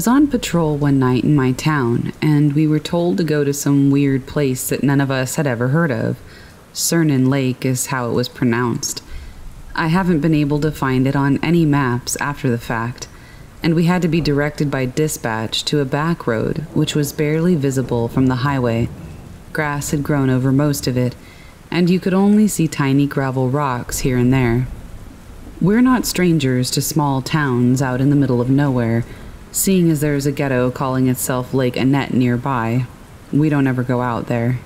Was on patrol one night in my town, and we were told to go to some weird place that none of us had ever heard of. Cernan Lake is how it was pronounced. I haven't been able to find it on any maps after the fact, and we had to be directed by dispatch to a back road which was barely visible from the highway. Grass had grown over most of it, and you could only see tiny gravel rocks here and there. We're not strangers to small towns out in the middle of nowhere Seeing as there is a ghetto calling itself Lake Annette nearby, we don't ever go out there.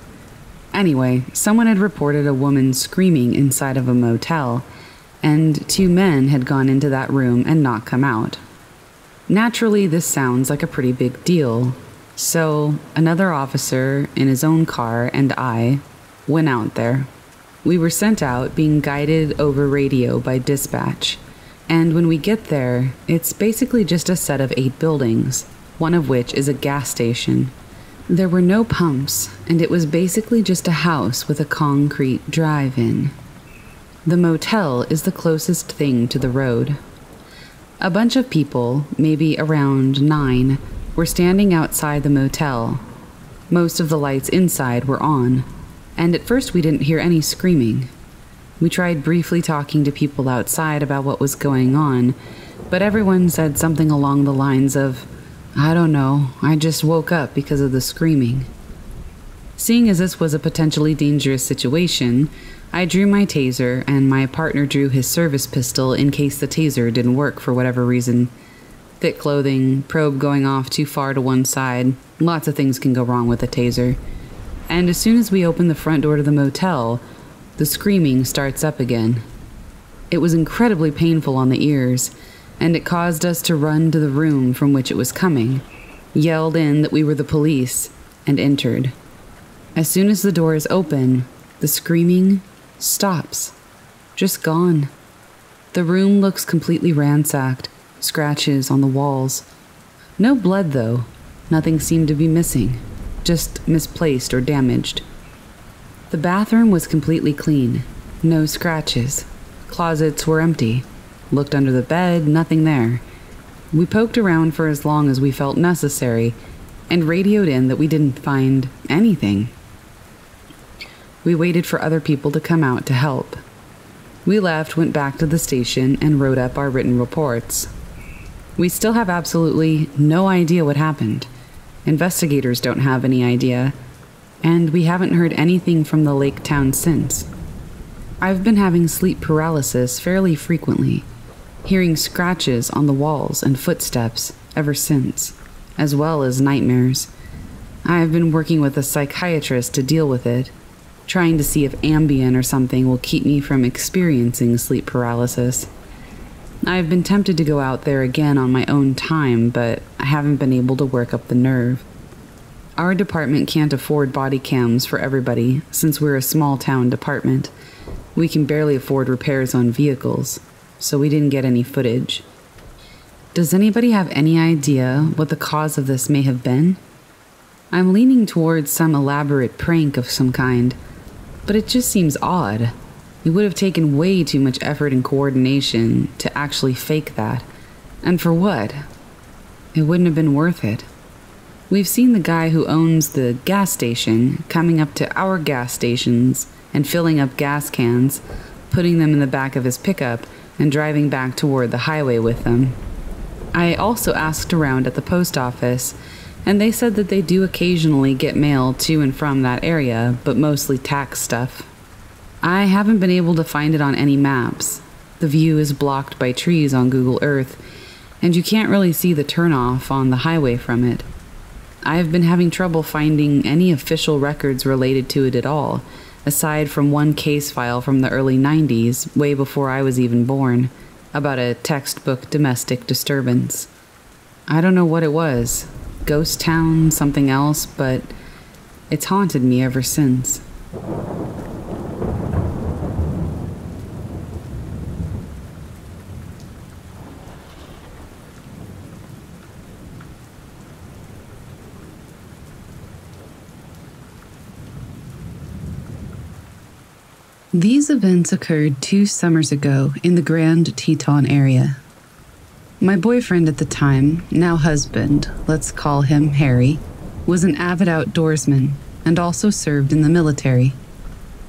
Anyway, someone had reported a woman screaming inside of a motel, and two men had gone into that room and not come out. Naturally, this sounds like a pretty big deal, so another officer in his own car and I went out there. We were sent out being guided over radio by dispatch. And when we get there, it's basically just a set of eight buildings, one of which is a gas station. There were no pumps, and it was basically just a house with a concrete drive in. The motel is the closest thing to the road. A bunch of people, maybe around nine, were standing outside the motel. Most of the lights inside were on, and at first we didn't hear any screaming. We tried briefly talking to people outside about what was going on, but everyone said something along the lines of, I don't know, I just woke up because of the screaming. Seeing as this was a potentially dangerous situation, I drew my taser and my partner drew his service pistol in case the taser didn't work for whatever reason. Thick clothing, probe going off too far to one side, lots of things can go wrong with a taser. And as soon as we opened the front door to the motel, the screaming starts up again. It was incredibly painful on the ears, and it caused us to run to the room from which it was coming, yelled in that we were the police, and entered. As soon as the door is open, the screaming stops. Just gone. The room looks completely ransacked, scratches on the walls. No blood, though. Nothing seemed to be missing, just misplaced or damaged. The bathroom was completely clean, no scratches. Closets were empty. Looked under the bed, nothing there. We poked around for as long as we felt necessary and radioed in that we didn't find anything. We waited for other people to come out to help. We left, went back to the station, and wrote up our written reports. We still have absolutely no idea what happened. Investigators don't have any idea, and we haven't heard anything from the lake town since. I've been having sleep paralysis fairly frequently, hearing scratches on the walls and footsteps ever since, as well as nightmares. I've been working with a psychiatrist to deal with it, trying to see if Ambien or something will keep me from experiencing sleep paralysis. I've been tempted to go out there again on my own time, but I haven't been able to work up the nerve. Our department can't afford body cams for everybody since we're a small town department. We can barely afford repairs on vehicles, so we didn't get any footage. Does anybody have any idea what the cause of this may have been? I'm leaning towards some elaborate prank of some kind, but it just seems odd. It would have taken way too much effort and coordination to actually fake that. And for what? It wouldn't have been worth it. We've seen the guy who owns the gas station coming up to our gas stations and filling up gas cans, putting them in the back of his pickup, and driving back toward the highway with them. I also asked around at the post office, and they said that they do occasionally get mail to and from that area, but mostly tax stuff. I haven't been able to find it on any maps. The view is blocked by trees on Google Earth, and you can't really see the turnoff on the highway from it. I have been having trouble finding any official records related to it at all, aside from one case file from the early 90s, way before I was even born, about a textbook domestic disturbance. I don't know what it was ghost town, something else, but it's haunted me ever since. These events occurred two summers ago in the Grand Teton area. My boyfriend at the time, now husband, let's call him Harry, was an avid outdoorsman and also served in the military.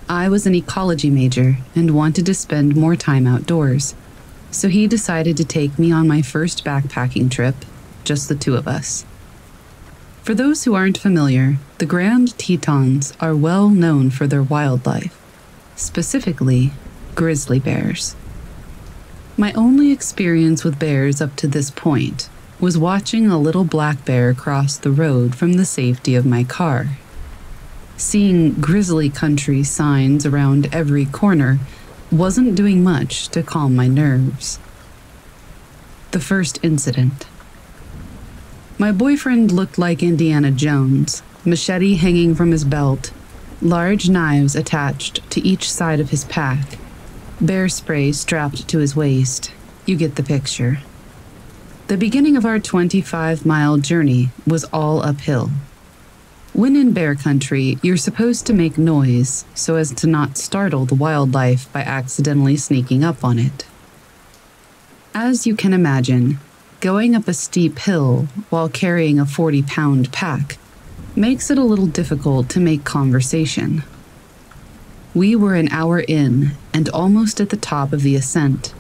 I was an ecology major and wanted to spend more time outdoors, so he decided to take me on my first backpacking trip, just the two of us. For those who aren't familiar, the Grand Tetons are well known for their wildlife, specifically grizzly bears. My only experience with bears up to this point was watching a little black bear cross the road from the safety of my car. Seeing grizzly country signs around every corner wasn't doing much to calm my nerves. The first incident. My boyfriend looked like Indiana Jones, machete hanging from his belt, large knives attached to each side of his pack bear spray strapped to his waist. You get the picture. The beginning of our 25 mile journey was all uphill. When in bear country, you're supposed to make noise so as to not startle the wildlife by accidentally sneaking up on it. As you can imagine, going up a steep hill while carrying a 40 pound pack makes it a little difficult to make conversation. We were an hour in and almost at the top of the ascent.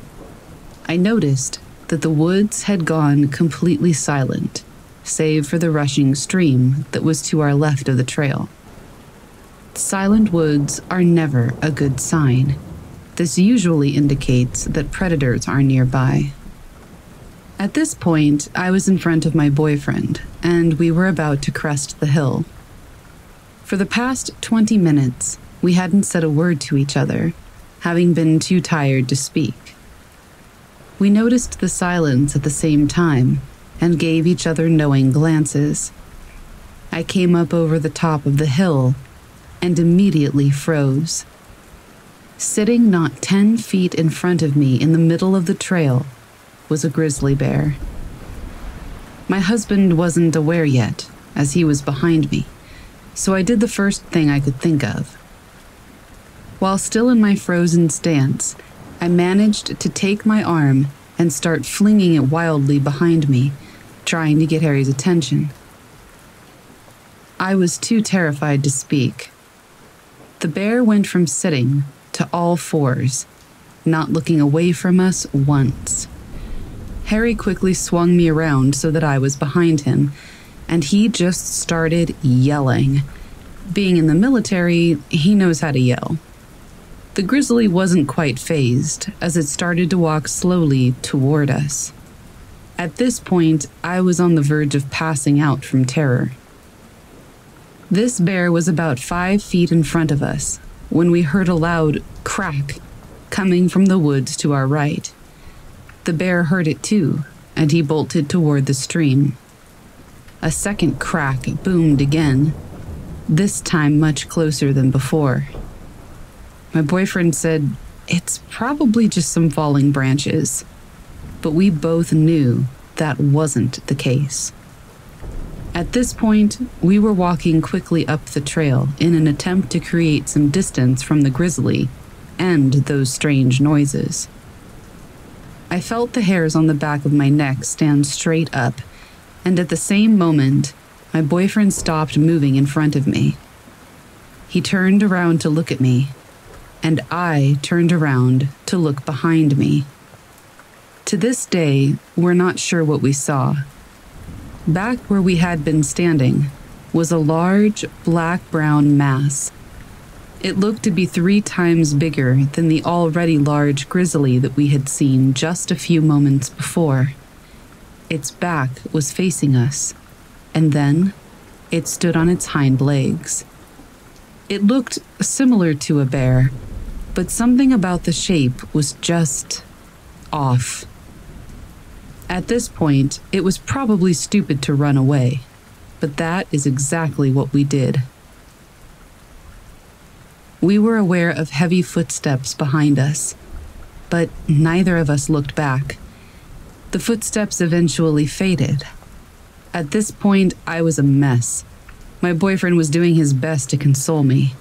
I noticed that the woods had gone completely silent, save for the rushing stream that was to our left of the trail. Silent woods are never a good sign. This usually indicates that predators are nearby. At this point, I was in front of my boyfriend, and we were about to crest the hill. For the past 20 minutes, we hadn't said a word to each other, having been too tired to speak. We noticed the silence at the same time and gave each other knowing glances. I came up over the top of the hill and immediately froze. Sitting not 10 feet in front of me in the middle of the trail was a grizzly bear. My husband wasn't aware yet, as he was behind me, so I did the first thing I could think of while still in my frozen stance, I managed to take my arm and start flinging it wildly behind me, trying to get Harry's attention. I was too terrified to speak. The bear went from sitting to all fours, not looking away from us once. Harry quickly swung me around so that I was behind him, and he just started yelling. Being in the military, he knows how to yell. The grizzly wasn't quite fazed as it started to walk slowly toward us. At this point, I was on the verge of passing out from terror. This bear was about five feet in front of us when we heard a loud crack coming from the woods to our right. The bear heard it too, and he bolted toward the stream. A second crack boomed again, this time much closer than before. My boyfriend said, It's probably just some falling branches. But we both knew that wasn't the case. At this point, we were walking quickly up the trail in an attempt to create some distance from the grizzly and those strange noises. I felt the hairs on the back of my neck stand straight up, and at the same moment, my boyfriend stopped moving in front of me. He turned around to look at me, and I turned around to look behind me. To this day, we're not sure what we saw. Back where we had been standing was a large black brown mass. It looked to be three times bigger than the already large grizzly that we had seen just a few moments before. Its back was facing us, and then it stood on its hind legs. It looked similar to a bear, but something about the shape was just off. At this point, it was probably stupid to run away, but that is exactly what we did. We were aware of heavy footsteps behind us, but neither of us looked back. The footsteps eventually faded. At this point, I was a mess. My boyfriend was doing his best to console me.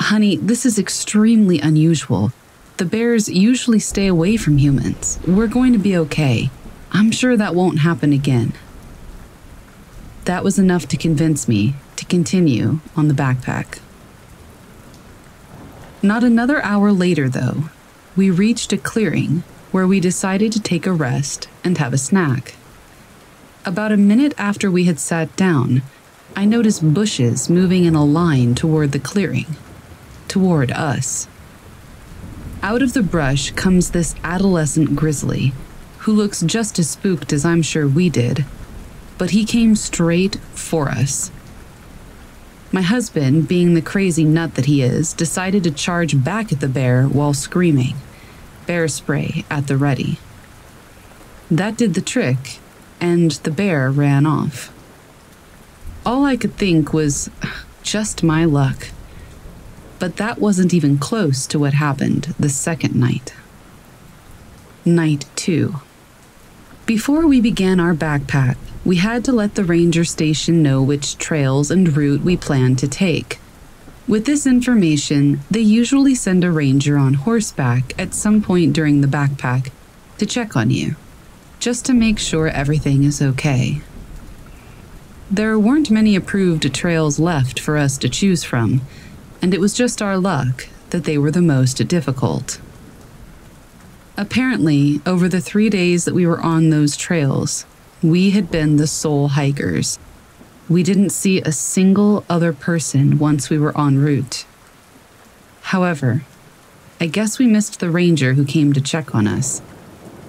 Honey, this is extremely unusual. The bears usually stay away from humans. We're going to be okay. I'm sure that won't happen again. That was enough to convince me to continue on the backpack. Not another hour later, though, we reached a clearing where we decided to take a rest and have a snack. About a minute after we had sat down, I noticed bushes moving in a line toward the clearing, toward us. Out of the brush comes this adolescent grizzly who looks just as spooked as I'm sure we did, but he came straight for us. My husband, being the crazy nut that he is, decided to charge back at the bear while screaming, bear spray at the ready. That did the trick, and the bear ran off. All I could think was just my luck. But that wasn't even close to what happened the second night. Night two. Before we began our backpack, we had to let the ranger station know which trails and route we planned to take. With this information, they usually send a ranger on horseback at some point during the backpack to check on you, just to make sure everything is okay. There weren't many approved trails left for us to choose from, and it was just our luck that they were the most difficult. Apparently, over the three days that we were on those trails, we had been the sole hikers. We didn't see a single other person once we were en route. However, I guess we missed the ranger who came to check on us.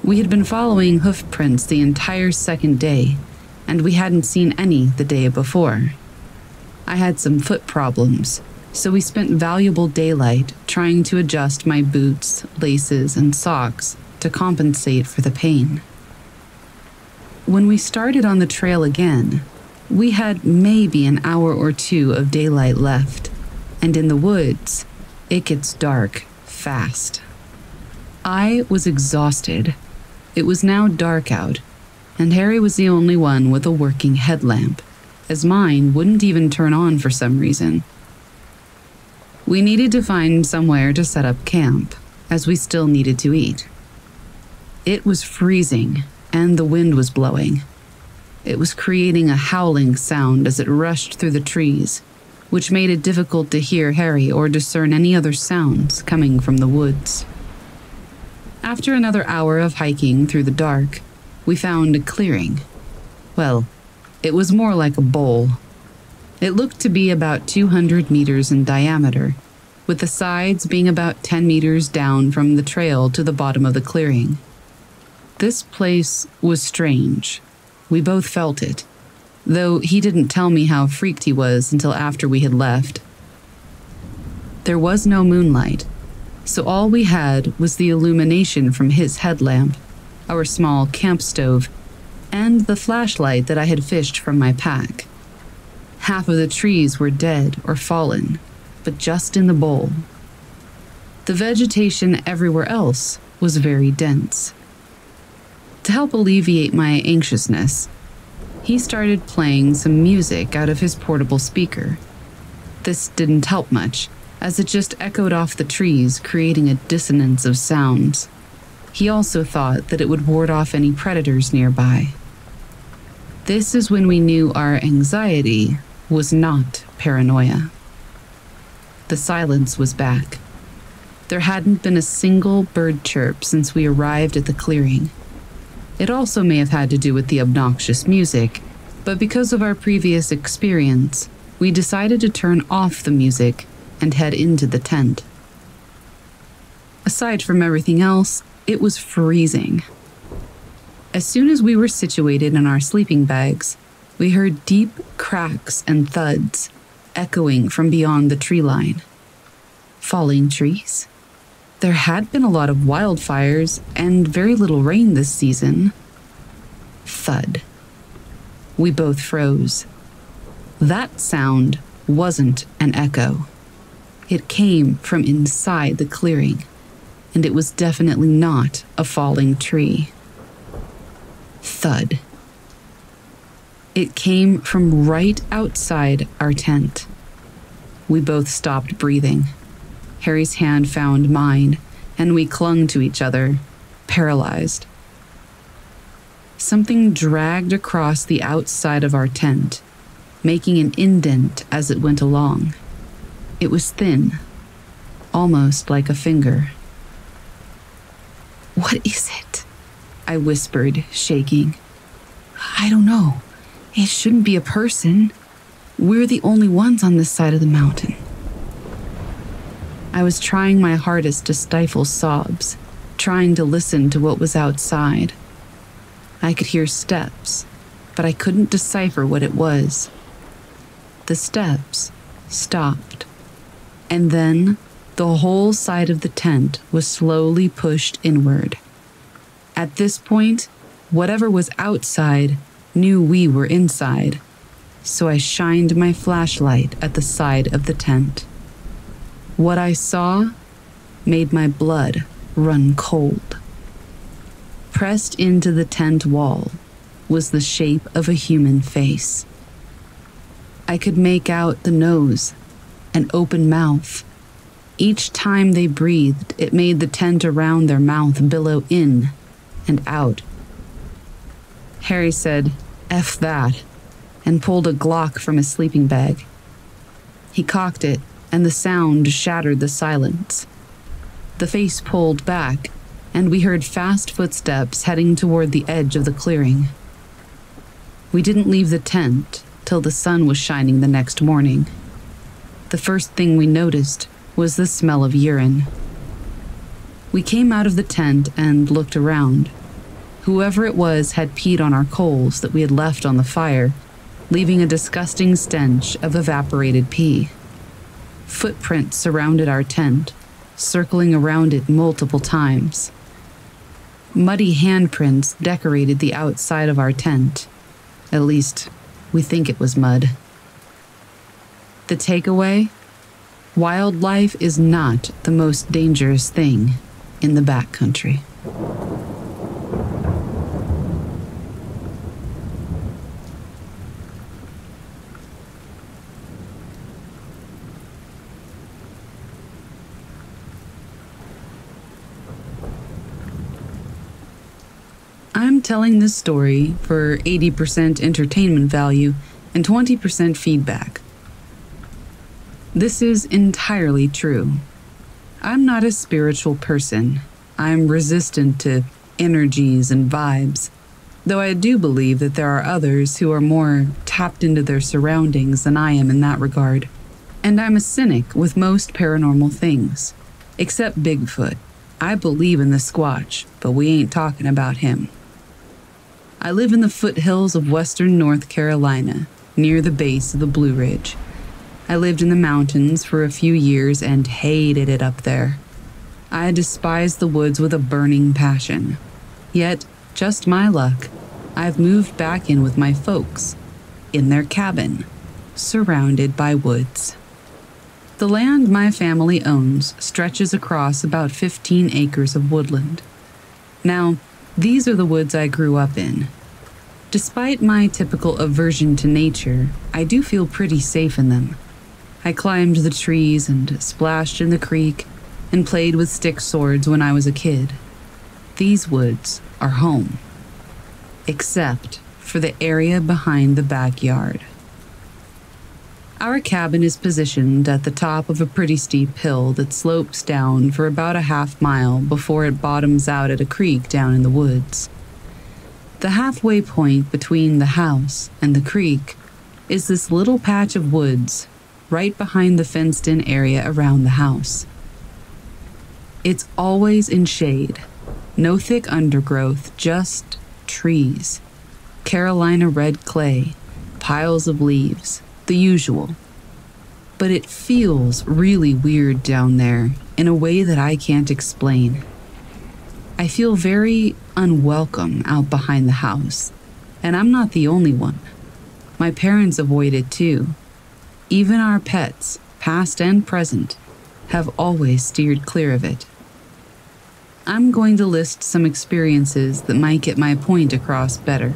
We had been following hoof prints the entire second day, and we hadn't seen any the day before. I had some foot problems, so we spent valuable daylight trying to adjust my boots, laces, and socks to compensate for the pain. When we started on the trail again, we had maybe an hour or two of daylight left, and in the woods, it gets dark fast. I was exhausted. It was now dark out, and Harry was the only one with a working headlamp, as mine wouldn't even turn on for some reason. We needed to find somewhere to set up camp, as we still needed to eat. It was freezing, and the wind was blowing. It was creating a howling sound as it rushed through the trees, which made it difficult to hear Harry or discern any other sounds coming from the woods. After another hour of hiking through the dark, we found a clearing. Well, it was more like a bowl it looked to be about 200 meters in diameter, with the sides being about 10 meters down from the trail to the bottom of the clearing. This place was strange. We both felt it, though he didn't tell me how freaked he was until after we had left. There was no moonlight, so all we had was the illumination from his headlamp, our small camp stove, and the flashlight that I had fished from my pack. Half of the trees were dead or fallen, but just in the bowl. The vegetation everywhere else was very dense. To help alleviate my anxiousness, he started playing some music out of his portable speaker. This didn't help much, as it just echoed off the trees, creating a dissonance of sounds. He also thought that it would ward off any predators nearby. This is when we knew our anxiety was not paranoia. The silence was back. There hadn't been a single bird chirp since we arrived at the clearing. It also may have had to do with the obnoxious music, but because of our previous experience, we decided to turn off the music and head into the tent. Aside from everything else, it was freezing. As soon as we were situated in our sleeping bags, we heard deep cracks and thuds echoing from beyond the tree line. Falling trees? There had been a lot of wildfires and very little rain this season. Thud. We both froze. That sound wasn't an echo. It came from inside the clearing, and it was definitely not a falling tree. Thud. It came from right outside our tent. We both stopped breathing. Harry's hand found mine, and we clung to each other, paralyzed. something dragged across the outside of our tent, making an indent as it went along. It was thin, almost like a finger. What is it? I whispered, shaking. I don't know. It shouldn't be a person. We're the only ones on this side of the mountain. I was trying my hardest to stifle sobs, trying to listen to what was outside. I could hear steps, but I couldn't decipher what it was. The steps stopped, and then the whole side of the tent was slowly pushed inward. At this point, whatever was outside knew we were inside, so I shined my flashlight at the side of the tent. What I saw made my blood run cold. Pressed into the tent wall was the shape of a human face. I could make out the nose, an open mouth. Each time they breathed, it made the tent around their mouth billow in and out. Harry said, F that, and pulled a Glock from his sleeping bag. He cocked it, and the sound shattered the silence. The face pulled back, and we heard fast footsteps heading toward the edge of the clearing. We didn't leave the tent till the sun was shining the next morning. The first thing we noticed was the smell of urine. We came out of the tent and looked around. Whoever it was had peed on our coals that we had left on the fire, leaving a disgusting stench of evaporated pee. Footprints surrounded our tent, circling around it multiple times. Muddy handprints decorated the outside of our tent. At least, we think it was mud. The takeaway wildlife is not the most dangerous thing in the backcountry. I'm telling this story for 80% entertainment value and 20% feedback. This is entirely true. I'm not a spiritual person. I'm resistant to energies and vibes, though I do believe that there are others who are more tapped into their surroundings than I am in that regard. And I'm a cynic with most paranormal things, except Bigfoot. I believe in the Squatch, but we ain't talking about him. I live in the foothills of western North Carolina, near the base of the Blue Ridge. I lived in the mountains for a few years and hated it up there. I despised the woods with a burning passion. Yet, just my luck, I've moved back in with my folks, in their cabin, surrounded by woods. The land my family owns stretches across about 15 acres of woodland. Now, these are the woods I grew up in. Despite my typical aversion to nature, I do feel pretty safe in them. I climbed the trees and splashed in the creek and played with stick swords when I was a kid. These woods are home, except for the area behind the backyard. Our cabin is positioned at the top of a pretty steep hill that slopes down for about a half mile before it bottoms out at a creek down in the woods. The halfway point between the house and the creek is this little patch of woods right behind the fenced in area around the house. It's always in shade, no thick undergrowth, just trees, Carolina red clay, piles of leaves, the usual. But it feels really weird down there in a way that I can't explain. I feel very unwelcome out behind the house, and I'm not the only one. My parents avoid it too. Even our pets, past and present, have always steered clear of it. I'm going to list some experiences that might get my point across better.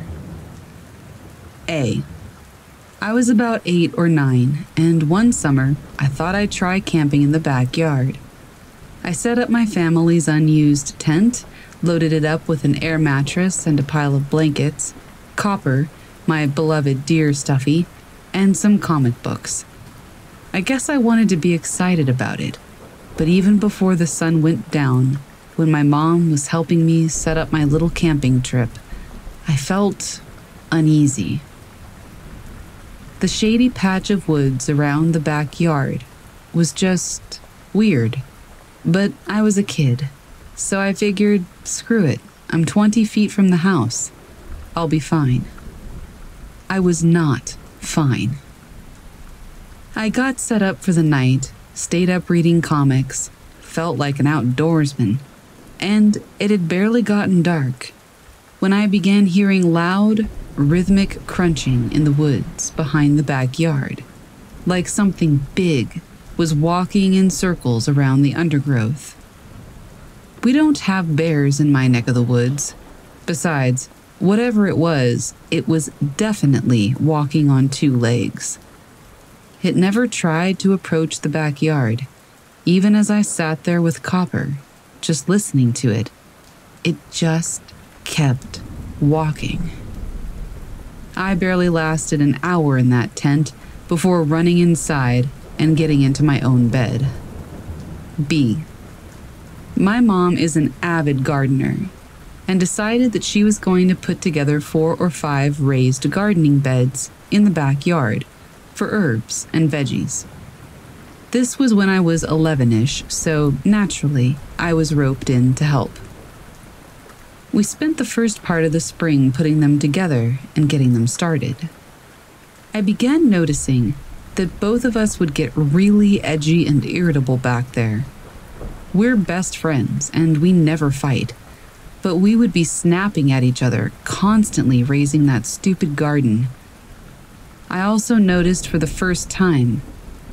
A. I was about eight or nine, and one summer I thought I'd try camping in the backyard. I set up my family's unused tent, loaded it up with an air mattress and a pile of blankets, Copper, my beloved deer stuffy, and some comic books. I guess I wanted to be excited about it, but even before the sun went down, when my mom was helping me set up my little camping trip, I felt uneasy. The shady patch of woods around the backyard was just weird. But I was a kid, so I figured, screw it, I'm 20 feet from the house. I'll be fine. I was not fine. I got set up for the night, stayed up reading comics, felt like an outdoorsman, and it had barely gotten dark when I began hearing loud, rhythmic crunching in the woods behind the backyard, like something big was walking in circles around the undergrowth. We don't have bears in my neck of the woods. Besides, whatever it was, it was definitely walking on two legs. It never tried to approach the backyard, even as I sat there with Copper, just listening to it. It just kept walking. I barely lasted an hour in that tent before running inside and getting into my own bed. B. My mom is an avid gardener and decided that she was going to put together four or five raised gardening beds in the backyard for herbs and veggies. This was when I was 11 ish, so naturally, I was roped in to help. We spent the first part of the spring putting them together and getting them started. I began noticing that both of us would get really edgy and irritable back there. We're best friends and we never fight, but we would be snapping at each other, constantly raising that stupid garden. I also noticed for the first time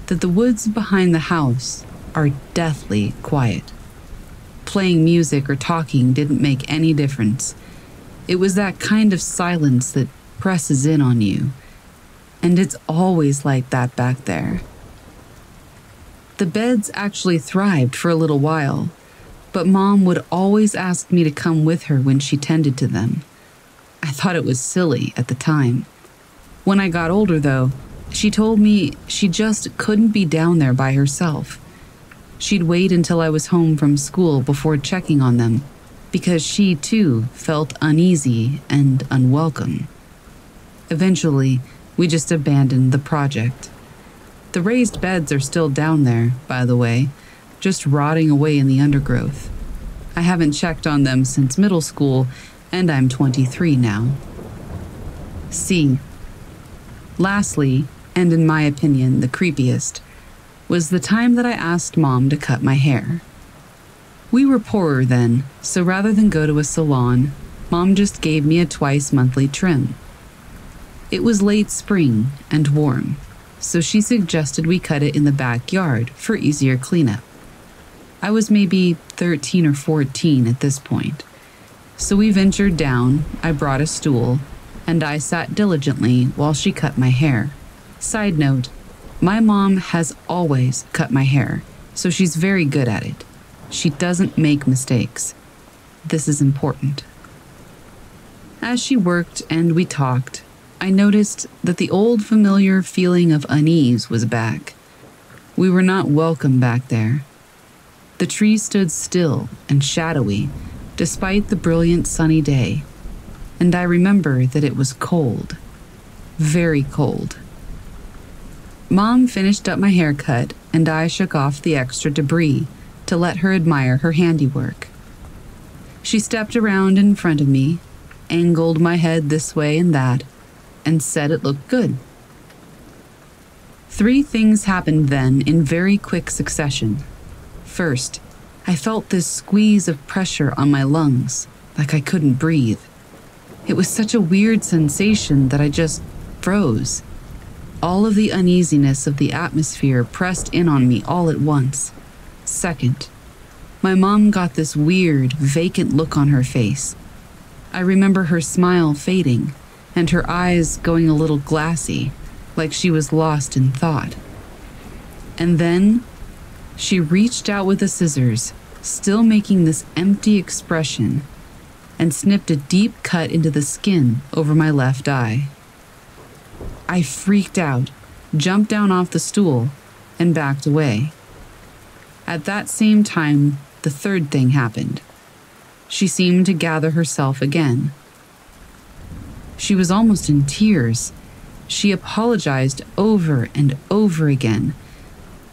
that the woods behind the house are deathly quiet. Playing music or talking didn't make any difference. It was that kind of silence that presses in on you and it's always like that back there. The beds actually thrived for a little while, but Mom would always ask me to come with her when she tended to them. I thought it was silly at the time. When I got older, though, she told me she just couldn't be down there by herself. She'd wait until I was home from school before checking on them because she too felt uneasy and unwelcome. Eventually, we just abandoned the project. The raised beds are still down there, by the way, just rotting away in the undergrowth. I haven't checked on them since middle school, and I'm 23 now. C. Lastly, and in my opinion the creepiest, was the time that I asked Mom to cut my hair. We were poorer then, so rather than go to a salon, Mom just gave me a twice monthly trim. It was late spring and warm, so she suggested we cut it in the backyard for easier cleanup. I was maybe 13 or 14 at this point. So we ventured down, I brought a stool, and I sat diligently while she cut my hair. Side note, my mom has always cut my hair, so she's very good at it. She doesn't make mistakes. This is important. As she worked and we talked, I noticed that the old familiar feeling of unease was back. We were not welcome back there. The tree stood still and shadowy despite the brilliant sunny day, and I remember that it was cold. Very cold. Mom finished up my haircut, and I shook off the extra debris to let her admire her handiwork. She stepped around in front of me, angled my head this way and that, and said it looked good. Three things happened then in very quick succession. First, I felt this squeeze of pressure on my lungs, like I couldn't breathe. It was such a weird sensation that I just froze. All of the uneasiness of the atmosphere pressed in on me all at once. Second, my mom got this weird, vacant look on her face. I remember her smile fading and her eyes going a little glassy, like she was lost in thought. And then she reached out with the scissors, still making this empty expression, and snipped a deep cut into the skin over my left eye. I freaked out, jumped down off the stool, and backed away. At that same time, the third thing happened. She seemed to gather herself again. She was almost in tears. She apologized over and over again.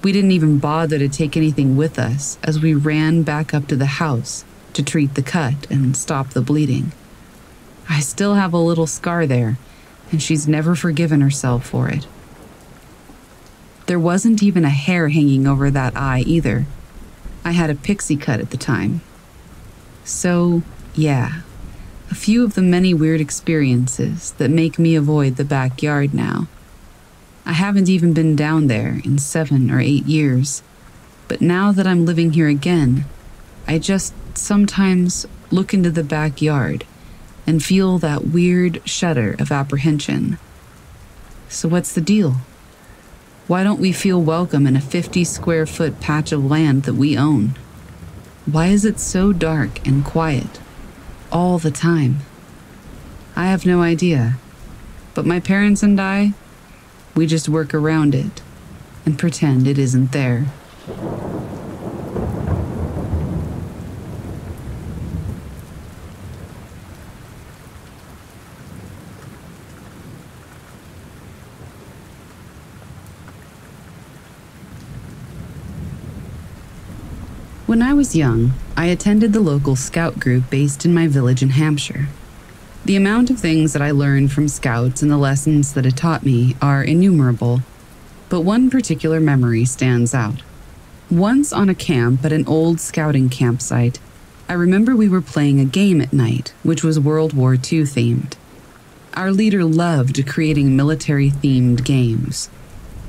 We didn't even bother to take anything with us as we ran back up to the house to treat the cut and stop the bleeding. I still have a little scar there, and she's never forgiven herself for it. There wasn't even a hair hanging over that eye either. I had a pixie cut at the time. So, yeah, a few of the many weird experiences that make me avoid the backyard now. I haven't even been down there in seven or eight years, but now that I'm living here again, I just sometimes look into the backyard and feel that weird shudder of apprehension. So, what's the deal? Why don't we feel welcome in a 50 square foot patch of land that we own? Why is it so dark and quiet all the time? I have no idea, but my parents and I, we just work around it and pretend it isn't there. When I was young, I attended the local scout group based in my village in Hampshire. The amount of things that I learned from scouts and the lessons that it taught me are innumerable, but one particular memory stands out. Once on a camp at an old scouting campsite, I remember we were playing a game at night, which was World War II themed. Our leader loved creating military themed games.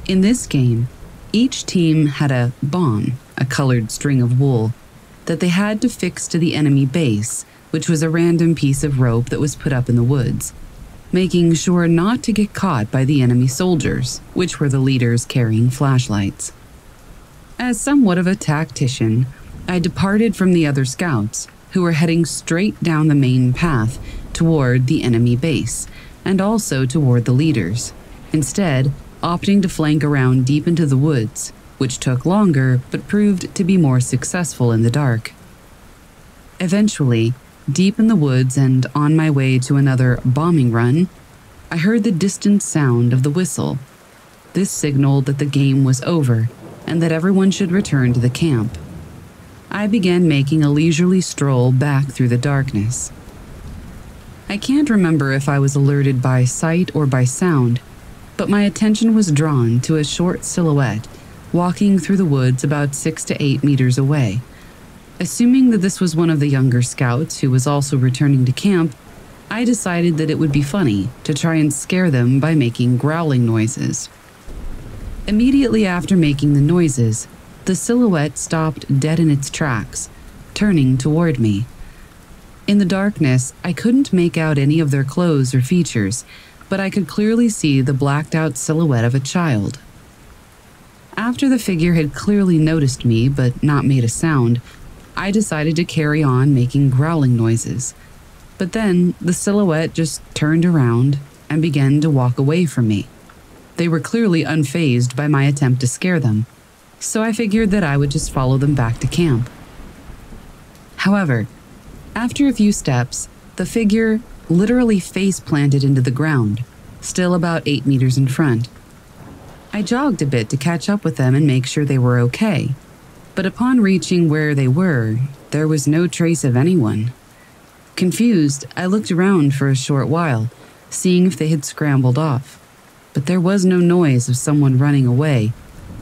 In this game, each team had a bomb a colored string of wool, that they had to fix to the enemy base, which was a random piece of rope that was put up in the woods, making sure not to get caught by the enemy soldiers, which were the leaders carrying flashlights. As somewhat of a tactician, I departed from the other scouts, who were heading straight down the main path toward the enemy base, and also toward the leaders, instead, opting to flank around deep into the woods which took longer but proved to be more successful in the dark. Eventually, deep in the woods and on my way to another bombing run, I heard the distant sound of the whistle. This signaled that the game was over and that everyone should return to the camp. I began making a leisurely stroll back through the darkness. I can't remember if I was alerted by sight or by sound, but my attention was drawn to a short silhouette walking through the woods about six to eight meters away. Assuming that this was one of the younger scouts who was also returning to camp, I decided that it would be funny to try and scare them by making growling noises. Immediately after making the noises, the silhouette stopped dead in its tracks, turning toward me. In the darkness, I couldn't make out any of their clothes or features, but I could clearly see the blacked out silhouette of a child. After the figure had clearly noticed me but not made a sound, I decided to carry on making growling noises. But then the silhouette just turned around and began to walk away from me. They were clearly unfazed by my attempt to scare them, so I figured that I would just follow them back to camp. However, after a few steps, the figure literally face planted into the ground, still about eight meters in front. I jogged a bit to catch up with them and make sure they were okay. But upon reaching where they were, there was no trace of anyone. Confused, I looked around for a short while, seeing if they had scrambled off. But there was no noise of someone running away,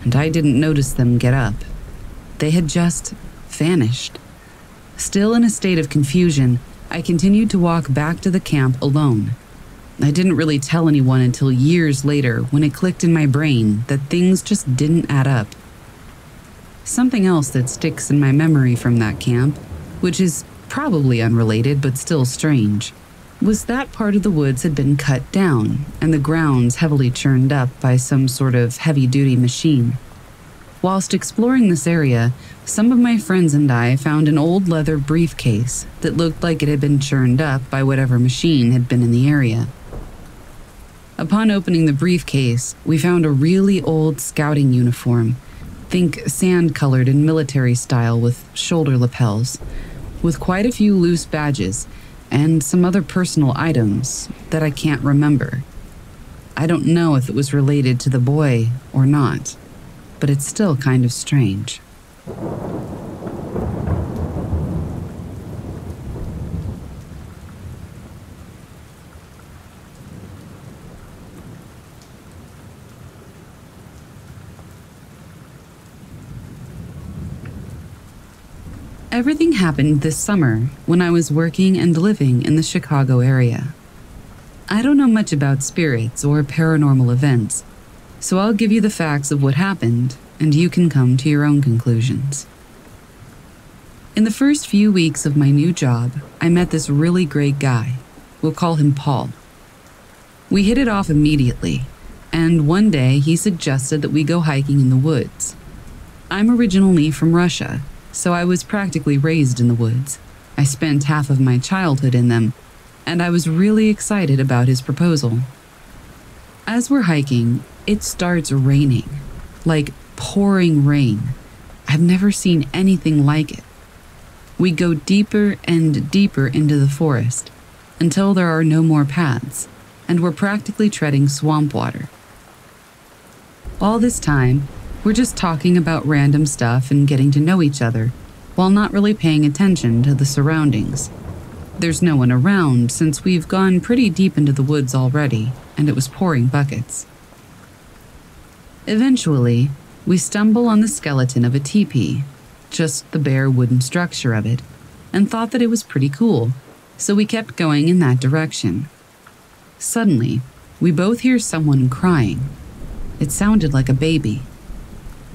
and I didn't notice them get up. They had just vanished. Still in a state of confusion, I continued to walk back to the camp alone. I didn't really tell anyone until years later when it clicked in my brain that things just didn't add up. Something else that sticks in my memory from that camp, which is probably unrelated but still strange, was that part of the woods had been cut down and the grounds heavily churned up by some sort of heavy duty machine. Whilst exploring this area, some of my friends and I found an old leather briefcase that looked like it had been churned up by whatever machine had been in the area. Upon opening the briefcase, we found a really old scouting uniform. Think sand colored in military style with shoulder lapels, with quite a few loose badges and some other personal items that I can't remember. I don't know if it was related to the boy or not but it's still kind of strange. Everything happened this summer when I was working and living in the Chicago area. I don't know much about spirits or paranormal events, so I'll give you the facts of what happened, and you can come to your own conclusions. In the first few weeks of my new job, I met this really great guy. We'll call him Paul. We hit it off immediately, and one day he suggested that we go hiking in the woods. I'm originally from Russia, so I was practically raised in the woods. I spent half of my childhood in them, and I was really excited about his proposal. As we're hiking, it starts raining, like pouring rain. I've never seen anything like it. We go deeper and deeper into the forest until there are no more paths, and we're practically treading swamp water. All this time, we're just talking about random stuff and getting to know each other, while not really paying attention to the surroundings. There's no one around since we've gone pretty deep into the woods already, and it was pouring buckets. Eventually, we stumble on the skeleton of a teepee, just the bare wooden structure of it, and thought that it was pretty cool, so we kept going in that direction. Suddenly, we both hear someone crying. It sounded like a baby.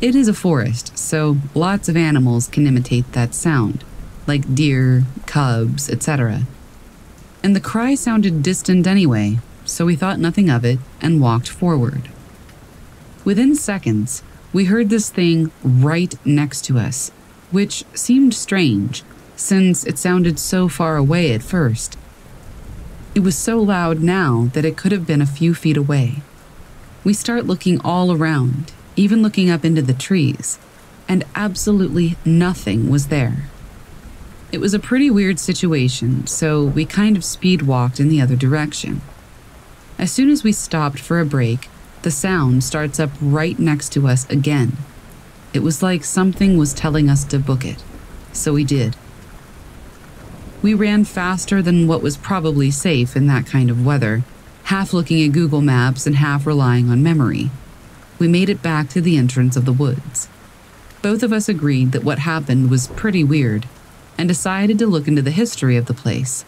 It is a forest, so lots of animals can imitate that sound, like deer, cubs, etc. And the cry sounded distant anyway, so we thought nothing of it and walked forward. Within seconds, we heard this thing right next to us, which seemed strange since it sounded so far away at first. It was so loud now that it could have been a few feet away. We start looking all around, even looking up into the trees, and absolutely nothing was there. It was a pretty weird situation, so we kind of speed walked in the other direction. As soon as we stopped for a break, the sound starts up right next to us again. It was like something was telling us to book it, so we did. We ran faster than what was probably safe in that kind of weather, half looking at Google Maps and half relying on memory. We made it back to the entrance of the woods. Both of us agreed that what happened was pretty weird and decided to look into the history of the place.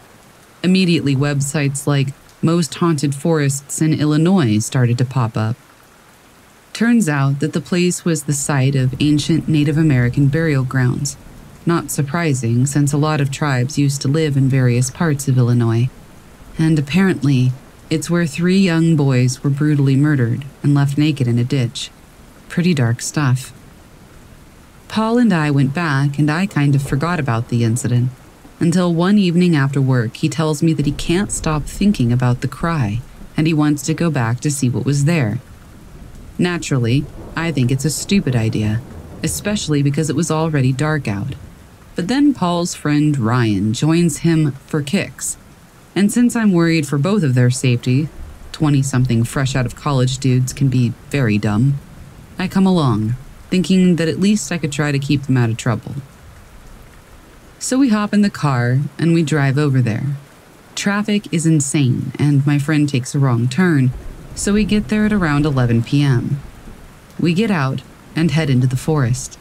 Immediately, websites like most haunted forests in Illinois started to pop up. Turns out that the place was the site of ancient Native American burial grounds. Not surprising, since a lot of tribes used to live in various parts of Illinois. And apparently, it's where three young boys were brutally murdered and left naked in a ditch. Pretty dark stuff. Paul and I went back, and I kind of forgot about the incident until one evening after work, he tells me that he can't stop thinking about the cry and he wants to go back to see what was there. Naturally, I think it's a stupid idea, especially because it was already dark out. But then Paul's friend Ryan joins him for kicks. And since I'm worried for both of their safety, 20 something fresh out of college dudes can be very dumb, I come along, thinking that at least I could try to keep them out of trouble. So we hop in the car and we drive over there. Traffic is insane, and my friend takes a wrong turn, so we get there at around 11 p.m. We get out and head into the forest.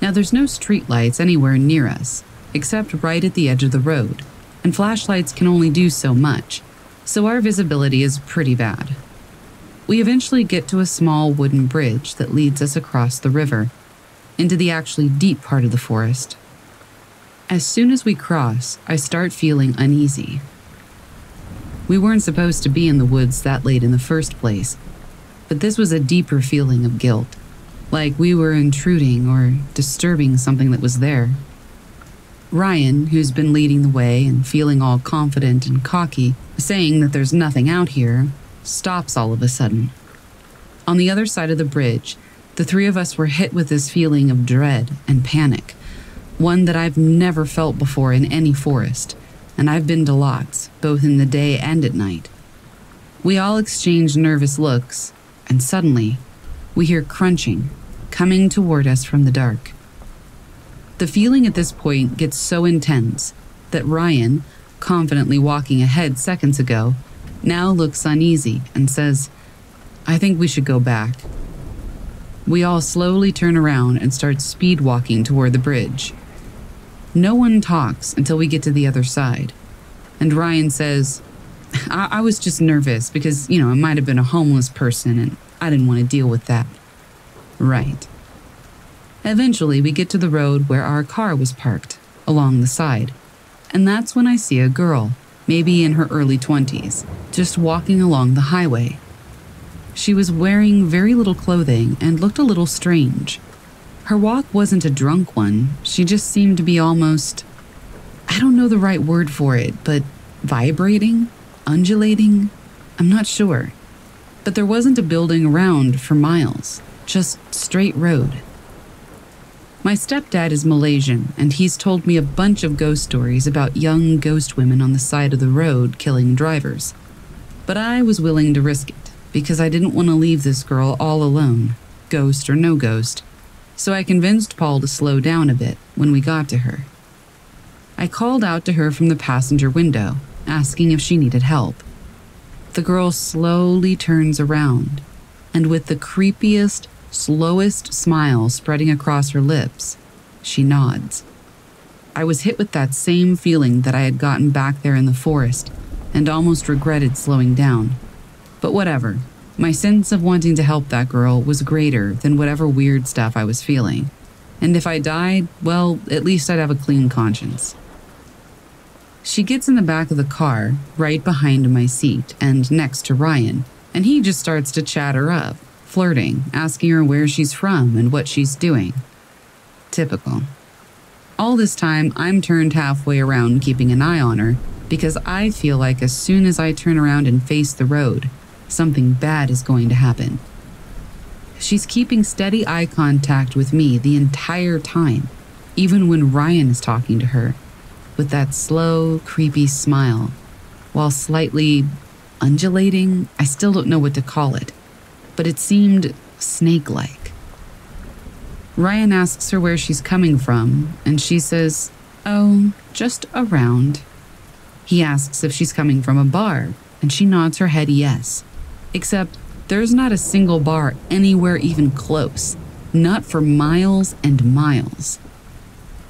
Now, there's no streetlights anywhere near us, except right at the edge of the road, and flashlights can only do so much, so our visibility is pretty bad. We eventually get to a small wooden bridge that leads us across the river into the actually deep part of the forest. As soon as we cross, I start feeling uneasy. We weren't supposed to be in the woods that late in the first place, but this was a deeper feeling of guilt. like we were intruding or disturbing something that was there. Ryan, who's been leading the way and feeling all confident and cocky, saying that there's nothing out here, stops all of a sudden. On the other side of the bridge, the three of us were hit with this feeling of dread and panic, one that I've never felt before in any forest, and I've been to lots, both in the day and at night. We all exchange nervous looks, and suddenly, we hear crunching coming toward us from the dark. The feeling at this point gets so intense that Ryan, confidently walking ahead seconds ago, now looks uneasy and says, I think we should go back. We all slowly turn around and start speed walking toward the bridge. No one talks until we get to the other side. And Ryan says, I, I was just nervous because, you know, it might have been a homeless person and I didn't want to deal with that. Right. Eventually, we get to the road where our car was parked, along the side. And that's when I see a girl, maybe in her early 20s, just walking along the highway. She was wearing very little clothing and looked a little strange. Her walk wasn't a drunk one, she just seemed to be almost. I don't know the right word for it, but vibrating? Undulating? I'm not sure. But there wasn't a building around for miles, just straight road. My stepdad is Malaysian, and he's told me a bunch of ghost stories about young ghost women on the side of the road killing drivers. But I was willing to risk it because I didn't want to leave this girl all alone, ghost or no ghost. So I convinced Paul to slow down a bit when we got to her. I called out to her from the passenger window, asking if she needed help. The girl slowly turns around, and with the creepiest, slowest smile spreading across her lips, she nods. I was hit with that same feeling that I had gotten back there in the forest and almost regretted slowing down. But whatever, my sense of wanting to help that girl was greater than whatever weird stuff I was feeling. And if I died, well, at least I'd have a clean conscience. She gets in the back of the car, right behind my seat and next to Ryan, and he just starts to chat her up flirting, asking her where she's from and what she's doing. Typical. All this time, I'm turned halfway around keeping an eye on her because I feel like as soon as I turn around and face the road, something bad is going to happen. She's keeping steady eye contact with me the entire time, even when Ryan is talking to her, with that slow, creepy smile, while slightly undulating. I still don't know what to call it but it seemed snake like. Ryan asks her where she's coming from, and she says, Oh, just around. He asks if she's coming from a bar, and she nods her head yes. Except there's not a single bar anywhere even close, not for miles and miles.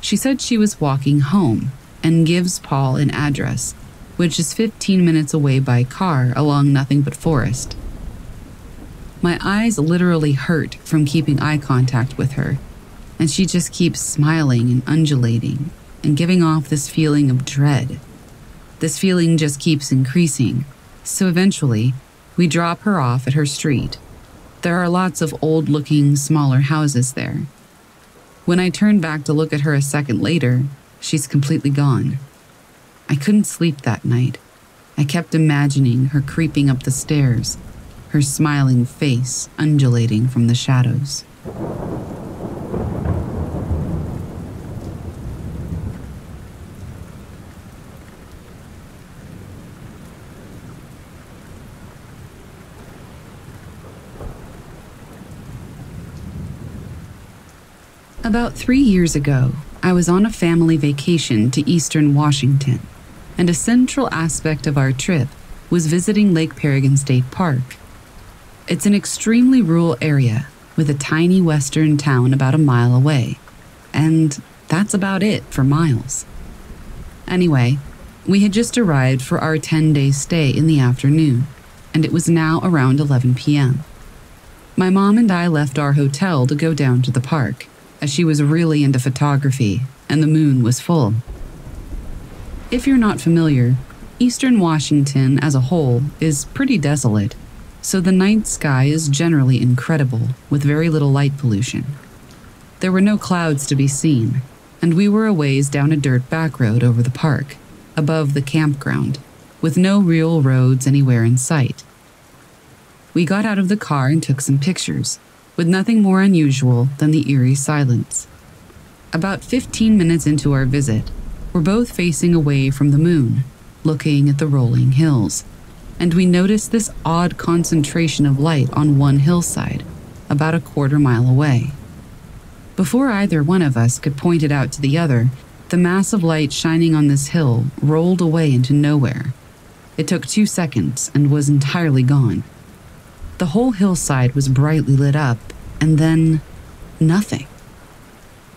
She said she was walking home and gives Paul an address, which is 15 minutes away by car along nothing but forest. My eyes literally hurt from keeping eye contact with her, and she just keeps smiling and undulating and giving off this feeling of dread. This feeling just keeps increasing, so eventually, we drop her off at her street. There are lots of old looking, smaller houses there. When I turn back to look at her a second later, she's completely gone. I couldn't sleep that night. I kept imagining her creeping up the stairs her smiling face undulating from the shadows. About three years ago, I was on a family vacation to eastern Washington, and a central aspect of our trip was visiting Lake Paragon State Park. It's an extremely rural area with a tiny western town about a mile away. And that's about it for miles. Anyway, we had just arrived for our 10 day stay in the afternoon, and it was now around 11 p.m. My mom and I left our hotel to go down to the park, as she was really into photography and the moon was full. If you're not familiar, Eastern Washington as a whole is pretty desolate so the night sky is generally incredible with very little light pollution. There were no clouds to be seen, and we were a ways down a dirt back road over the park, above the campground, with no real roads anywhere in sight. We got out of the car and took some pictures, with nothing more unusual than the eerie silence. About 15 minutes into our visit, we're both facing away from the moon, looking at the rolling hills and we noticed this odd concentration of light on one hillside, about a quarter mile away. Before either one of us could point it out to the other, the mass of light shining on this hill rolled away into nowhere. It took two seconds and was entirely gone. The whole hillside was brightly lit up, and then nothing.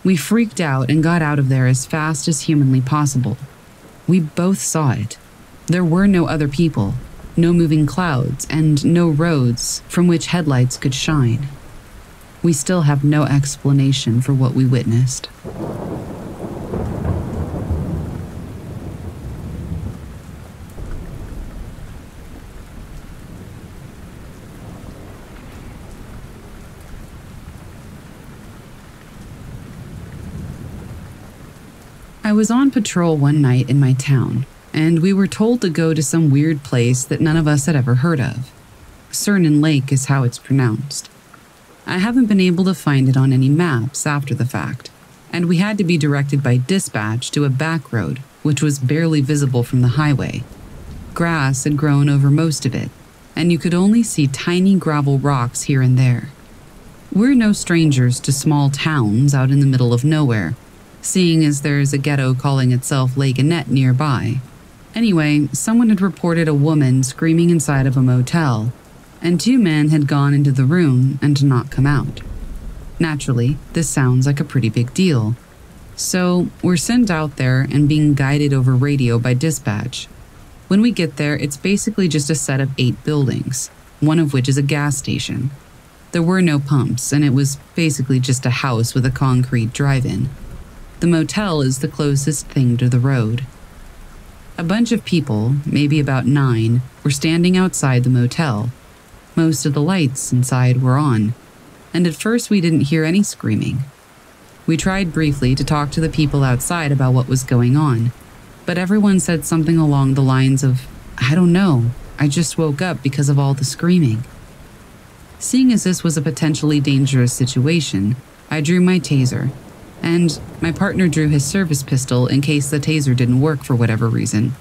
We freaked out and got out of there as fast as humanly possible. We both saw it. There were no other people, no moving clouds, and no roads from which headlights could shine. We still have no explanation for what we witnessed. I was on patrol one night in my town and we were told to go to some weird place that none of us had ever heard of. Cernan Lake is how it's pronounced. I haven't been able to find it on any maps after the fact, and we had to be directed by dispatch to a back road, which was barely visible from the highway. Grass had grown over most of it, and you could only see tiny gravel rocks here and there. We're no strangers to small towns out in the middle of nowhere, seeing as there's a ghetto calling itself Lake Annette nearby. Anyway, someone had reported a woman screaming inside of a motel, and two men had gone into the room and not come out. Naturally, this sounds like a pretty big deal. So, we're sent out there and being guided over radio by dispatch. When we get there, it's basically just a set of eight buildings, one of which is a gas station. There were no pumps, and it was basically just a house with a concrete drive in. The motel is the closest thing to the road. A bunch of people, maybe about nine, were standing outside the motel. Most of the lights inside were on, and at first we didn't hear any screaming. We tried briefly to talk to the people outside about what was going on, but everyone said something along the lines of, I don't know, I just woke up because of all the screaming. Seeing as this was a potentially dangerous situation, I drew my taser and my partner drew his service pistol in case the taser didn't work for whatever reason.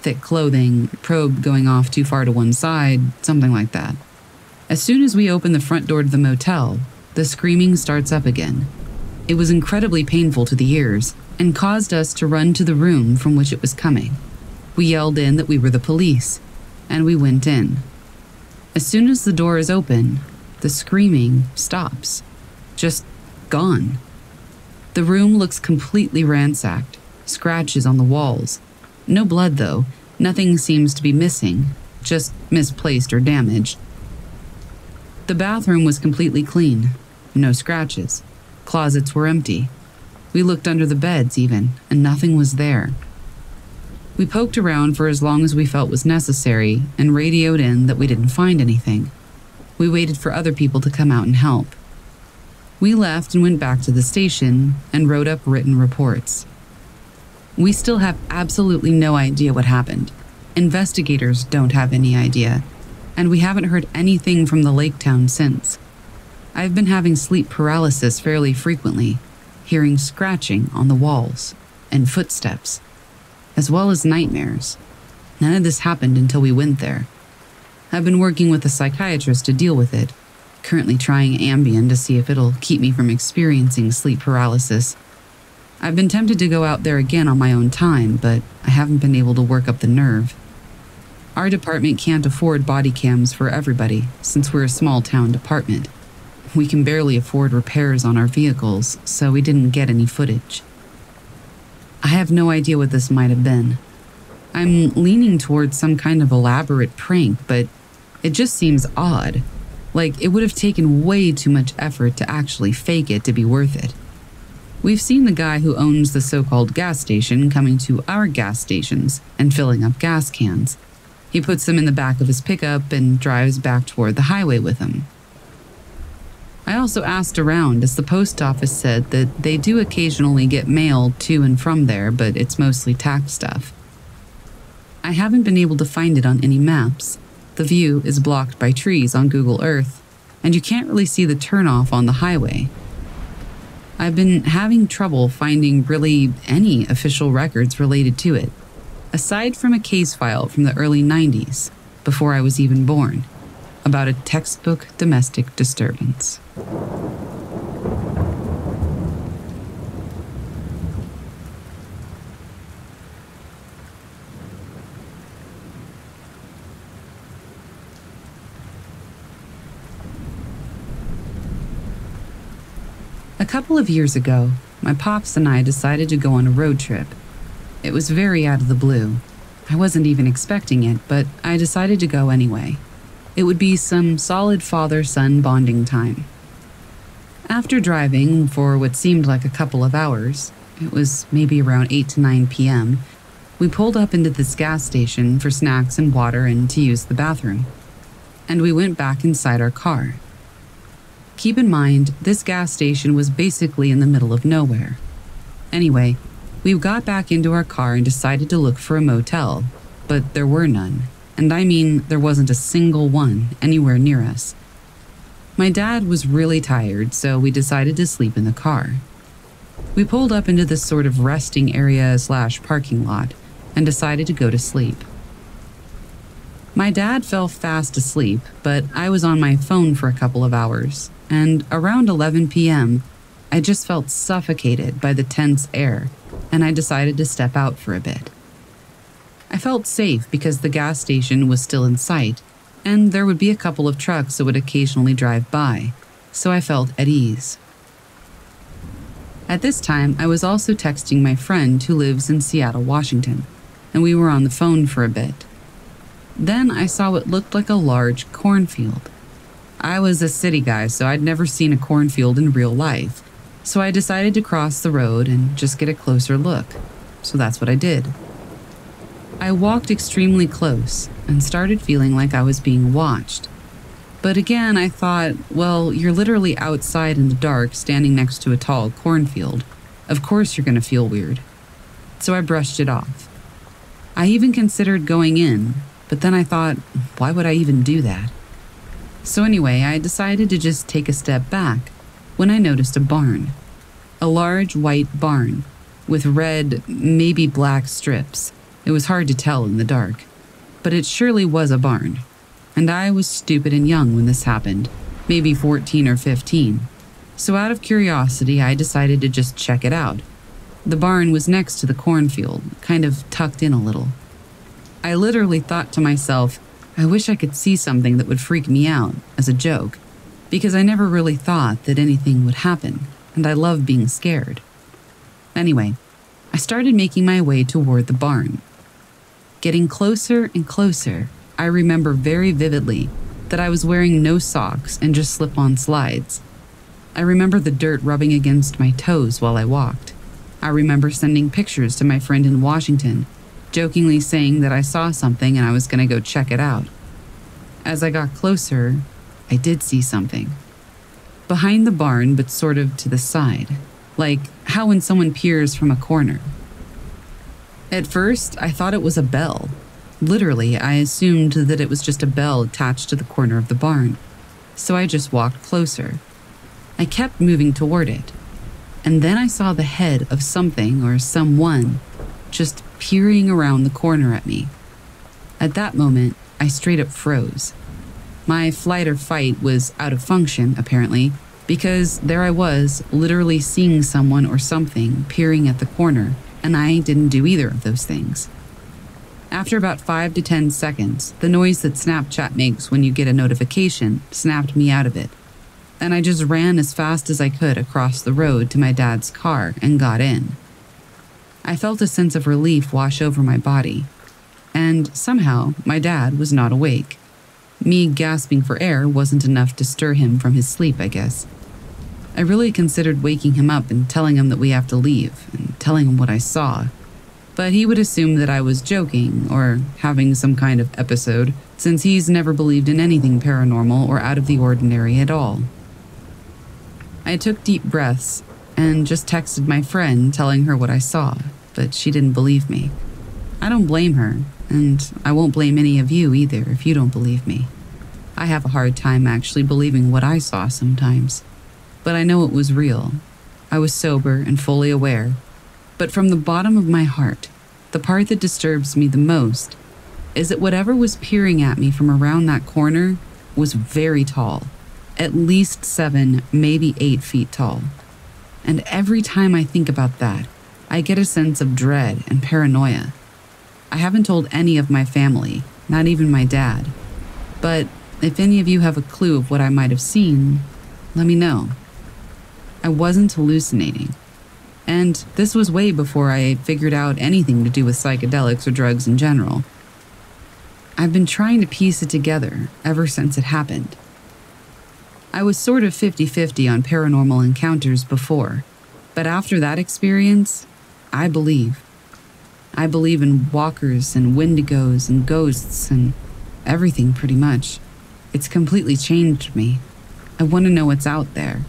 Thick clothing, probe going off too far to one side, something like that. As soon as we open the front door to the motel, the screaming starts up again. It was incredibly painful to the ears and caused us to run to the room from which it was coming. We yelled in that we were the police, and we went in. As soon as the door is open, the screaming stops. Just gone. The room looks completely ransacked, scratches on the walls. No blood, though. Nothing seems to be missing, just misplaced or damaged. The bathroom was completely clean, no scratches. Closets were empty. We looked under the beds, even, and nothing was there. We poked around for as long as we felt was necessary and radioed in that we didn't find anything. We waited for other people to come out and help. We left and went back to the station and wrote up written reports. We still have absolutely no idea what happened. Investigators don't have any idea, and we haven't heard anything from the lake town since. I've been having sleep paralysis fairly frequently, hearing scratching on the walls and footsteps, as well as nightmares. None of this happened until we went there. I've been working with a psychiatrist to deal with it, currently trying Ambien to see if it'll keep me from experiencing sleep paralysis. I've been tempted to go out there again on my own time, but I haven't been able to work up the nerve. Our department can't afford body cams for everybody since we're a small town department. We can barely afford repairs on our vehicles, so we didn't get any footage. I have no idea what this might have been. I'm leaning towards some kind of elaborate prank, but it just seems odd. Like, it would have taken way too much effort to actually fake it to be worth it. We've seen the guy who owns the so called gas station coming to our gas stations and filling up gas cans. He puts them in the back of his pickup and drives back toward the highway with them. I also asked around, as the post office said that they do occasionally get mail to and from there, but it's mostly tax stuff. I haven't been able to find it on any maps. The view is blocked by trees on Google Earth, and you can't really see the turnoff on the highway. I've been having trouble finding really any official records related to it, aside from a case file from the early 90s, before I was even born, about a textbook domestic disturbance. Couple of years ago, my pops and I decided to go on a road trip. It was very out of the blue. I wasn't even expecting it, but I decided to go anyway. It would be some solid father son bonding time. After driving for what seemed like a couple of hours, it was maybe around 8 to 9 p.m., we pulled up into this gas station for snacks and water and to use the bathroom. And we went back inside our car. Keep in mind, this gas station was basically in the middle of nowhere. Anyway, we got back into our car and decided to look for a motel, but there were none. And I mean, there wasn't a single one anywhere near us. My dad was really tired, so we decided to sleep in the car. We pulled up into this sort of resting area slash parking lot and decided to go to sleep. My dad fell fast asleep, but I was on my phone for a couple of hours, and around 11 p.m., I just felt suffocated by the tense air, and I decided to step out for a bit. I felt safe because the gas station was still in sight, and there would be a couple of trucks that would occasionally drive by, so I felt at ease. At this time, I was also texting my friend who lives in Seattle, Washington, and we were on the phone for a bit. Then I saw what looked like a large cornfield. I was a city guy, so I'd never seen a cornfield in real life. So I decided to cross the road and just get a closer look. So that's what I did. I walked extremely close and started feeling like I was being watched. But again, I thought, well, you're literally outside in the dark standing next to a tall cornfield. Of course you're going to feel weird. So I brushed it off. I even considered going in, but then I thought, why would I even do that? So, anyway, I decided to just take a step back when I noticed a barn. A large white barn with red, maybe black strips. It was hard to tell in the dark, but it surely was a barn. And I was stupid and young when this happened, maybe 14 or 15. So, out of curiosity, I decided to just check it out. The barn was next to the cornfield, kind of tucked in a little. I literally thought to myself, I wish I could see something that would freak me out, as a joke, because I never really thought that anything would happen, and I love being scared. Anyway, I started making my way toward the barn. Getting closer and closer, I remember very vividly that I was wearing no socks and just slip on slides. I remember the dirt rubbing against my toes while I walked. I remember sending pictures to my friend in Washington jokingly saying that I saw something and I was going to go check it out. As I got closer, I did see something. Behind the barn, but sort of to the side, like how when someone peers from a corner. At first, I thought it was a bell. Literally, I assumed that it was just a bell attached to the corner of the barn. So I just walked closer. I kept moving toward it. And then I saw the head of something or someone just peering around the corner at me. At that moment, I straight up froze. My flight or fight was out of function, apparently, because there I was, literally seeing someone or something peering at the corner, and I didn't do either of those things. After about 5 to 10 seconds, the noise that Snapchat makes when you get a notification snapped me out of it, and I just ran as fast as I could across the road to my dad's car and got in. I felt a sense of relief wash over my body. And somehow, my dad was not awake. Me gasping for air wasn't enough to stir him from his sleep, I guess. I really considered waking him up and telling him that we have to leave, and telling him what I saw. But he would assume that I was joking or having some kind of episode, since he's never believed in anything paranormal or out of the ordinary at all. I took deep breaths and just texted my friend telling her what I saw, but she didn't believe me. I don't blame her, and I won't blame any of you either if you don't believe me. I have a hard time actually believing what I saw sometimes. But I know it was real. I was sober and fully aware. But from the bottom of my heart, the part that disturbs me the most is that whatever was peering at me from around that corner was very tall, at least seven, maybe eight feet tall. And every time I think about that, I get a sense of dread and paranoia. I haven't told any of my family, not even my dad. But if any of you have a clue of what I might have seen, let me know. I wasn't hallucinating. And this was way before I figured out anything to do with psychedelics or drugs in general. I've been trying to piece it together ever since it happened. I was sort of 50 50 on paranormal encounters before, but after that experience, I believe. I believe in walkers and wendigos and ghosts and everything pretty much. It's completely changed me. I want to know what's out there.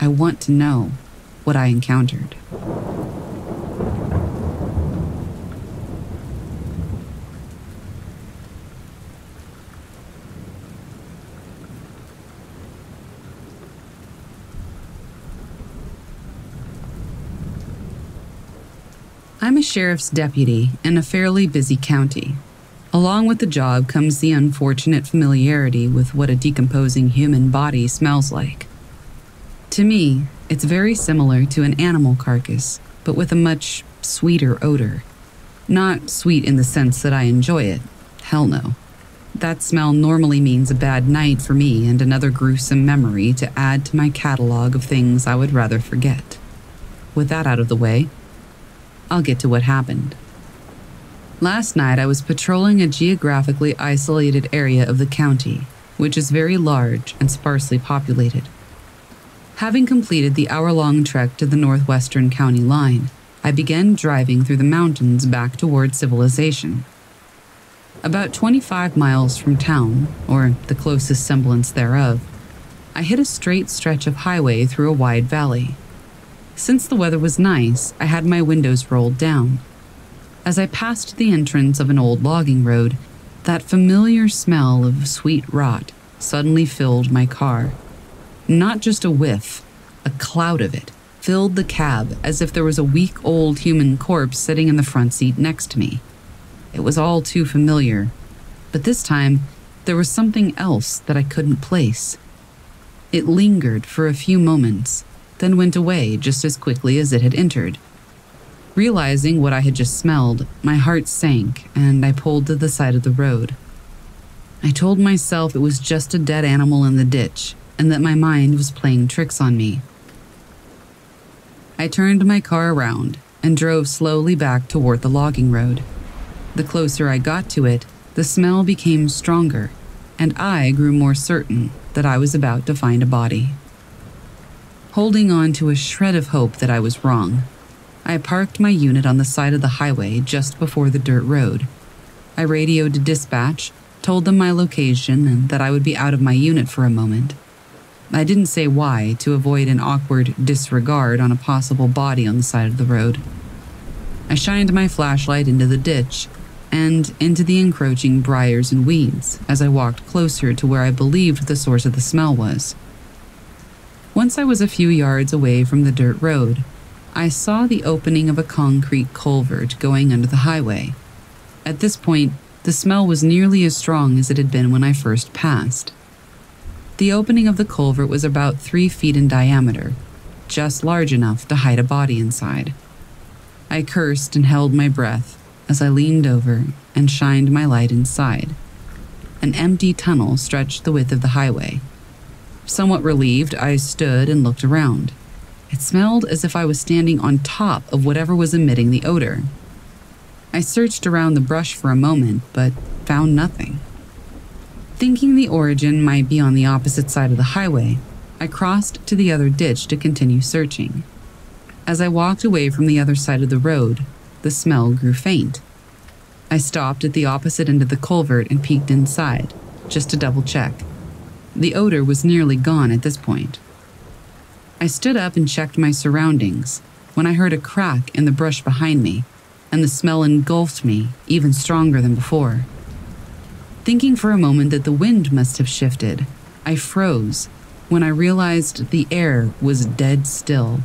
I want to know what I encountered. I'm a sheriff's deputy in a fairly busy county. Along with the job comes the unfortunate familiarity with what a decomposing human body smells like. To me, it's very similar to an animal carcass, but with a much sweeter odor. Not sweet in the sense that I enjoy it. Hell no. That smell normally means a bad night for me and another gruesome memory to add to my catalog of things I would rather forget. With that out of the way, I'll get to what happened. Last night, I was patrolling a geographically isolated area of the county, which is very large and sparsely populated. Having completed the hour long trek to the northwestern county line, I began driving through the mountains back toward civilization. About 25 miles from town, or the closest semblance thereof, I hit a straight stretch of highway through a wide valley. Since the weather was nice, I had my windows rolled down as I passed the entrance of an old logging road, that familiar smell of sweet rot suddenly filled my car. Not just a whiff, a cloud of it filled the cab as if there was a week old human corpse sitting in the front seat next to me. It was all too familiar, but this time there was something else that I couldn't place. It lingered for a few moments, then went away just as quickly as it had entered. Realizing what I had just smelled, my heart sank and I pulled to the side of the road. I told myself it was just a dead animal in the ditch and that my mind was playing tricks on me. I turned my car around and drove slowly back toward the logging road. The closer I got to it, the smell became stronger, and I grew more certain that I was about to find a body. Holding on to a shred of hope that I was wrong, I parked my unit on the side of the highway just before the dirt road. I radioed dispatch, told them my location, and that I would be out of my unit for a moment. I didn't say why to avoid an awkward disregard on a possible body on the side of the road. I shined my flashlight into the ditch and into the encroaching briars and weeds as I walked closer to where I believed the source of the smell was. Once I was a few yards away from the dirt road, I saw the opening of a concrete culvert going under the highway. At this point, the smell was nearly as strong as it had been when I first passed. The opening of the culvert was about three feet in diameter, just large enough to hide a body inside. I cursed and held my breath as I leaned over and shined my light inside. An empty tunnel stretched the width of the highway. Somewhat relieved, I stood and looked around. It smelled as if I was standing on top of whatever was emitting the odor. I searched around the brush for a moment, but found nothing. Thinking the origin might be on the opposite side of the highway, I crossed to the other ditch to continue searching. As I walked away from the other side of the road, the smell grew faint. I stopped at the opposite end of the culvert and peeked inside, just to double check. The odor was nearly gone at this point. I stood up and checked my surroundings when I heard a crack in the brush behind me, and the smell engulfed me even stronger than before. Thinking for a moment that the wind must have shifted, I froze when I realized the air was dead still.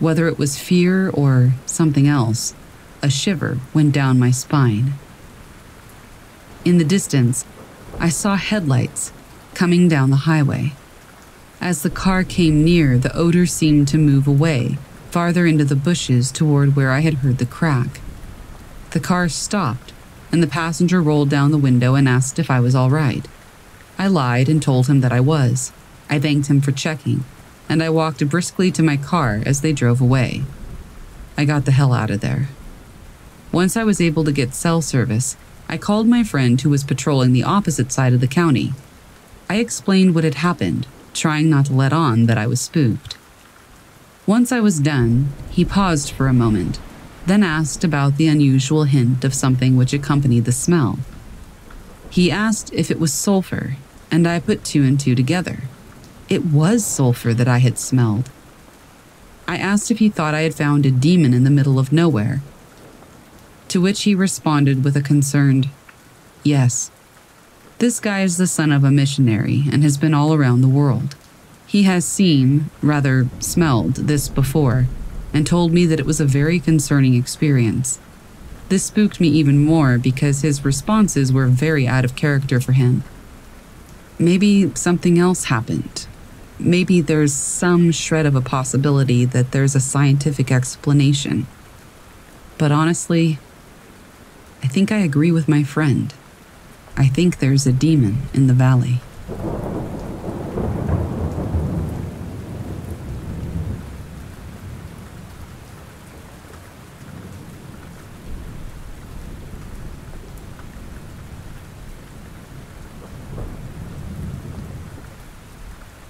Whether it was fear or something else, a shiver went down my spine. In the distance, I saw headlights coming down the highway. As the car came near, the odor seemed to move away, farther into the bushes toward where I had heard the crack. The car stopped, and the passenger rolled down the window and asked if I was all right. I lied and told him that I was. I thanked him for checking, and I walked briskly to my car as they drove away. I got the hell out of there. Once I was able to get cell service, I called my friend who was patrolling the opposite side of the county. I explained what had happened, trying not to let on that I was spooked. Once I was done, he paused for a moment, then asked about the unusual hint of something which accompanied the smell. He asked if it was sulfur, and I put two and two together. It was sulfur that I had smelled. I asked if he thought I had found a demon in the middle of nowhere, to which he responded with a concerned, Yes. This guy is the son of a missionary and has been all around the world. He has seen, rather smelled, this before, and told me that it was a very concerning experience. This spooked me even more because his responses were very out of character for him. Maybe something else happened. Maybe there's some shred of a possibility that there's a scientific explanation. But honestly, I think I agree with my friend. I think there's a demon in the valley.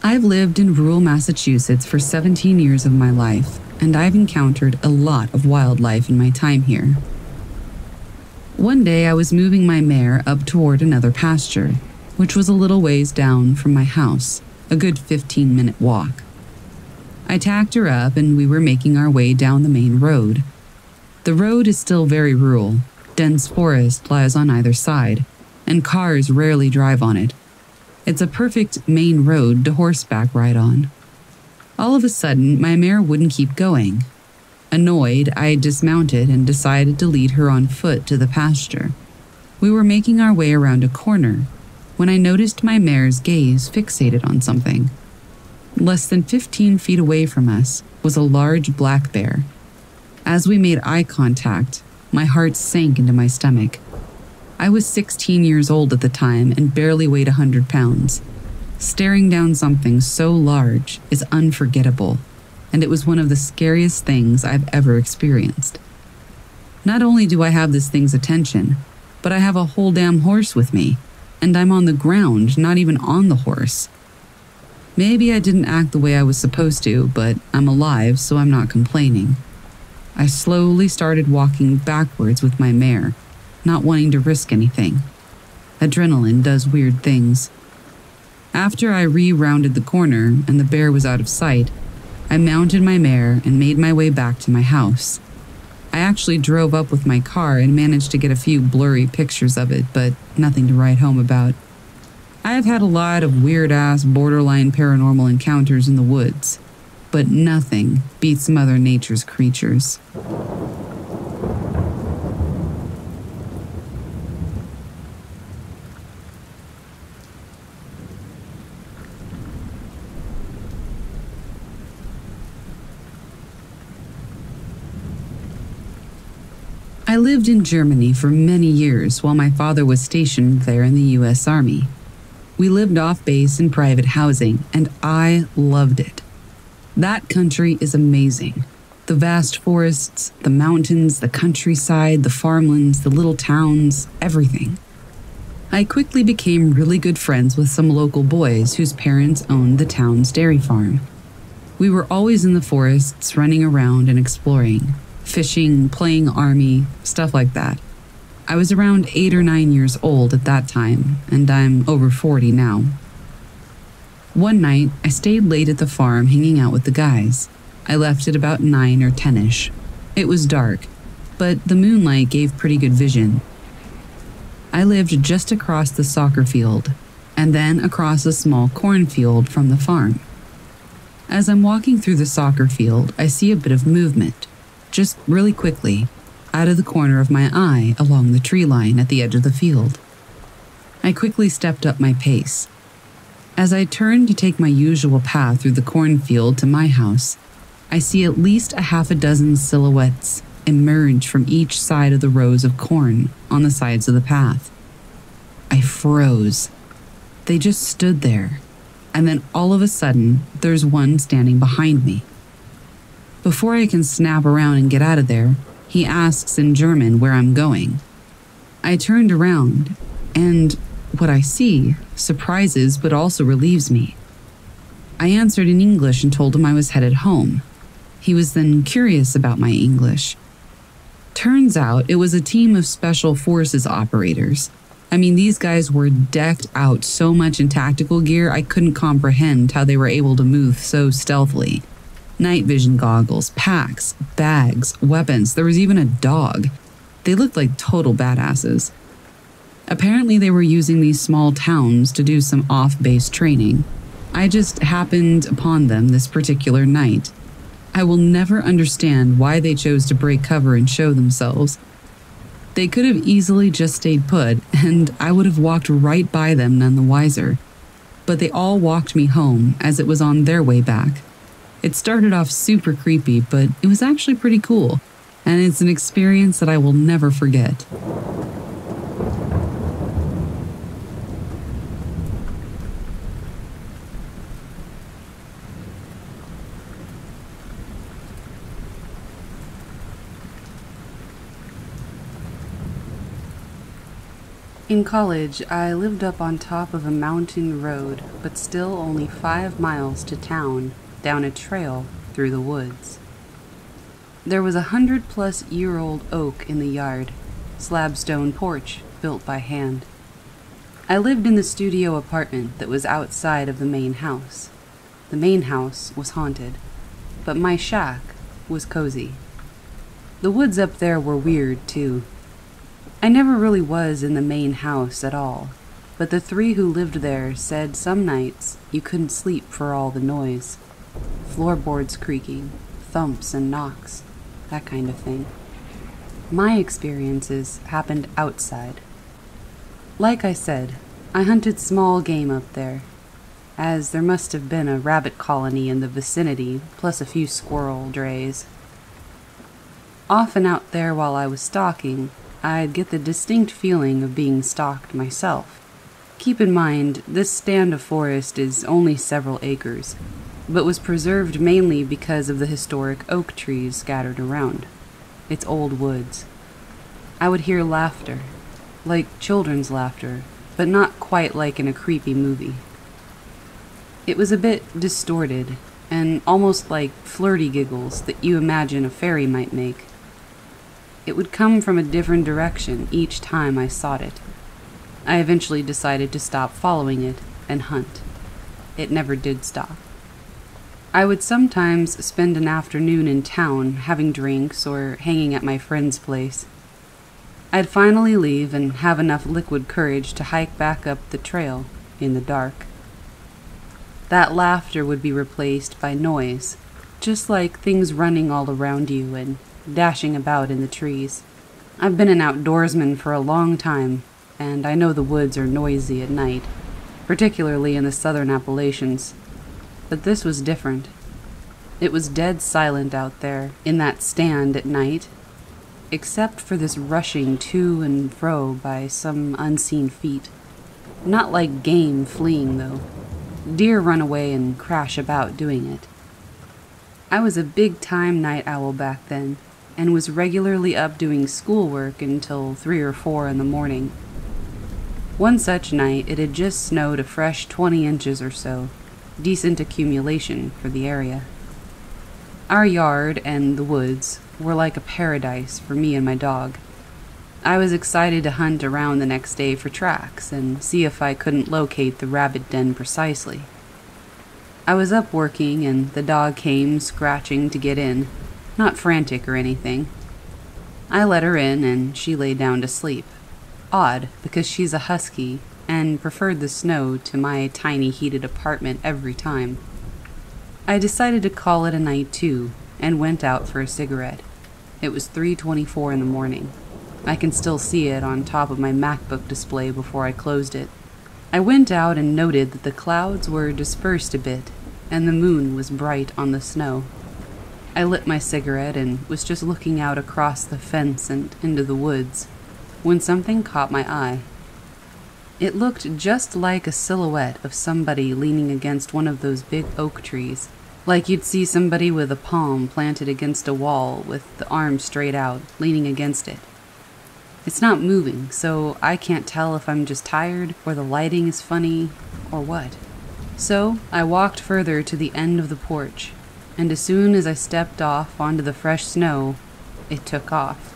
I've lived in rural Massachusetts for 17 years of my life, and I've encountered a lot of wildlife in my time here. One day I was moving my mare up toward another pasture, which was a little ways down from my house, a good 15 minute walk. I tacked her up and we were making our way down the main road. The road is still very rural, dense forest lies on either side, and cars rarely drive on it. It's a perfect main road to horseback ride on. All of a sudden, my mare wouldn't keep going, Annoyed, I dismounted and decided to lead her on foot to the pasture. We were making our way around a corner when I noticed my mare's gaze fixated on something. Less than 15 feet away from us was a large black bear. As we made eye contact, my heart sank into my stomach. I was 16 years old at the time and barely weighed 100 pounds. Staring down something so large is unforgettable and it was one of the scariest things I've ever experienced. Not only do I have this thing's attention, but I have a whole damn horse with me, and I'm on the ground, not even on the horse. Maybe I didn't act the way I was supposed to, but I'm alive, so I'm not complaining. I slowly started walking backwards with my mare, not wanting to risk anything. Adrenaline does weird things. After I re rounded the corner and the bear was out of sight, I mounted my mare and made my way back to my house. I actually drove up with my car and managed to get a few blurry pictures of it, but nothing to write home about. I have had a lot of weird ass, borderline paranormal encounters in the woods, but nothing beats Mother Nature's creatures. Lived in Germany for many years while my father was stationed there in the U.S. Army. We lived off base in private housing, and I loved it. That country is amazing. The vast forests, the mountains, the countryside, the farmlands, the little towns, everything. I quickly became really good friends with some local boys whose parents owned the town's dairy farm. We were always in the forests running around and exploring, fishing, playing army, stuff like that. I was around eight or nine years old at that time, and I'm over 40 now. One night, I stayed late at the farm hanging out with the guys. I left at about 9 or 10 ish. It was dark, but the moonlight gave pretty good vision. I lived just across the soccer field, and then across a small cornfield from the farm. As I'm walking through the soccer field, I see a bit of movement, just really quickly, out of the corner of my eye along the tree line at the edge of the field. I quickly stepped up my pace. As I turn to take my usual path through the cornfield to my house, I see at least a half a dozen silhouettes emerge from each side of the rows of corn on the sides of the path. I froze. They just stood there, and then all of a sudden, there's one standing behind me. Before I can snap around and get out of there, he asks in German where I'm going. I turned around, and what I see surprises but also relieves me. I answered in English and told him I was headed home. He was then curious about my English. Turns out it was a team of special forces operators. I mean, these guys were decked out so much in tactical gear, I couldn't comprehend how they were able to move so stealthily night vision goggles, packs, bags, weapons. There was even a dog. They looked like total badasses. Apparently, they were using these small towns to do some off base training. I just happened upon them this particular night. I will never understand why they chose to break cover and show themselves. They could have easily just stayed put, and I would have walked right by them none the wiser. But they all walked me home as it was on their way back. It started off super creepy, but it was actually pretty cool, and it's an experience that I will never forget. In college, I lived up on top of a mountain road, but still only five miles to town down a trail through the woods. There was a hundred plus year old oak in the yard, slab stone porch built by hand. I lived in the studio apartment that was outside of the main house. The main house was haunted, but my shack was cozy. The woods up there were weird, too. I never really was in the main house at all, but the three who lived there said some nights you couldn't sleep for all the noise floorboards creaking, thumps and knocks, that kind of thing. My experiences happened outside. Like I said, I hunted small game up there, as there must have been a rabbit colony in the vicinity, plus a few squirrel drays. Often out there while I was stalking, I'd get the distinct feeling of being stalked myself. Keep in mind, this stand of forest is only several acres, but was preserved mainly because of the historic oak trees scattered around. Its old woods. I would hear laughter, like children's laughter, but not quite like in a creepy movie. It was a bit distorted, and almost like flirty giggles that you imagine a fairy might make. It would come from a different direction each time I sought it. I eventually decided to stop following it and hunt. It never did stop. I would sometimes spend an afternoon in town having drinks or hanging at my friend's place. I'd finally leave and have enough liquid courage to hike back up the trail in the dark. That laughter would be replaced by noise, just like things running all around you and dashing about in the trees. I've been an outdoorsman for a long time, and I know the woods are noisy at night, particularly in the southern Appalachians. But this was different. It was dead silent out there, in that stand at night, except for this rushing to and fro by some unseen feet. Not like game fleeing, though. Deer run away and crash about doing it. I was a big time night owl back then, and was regularly up doing schoolwork until three or four in the morning. One such night, it had just snowed a fresh 20 inches or so, decent accumulation for the area. Our yard and the woods were like a paradise for me and my dog. I was excited to hunt around the next day for tracks and see if I couldn't locate the rabbit den precisely. I was up working and the dog came scratching to get in, not frantic or anything. I let her in and she lay down to sleep. Odd, because she's a husky and preferred the snow to my tiny heated apartment every time. I decided to call it a night too and went out for a cigarette. It was 3:24 in the morning. I can still see it on top of my MacBook display before I closed it. I went out and noted that the clouds were dispersed a bit and the moon was bright on the snow. I lit my cigarette and was just looking out across the fence and into the woods when something caught my eye. It looked just like a silhouette of somebody leaning against one of those big oak trees, like you'd see somebody with a palm planted against a wall with the arm straight out, leaning against it. It's not moving, so I can't tell if I'm just tired or the lighting is funny or what. So I walked further to the end of the porch, and as soon as I stepped off onto the fresh snow, it took off.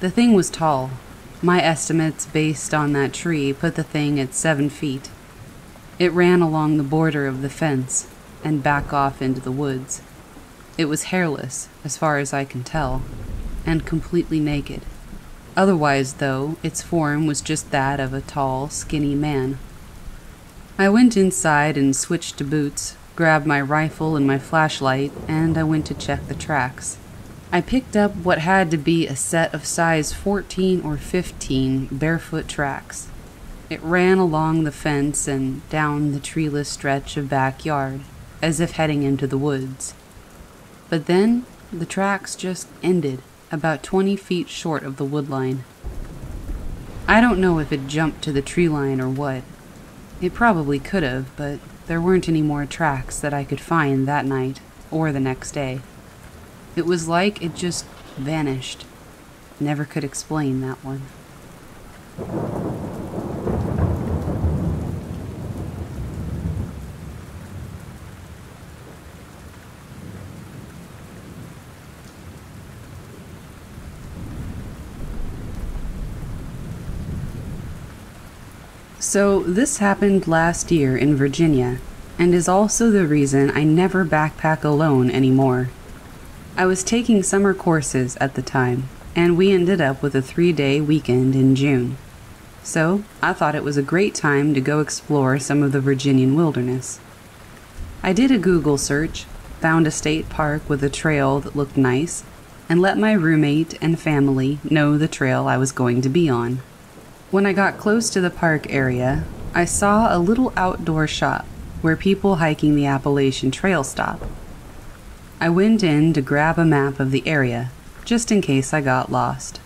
The thing was tall. My estimates based on that tree put the thing at seven feet. It ran along the border of the fence and back off into the woods. It was hairless, as far as I can tell, and completely naked. Otherwise, though, its form was just that of a tall, skinny man. I went inside and switched to boots, grabbed my rifle and my flashlight, and I went to check the tracks. I picked up what had to be a set of size 14 or 15 barefoot tracks. It ran along the fence and down the treeless stretch of backyard, as if heading into the woods. But then the tracks just ended about 20 feet short of the woodline. I don't know if it jumped to the tree line or what. It probably could have, but there weren't any more tracks that I could find that night or the next day. It was like it just vanished. Never could explain that one. So, this happened last year in Virginia, and is also the reason I never backpack alone anymore. I was taking summer courses at the time, and we ended up with a three day weekend in June. So, I thought it was a great time to go explore some of the Virginian wilderness. I did a Google search, found a state park with a trail that looked nice, and let my roommate and family know the trail I was going to be on. When I got close to the park area, I saw a little outdoor shop where people hiking the Appalachian Trail stop. I went in to grab a map of the area, just in case I got lost.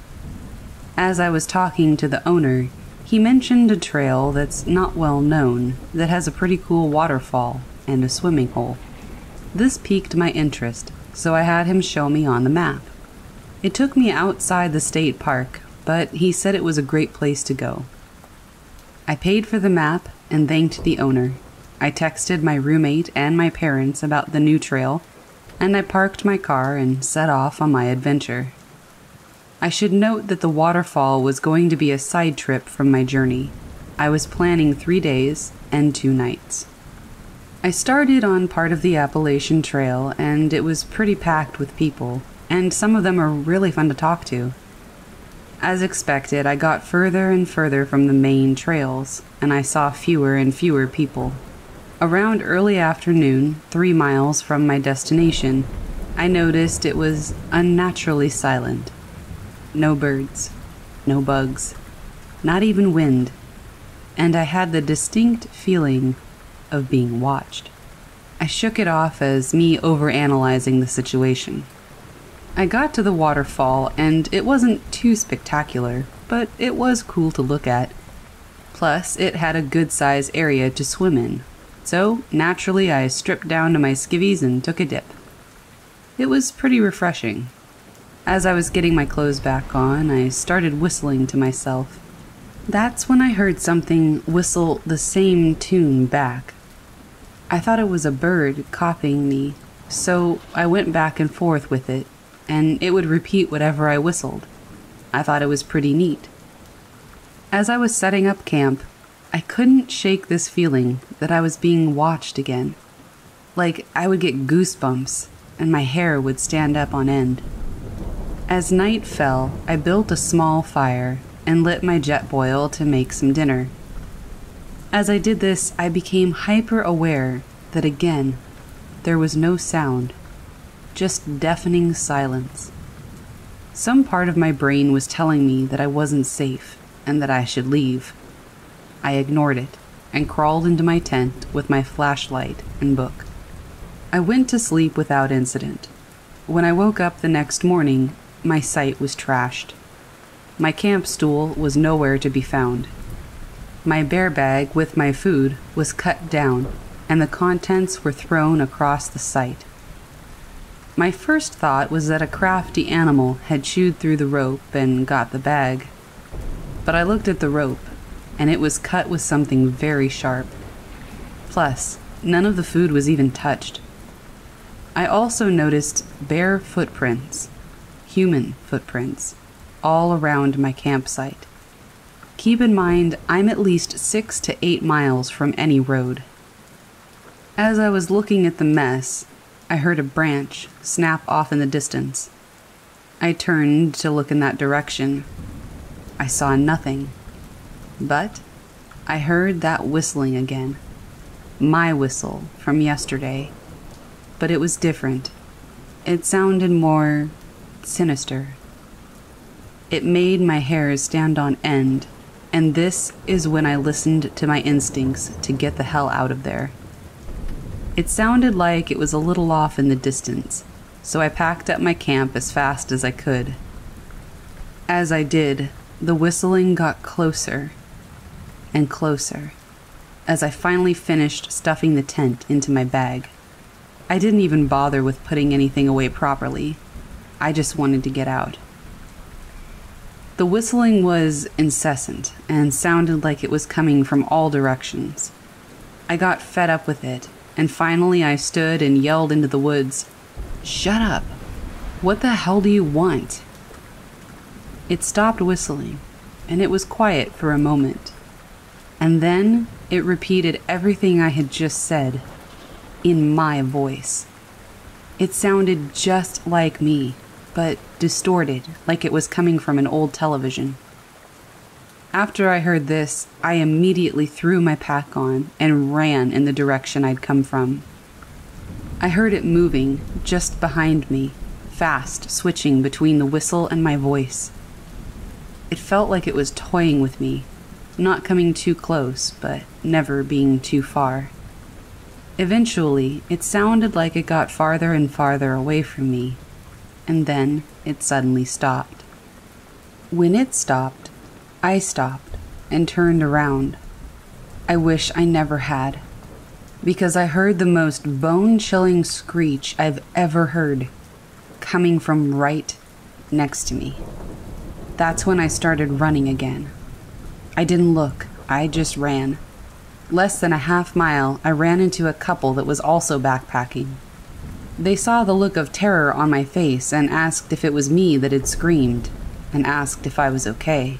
As I was talking to the owner, he mentioned a trail that's not well known that has a pretty cool waterfall and a swimming hole. This piqued my interest, so I had him show me on the map. It took me outside the state park but he said it was a great place to go. I paid for the map and thanked the owner. I texted my roommate and my parents about the new trail, and I parked my car and set off on my adventure. I should note that the waterfall was going to be a side trip from my journey. I was planning three days and two nights. I started on part of the Appalachian Trail, and it was pretty packed with people, and some of them are really fun to talk to. As expected, I got further and further from the main trails, and I saw fewer and fewer people. Around early afternoon, three miles from my destination, I noticed it was unnaturally silent. No birds, no bugs, not even wind, and I had the distinct feeling of being watched. I shook it off as me overanalyzing the situation. I got to the waterfall, and it wasn't too spectacular, but it was cool to look at. Plus, it had a good sized area to swim in, so naturally I stripped down to my skivvies and took a dip. It was pretty refreshing. As I was getting my clothes back on, I started whistling to myself. That's when I heard something whistle the same tune back. I thought it was a bird copying me, So I went back and forth with it, and it would repeat whatever I whistled. I thought it was pretty neat. As I was setting up camp, I couldn't shake this feeling that I was being watched again. Like I would get goosebumps and my hair would stand up on end. As night fell, I built a small fire and lit my Jetboil to make some dinner. As I did this, I became hyper aware that again, there was no sound, just deafening silence. Some part of my brain was telling me that I wasn't safe and that I should leave. I ignored it and crawled into my tent with my flashlight and book. I went to sleep without incident. When I woke up the next morning, my site was trashed. My camp stool was nowhere to be found. My bear bag with my food was cut down, and the contents were thrown across the site. My first thought was that a crafty animal had chewed through the rope and got the bag. But I looked at the rope, and it was cut with something very sharp. Plus, none of the food was even touched. I also noticed bare footprints, human footprints, all around my campsite. Keep in mind, I'm at least six to eight miles from any road. As I was looking at the mess, I heard a branch snap off in the distance. I turned to look in that direction. I saw nothing. But I heard that whistling again. My whistle from yesterday but it was different. It sounded more sinister. It made my hairs stand on end, and this is when I listened to my instincts to get the hell out of there. It sounded like it was a little off in the distance, so I packed up my camp as fast as I could. As I did, the whistling got closer and closer as I finally finished stuffing the tent into my bag. I didn't even bother with putting anything away properly. I just wanted to get out. The whistling was incessant and sounded like it was coming from all directions. I got fed up with it, and finally I stood and yelled into the woods, Shut up! What the hell do you want? It stopped whistling, and it was quiet for a moment. And then it repeated everything I had just said in my voice. It sounded just like me, but distorted, like it was coming from an old television. After I heard this, I immediately threw my pack on and ran in the direction I'd come from. I heard it moving just behind me, fast, switching between the whistle and my voice. It felt like it was toying with me, not coming too close, but never being too far. Eventually, it sounded like it got farther and farther away from me, and then it suddenly stopped. When it stopped, I stopped and turned around. I wish I never had, because I heard the most bone chilling screech I've ever heard coming from right next to me. That's when I started running again. I didn't look, I just ran. Less than a half mile, I ran into a couple that was also backpacking. They saw the look of terror on my face and asked if it was me that had screamed, and asked if I was okay.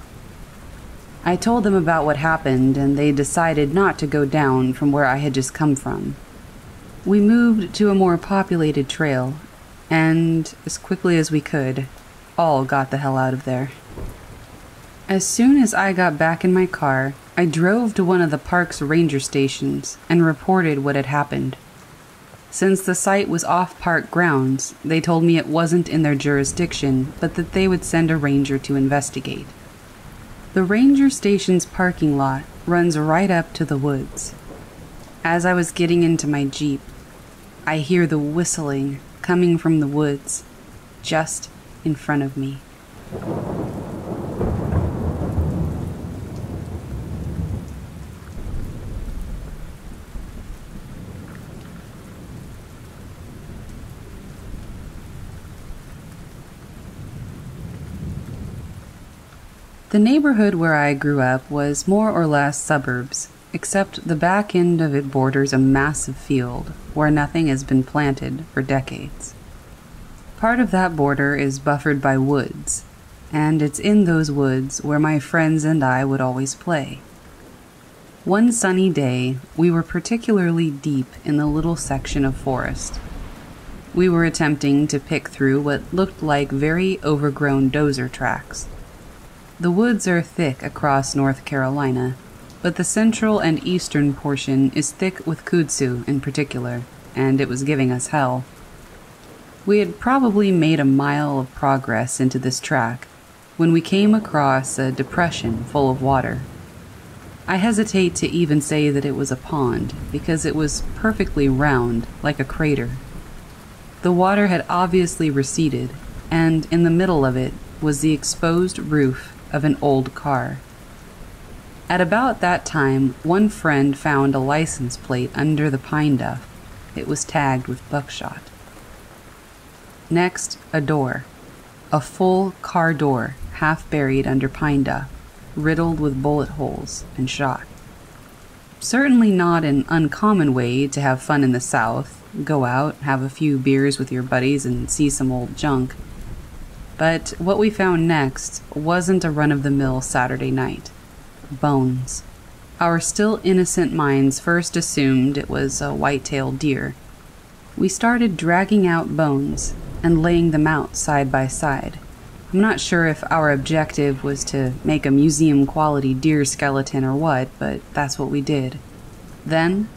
I told them about what happened, and they decided not to go down from where I had just come from. We moved to a more populated trail, and as quickly as we could, all got the hell out of there. As soon as I got back in my car, I drove to one of the park's ranger stations and reported what had happened. Since the site was off park grounds, they told me it wasn't in their jurisdiction, but that they would send a ranger to investigate. The ranger station's parking lot runs right up to the woods. As I was getting into my Jeep, I hear the whistling coming from the woods just in front of me. The neighborhood where I grew up was more or less suburbs, except the back end of it borders a massive field where nothing has been planted for decades. Part of that border is buffered by woods, and it's in those woods where my friends and I would always play. One sunny day, we were particularly deep in the little section of forest. We were attempting to pick through what looked like very overgrown dozer tracks. The woods are thick across North Carolina, but the central and eastern portion is thick with kudzu in particular, and it was giving us hell. We had probably made a mile of progress into this track when we came across a depression full of water. I hesitate to even say that it was a pond because it was perfectly round, like a crater. The water had obviously receded, and in the middle of it was the exposed roof of an old car. At about that time, one friend found a license plate under the pine duff. It was tagged with buckshot. Next, a door. A full car door half buried under pine duff, riddled with bullet holes and shot. Certainly not an uncommon way to have fun in the South go out, have a few beers with your buddies, and see some old junk. But what we found next wasn't a run of the mill Saturday night. Bones. Our still innocent minds first assumed it was a white tailed deer. We started dragging out bones and laying them out side by side. I'm not sure if our objective was to make a museum quality deer skeleton or what, but that's what we did. Then,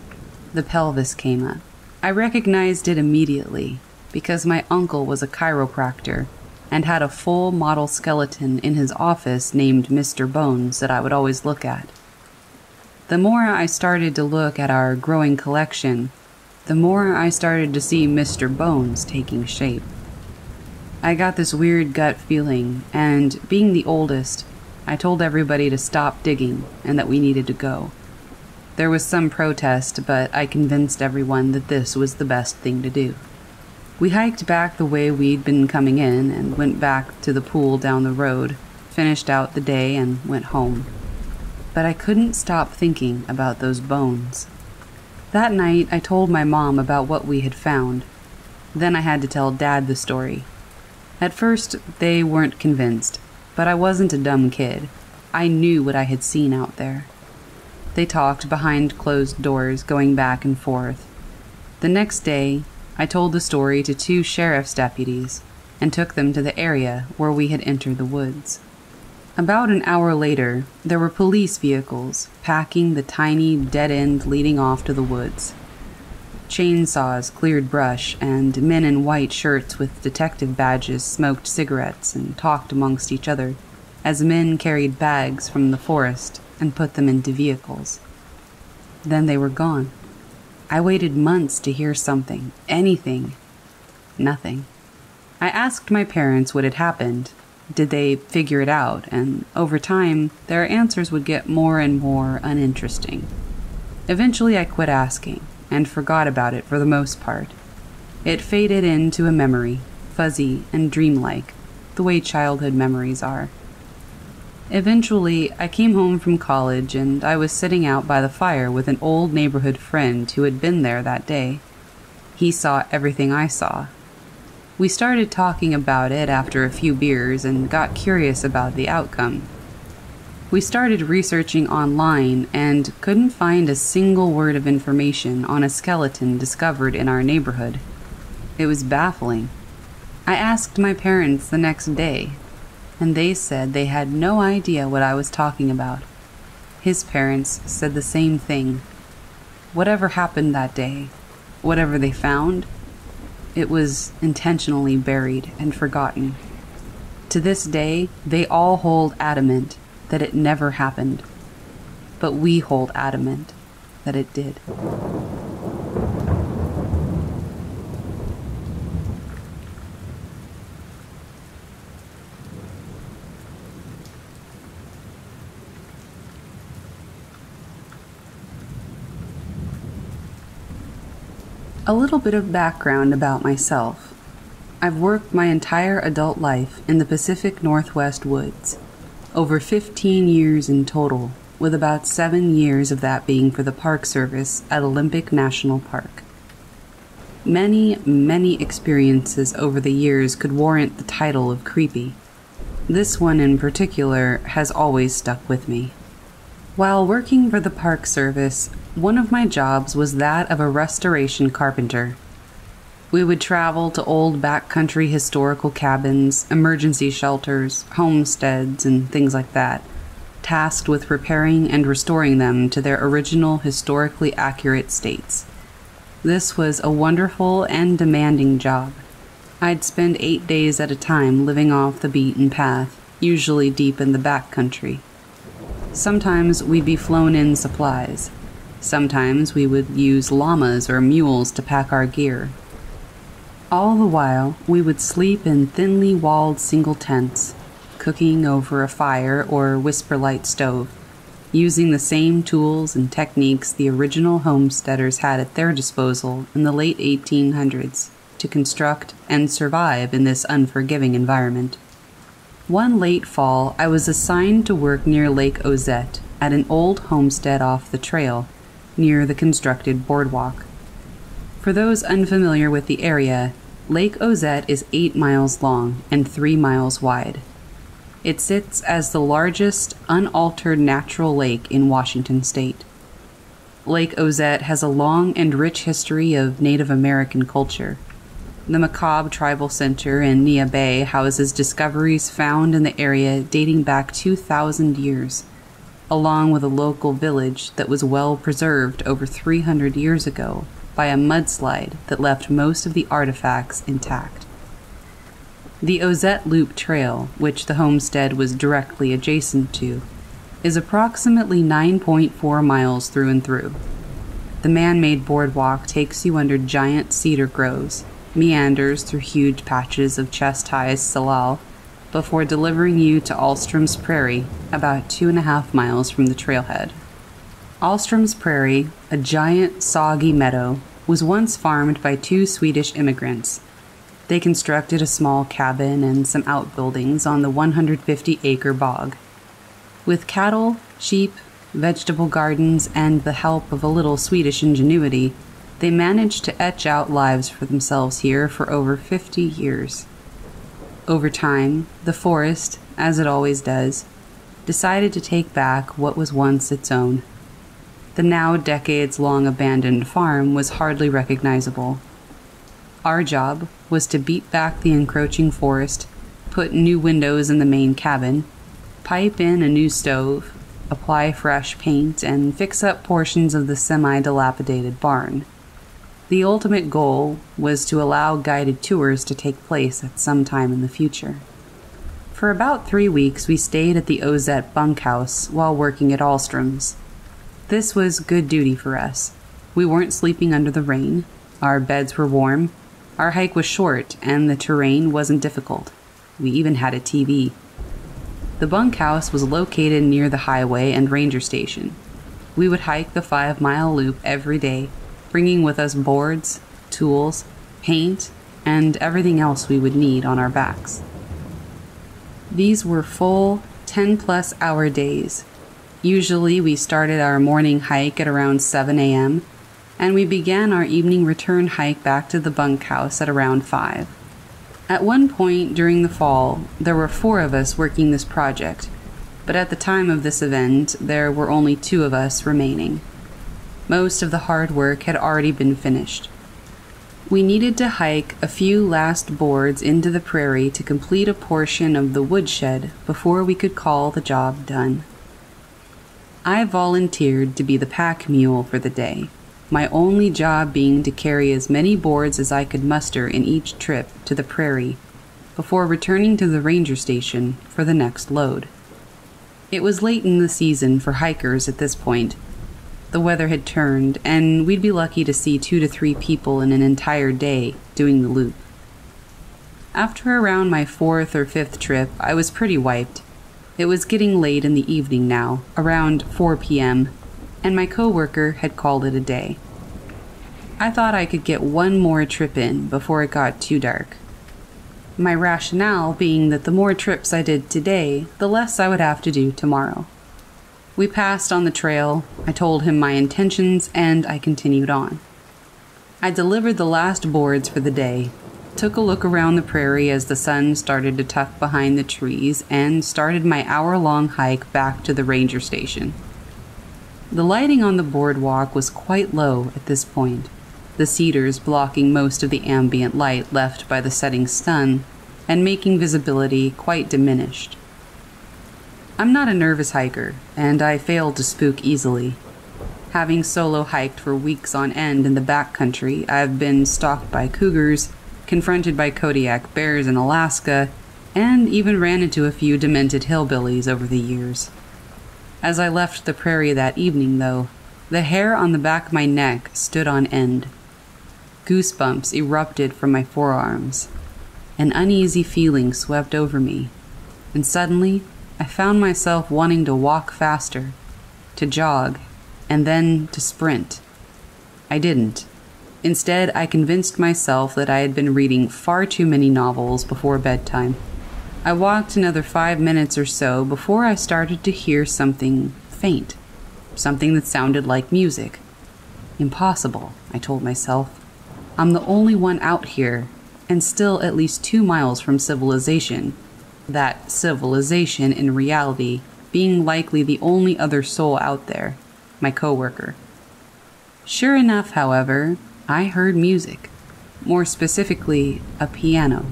the pelvis came up. I recognized it immediately because my uncle was a chiropractor and had a full model skeleton in his office named Mr. Bones that I would always look at. The more I started to look at our growing collection, the more I started to see Mr. Bones taking shape. I got this weird gut feeling, and being the oldest, I told everybody to stop digging and that we needed to go. There was some protest, but I convinced everyone that this was the best thing to do. We hiked back the way we'd been coming in and went back to the pool down the road, finished out the day, and went home. But I couldn't stop thinking about those bones. That night, I told my mom about what we had found. Then I had to tell Dad the story, at first, they weren't convinced, but I wasn't a dumb kid. I knew what I had seen out there. They talked behind closed doors, going back and forth. The next day, I told the story to two sheriff's deputies and took them to the area where we had entered the woods. About an hour later, there were police vehicles packing the tiny dead end leading off to the woods. Chainsaws cleared brush, and men in white shirts with detective badges smoked cigarettes and talked amongst each other as men carried bags from the forest and put them into vehicles. Then they were gone. I waited months to hear something, anything. Nothing. I asked my parents what had happened. Did they figure it out? And over time, their answers would get more and more uninteresting. Eventually, I quit asking and forgot about it for the most part. It faded into a memory, fuzzy and dreamlike, the way childhood memories are. Eventually, I came home from college and I was sitting out by the fire with an old neighborhood friend who had been there that day. He saw everything I saw. We started talking about it after a few beers and got curious about the outcome. We started researching online and couldn't find a single word of information on a skeleton discovered in our neighborhood. It was baffling. I asked my parents the next day, and they said they had no idea what I was talking about. His parents said the same thing. Whatever happened that day, whatever they found, it was intentionally buried and forgotten. To this day, they all hold adamant that it never happened, but we hold adamant that it did. A little bit of background about myself. I've worked my entire adult life in the Pacific Northwest woods over 15 years in total, with about seven years of that being for the Park Service at Olympic National Park. Many, many experiences over the years could warrant the title of creepy. This one in particular has always stuck with me. While working for the Park Service, one of my jobs was that of a restoration carpenter. We would travel to old backcountry historical cabins, emergency shelters, homesteads, and things like that, tasked with repairing and restoring them to their original historically accurate states. This was a wonderful and demanding job. I'd spend eight days at a time living off the beaten path, usually deep in the backcountry. Sometimes we'd be flown in supplies. Sometimes we would use llamas or mules to pack our gear. All the while, we would sleep in thinly walled single tents, cooking over a fire or WhisperLite stove, using the same tools and techniques the original homesteaders had at their disposal in the late 1800s to construct and survive in this unforgiving environment. One late fall, I was assigned to work near Lake Ozette at an old homestead off the trail, near the constructed boardwalk. For those unfamiliar with the area, Lake Ozette is 8 miles long and 3 miles wide. It sits as the largest unaltered natural lake in Washington state. Lake Ozette has a long and rich history of Native American culture. The Makah Tribal Center in Neah Bay houses discoveries found in the area dating back 2,000 years, along with a local village that was well preserved over 300 years ago by a mudslide that left most of the artifacts intact. The Ozette Loop Trail, which the homestead was directly adjacent to, is approximately 9.4 miles through and through. The man made boardwalk takes you under giant cedar groves meanders through huge patches of chest high salal before delivering you to Ahlstrom's Prairie, about two and a half miles from the trailhead. Ahlstrom's Prairie, a giant soggy meadow, was once farmed by two Swedish immigrants. They constructed a small cabin and some outbuildings on the 150 acre bog. With cattle, sheep, vegetable gardens, and the help of a little Swedish ingenuity, they managed to etch out lives for themselves here for over 50 years. Over time, the forest, as it always does, decided to take back what was once its own. The now decades long abandoned farm was hardly recognizable. Our job was to beat back the encroaching forest, put new windows in the main cabin, pipe in a new stove, apply fresh paint, and fix up portions of the semi dilapidated barn. The ultimate goal was to allow guided tours to take place at some time in the future. For about three weeks, we stayed at the Ozette bunkhouse while working at Ahlstrom's. This was good duty for us. We weren't sleeping under the rain, our beds were warm, our hike was short, and the terrain wasn't difficult. We even had a TV. The bunkhouse was located near the highway and ranger station. We would hike the five mile loop every day bringing with us boards, tools, paint, and everything else we would need on our backs. These were full 10 plus hour days. Usually, we started our morning hike at around 7 a.m., and we began our evening return hike back to the bunkhouse at around 5. At one point during the fall, there were four of us working this project, but at the time of this event, there were only two of us remaining. Most of the hard work had already been finished. We needed to hike a few last boards into the prairie to complete a portion of the woodshed before we could call the job done. I volunteered to be the pack mule for the day, my only job being to carry as many boards as I could muster in each trip to the prairie before returning to the ranger station for the next load. It was late in the season for hikers at this point, the weather had turned, and we'd be lucky to see two to three people in an entire day doing the loop. After around my fourth or fifth trip, I was pretty wiped. It was getting late in the evening now, around 4 p.m., and my coworker had called it a day. I thought I could get one more trip in before it got too dark. My rationale being that the more trips I did today, the less I would have to do tomorrow. We passed on the trail. I told him my intentions, and I continued on. I delivered the last boards for the day, took a look around the prairie as the sun started to tuck behind the trees, and started my hour long hike back to the ranger station. The lighting on the boardwalk was quite low at this point, the cedars blocking most of the ambient light left by the setting sun and making visibility quite diminished. I'm not a nervous hiker, and I fail to spook easily. Having solo hiked for weeks on end in the backcountry, I've been stalked by cougars, confronted by Kodiak bears in Alaska, and even ran into a few demented hillbillies over the years. As I left the prairie that evening, though, the hair on the back of my neck stood on end. Goosebumps erupted from my forearms. An uneasy feeling swept over me, and suddenly I found myself wanting to walk faster, to jog, and then to sprint. I didn't. Instead, I convinced myself that I had been reading far too many novels before bedtime. I walked another five minutes or so before I started to hear something faint, something that sounded like music. Impossible, I told myself. I'm the only one out here, and still at least two miles from civilization that civilization in reality being likely the only other soul out there, my coworker. Sure enough, however, I heard music, more specifically, a piano.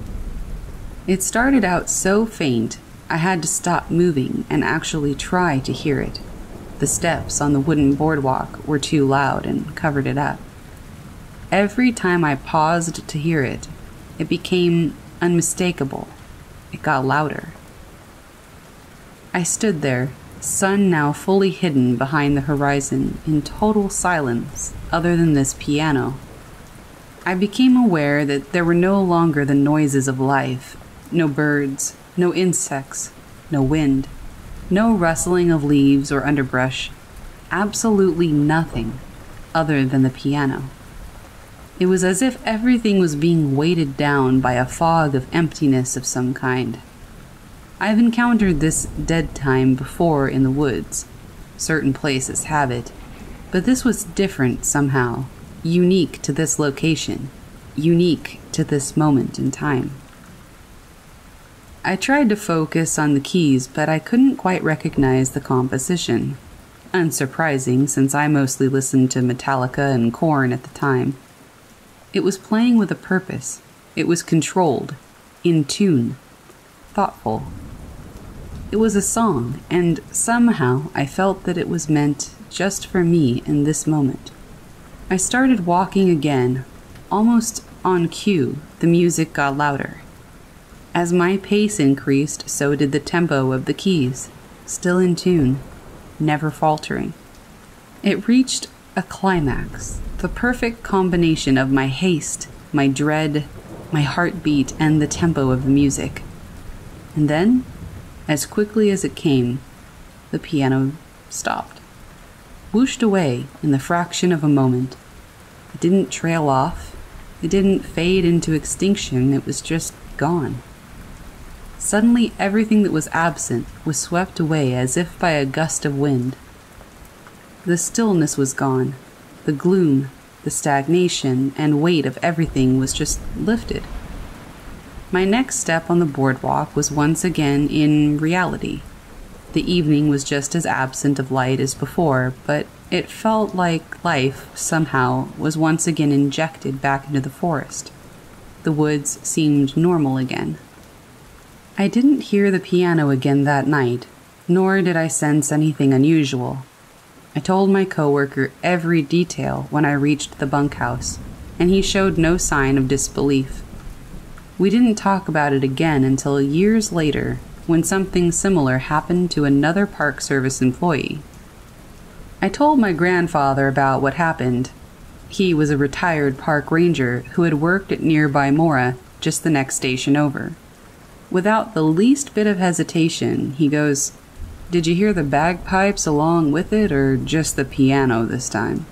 It started out so faint, I had to stop moving and actually try to hear it. The steps on the wooden boardwalk were too loud and covered it up. Every time I paused to hear it, it became unmistakable it got louder. I stood there, sun now fully hidden behind the horizon, in total silence, other than this piano. I became aware that there were no longer the noises of life no birds, no insects, no wind, no rustling of leaves or underbrush, absolutely nothing other than the piano. It was as if everything was being weighted down by a fog of emptiness of some kind. I've encountered this dead time before in the woods. Certain places have it. But this was different somehow, unique to this location, unique to this moment in time. I tried to focus on the keys, but I couldn't quite recognize the composition. Unsurprising, since I mostly listened to Metallica and Korn at the time. It was playing with a purpose. It was controlled, in tune, thoughtful. It was a song, and somehow I felt that it was meant just for me in this moment. I started walking again, almost on cue, the music got louder. As my pace increased, so did the tempo of the keys, still in tune, never faltering. It reached a climax, the perfect combination of my haste, my dread, my heartbeat, and the tempo of the music. And then, as quickly as it came, the piano stopped, whooshed away in the fraction of a moment. It didn't trail off, it didn't fade into extinction, it was just gone. Suddenly, everything that was absent was swept away as if by a gust of wind. The stillness was gone, the gloom, the stagnation, and weight of everything was just lifted. My next step on the boardwalk was once again in reality. The evening was just as absent of light as before, but it felt like life, somehow, was once again injected back into the forest. The woods seemed normal again. I didn't hear the piano again that night, nor did I sense anything unusual. I told my coworker every detail when I reached the bunkhouse, and he showed no sign of disbelief. We didn't talk about it again until years later when something similar happened to another Park Service employee. I told my grandfather about what happened. He was a retired park ranger who had worked at nearby Mora, just the next station over. Without the least bit of hesitation, he goes, did you hear the bagpipes along with it, or just the piano this time?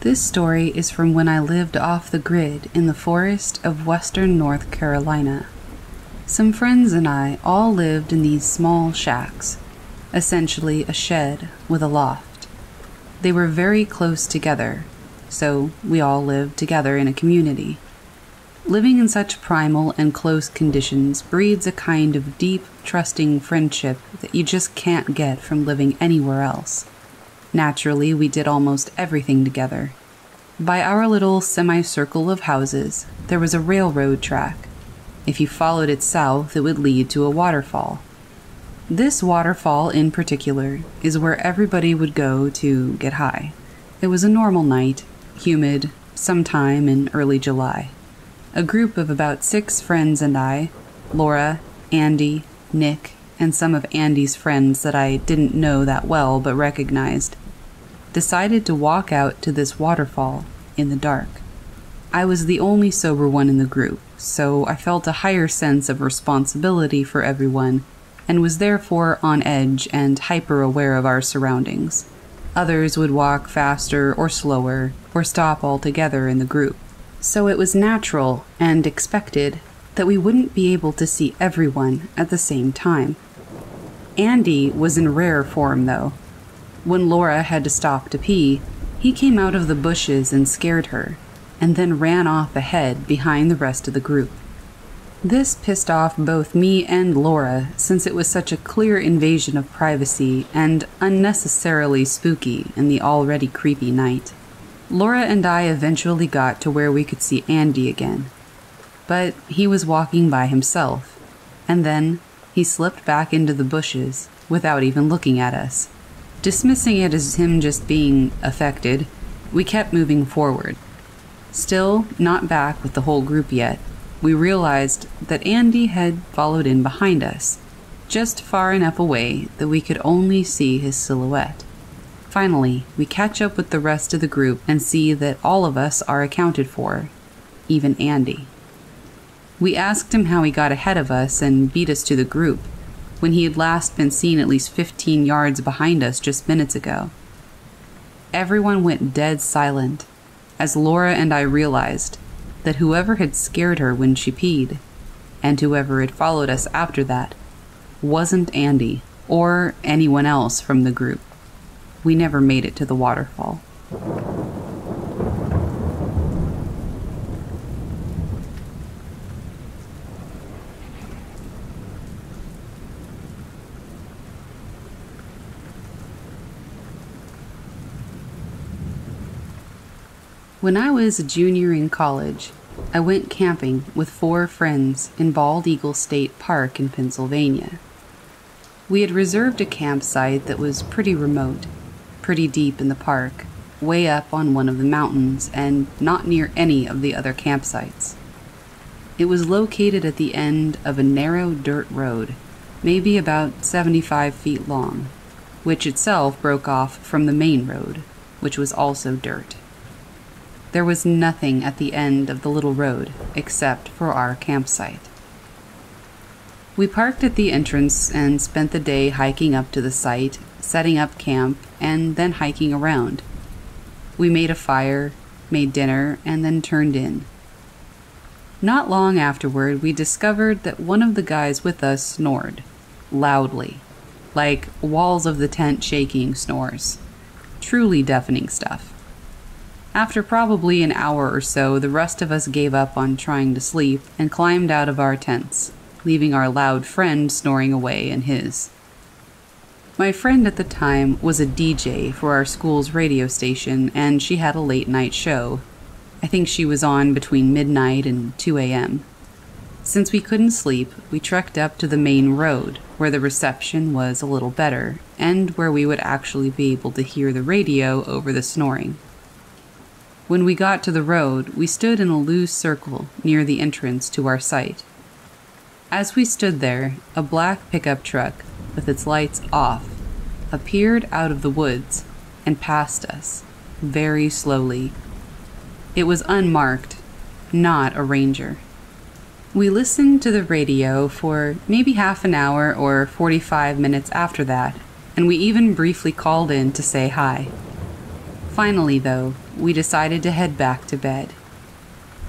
This story is from when I lived off the grid in the forest of western North Carolina. Some friends and I all lived in these small shacks, essentially a shed with a loft. They were very close together, so we all lived together in a community. Living in such primal and close conditions breeds a kind of deep, trusting friendship that you just can't get from living anywhere else. Naturally, we did almost everything together. By our little semicircle of houses, there was a railroad track. If you followed it south, it would lead to a waterfall. This waterfall, in particular, is where everybody would go to get high. It was a normal night, humid, sometime in early July. A group of about six friends and I, Laura, Andy, Nick, and some of Andy's friends that I didn't know that well but recognized, decided to walk out to this waterfall in the dark. I was the only sober one in the group, so I felt a higher sense of responsibility for everyone and was therefore on edge and hyper aware of our surroundings. Others would walk faster or slower, or stop altogether in the group. So it was natural and expected that we wouldn't be able to see everyone at the same time. Andy was in rare form, though. When Laura had to stop to pee, he came out of the bushes and scared her, and then ran off ahead behind the rest of the group. This pissed off both me and Laura, since it was such a clear invasion of privacy and unnecessarily spooky in the already creepy night. Laura and I eventually got to where we could see Andy again. But he was walking by himself, and then he slipped back into the bushes without even looking at us. Dismissing it as him just being affected, we kept moving forward. Still not back with the whole group yet, we realized that Andy had followed in behind us, just far enough away that we could only see his silhouette. Finally, we catch up with the rest of the group and see that all of us are accounted for, even Andy. We asked him how he got ahead of us and beat us to the group when he had last been seen at least 15 yards behind us just minutes ago. Everyone went dead silent as Laura and I realized that whoever had scared her when she peed, and whoever had followed us after that, wasn't Andy or anyone else from the group. We never made it to the waterfall. When I was a junior in college, I went camping with four friends in Bald Eagle State Park in Pennsylvania. We had reserved a campsite that was pretty remote, pretty deep in the park, way up on one of the mountains, and not near any of the other campsites. It was located at the end of a narrow dirt road, maybe about 75 feet long, which itself broke off from the main road, which was also dirt. There was nothing at the end of the little road except for our campsite. We parked at the entrance and spent the day hiking up to the site, setting up camp, and then hiking around. We made a fire, made dinner, and then turned in. Not long afterward, we discovered that one of the guys with us snored, loudly, like walls of the tent shaking snores. Truly deafening stuff. After probably an hour or so, the rest of us gave up on trying to sleep and climbed out of our tents, leaving our loud friend snoring away in his. My friend at the time was a DJ for our school's radio station, and she had a late night show. I think she was on between midnight and 2 a.m. Since we couldn't sleep, we trekked up to the main road, where the reception was a little better, and where we would actually be able to hear the radio over the snoring. When we got to the road, we stood in a loose circle near the entrance to our site. As we stood there, a black pickup truck, with its lights off, appeared out of the woods and passed us, very slowly. It was unmarked, not a ranger. We listened to the radio for maybe half an hour or 45 minutes after that, and we even briefly called in to say hi. Finally, though, we decided to head back to bed.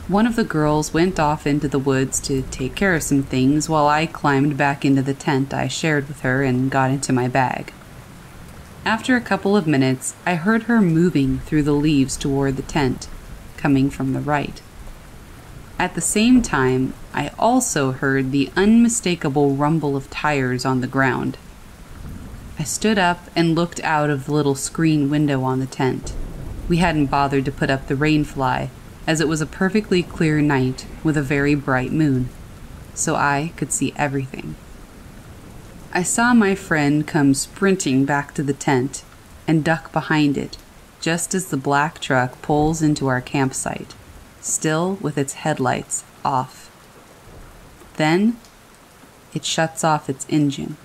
One of the girls went off into the woods to take care of some things while I climbed back into the tent I shared with her and got into my bag. After a couple of minutes, I heard her moving through the leaves toward the tent, coming from the right. At the same time, I also heard the unmistakable rumble of tires on the ground. I stood up and looked out of the little screen window on the tent. We hadn't bothered to put up the rainfly, as it was a perfectly clear night with a very bright moon, so I could see everything. I saw my friend come sprinting back to the tent and duck behind it just as the black truck pulls into our campsite, still with its headlights off. Then it shuts off its engine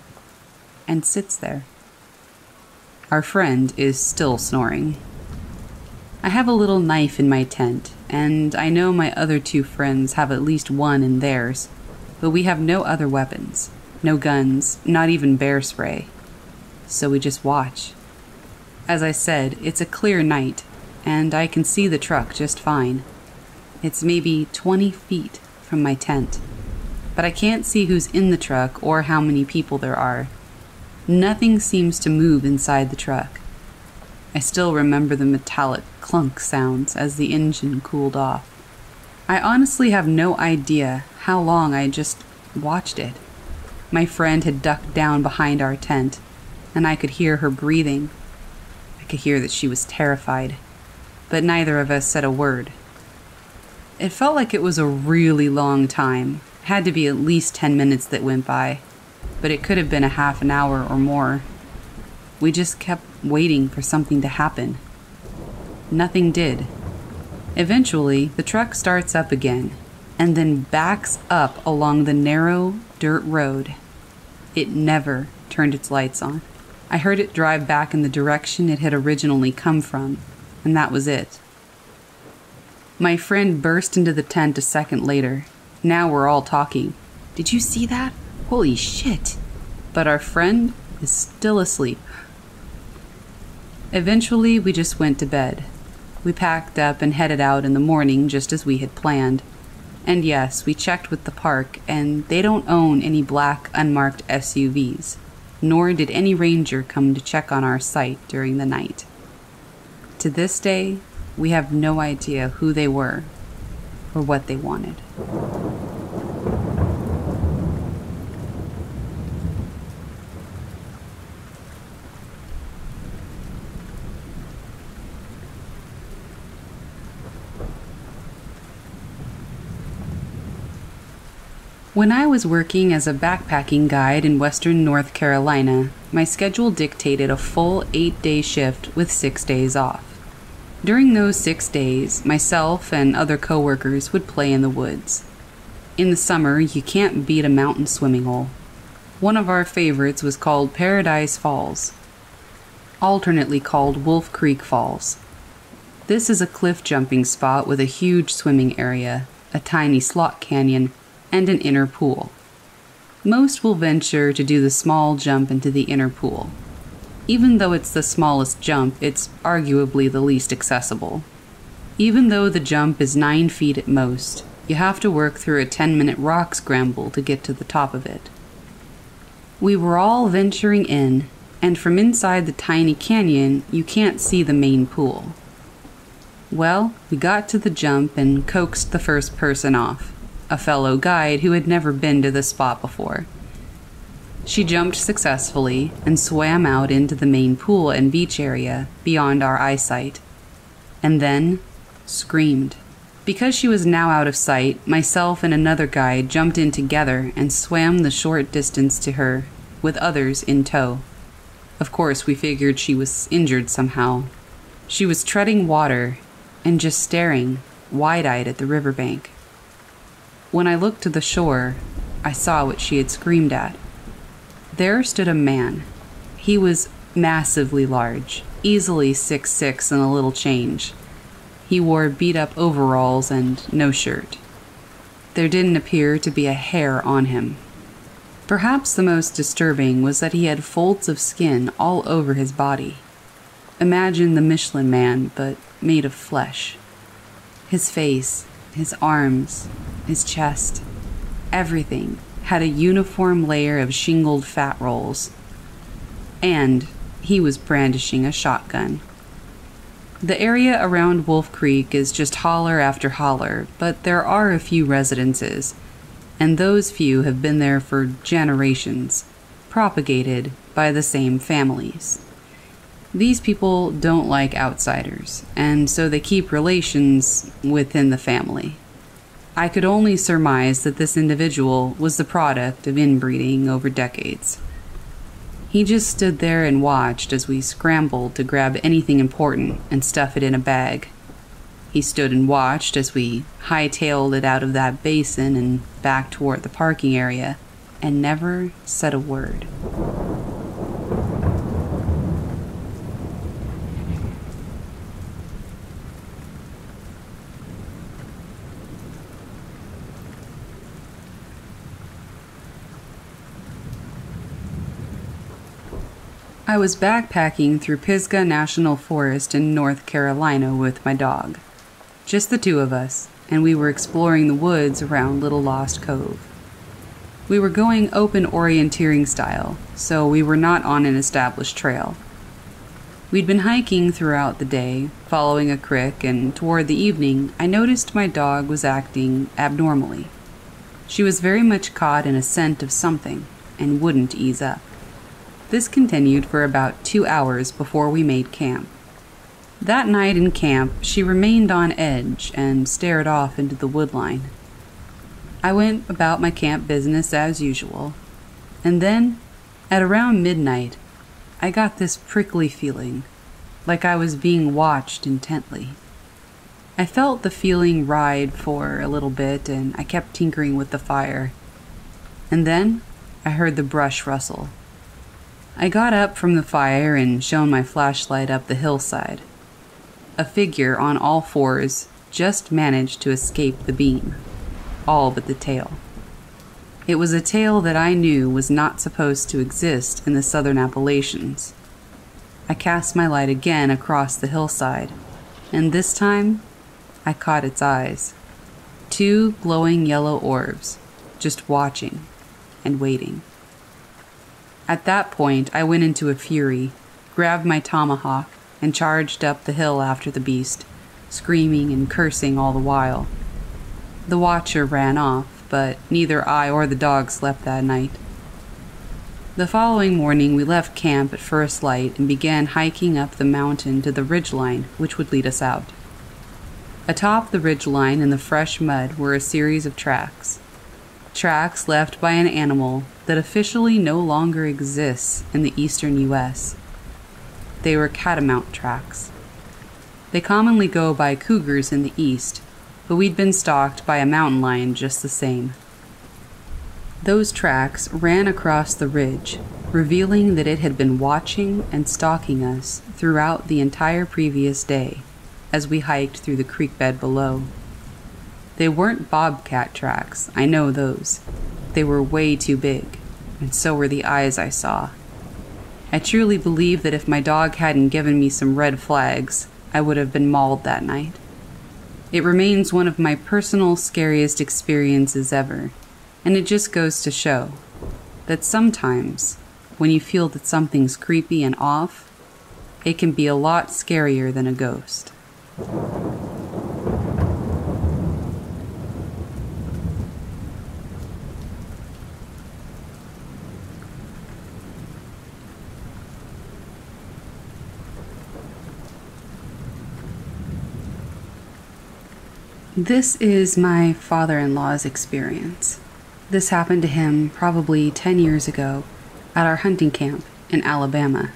and sits there. Our friend is still snoring. I have a little knife in my tent, and I know my other two friends have at least one in theirs, but we have no other weapons. No guns, not even bear spray. So we just watch. As I said, it's a clear night, and I can see the truck just fine. It's maybe 20 feet from my tent, but I can't see who's in the truck or how many people there are. Nothing seems to move inside the truck. I still remember the metallic clunk sounds as the engine cooled off. I honestly have no idea how long I just watched it. My friend had ducked down behind our tent, and I could hear her breathing. I could hear that she was terrified, but neither of us said a word. It felt like it was a really long time. It had to be at least 10 minutes that went by, but it could have been a half an hour or more. We just kept waiting for something to happen. Nothing did. Eventually, the truck starts up again and then backs up along the narrow dirt road it never turned its lights on. I heard it drive back in the direction it had originally come from, and that was it. My friend burst into the tent a second later. Now we're all talking. Did you see that? Holy shit! But our friend is still asleep. Eventually, we just went to bed. We packed up and headed out in the morning just as we had planned. And yes, we checked with the park, and they don't own any black, unmarked SUVs, nor did any ranger come to check on our site during the night. To this day, we have no idea who they were or what they wanted. When I was working as a backpacking guide in western North Carolina, my schedule dictated a full eight day shift with six days off. During those six days, myself and other coworkers would play in the woods. In the summer, you can't beat a mountain swimming hole. One of our favorites was called Paradise Falls, alternately called Wolf Creek Falls. This is a cliff jumping spot with a huge swimming area, a tiny slot canyon, and an inner pool. Most will venture to do the small jump into the inner pool. Even though it's the smallest jump, it's arguably the least accessible. Even though the jump is 9 feet at most, you have to work through a 10 minute rock scramble to get to the top of it. We were all venturing in, and from inside the tiny canyon, you can't see the main pool. Well, we got to the jump and coaxed the first person off a fellow guide who had never been to the spot before. She jumped successfully and swam out into the main pool and beach area beyond our eyesight, and then screamed. Because she was now out of sight, myself and another guide jumped in together and swam the short distance to her, with others in tow. Of course, we figured she was injured somehow. She was treading water and just staring, wide eyed, at the riverbank. When I looked to the shore, I saw what she had screamed at. There stood a man. He was massively large, easily six six and a little change. He wore beat up overalls and no shirt. There didn't appear to be a hair on him. Perhaps the most disturbing was that he had folds of skin all over his body. Imagine the Michelin man, but made of flesh. His face, his arms, his chest, everything had a uniform layer of shingled fat rolls. And he was brandishing a shotgun. The area around Wolf Creek is just holler after holler, but there are a few residences, and those few have been there for generations, propagated by the same families. These people don't like outsiders, and so they keep relations within the family. I could only surmise that this individual was the product of inbreeding over decades. He just stood there and watched as we scrambled to grab anything important and stuff it in a bag. He stood and watched as we hightailed it out of that basin and back toward the parking area, and never said a word. I was backpacking through Pisgah National Forest in North Carolina with my dog. Just the two of us, and we were exploring the woods around Little Lost Cove. We were going open orienteering style, so we were not on an established trail. We'd been hiking throughout the day, following a creek, and toward the evening, I noticed my dog was acting abnormally. She was very much caught in a scent of something and wouldn't ease up. This continued for about two hours before we made camp. That night in camp, she remained on edge and stared off into the woodline. I went about my camp business as usual, and then, at around midnight, I got this prickly feeling, like I was being watched intently. I felt the feeling ride for a little bit, and I kept tinkering with the fire. And then I heard the brush rustle. I got up from the fire and shone my flashlight up the hillside. A figure on all fours just managed to escape the beam, all but the tail. It was a tail that I knew was not supposed to exist in the southern Appalachians. I cast my light again across the hillside, and this time I caught its eyes. Two glowing yellow orbs, just watching and waiting. At that point, I went into a fury, grabbed my tomahawk, and charged up the hill after the beast, screaming and cursing all the while. The watcher ran off, but neither I or the dog slept that night. The following morning, we left camp at first light and began hiking up the mountain to the ridgeline, which would lead us out. Atop the ridgeline in the fresh mud were a series of tracks. Tracks left by an animal that officially no longer exists in the eastern U.S. They were catamount tracks. They commonly go by cougars in the east, but we'd been stalked by a mountain lion just the same. Those tracks ran across the ridge, revealing that it had been watching and stalking us throughout the entire previous day as we hiked through the creek bed below. They weren't bobcat tracks, I know those. They were way too big, and so were the eyes I saw. I truly believe that if my dog hadn't given me some red flags, I would have been mauled that night. It remains one of my personal scariest experiences ever, and it just goes to show that sometimes, when you feel that something's creepy and off, it can be a lot scarier than a ghost. This is my father in law's experience. This happened to him probably 10 years ago at our hunting camp in Alabama.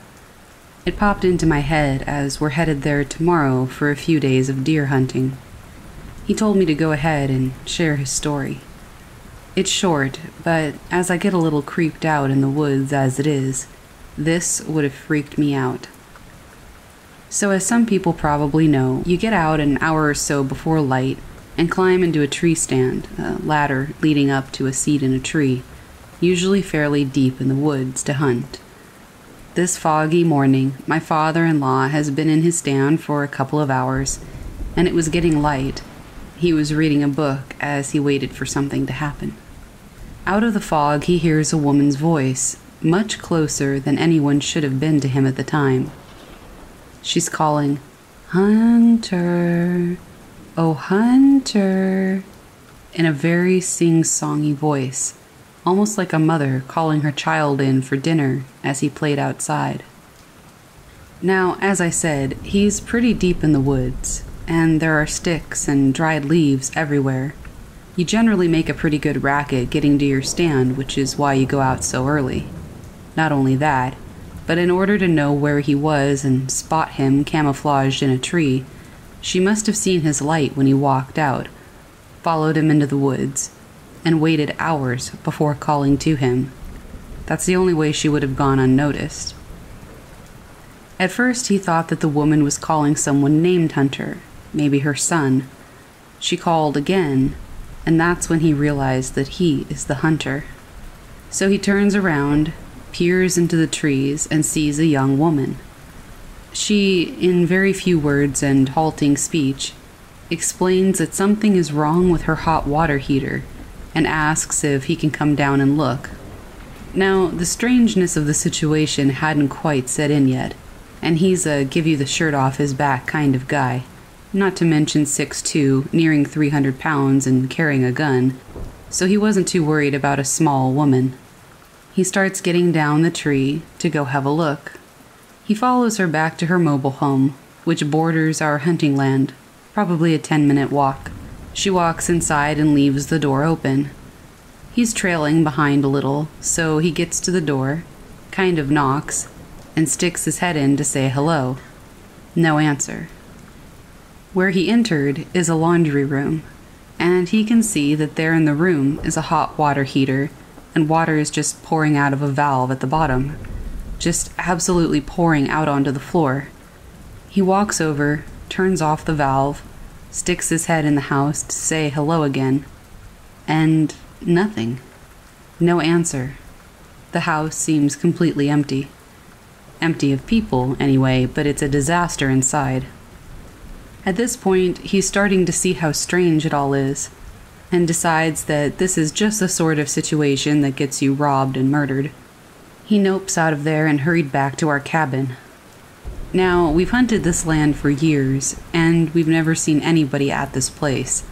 It popped into my head as we're headed there tomorrow for a few days of deer hunting. He told me to go ahead and share his story. It's short, but as I get a little creeped out in the woods as it is, this would have freaked me out. So, as some people probably know, you get out an hour or so before light and climb into a tree stand, a ladder leading up to a seat in a tree, usually fairly deep in the woods, to hunt. This foggy morning, my father in law has been in his stand for a couple of hours, and it was getting light. He was reading a book as he waited for something to happen. Out of the fog, he hears a woman's voice, much closer than anyone should have been to him at the time. She's calling, Hunter, oh Hunter, in a very sing songy voice almost like a mother calling her child in for dinner as he played outside. Now, as I said, he's pretty deep in the woods, and there are sticks and dried leaves everywhere. You generally make a pretty good racket getting to your stand, which is why you go out so early. Not only that, but in order to know where he was and spot him camouflaged in a tree, she must have seen his light when he walked out, followed him into the woods, and waited hours before calling to him. That's the only way she would have gone unnoticed. At first, he thought that the woman was calling someone named Hunter, maybe her son. She called again, and that's when he realized that he is the hunter. So he turns around, peers into the trees, and sees a young woman. She, in very few words and halting speech, explains that something is wrong with her hot water heater and asks if he can come down and look. Now, the strangeness of the situation hadn't quite set in yet, and he's a give you the shirt off his back kind of guy. Not to mention 6'2, nearing 300 pounds, and carrying a gun, so he wasn't too worried about a small woman. He starts getting down the tree to go have a look. He follows her back to her mobile home, which borders our hunting land, probably a 10 minute walk. She walks inside and leaves the door open. He's trailing behind a little, so he gets to the door, kind of knocks, and sticks his head in to say hello. No answer. Where he entered is a laundry room, and he can see that there in the room is a hot water heater, and water is just pouring out of a valve at the bottom, just absolutely pouring out onto the floor. He walks over, turns off the valve, sticks his head in the house to say hello again, and nothing. No answer. The house seems completely empty. Empty of people, anyway, but it's a disaster inside. At this point, he's starting to see how strange it all is, and decides that this is just the sort of situation that gets you robbed and murdered. He nopes out of there and hurried back to our cabin, now, we've hunted this land for years, and we've never seen anybody at this place,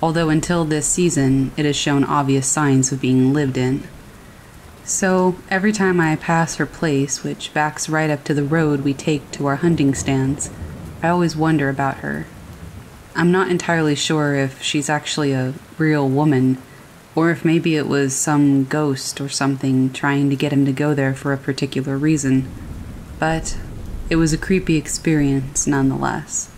although until this season it has shown obvious signs of being lived in. So, every time I pass her place, which backs right up to the road we take to our hunting stands, I always wonder about her. I'm not entirely sure if she's actually a real woman, or if maybe it was some ghost or something trying to get him to go there for a particular reason. But it was a creepy experience nonetheless.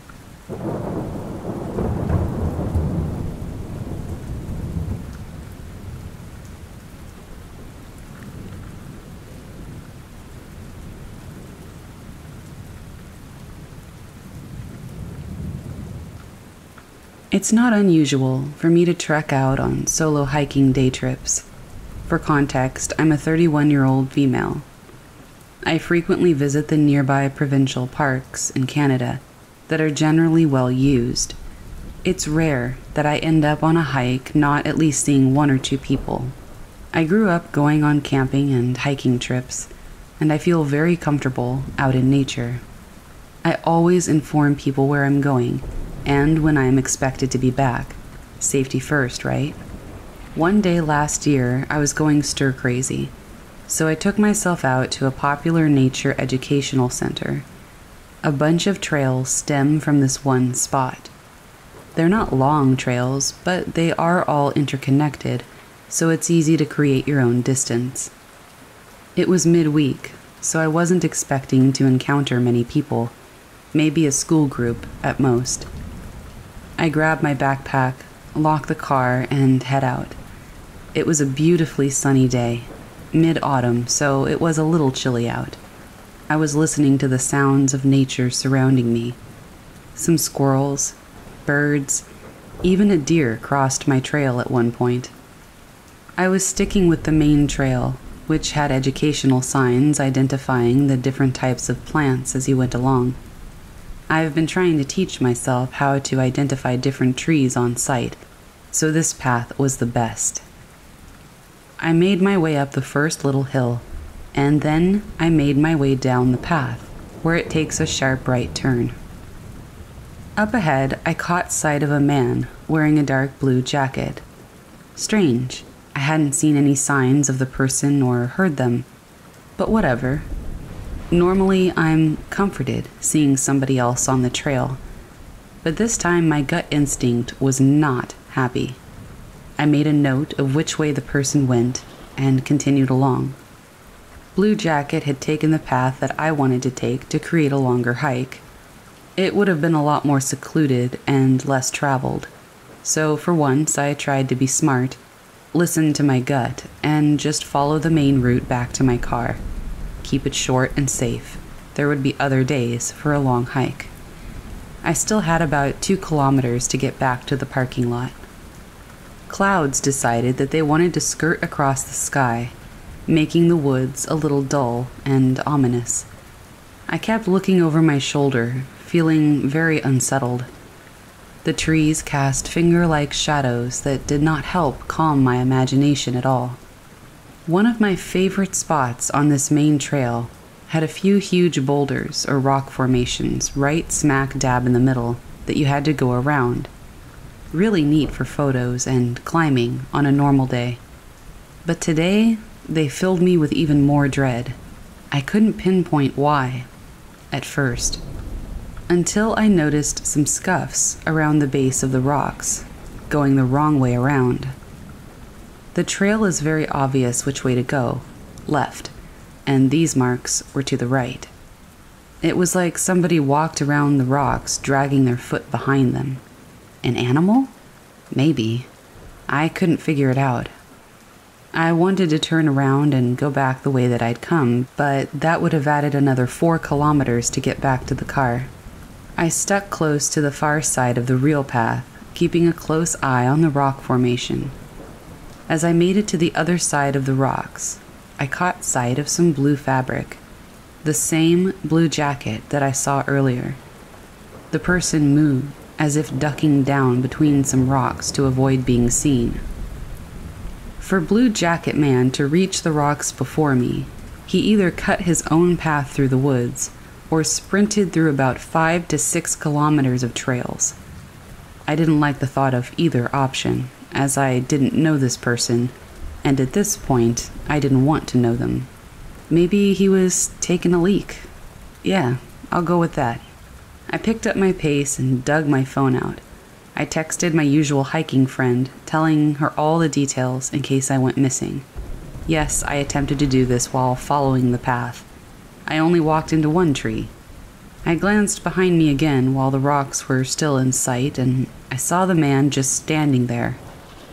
It's not unusual for me to trek out on solo hiking day trips. For context, I'm a 31 year old female I frequently visit the nearby provincial parks in Canada that are generally well used. It's rare that I end up on a hike not at least seeing one or two people. I grew up going on camping and hiking trips, and I feel very comfortable out in nature. I always inform people where I'm going and when I am expected to be back. Safety first, right? One day last year, I was going stir crazy so I took myself out to a popular nature educational center. A bunch of trails stem from this one spot. They're not long trails, but they are all interconnected, so it's easy to create your own distance. It was midweek, so I wasn't expecting to encounter many people, maybe a school group at most. I grab my backpack, lock the car, and head out. It was a beautifully sunny day, mid autumn, so it was a little chilly out. I was listening to the sounds of nature surrounding me. Some squirrels, birds, even a deer crossed my trail at one point. I was sticking with the main trail, which had educational signs identifying the different types of plants as you went along. I have been trying to teach myself how to identify different trees on site, so this path was the best. I made my way up the first little hill, and then I made my way down the path, where it takes a sharp right turn. Up ahead, I caught sight of a man wearing a dark blue jacket. Strange, I hadn't seen any signs of the person or heard them, but whatever. Normally, I'm comforted seeing somebody else on the trail, but this time my gut instinct was not happy. I made a note of which way the person went and continued along. Blue Jacket had taken the path that I wanted to take to create a longer hike. It would have been a lot more secluded and less traveled. So, for once, I tried to be smart, listen to my gut, and just follow the main route back to my car. Keep it short and safe. There would be other days for a long hike. I still had about two kilometers to get back to the parking lot. Clouds decided that they wanted to skirt across the sky, making the woods a little dull and ominous. I kept looking over my shoulder, feeling very unsettled. The trees cast finger like shadows that did not help calm my imagination at all. One of my favorite spots on this main trail had a few huge boulders or rock formations right smack dab in the middle that you had to go around. Really neat for photos and climbing on a normal day. But today, they filled me with even more dread. I couldn't pinpoint why, at first, until I noticed some scuffs around the base of the rocks, going the wrong way around. The trail is very obvious which way to go left, and these marks were to the right. It was like somebody walked around the rocks, dragging their foot behind them. An animal? Maybe. I couldn't figure it out. I wanted to turn around and go back the way that I'd come, but that would have added another four kilometers to get back to the car. I stuck close to the far side of the real path, keeping a close eye on the rock formation. As I made it to the other side of the rocks, I caught sight of some blue fabric, the same blue jacket that I saw earlier. The person moved, as if ducking down between some rocks to avoid being seen. For Blue Jacket Man to reach the rocks before me, he either cut his own path through the woods or sprinted through about five to six kilometers of trails. I didn't like the thought of either option, as I didn't know this person, and at this point, I didn't want to know them. Maybe he was taking a leak. Yeah, I'll go with that. I picked up my pace and dug my phone out. I texted my usual hiking friend, telling her all the details in case I went missing. Yes, I attempted to do this while following the path. I only walked into one tree. I glanced behind me again while the rocks were still in sight, and I saw the man just standing there,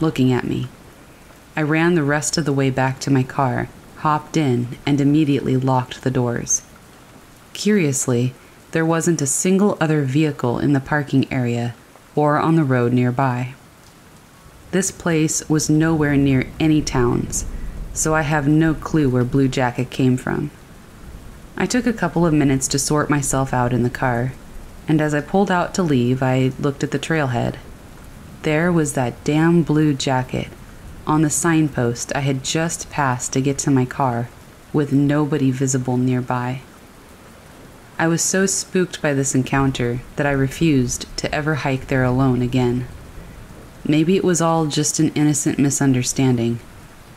looking at me. I ran the rest of the way back to my car, hopped in, and immediately locked the doors. Curiously, there wasn't a single other vehicle in the parking area or on the road nearby. This place was nowhere near any towns, so I have no clue where Blue Jacket came from. I took a couple of minutes to sort myself out in the car, and as I pulled out to leave, I looked at the trailhead. There was that damn blue jacket on the signpost I had just passed to get to my car, with nobody visible nearby. I was so spooked by this encounter that I refused to ever hike there alone again. Maybe it was all just an innocent misunderstanding,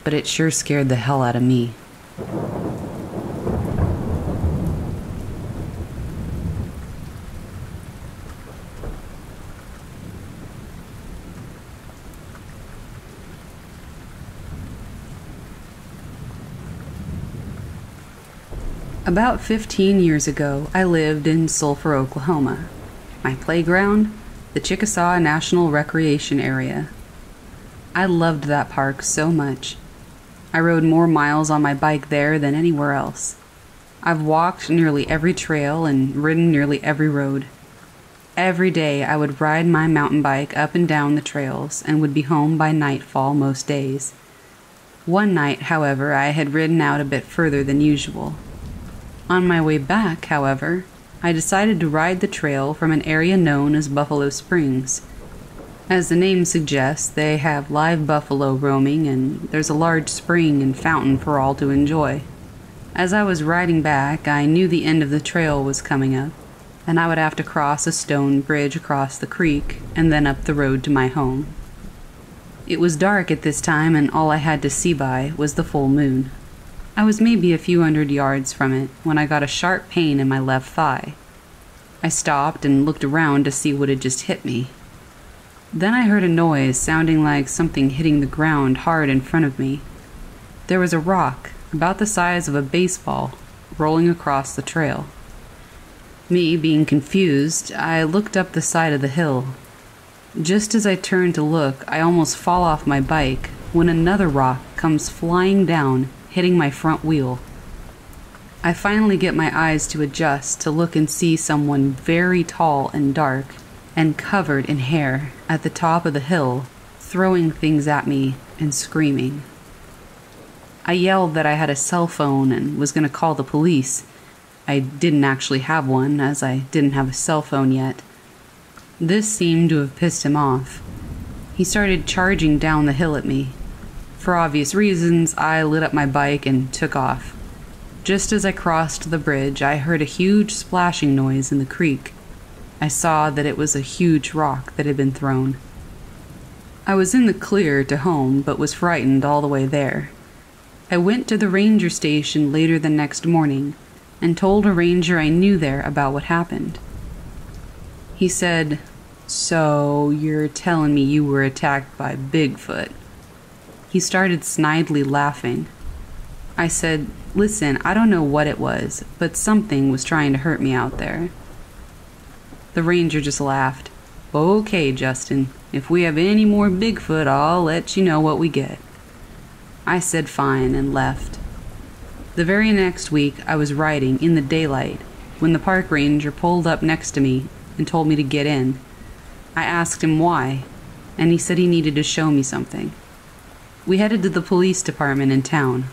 but it sure scared the hell out of me. About 15 years ago, I lived in Sulphur, Oklahoma. My playground, the Chickasaw National Recreation Area. I loved that park so much. I rode more miles on my bike there than anywhere else. I've walked nearly every trail and ridden nearly every road. Every day I would ride my mountain bike up and down the trails and would be home by nightfall most days. One night, however, I had ridden out a bit further than usual. On my way back, however, I decided to ride the trail from an area known as Buffalo Springs. As the name suggests, they have live buffalo roaming, and there's a large spring and fountain for all to enjoy. As I was riding back, I knew the end of the trail was coming up, and I would have to cross a stone bridge across the creek and then up the road to my home. It was dark at this time, and all I had to see by was the full moon. I was maybe a few hundred yards from it when I got a sharp pain in my left thigh. I stopped and looked around to see what had just hit me. Then I heard a noise sounding like something hitting the ground hard in front of me. There was a rock, about the size of a baseball, rolling across the trail. Me being confused, I looked up the side of the hill. Just as I turned to look, I almost fall off my bike when another rock comes flying down, hitting my front wheel. I finally get my eyes to adjust to look and see someone very tall and dark and covered in hair at the top of the hill, throwing things at me and screaming. I yelled that I had a cell phone and was going to call the police. I didn't actually have one, as I didn't have a cell phone yet. This seemed to have pissed him off. He started charging down the hill at me. For obvious reasons, I lit up my bike and took off. Just as I crossed the bridge, I heard a huge splashing noise in the creek. I saw that it was a huge rock that had been thrown. I was in the clear to home, but was frightened all the way there. I went to the ranger station later the next morning and told a ranger I knew there about what happened. He said, So, you're telling me you were attacked by Bigfoot? He started snidely laughing. I said, Listen, I don't know what it was, but something was trying to hurt me out there. The ranger just laughed. Okay, Justin, if we have any more Bigfoot, I'll let you know what we get. I said fine and left. The very next week, I was riding in the daylight when the park ranger pulled up next to me and told me to get in. I asked him why, and he said he needed to show me something. We headed to the police department in town.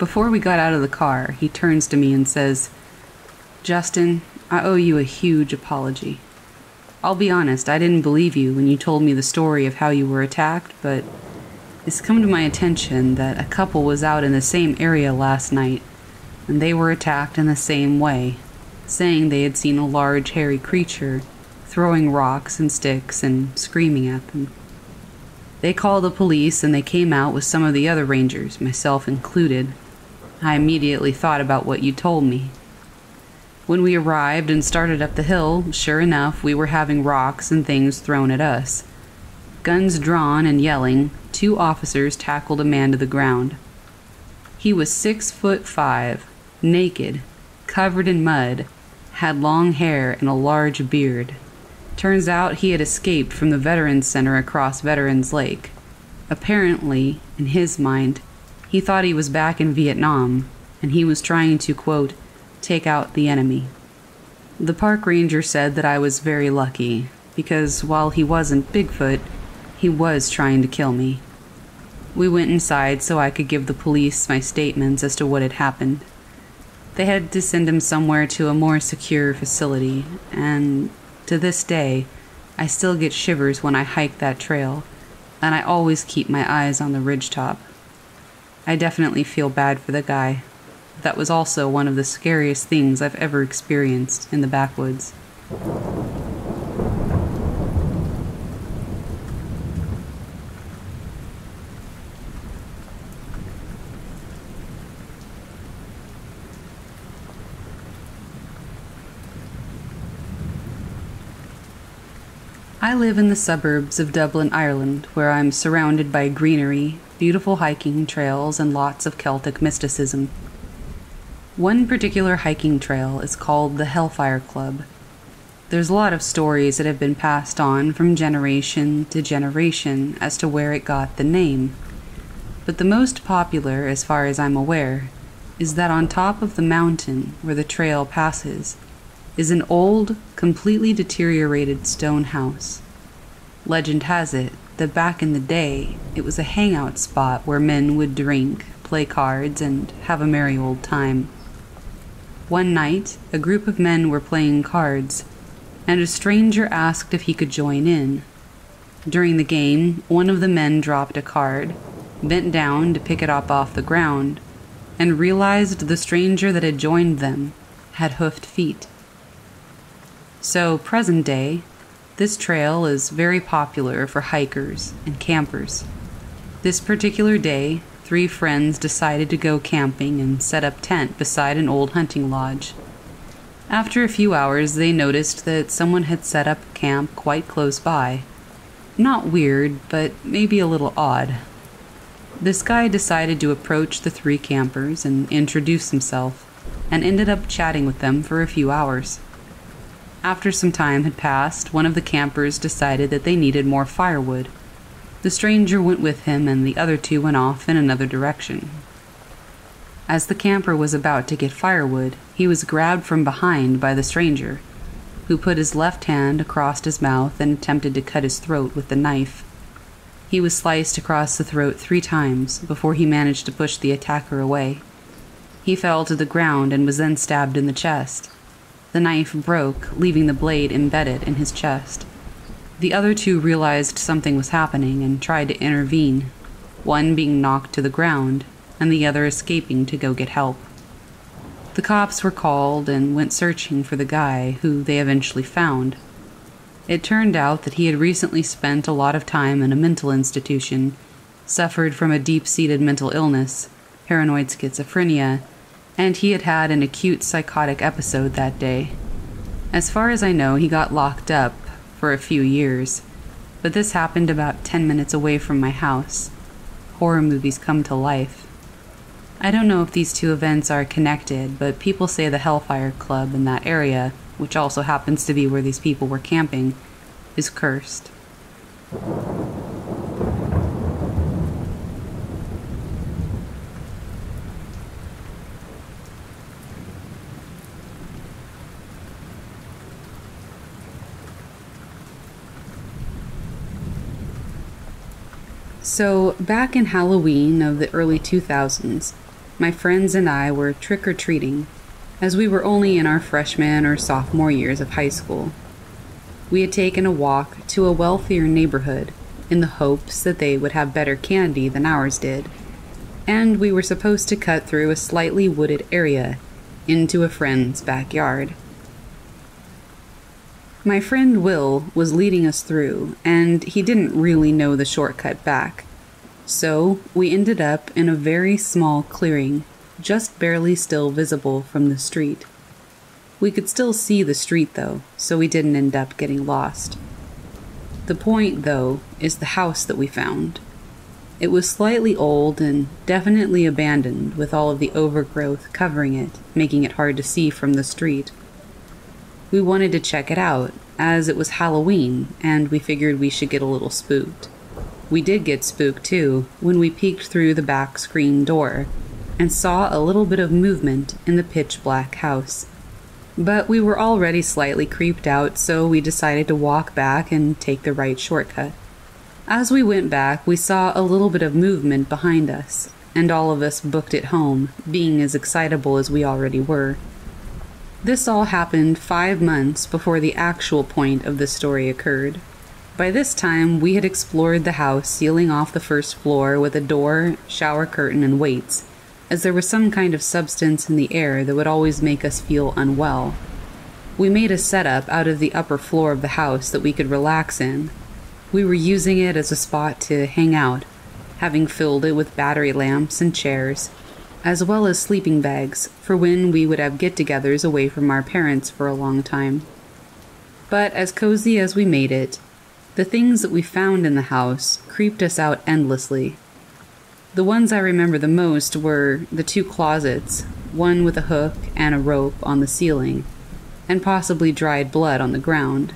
Before we got out of the car, he turns to me and says, Justin, I owe you a huge apology. I'll be honest, I didn't believe you when you told me the story of how you were attacked, but it's come to my attention that a couple was out in the same area last night, and they were attacked in the same way, saying they had seen a large hairy creature throwing rocks and sticks and screaming at them. They called the police and they came out with some of the other rangers, myself included. I immediately thought about what you told me. When we arrived and started up the hill, sure enough, we were having rocks and things thrown at us. Guns drawn and yelling, two officers tackled a man to the ground. He was six foot five, naked, covered in mud, had long hair and a large beard. Turns out he had escaped from the Veterans Center across Veterans Lake. Apparently, in his mind, he thought he was back in Vietnam, and he was trying to, quote, take out the enemy. The park ranger said that I was very lucky, because while he wasn't Bigfoot, he was trying to kill me. We went inside so I could give the police my statements as to what had happened. They had to send him somewhere to a more secure facility, and to this day, I still get shivers when I hike that trail, and I always keep my eyes on the ridge top. I definitely feel bad for the guy. That was also one of the scariest things I've ever experienced in the backwoods. I live in the suburbs of Dublin, Ireland, where I'm surrounded by greenery, beautiful hiking trails, and lots of Celtic mysticism. One particular hiking trail is called the Hellfire Club. There's a lot of stories that have been passed on from generation to generation as to where it got the name. But the most popular, as far as I'm aware, is that on top of the mountain where the trail passes is an old, completely deteriorated stone house. Legend has it that back in the day, it was a hangout spot where men would drink, play cards, and have a merry old time. One night, a group of men were playing cards, and a stranger asked if he could join in. During the game, one of the men dropped a card, bent down to pick it up off the ground, and realized the stranger that had joined them had hoofed feet. So, present day, this trail is very popular for hikers and campers. This particular day, three friends decided to go camping and set up tent beside an old hunting lodge. After a few hours, they noticed that someone had set up camp quite close by. Not weird, but maybe a little odd. This guy decided to approach the three campers and introduce himself, and ended up chatting with them for a few hours. After some time had passed, one of the campers decided that they needed more firewood. The stranger went with him, and the other two went off in another direction. As the camper was about to get firewood, he was grabbed from behind by the stranger, who put his left hand across his mouth and attempted to cut his throat with the knife. He was sliced across the throat three times before he managed to push the attacker away. He fell to the ground and was then stabbed in the chest. The knife broke, leaving the blade embedded in his chest. The other two realized something was happening and tried to intervene, one being knocked to the ground and the other escaping to go get help. The cops were called and went searching for the guy, who they eventually found. It turned out that he had recently spent a lot of time in a mental institution, suffered from a deep seated mental illness, paranoid schizophrenia, and he had had an acute psychotic episode that day. As far as I know, he got locked up for a few years, but this happened about 10 minutes away from my house. Horror movies come to life. I don't know if these two events are connected, but people say the Hellfire Club in that area which also happens to be where these people were camping, is cursed. So, back in Halloween of the early 2000s, my friends and I were trick or treating as we were only in our freshman or sophomore years of high school. We had taken a walk to a wealthier neighborhood in the hopes that they would have better candy than ours did, and we were supposed to cut through a slightly wooded area into a friend's backyard. My friend Will was leading us through, and he didn't really know the shortcut back. So we ended up in a very small clearing just barely still visible from the street. We could still see the street, though, so we didn't end up getting lost. The point, though, is the house that we found. It was slightly old and definitely abandoned, with all of the overgrowth covering it, making it hard to see from the street. We wanted to check it out, as it was Halloween, and we figured we should get a little spooked. We did get spooked, too, when we peeked through the back screen door and saw a little bit of movement in the pitch black house. But we were already slightly creeped out, so we decided to walk back and take the right shortcut. As we went back, we saw a little bit of movement behind us, and all of us booked it home, being as excitable as we already were. This all happened five months before the actual point of the story occurred. By this time, we had explored the house, sealing off the first floor with a door, shower curtain, and weights, as there was some kind of substance in the air that would always make us feel unwell. We made a setup out of the upper floor of the house that we could relax in. We were using it as a spot to hang out, having filled it with battery lamps and chairs, as well as sleeping bags for when we would have get togethers away from our parents for a long time. But as cozy as we made it, the things that we found in the house creeped us out endlessly the ones I remember the most were the two closets, one with a hook and a rope on the ceiling, and possibly dried blood on the ground.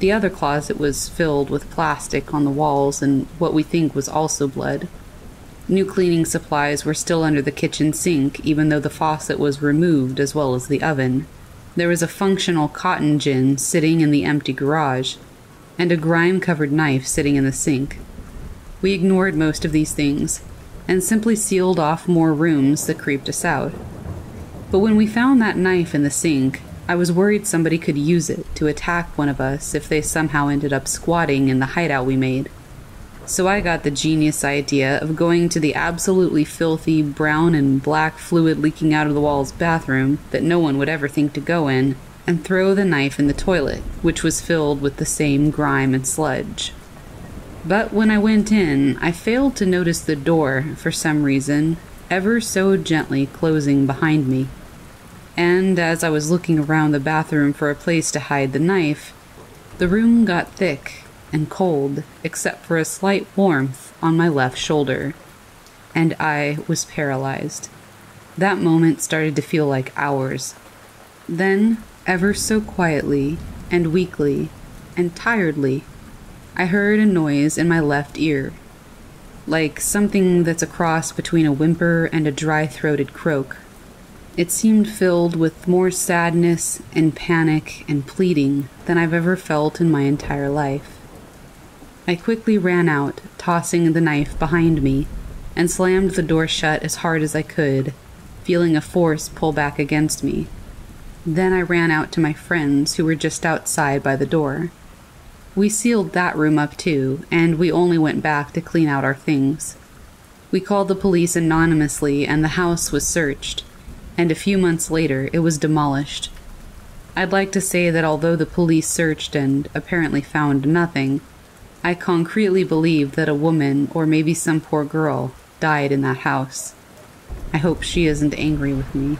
The other closet was filled with plastic on the walls and what we think was also blood. New cleaning supplies were still under the kitchen sink, even though the faucet was removed as well as the oven. There was a functional cotton gin sitting in the empty garage. and a grime covered knife sitting in the sink. We ignored most of these things and simply sealed off more rooms that creeped us out. But when we found that knife in the sink, I was worried somebody could use it to attack one of us if they somehow ended up squatting in the hideout we made. So I got the genius idea of going to the absolutely filthy brown and black fluid leaking out of the walls bathroom that no one would ever think to go in and throw the knife in the toilet, which was filled with the same grime and sludge. But when I went in, I failed to notice the door, for some reason, ever so gently closing behind me. And as I was looking around the bathroom for a place to hide the knife, the room got thick and cold, except for a slight warmth on my left shoulder, and I was paralyzed. That moment started to feel like hours. Then, ever so quietly and weakly and tiredly, I heard a noise in my left ear, like something that's a cross between a whimper and a dry throated croak. It seemed filled with more sadness and panic and pleading than I've ever felt in my entire life. I quickly ran out, tossing the knife behind me, and slammed the door shut as hard as I could, feeling a force pull back against me. Then I ran out to my friends who were just outside by the door. We sealed that room up too, and we only went back to clean out our things. We called the police anonymously, and the house was searched, and a few months later it was demolished. I'd like to say that although the police searched and apparently found nothing, I concretely believe that a woman, or maybe some poor girl, died in that house. I hope she isn't angry with me.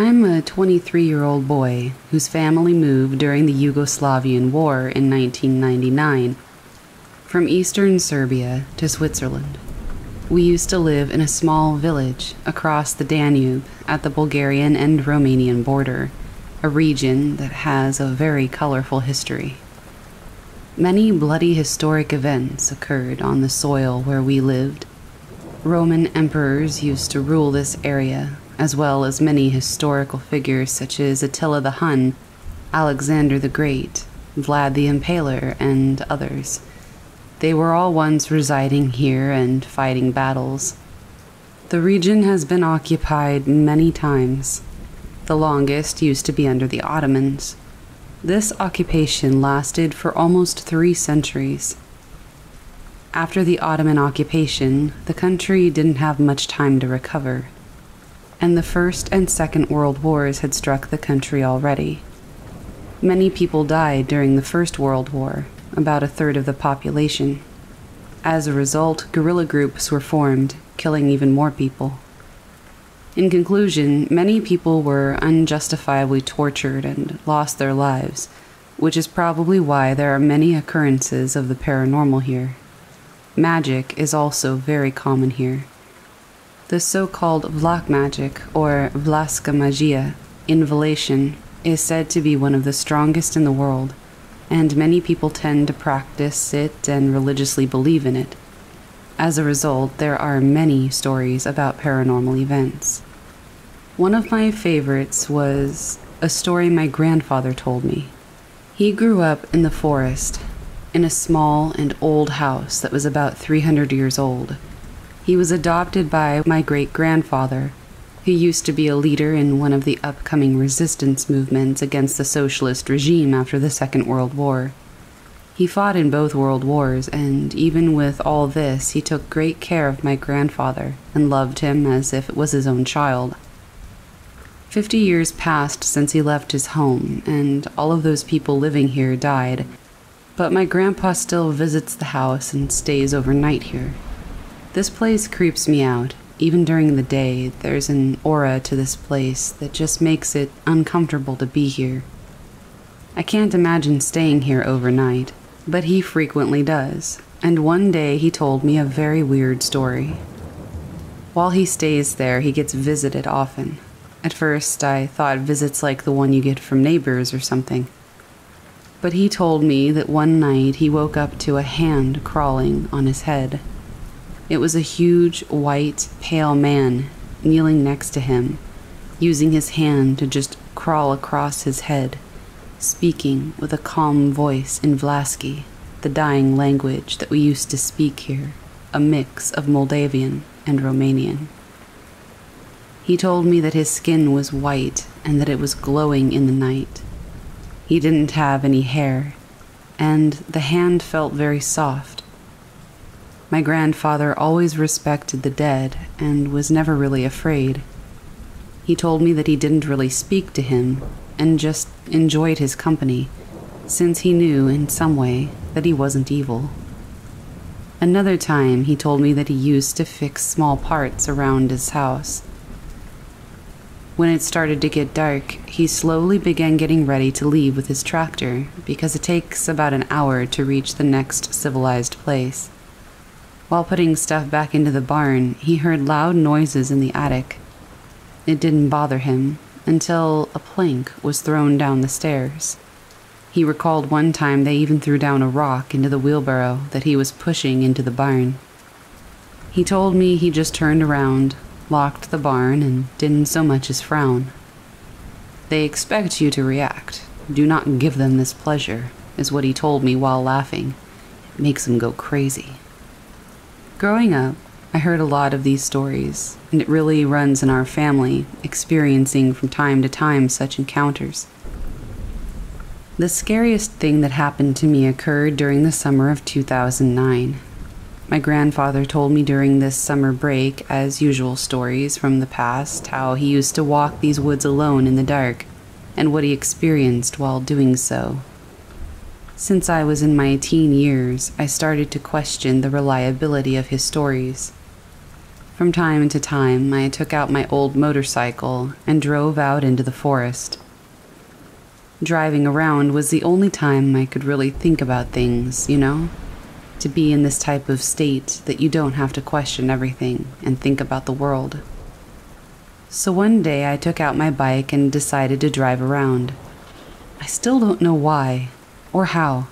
I'm a 23 year old boy whose family moved during the Yugoslavian War in 1999 from eastern Serbia to Switzerland. We used to live in a small village across the Danube at the Bulgarian and Romanian border, a region that has a very colorful history. Many bloody historic events occurred on the soil where we lived. Roman emperors used to rule this area as well as many historical figures such as Attila the Hun, Alexander the Great, Vlad the Impaler, and others. They were all once residing here and fighting battles. The region has been occupied many times. The longest used to be under the Ottomans. This occupation lasted for almost three centuries. After the Ottoman occupation, the country didn't have much time to recover and the First and Second World Wars had struck the country already. Many people died during the First World War, about a third of the population. As a result, guerrilla groups were formed, killing even more people. In conclusion, many people were unjustifiably tortured and lost their lives, which is probably why there are many occurrences of the paranormal here. Magic is also very common here. The so called Vlach magic, or Vlaska magia, involation, is said to be one of the strongest in the world, and many people tend to practice it and religiously believe in it. As a result, there are many stories about paranormal events. One of my favorites was a story my grandfather told me. He grew up in the forest, in a small and old house that was about 300 years old. He was adopted by my great grandfather, who used to be a leader in one of the upcoming resistance movements against the socialist regime after the Second World War. He fought in both world wars, and even with all this, he took great care of my grandfather and loved him as if it was his own child. Fifty years passed since he left his home, and all of those people living here died, but my grandpa still visits the house and stays overnight here. This place creeps me out. Even during the day, there's an aura to this place that just makes it uncomfortable to be here. I can't imagine staying here overnight, but he frequently does, and one day he told me a very weird story. While he stays there, he gets visited often. At first, I thought visits like the one you get from neighbors or something. but he told me that one night he woke up to a hand crawling on his head. It was a huge, white, pale man kneeling next to him, using his hand to just crawl across his head, speaking with a calm voice in Vlaski, the dying language that we used to speak here, a mix of Moldavian and Romanian. He told me that his skin was white and that it was glowing in the night. He didn't have any hair, and the hand felt very soft. My grandfather always respected the dead and was never really afraid. He told me that he didn't really speak to him and just enjoyed his company, since he knew in some way that he wasn't evil. Another time, he told me that he used to fix small parts around his house when it started to get dark, he slowly began getting ready to leave with his tractor because it takes about an hour to reach the next civilized place. While putting stuff back into the barn, he heard loud noises in the attic. It didn't bother him until a plank was thrown down the stairs. He recalled one time they even threw down a rock into the wheelbarrow that he was pushing into the barn. He told me he just turned around, locked the barn, and didn't so much as frown. They expect you to react. Do not give them this pleasure, is what he told me while laughing. It makes them go crazy. Growing up, I heard a lot of these stories, and it really runs in our family, experiencing from time to time such encounters. The scariest thing that happened to me occurred during the summer of 2009. My grandfather told me during this summer break, as usual stories from the past, how he used to walk these woods alone in the dark and what he experienced while doing so. Since I was in my teen years, I started to question the reliability of his stories. From time to time, I took out my old motorcycle and drove out into the forest. Driving around was the only time I could really think about things, you know? to be in this type of state that you don't have to question everything and think about the world. So one day I took out my bike and decided to drive around. I still don't know why or how,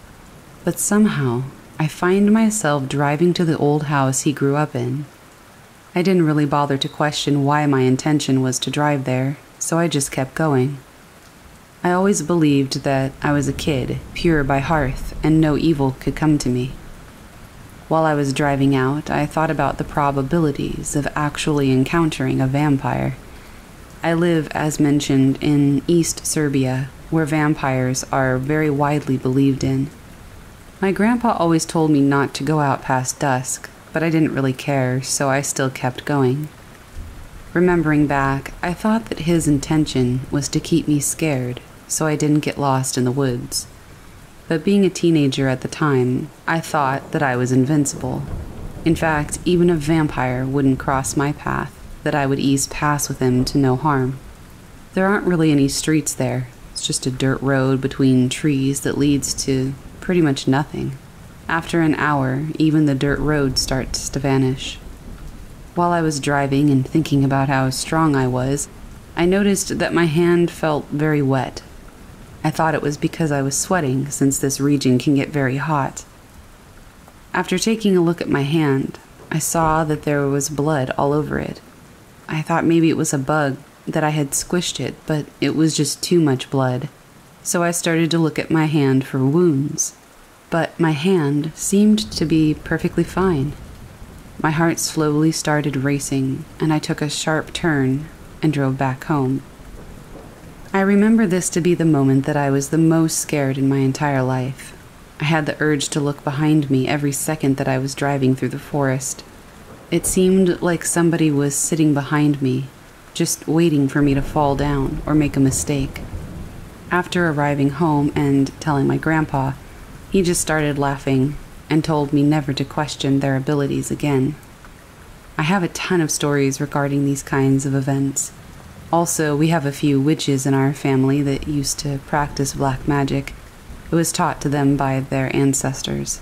but somehow I find myself driving to the old house he grew up in. I didn't really bother to question why my intention was to drive there, so I just kept going. I always believed that I was a kid, pure by hearth, and no evil could come to me. While I was driving out, I thought about the probabilities of actually encountering a vampire. I live, as mentioned, in East Serbia, where vampires are very widely believed in. My grandpa always told me not to go out past dusk, but I didn't really care, so I still kept going. Remembering back, I thought that his intention was to keep me scared, so I didn't get lost in the woods but being a teenager at the time, I thought that I was invincible. In fact, even a vampire wouldn't cross my path, that I would ease past with him to no harm. There aren't really any streets there, it's just a dirt road between trees that leads to pretty much nothing. After an hour, even the dirt road starts to vanish. While I was driving and thinking about how strong I was, I noticed that my hand felt very wet I thought it was because I was sweating, since this region can get very hot. After taking a look at my hand, I saw that there was blood all over it. I thought maybe it was a bug, that I had squished it, but it was just too much blood. So I started to look at my hand for wounds. But my hand seemed to be perfectly fine. My heart slowly started racing, and I took a sharp turn and drove back home. I remember this to be the moment that I was the most scared in my entire life. I had the urge to look behind me every second that I was driving through the forest. It seemed like somebody was sitting behind me, just waiting for me to fall down or make a mistake. After arriving home and telling my grandpa, he just started laughing and told me never to question their abilities again. I have a ton of stories regarding these kinds of events. Also, we have a few witches in our family that used to practice black magic. It was taught to them by their ancestors.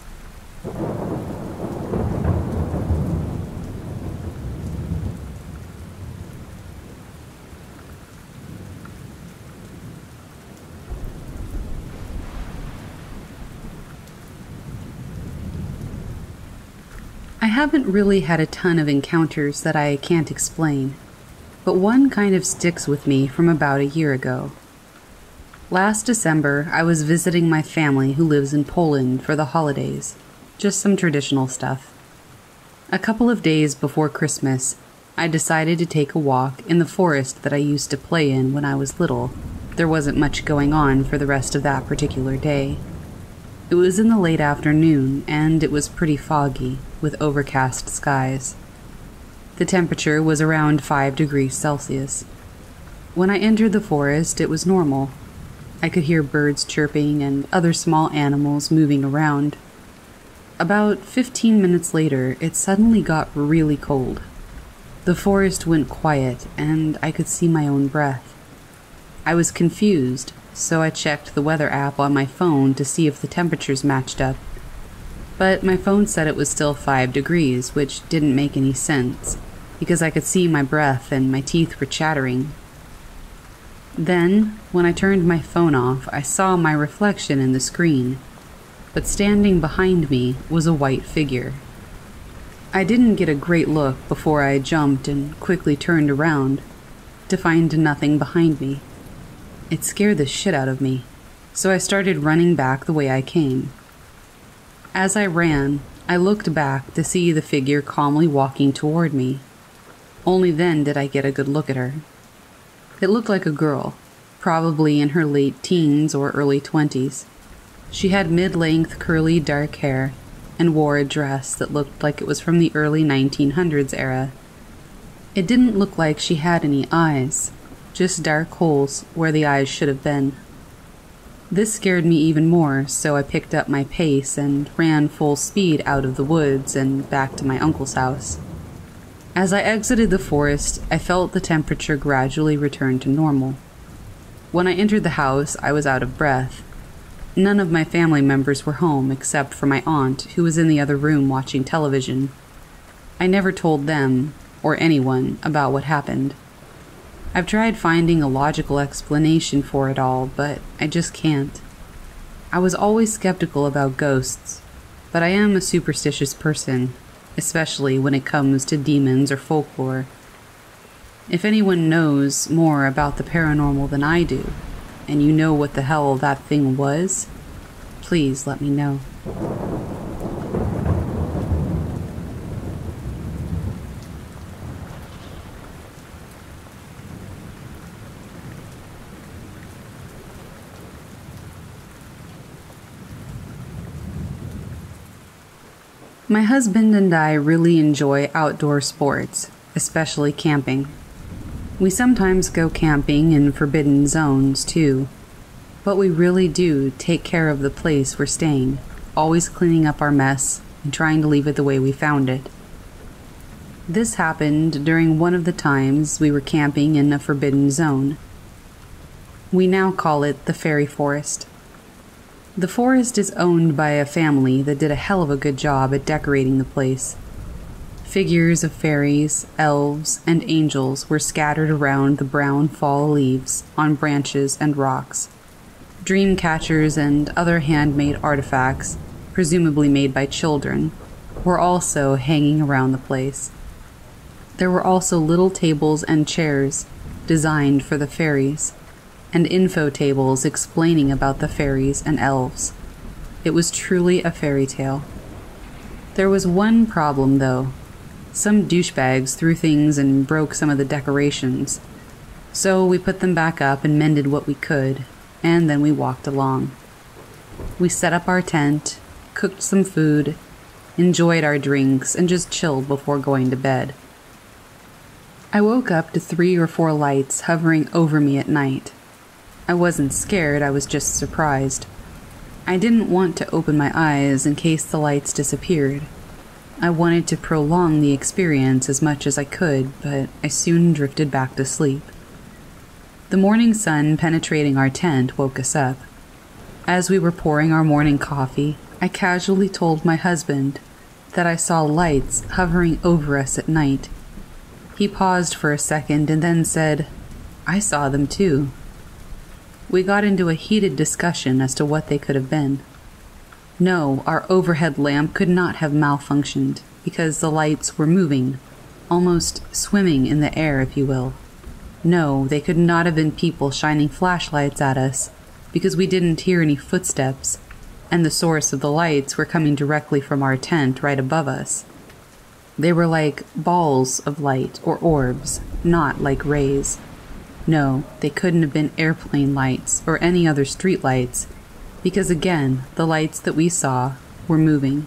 Haven't really had a ton of encounters that I can't explain, but one kind of sticks with me from about a year ago. Last December, I was visiting my family who lives in Poland for the holidays, just some traditional stuff. A couple of days before Christmas, I decided to take a walk in the forest that I used to play in when I was little. There wasn't much going on for the rest of that particular day. It was in the late afternoon, and it was pretty foggy, with overcast skies. The temperature was around 5 degrees Celsius. When I entered the forest, it was normal. I could hear birds chirping and other small animals moving around. About 15 minutes later, it suddenly got really cold. The forest went quiet, and I could see my own breath. I was confused, so I checked the weather app on my phone to see if the temperatures matched up. But my phone said it was still 5 degrees, which didn't make any sense, because I could see my breath and my teeth were chattering. Then, when I turned my phone off, I saw my reflection in the screen, but standing behind me was a white figure. I didn't get a great look before I jumped and quickly turned around to find nothing behind me. It scared the shit out of me, so I started running back the way I came. As I ran, I looked back to see the figure calmly walking toward me. Only then did I get a good look at her. It looked like a girl, probably in her late teens or early twenties. She had mid length curly dark hair and wore a dress that looked like it was from the early 1900s era. It didn't look like she had any eyes, just dark holes where the eyes should have been. This scared me even more, so I picked up my pace and ran full speed out of the woods and back to my uncle's house. As I exited the forest, I felt the temperature gradually return to normal. When I entered the house, I was out of breath. None of my family members were home except for my aunt, who was in the other room watching television. I never told them, or anyone, about what happened. I've tried finding a logical explanation for it all, but I just can't. I was always skeptical about ghosts, but I am a superstitious person, especially when it comes to demons or folklore. If anyone knows more about the paranormal than I do, and you know what the hell that thing was, please let me know. My husband and I really enjoy outdoor sports, especially camping. We sometimes go camping in forbidden zones too, but we really do take care of the place we're staying, always cleaning up our mess and trying to leave it the way we found it. This happened during one of the times we were camping in a forbidden zone. We now call it the Fairy Forest. The forest is owned by a family that did a hell of a good job at decorating the place. Figures of fairies, elves, and angels were scattered around the brown fall leaves, on branches and rocks. Dream catchers and other handmade artifacts, presumably made by children, were also hanging around the place. There were also little tables and chairs designed for the fairies and info tables explaining about the fairies and elves. It was truly a fairy tale. There was one problem, though. Some douchebags threw things and broke some of the decorations. So we put them back up and mended what we could, and then we walked along. We set up our tent, cooked some food, enjoyed our drinks, and just chilled before going to bed. I woke up to three or four lights hovering over me at night. I wasn't scared, I was just surprised. I didn't want to open my eyes in case the lights disappeared. I wanted to prolong the experience as much as I could, but I soon drifted back to sleep. The morning sun penetrating our tent woke us up. As we were pouring our morning coffee, I casually told my husband that I saw lights hovering over us at night. He paused for a second and then said, I saw them too. We got into a heated discussion as to what they could have been. No, our overhead lamp could not have malfunctioned. because the lights were moving, almost swimming in the air, if you will. No, they could not have been people shining flashlights at us, because we didn't hear any footsteps, and the source of the lights were coming directly from our tent right above us. They were like balls of light or orbs, not like rays. No, they couldn't have been airplane lights or any other street lights, because again, the lights that we saw were moving.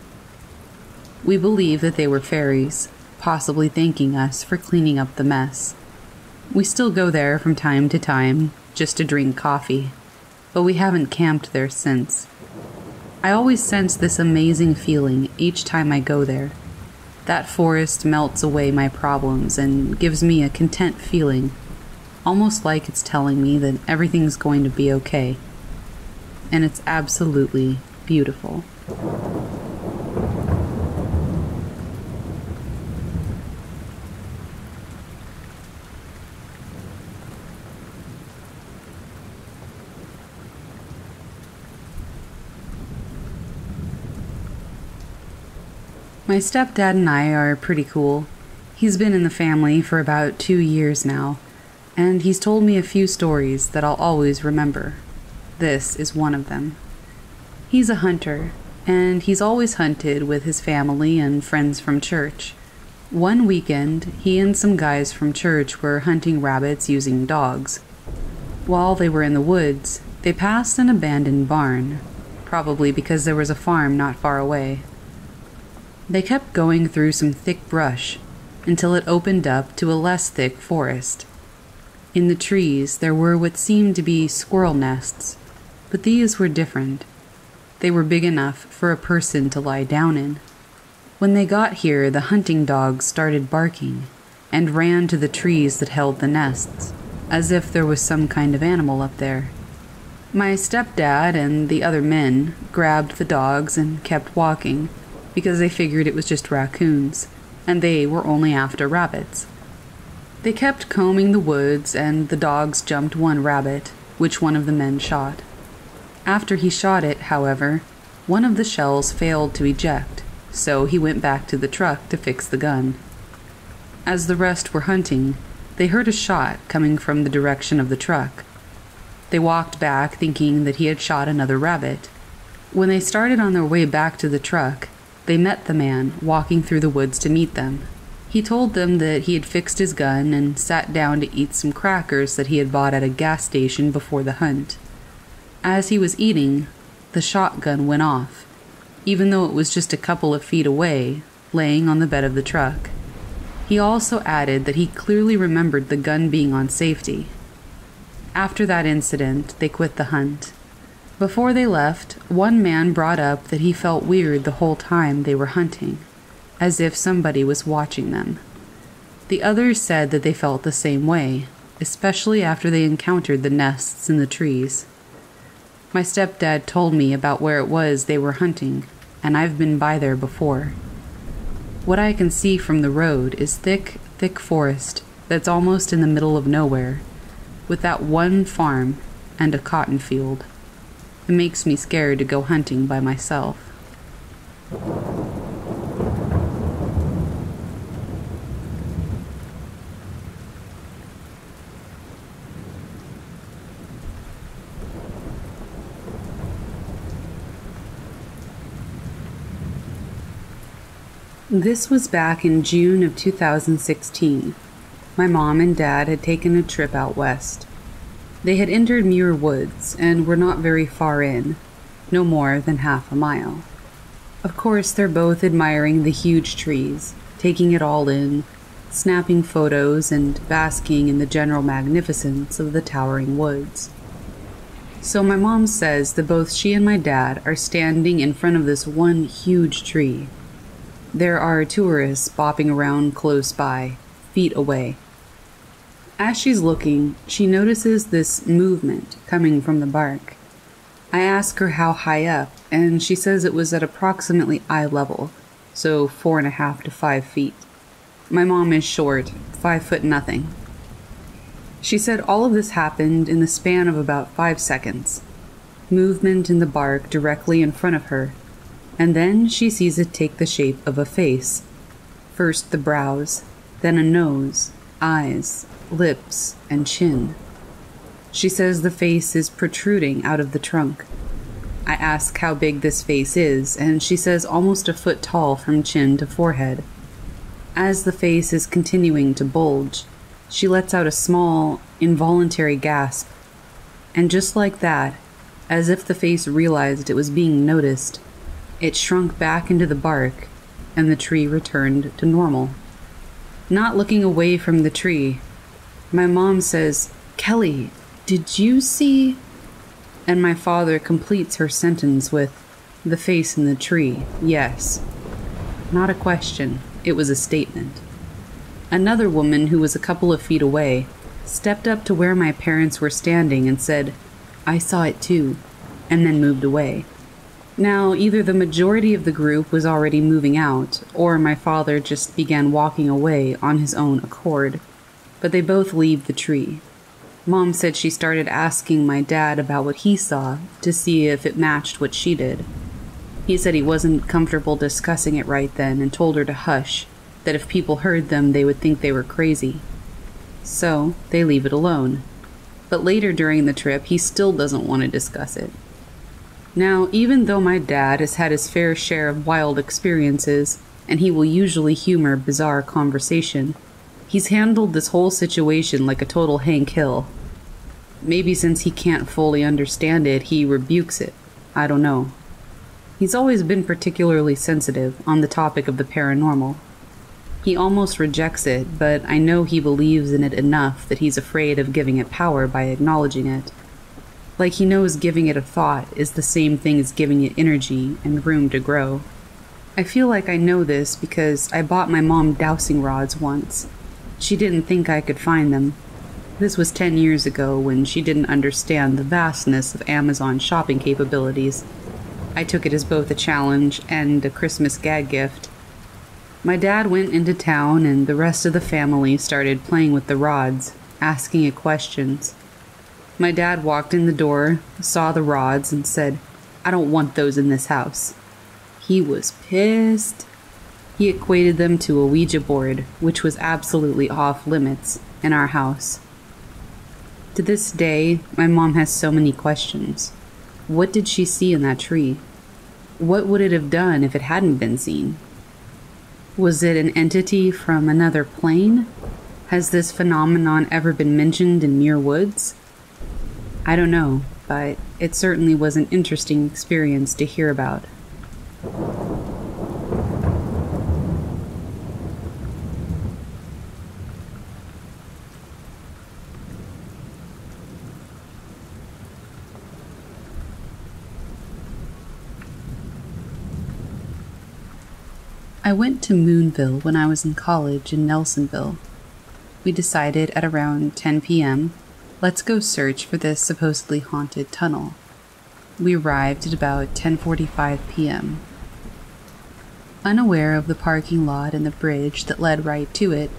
We believe that they were fairies, possibly thanking us for cleaning up the mess. We still go there from time to time just to drink coffee, but we haven't camped there since. I always sense this amazing feeling each time I go there. That forest melts away my problems and gives me a content feeling, almost like it's telling me that everything's going to be okay. And it's absolutely beautiful. My stepdad and I are pretty cool. He's been in the family for about two years now, and he's told me a few stories that I'll always remember. This is one of them. He's a hunter, and he's always hunted with his family and friends from church. One weekend, he and some guys from church were hunting rabbits using dogs. While they were in the woods, they passed an abandoned barn, probably because there was a farm not far away. They kept going through some thick brush until it opened up to a less thick forest. In the trees, there were what seemed to be squirrel nests, but these were different. They were big enough for a person to lie down in. When they got here, the hunting dogs started barking and ran to the trees that held the nests, as if there was some kind of animal up there. My stepdad and the other men grabbed the dogs and kept walking because they figured it was just raccoons, and they were only after rabbits. They kept combing the woods, and the dogs jumped one rabbit, which one of the men shot. After he shot it, however, one of the shells failed to eject, so he went back to the truck to fix the gun. As the rest were hunting, they heard a shot coming from the direction of the truck. They walked back thinking that he had shot another rabbit. When they started on their way back to the truck, they met the man walking through the woods to meet them. He told them that he had fixed his gun and sat down to eat some crackers that he had bought at a gas station before the hunt. As he was eating, the shotgun went off, even though it was just a couple of feet away, laying on the bed of the truck. He also added that he clearly remembered the gun being on safety. After that incident, they quit the hunt. Before they left, one man brought up that he felt weird the whole time they were hunting, as if somebody was watching them. The others said that they felt the same way, especially after they encountered the nests in the trees. My stepdad told me about where it was they were hunting, and I've been by there before. What I can see from the road is thick, thick forest that's almost in the middle of nowhere, with that one farm and a cotton field. It makes me scared to go hunting by myself. This was back in June of 2016. My mom and dad had taken a trip out west. They had entered Muir Woods and were not very far in, no more than half a mile. Of course, they're both admiring the huge trees, taking it all in, snapping photos, and basking in the general magnificence of the towering woods. So, my mom says that both she and my dad are standing in front of this one huge tree. There are tourists bopping around close by, feet away, as she's looking, she notices this movement coming from the bark. I ask her how high up, and she says it was at approximately eye level, so four and a half to five feet. My mom is short, five foot nothing. She said all of this happened in the span of about five seconds. Movement in the bark directly in front of her, and then she sees it take the shape of a face, First the brows, then a nose, eyes, lips, and chin. She says the face is protruding out of the trunk. I ask how big this face is, and she says almost a foot tall from chin to forehead. As the face is continuing to bulge, she lets out a small, involuntary gasp. And just like that, as if the face realized it was being noticed, it shrunk back into the bark, and the tree returned to normal. Not looking away from the tree, my mom says, Kelly, did you see? And my father completes her sentence with, The face in the tree, yes. Not a question, it was a statement. Another woman who was a couple of feet away stepped up to where my parents were standing and said, I saw it too, and then moved away. Now, either the majority of the group was already moving out, or my father just began walking away on his own accord, but they both leave the tree. Mom said she started asking my dad about what he saw to see if it matched what she did. He said he wasn't comfortable discussing it right then and told her to hush, that if people heard them, they would think they were crazy. So, they leave it alone. But later during the trip, he still doesn't want to discuss it. Now, even though my dad has had his fair share of wild experiences, and he will usually humor bizarre conversation, he's handled this whole situation like a total Hank Hill, Maybe since he can't fully understand it, he rebukes it. I don't know. He's always been particularly sensitive on the topic of the paranormal. He almost rejects it, but I know he believes in it enough that he's afraid of giving it power by acknowledging it. Like he knows giving it a thought is the same thing as giving it energy and room to grow. I feel like I know this because I bought my mom dowsing rods once. She didn't think I could find them, this was 10 years ago when she didn't understand the vastness of Amazon's shopping capabilities. I took it as both a challenge and a Christmas gag gift. My dad went into town, and the rest of the family started playing with the rods, asking it questions. My dad walked in the door, saw the rods, and said, I don't want those in this house. He was pissed. He equated them to a Ouija board, which was absolutely off limits in our house. To this day, my mom has so many questions. What did she see in that tree? What would it have done if it hadn't been seen? Was it an entity from another plane? Has this phenomenon ever been mentioned in Muir Woods? I don't know, but it certainly was an interesting experience to hear about. I went to Moonville when I was in college in Nelsonville. We decided at around 10 p.m. let's go search for this supposedly haunted tunnel. We arrived at about 10:45 p.m. Unaware of the parking lot and the bridge that led right to it,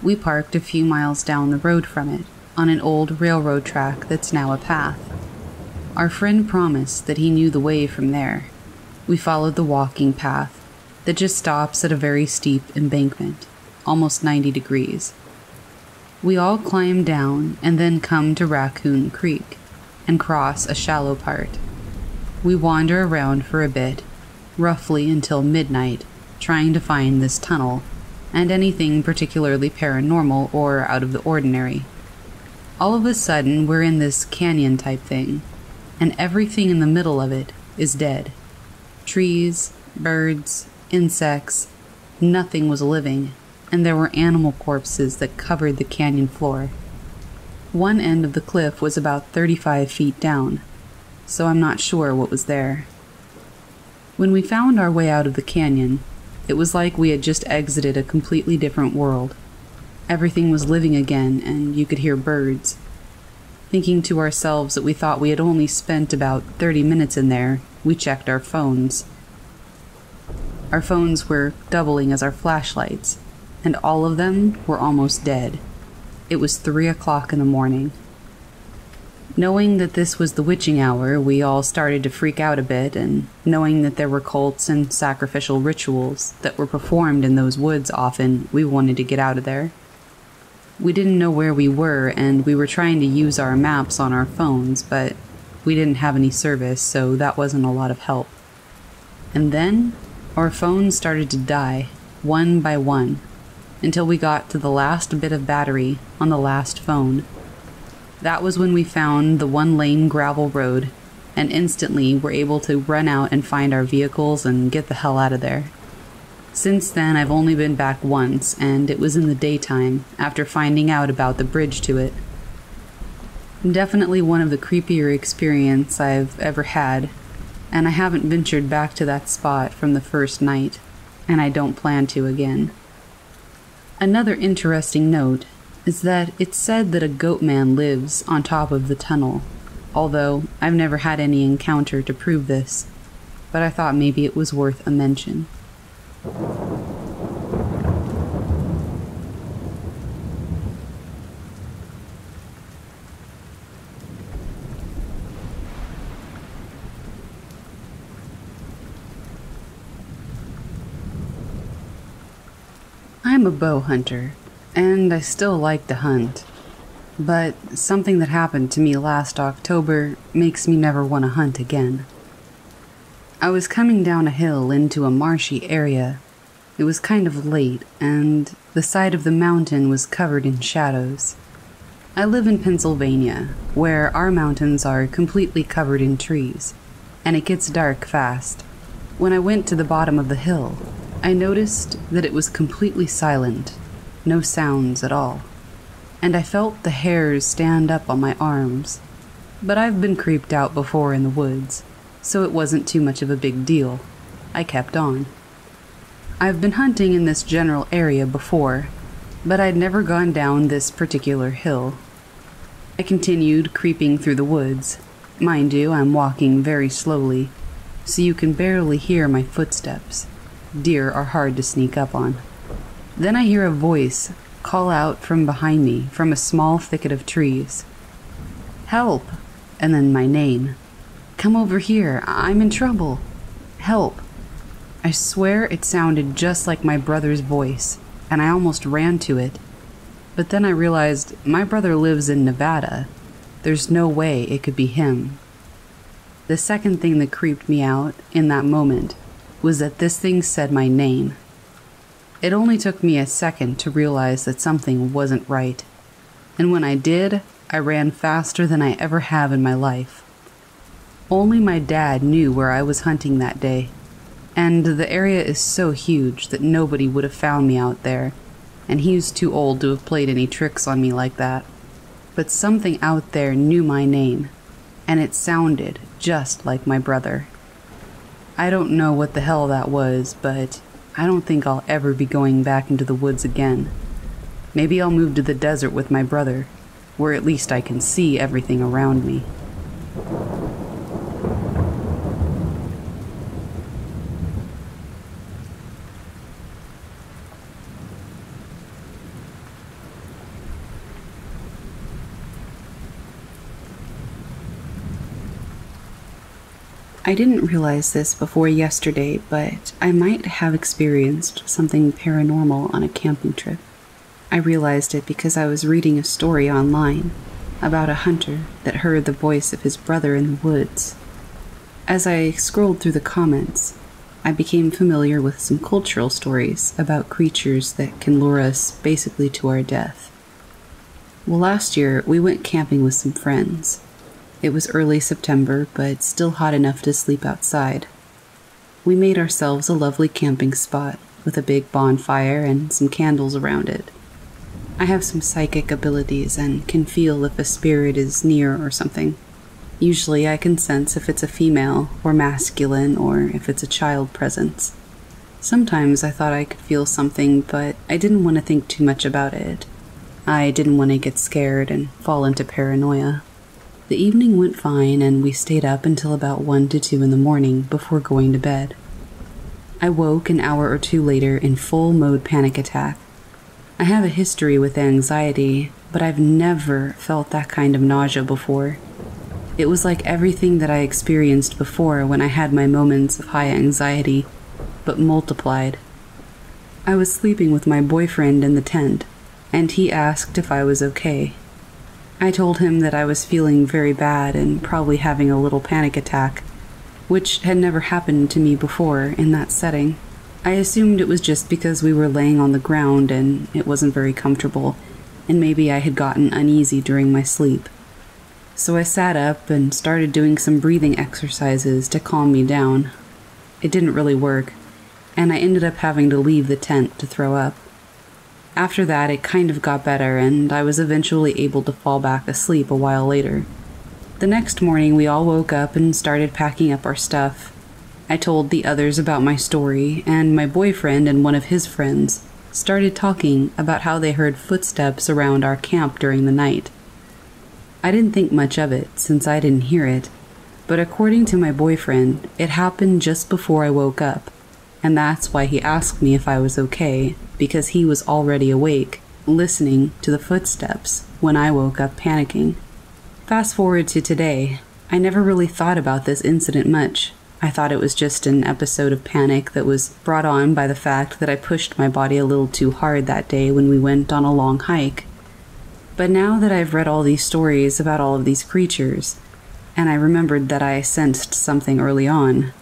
we parked a few miles down the road from it on an old railroad track that's now a path. Our friend promised that he knew the way from there. We followed the walking path that just stops at a very steep embankment, almost 90 degrees. We all climb down and then come to Raccoon Creek and cross a shallow part. We wander around for a bit, roughly until midnight, trying to find this tunnel and anything particularly paranormal or out of the ordinary. All of a sudden, we're in this canyon type thing, and everything in the middle of it is dead trees, birds, insects, nothing was living, and there were animal corpses that covered the canyon floor. One end of the cliff was about 35 feet down, so I'm not sure what was there. When we found our way out of the canyon, it was like we had just exited a completely different world. Everything was living again, and you could hear birds. Thinking to ourselves that we thought we had only spent about 30 minutes in there, we checked our phones our phones were doubling as our flashlights, and all of them were almost dead. It was three o'clock in the morning. Knowing that this was the witching hour, we all started to freak out a bit, and knowing that there were cults and sacrificial rituals that were performed in those woods often, we wanted to get out of there. We didn't know where we were, and we were trying to use our maps on our phones, but we didn't have any service, so that wasn't a lot of help. And then our phones started to die, one by one, until we got to the last bit of battery on the last phone. That was when we found the one lane gravel road and instantly were able to run out and find our vehicles and get the hell out of there. Since then, I've only been back once, and it was in the daytime after finding out about the bridge to it. Definitely one of the creepier experience I've ever had, and I haven't ventured back to that spot from the first night, and I don't plan to again. Another interesting note is that it's said that a goat man lives on top of the tunnel, although I've never had any encounter to prove this, but I thought maybe it was worth a mention. I'm a bow hunter, and I still like to hunt. But something that happened to me last October makes me never want to hunt again. I was coming down a hill into a marshy area. It was kind of late, and the side of the mountain was covered in shadows. I live in Pennsylvania, where our mountains are completely covered in trees, and it gets dark fast. When I went to the bottom of the hill, I noticed that it was completely silent no sounds at all. And I felt the hairs stand up on my arms. But I've been creeped out before in the woods, so it wasn't too much of a big deal. I kept on. I've been hunting in this general area before, but I'd never gone down this particular hill. I continued creeping through the woods. Mind you, I'm walking very slowly, so you can barely hear my footsteps. Deer are hard to sneak up on. Then I hear a voice call out from behind me from a small thicket of trees. Help! And then my name. Come over here. I'm in trouble. Help. I swear it sounded just like my brother's voice, and I almost ran to it. But then I realized my brother lives in Nevada. There's no way it could be him. The second thing that creeped me out in that moment was that this thing said my name. It only took me a second to realize that something wasn't right. And when I did, I ran faster than I ever have in my life. Only my dad knew where I was hunting that day, and the area is so huge that nobody would have found me out there, and he's too old to have played any tricks on me like that. But something out there knew my name, and it sounded just like my brother. I don't know what the hell that was, but I don't think I'll ever be going back into the woods again. Maybe I'll move to the desert with my brother, where at least I can see everything around me. I didn't realize this before yesterday, but I might have experienced something paranormal on a camping trip. I realized it because I was reading a story online about a hunter that heard the voice of his brother in the woods. As I scrolled through the comments, I became familiar with some cultural stories about creatures that can lure us basically to our death. Well, last year we went camping with some friends. It was early September, but still hot enough to sleep outside. We made ourselves a lovely camping spot with a big bonfire and some candles around it. I have some psychic abilities and can feel if a spirit is near or something. Usually, I can sense if it's a female or masculine or if it's a child presence. Sometimes I thought I could feel something, but I didn't want to think too much about it. I didn't want to get scared and fall into paranoia. The evening went fine, and we stayed up until about 1 to 2 in the morning before going to bed. I woke an hour or two later in full mode panic attack. I have a history with anxiety, but I've never felt that kind of nausea before. It was like everything that I experienced before when I had my moments of high anxiety, but multiplied. I was sleeping with my boyfriend in the tent, and he asked if I was okay. I told him that I was feeling very bad and probably having a little panic attack, which had never happened to me before in that setting. I assumed it was just because we were laying on the ground and it wasn't very comfortable, and maybe I had gotten uneasy during my sleep. So I sat up and started doing some breathing exercises to calm me down. It didn't really work, and I ended up having to leave the tent to throw up. After that, it kind of got better, and I was eventually able to fall back asleep a while later. The next morning, we all woke up and started packing up our stuff. I told the others about my story, and my boyfriend and one of his friends started talking about how they heard footsteps around our camp during the night. I didn't think much of it since I didn't hear it, but according to my boyfriend, it happened just before I woke up, and that's why he asked me if I was okay, because he was already awake, listening to the footsteps when I woke up panicking. Fast forward to today, I never really thought about this incident much I thought it was just an episode of panic that was brought on by the fact that I pushed my body a little too hard that day when we went on a long hike. But now that I've read all these stories about all of these creatures, and I remembered that I sensed something early on,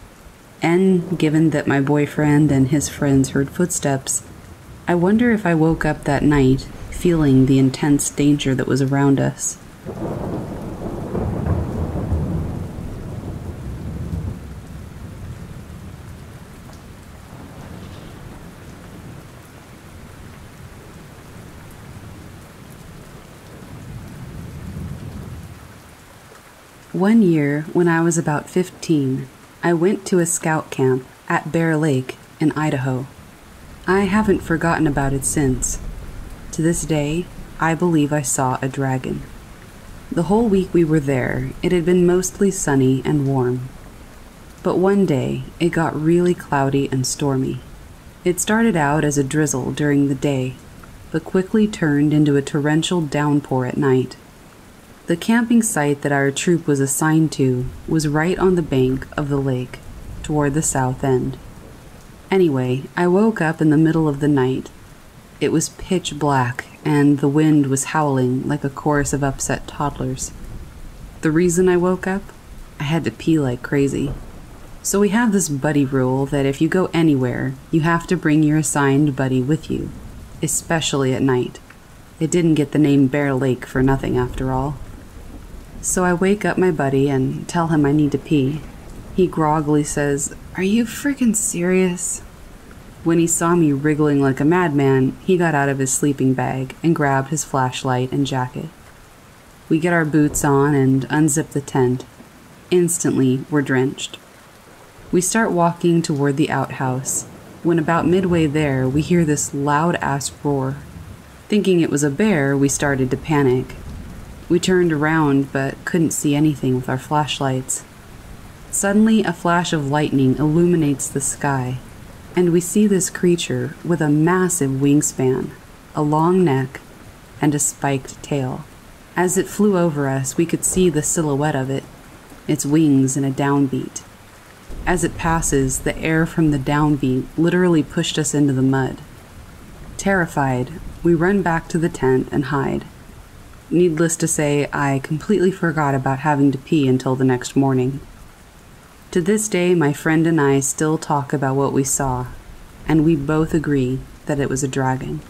and given that my boyfriend and his friends heard footsteps, I wonder if I woke up that night feeling the intense danger that was around us. One year, when I was about 15, I went to a scout camp at Bear Lake in Idaho. I haven't forgotten about it since. To this day, I believe I saw a dragon. The whole week we were there, it had been mostly sunny and warm. But one day, it got really cloudy and stormy. It started out as a drizzle during the day, but quickly turned into a torrential downpour at night. The camping site that our troop was assigned to was right on the bank of the lake, toward the south end. Anyway, I woke up in the middle of the night. It was pitch black, and the wind was howling like a chorus of upset toddlers. The reason I woke up? I had to pee like crazy. So we have this buddy rule that if you go anywhere, you have to bring your assigned buddy with you, especially at night. It didn't get the name Bear Lake for nothing, after all. So I wake up my buddy and tell him I need to pee. He groggily says, Are you freaking serious? When he saw me wriggling like a madman, he got out of his sleeping bag and grabbed his flashlight and jacket. We get our boots on and unzip the tent. Instantly, we're drenched. We start walking toward the outhouse. When about midway there, we hear this loud ass roar. Thinking it was a bear, we started to panic. We turned around but couldn't see anything with our flashlights. Suddenly, a flash of lightning illuminates the sky, and we see this creature with a massive wingspan, a long neck, and a spiked tail. As it flew over us, we could see the silhouette of it, its wings in a downbeat. As it passes, the air from the downbeat literally pushed us into the mud. Terrified, we run back to the tent and hide. Needless to say, I completely forgot about having to pee until the next morning. To this day, my friend and I still talk about what we saw, and we both agree that it was a dragon.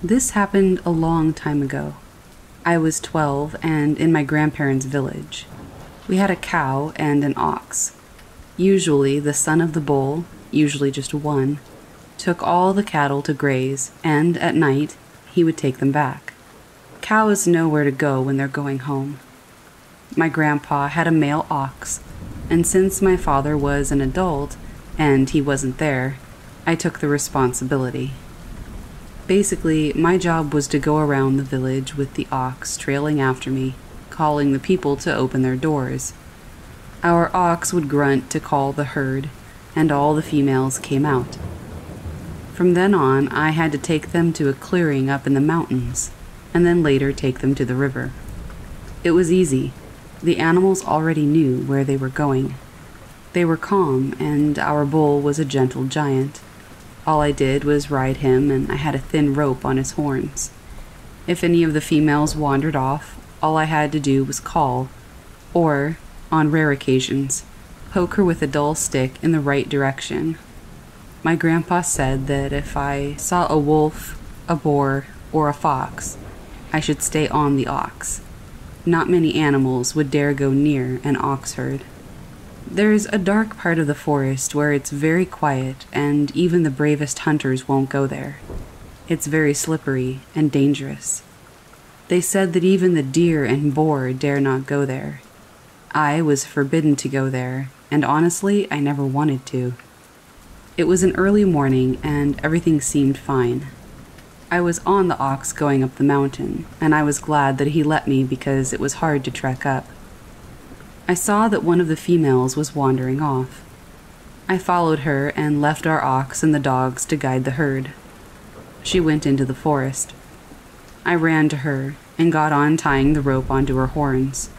This happened a long time ago. I was 12 and in my grandparents' village. We had a cow and an ox. Usually, the son of the bull, usually just one, took all the cattle to graze, and at night, he would take them back. Cows know where to go when they're going home. My grandpa had a male ox, and since my father was an adult and he wasn't there, I took the responsibility. Basically, my job was to go around the village with the ox trailing after me, calling the people to open their doors. Our ox would grunt to call the herd, and all the females came out. From then on, I had to take them to a clearing up in the mountains, and then later take them to the river. It was easy. The animals already knew where they were going. They were calm, and our bull was a gentle giant. All I did was ride him, and I had a thin rope on his horns. If any of the females wandered off, all I had to do was call, or, on rare occasions, poke her with a dull stick in the right direction. My grandpa said that if I saw a wolf, a boar, or a fox, I should stay on the ox. Not many animals would dare go near an ox herd. There's a dark part of the forest where it's very quiet, and even the bravest hunters won't go there. It's very slippery and dangerous. They said that even the deer and boar dare not go there. I was forbidden to go there, and honestly, I never wanted to. It was an early morning, and everything seemed fine. I was on the ox going up the mountain, and I was glad that he let me because it was hard to trek up. I saw that one of the females was wandering off. I followed her and left our ox and the dogs to guide the herd. She went into the forest. I ran to her and got on tying the rope onto her horns.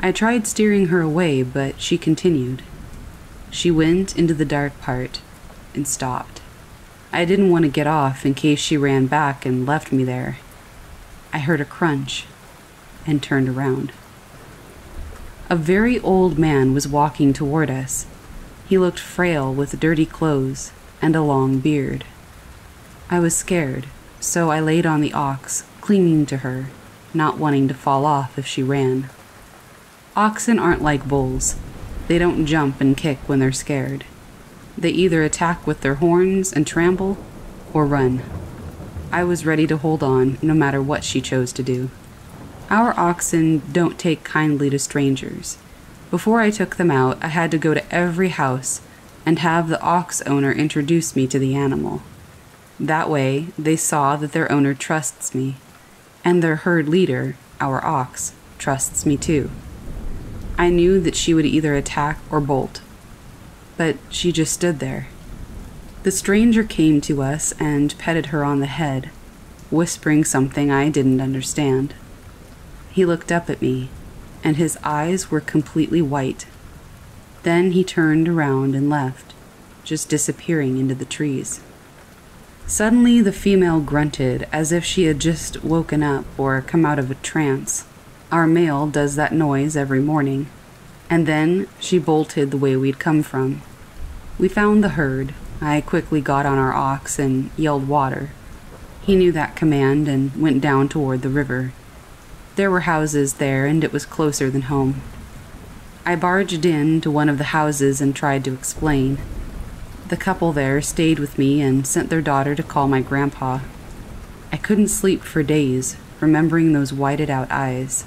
I tried steering her away, but she continued. She went into the dark part and stopped. I didn't want to get off in case she ran back and left me there. I heard a crunch and turned around. A very old man was walking toward us. He looked frail with dirty clothes and a long beard. I was scared, so I laid on the ox, clinging to her, not wanting to fall off if she ran. Oxen aren't like bulls. They don't jump and kick when they're scared. They either attack with their horns and trample, or run. I was ready to hold on no matter what she chose to do. Our oxen don't take kindly to strangers. Before I took them out, I had to go to every house and have the ox owner introduce me to the animal. That way, they saw that their owner trusts me, and their herd leader, our ox, trusts me too. I knew that she would either attack or bolt, but she just stood there. The stranger came to us and petted her on the head, whispering something I didn't understand. He looked up at me, and his eyes were completely white. Then he turned around and left, just disappearing into the trees. Suddenly, the female grunted as if she had just woken up or come out of a trance. Our male does that noise every morning. And then she bolted the way we'd come from. We found the herd. I quickly got on our ox and yelled water. He knew that command and went down toward the river. There were houses there, and it was closer than home. I barged in to one of the houses and tried to explain. The couple there stayed with me and sent their daughter to call my grandpa. I couldn't sleep for days, remembering those whited out eyes.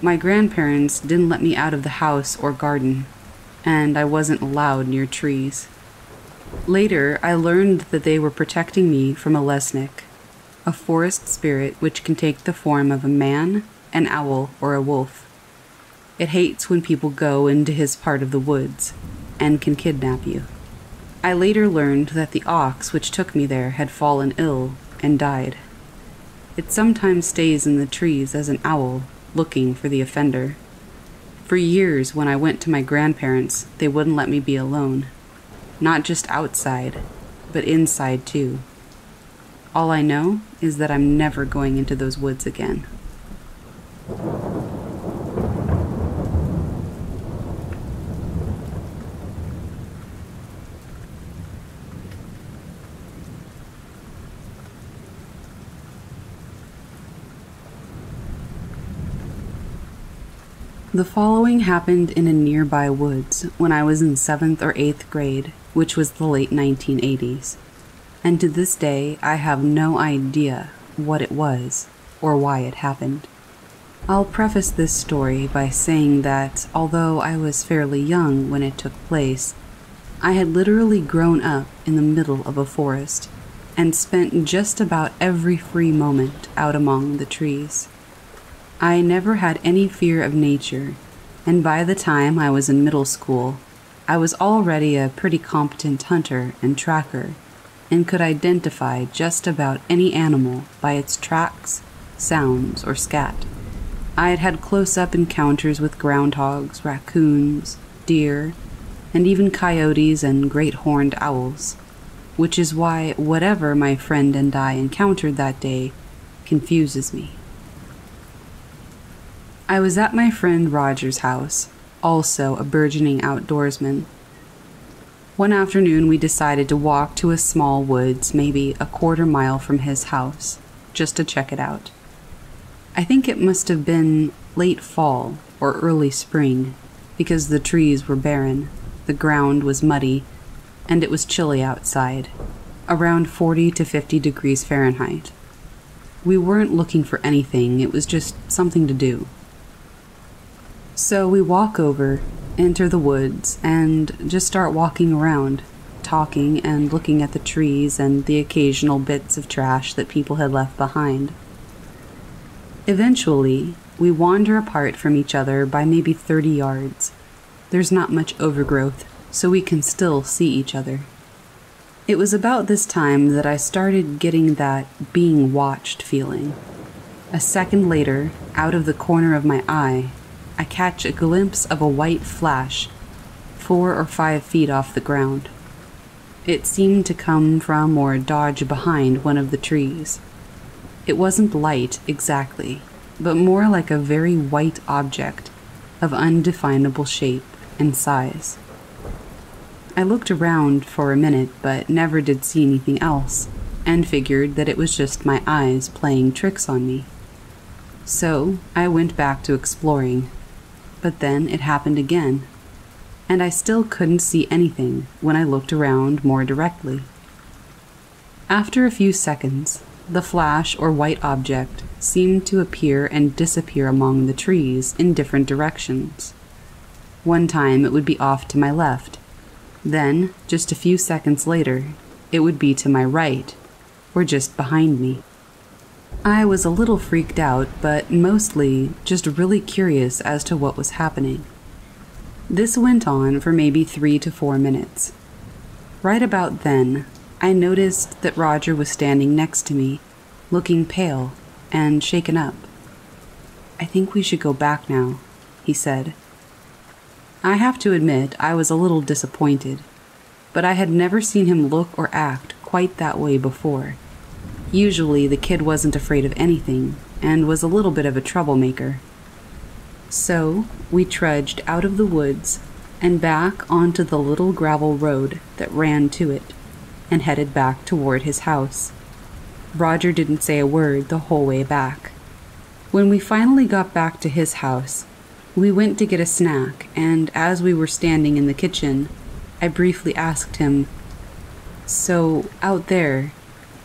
My grandparents didn't let me out of the house or garden, and I wasn't allowed near trees. Later, I learned that they were protecting me from a lesnik, a forest spirit which can take the form of a man, an owl, or a wolf. It hates when people go into his part of the woods and can kidnap you. I later learned that the ox which took me there had fallen ill and died. It sometimes stays in the trees as an owl, looking for the offender. For years, when I went to my grandparents, they wouldn't let me be alone. Not just outside, but inside too. All I know is that I'm never going into those woods again. The following happened in a nearby woods when I was in 7th or 8th grade, which was the late 1980s and to this day I have no idea what it was or why it happened. I'll preface this story by saying that although I was fairly young when it took place, I had literally grown up in the middle of a forest. and spent just about every free moment out among the trees. I never had any fear of nature, and by the time I was in middle school, I was already a pretty competent hunter and tracker and could identify just about any animal by its tracks, sounds, or scat. I had had close up encounters with groundhogs, raccoons, deer, and even coyotes and great horned owls, which is why whatever my friend and I encountered that day confuses me. I was at my friend Roger's house, also a burgeoning outdoorsman. One afternoon, we decided to walk to a small woods, maybe a quarter mile from his house, just to check it out. I think it must have been late fall or early spring, because the trees were barren, the ground was muddy, and it was chilly outside, around 40 to 50 degrees Fahrenheit. We weren't looking for anything, it was just something to do. So we walk over, enter the woods, and just start walking around, talking and looking at the trees and the occasional bits of trash that people had left behind. Eventually, we wander apart from each other by maybe 30 yards. There's not much overgrowth, so we can still see each other. It was about this time that I started getting that being watched feeling. A second later, out of the corner of my eye, I catch a glimpse of a white flash, four or five feet off the ground. It seemed to come from or dodge behind one of the trees. It wasn't light exactly, but more like a very white object of undefinable shape and size. I looked around for a minute, but never did see anything else, and figured that it was just my eyes playing tricks on me. So I went back to exploring but then it happened again, and I still couldn't see anything when I looked around more directly. After a few seconds, the flash or white object seemed to appear and disappear among the trees in different directions. One time it would be off to my left. Then, just a few seconds later, it would be to my right, or just behind me. I was a little freaked out, but mostly just really curious as to what was happening. This went on for maybe three to four minutes. Right about then, I noticed that Roger was standing next to me, looking pale and shaken up. I think we should go back now, he said. I have to admit I was a little disappointed, but I had never seen him look or act quite that way before. Usually, the kid wasn't afraid of anything and was a little bit of a troublemaker. So, we trudged out of the woods and back onto the little gravel road that ran to it and headed back toward his house. Roger didn't say a word the whole way back. When we finally got back to his house, we went to get a snack, and as we were standing in the kitchen, I briefly asked him, So, out there,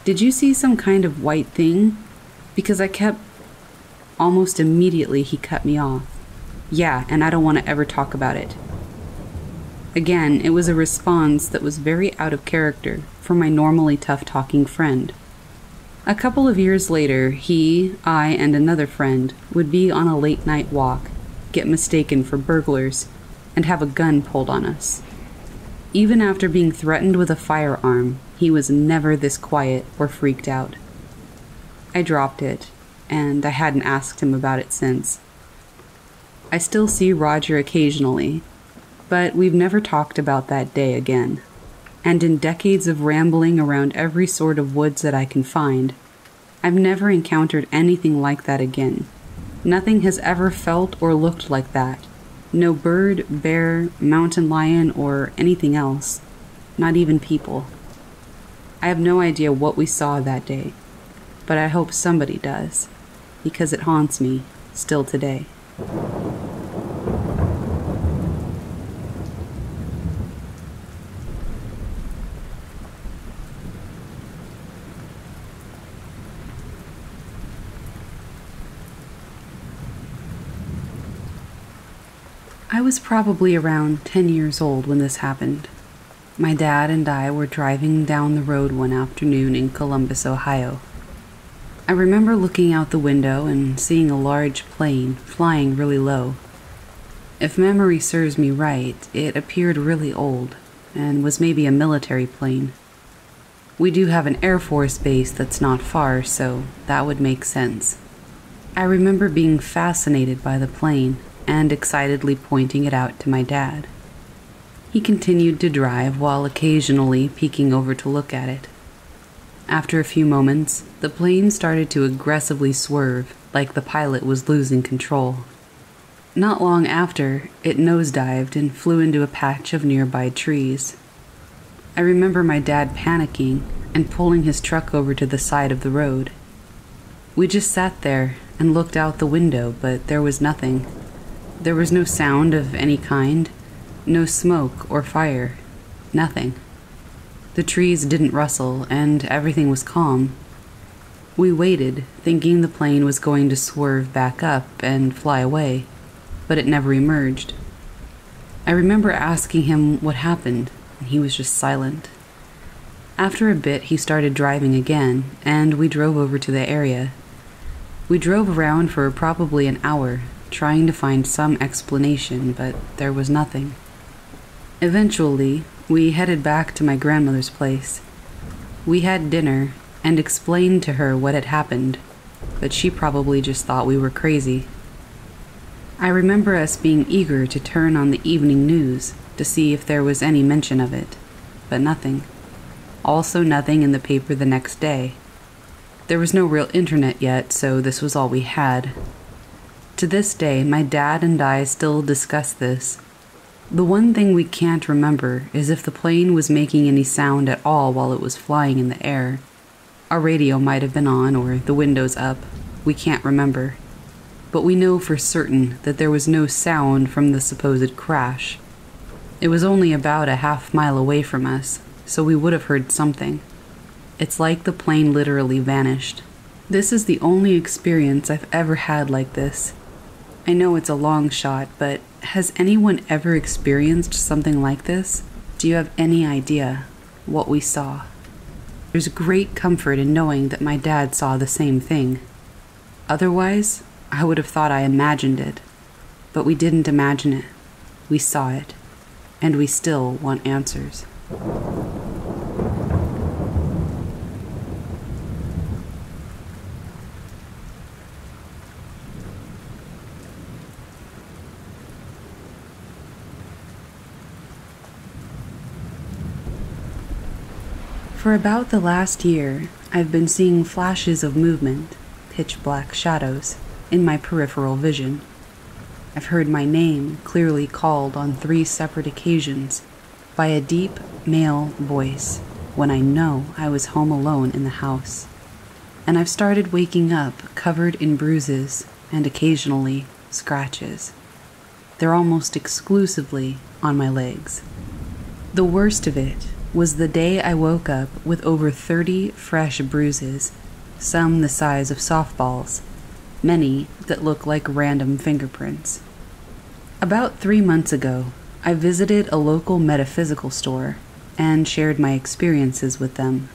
did you see some kind of white thing? Because I kept. Almost immediately, he cut me off. Yeah, and I don't want to ever talk about it. Again, it was a response that was very out of character for my normally tough talking friend. A couple of years later, he, I, and another friend would be on a late night walk, get mistaken for burglars, and have a gun pulled on us. Even after being threatened with a firearm, he was never this quiet or freaked out. I dropped it, and I hadn't asked him about it since. I still see Roger occasionally, but we've never talked about that day again. And in decades of rambling around every sort of woods that I can find, I've never encountered anything like that again. Nothing has ever felt or looked like that. No bird, bear, mountain lion, or anything else. Not even people. I have no idea what we saw that day, but I hope somebody does, because it haunts me still today. I was probably around 10 years old when this happened. My dad and I were driving down the road one afternoon in Columbus, Ohio. I remember looking out the window and seeing a large plane flying really low. If memory serves me right, it appeared really old and was maybe a military plane. We do have an Air Force base that's not far, so that would make sense. I remember being fascinated by the plane and excitedly pointing it out to my dad. He continued to drive while occasionally peeking over to look at it. After a few moments, the plane started to aggressively swerve, like the pilot was losing control. Not long after, it nosedived and flew into a patch of nearby trees. I remember my dad panicking and pulling his truck over to the side of the road. We just sat there and looked out the window, but there was nothing. There was no sound of any kind, no smoke or fire, nothing. The trees didn't rustle, and everything was calm. We waited, thinking the plane was going to swerve back up and fly away, but it never emerged. I remember asking him what happened, and he was just silent. After a bit, he started driving again, and we drove over to the area. We drove around for probably an hour, trying to find some explanation, but there was nothing. Eventually, we headed back to my grandmother's place. We had dinner and explained to her what had happened, but she probably just thought we were crazy. I remember us being eager to turn on the evening news to see if there was any mention of it, but nothing. Also, nothing in the paper the next day. There was no real internet yet, so this was all we had. To this day, my dad and I still discuss this the one thing we can't remember is if the plane was making any sound at all while it was flying in the air. Our radio might have been on or the windows up. We can't remember. But we know for certain that there was no sound from the supposed crash. It was only about a half mile away from us, so we would have heard something. It's like the plane literally vanished. This is the only experience I've ever had like this. I know it's a long shot, but has anyone ever experienced something like this? Do you have any idea what we saw? There's great comfort in knowing that my dad saw the same thing. Otherwise, I would have thought I imagined it. But we didn't imagine it. We saw it. And we still want answers. For about the last year, I've been seeing flashes of movement, pitch black shadows, in my peripheral vision. I've heard my name clearly called on three separate occasions by a deep male voice when I know I was home alone in the house. And I've started waking up covered in bruises and occasionally scratches. They're almost exclusively on my legs. The worst of it was the day I woke up with over 30 fresh bruises, some the size of softballs, many that look like random fingerprints. About three months ago, I visited a local metaphysical store and shared my experiences with them.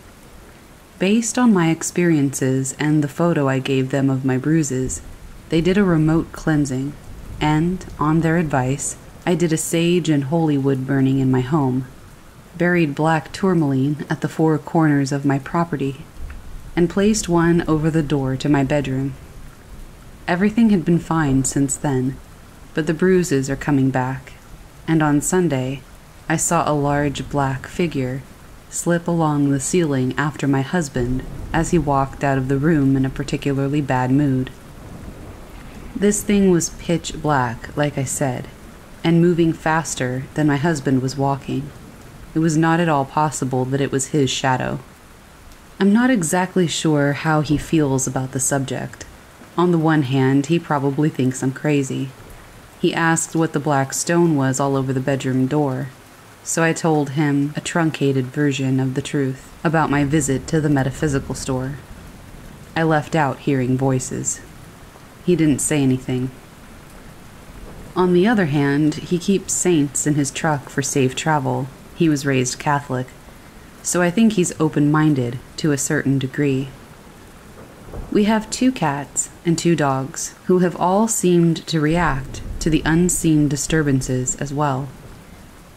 Based on my experiences and the photo I gave them of my bruises, they did a remote cleansing, and, on their advice, I did a sage and holy wood burning in my home buried black tourmaline at the four corners of my property, and placed one over the door to my bedroom. Everything had been fine since then, but the bruises are coming back, and on Sunday I saw a large black figure slip along the ceiling after my husband as he walked out of the room in a particularly bad mood. This thing was pitch black, like I said, and moving faster than my husband was walking. It was not at all possible that it was his shadow. I'm not exactly sure how he feels about the subject. On the one hand, he probably thinks I'm crazy. He asked what the black stone was all over the bedroom door, so I told him a truncated version of the truth about my visit to the metaphysical store. I left out hearing voices. He didn't say anything. On the other hand, he keeps saints in his truck for safe travel He was raised Catholic, so I think he's open minded to a certain degree. We have two cats and two dogs who have all seemed to react to the unseen disturbances as well.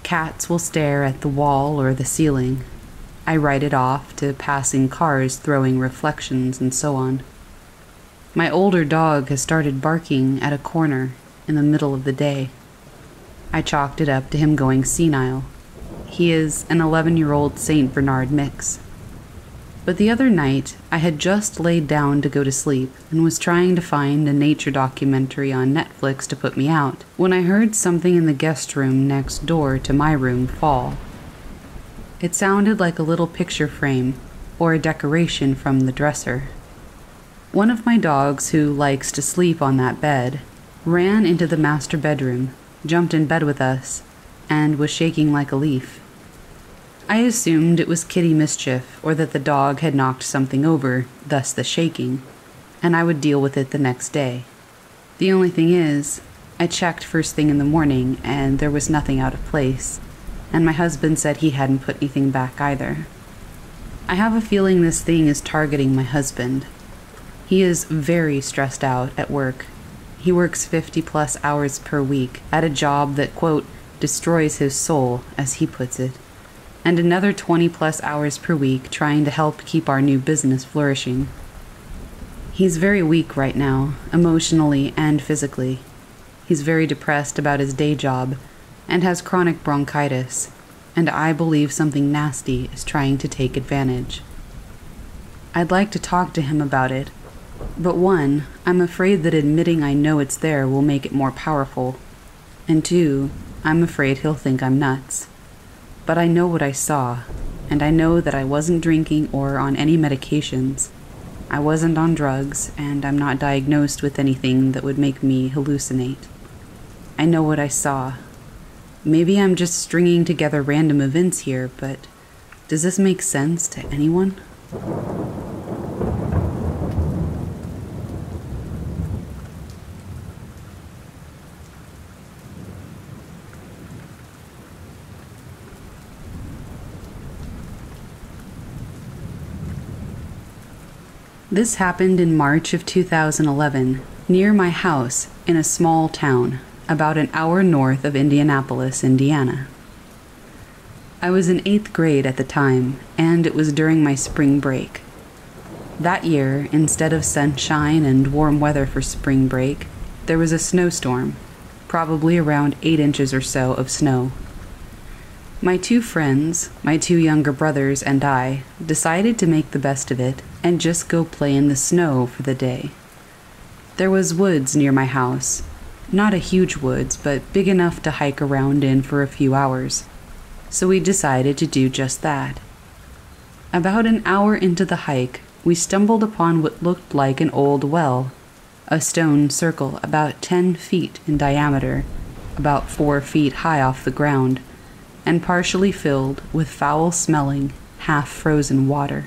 Cats will stare at the wall or the ceiling. I write it off to passing cars throwing reflections and so on. My older dog has started barking at a corner in the middle of the day. I chalked it up to him going senile. He is an 11 year old St. Bernard mix. But the other night, I had just laid down to go to sleep and was trying to find a nature documentary on Netflix to put me out when I heard something in the guest room next door to my room fall. It sounded like a little picture frame or a decoration from the dresser. One of my dogs, who likes to sleep on that bed, ran into the master bedroom, jumped in bed with us, and was shaking like a leaf. I assumed it was kitty mischief or that the dog had knocked something over, thus the shaking, and I would deal with it the next day. The only thing is, I checked first thing in the morning and there was nothing out of place, and my husband said he hadn't put anything back either. I have a feeling this thing is targeting my husband. He is very stressed out at work. He works 50 plus hours per week at a job that, quote, destroys his soul, as he puts it and another 20 plus hours per week trying to help keep our new business flourishing. He's very weak right now, emotionally and physically. He's very depressed about his day job and has chronic bronchitis, and I believe something nasty is trying to take advantage. I'd like to talk to him about it, but one, I'm afraid that admitting I know it's there will make it more powerful, and two, I'm afraid he'll think I'm nuts. But I know what I saw, and I know that I wasn't drinking or on any medications. I wasn't on drugs, and I'm not diagnosed with anything that would make me hallucinate. I know what I saw. Maybe I'm just stringing together random events here, but does this make sense to anyone? This happened in March of 2011, near my house in a small town, about an hour north of Indianapolis, Indiana. I was in eighth grade at the time, and it was during my spring break. That year, instead of sunshine and warm weather for spring break, there was a snowstorm, probably around eight inches or so of snow. My two friends, my two younger brothers, and I decided to make the best of it and just go play in the snow for the day. There was woods near my house. Not a huge woods, but big enough to hike around in for a few hours. So we decided to do just that. About an hour into the hike, we stumbled upon what looked like an old well, a stone circle about 10 feet in diameter, about 4 feet high off the ground and partially filled with foul smelling, half frozen water.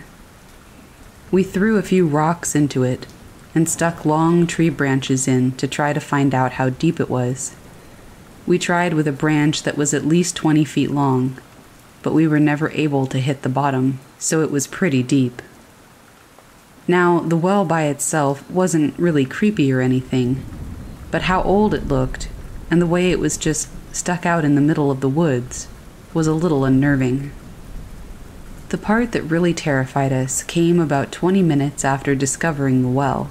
We threw a few rocks into it and stuck long tree branches in to try to find out how deep it was. We tried with a branch that was at least 20 feet long, but we were never able to hit the bottom, so it was pretty deep. Now, the well by itself wasn't really creepy or anything, but how old it looked, and the way it was just stuck out in the middle of the woods, was a little unnerving. The part that really terrified us came about 20 minutes after discovering the well.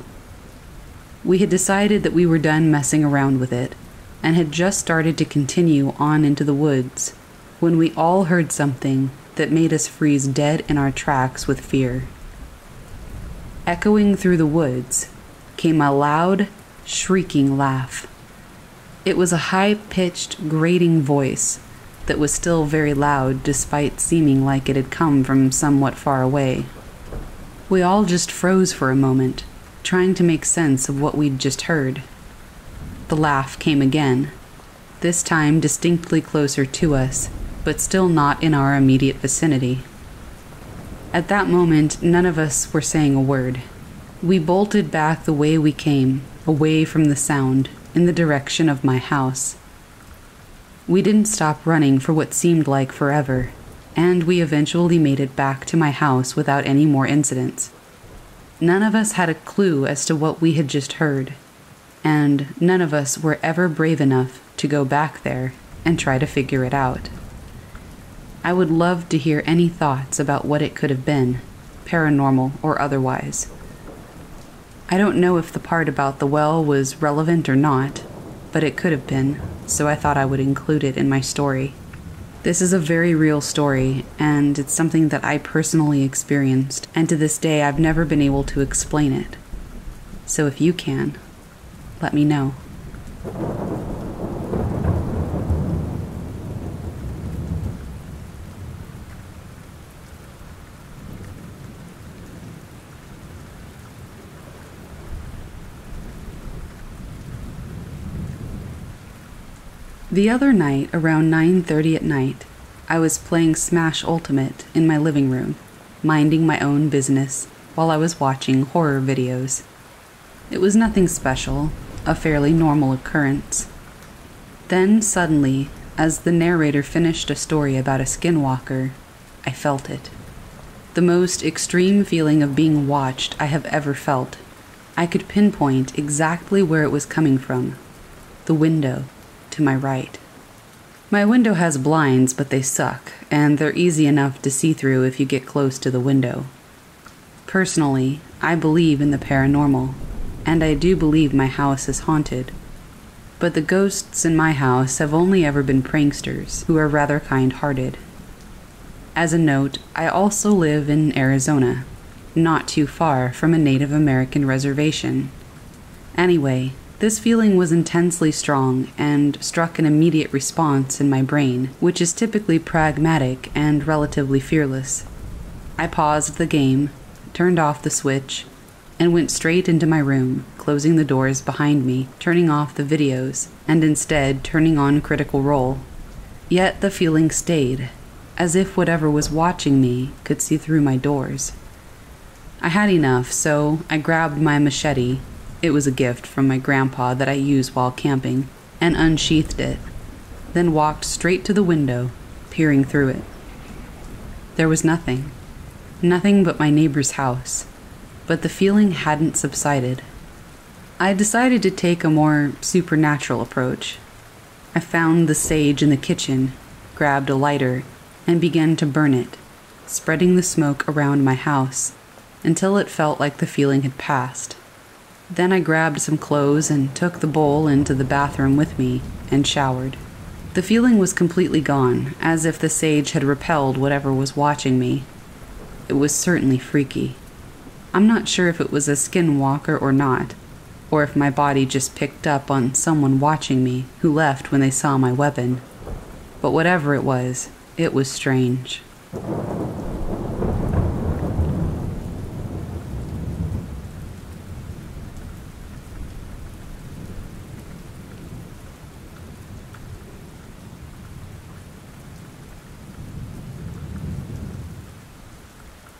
We had decided that we were done messing around with it and had just started to continue on into the woods when we all heard something that made us freeze dead in our tracks with fear. Echoing through the woods came a loud, shrieking laugh. It was a high pitched, grating voice that was still very loud despite seeming like it had come from somewhat far away. We all just froze for a moment, trying to make sense of what we'd just heard. The laugh came again, this time distinctly closer to us, but still not in our immediate vicinity. At that moment, none of us were saying a word. We bolted back the way we came, away from the sound, in the direction of my house. We didn't stop running for what seemed like forever, and we eventually made it back to my house without any more incidents. None of us had a clue as to what we had just heard, and none of us were ever brave enough to go back there and try to figure it out. I would love to hear any thoughts about what it could have been, paranormal or otherwise. I don't know if the part about the well was relevant or not, but it could have been, so I thought I would include it in my story. This is a very real story, and it's something that I personally experienced, and to this day I've never been able to explain it. So if you can, let me know. The other night, around 9:30 at night, I was playing Smash Ultimate in my living room, minding my own business while I was watching horror videos. It was nothing special, a fairly normal occurrence. Then suddenly, as the narrator finished a story about a skinwalker, I felt it. The most extreme feeling of being watched I have ever felt. I could pinpoint exactly where it was coming from the window to my right. My window has blinds, but they suck, and they're easy enough to see through if you get close to the window. Personally, I believe in the paranormal, and I do believe my house is haunted. But the ghosts in my house have only ever been pranksters who are rather kind hearted. As a note, I also live in Arizona, not too far from a Native American reservation. Anyway, this feeling was intensely strong and struck an immediate response in my brain, which is typically pragmatic and relatively fearless. I paused the game, turned off the switch, and went straight into my room, closing the doors behind me, turning off the videos, and instead turning on Critical Role. Yet the feeling stayed, as if whatever was watching me could see through my doors. I had enough, so I grabbed my machete it was a gift from my grandpa that I use while camping, and unsheathed it, then walked straight to the window, peering through it. There was nothing. Nothing but my neighbor's house, but the feeling hadn't subsided. I decided to take a more supernatural approach. I found the sage in the kitchen, grabbed a lighter, and began to burn it, spreading the smoke around my house until it felt like the feeling had passed. Then I grabbed some clothes and took the bowl into the bathroom with me and showered. The feeling was completely gone, as if the sage had repelled whatever was watching me. It was certainly freaky. I'm not sure if it was a skinwalker or not, or if my body just picked up on someone watching me who left when they saw my weapon. But whatever it was, it was strange.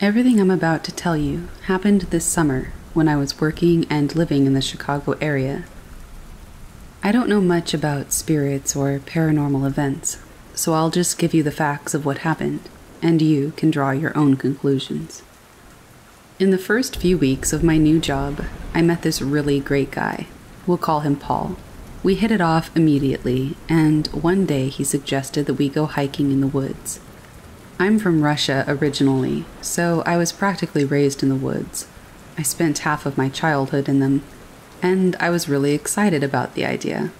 Everything I'm about to tell you happened this summer when I was working and living in the Chicago area. I don't know much about spirits or paranormal events, so I'll just give you the facts of what happened, and you can draw your own conclusions. In the first few weeks of my new job, I met this really great guy. We'll call him Paul. We hit it off immediately, and one day he suggested that we go hiking in the woods. I'm from Russia originally, so I was practically raised in the woods. I spent half of my childhood in them, and I was really excited about the idea.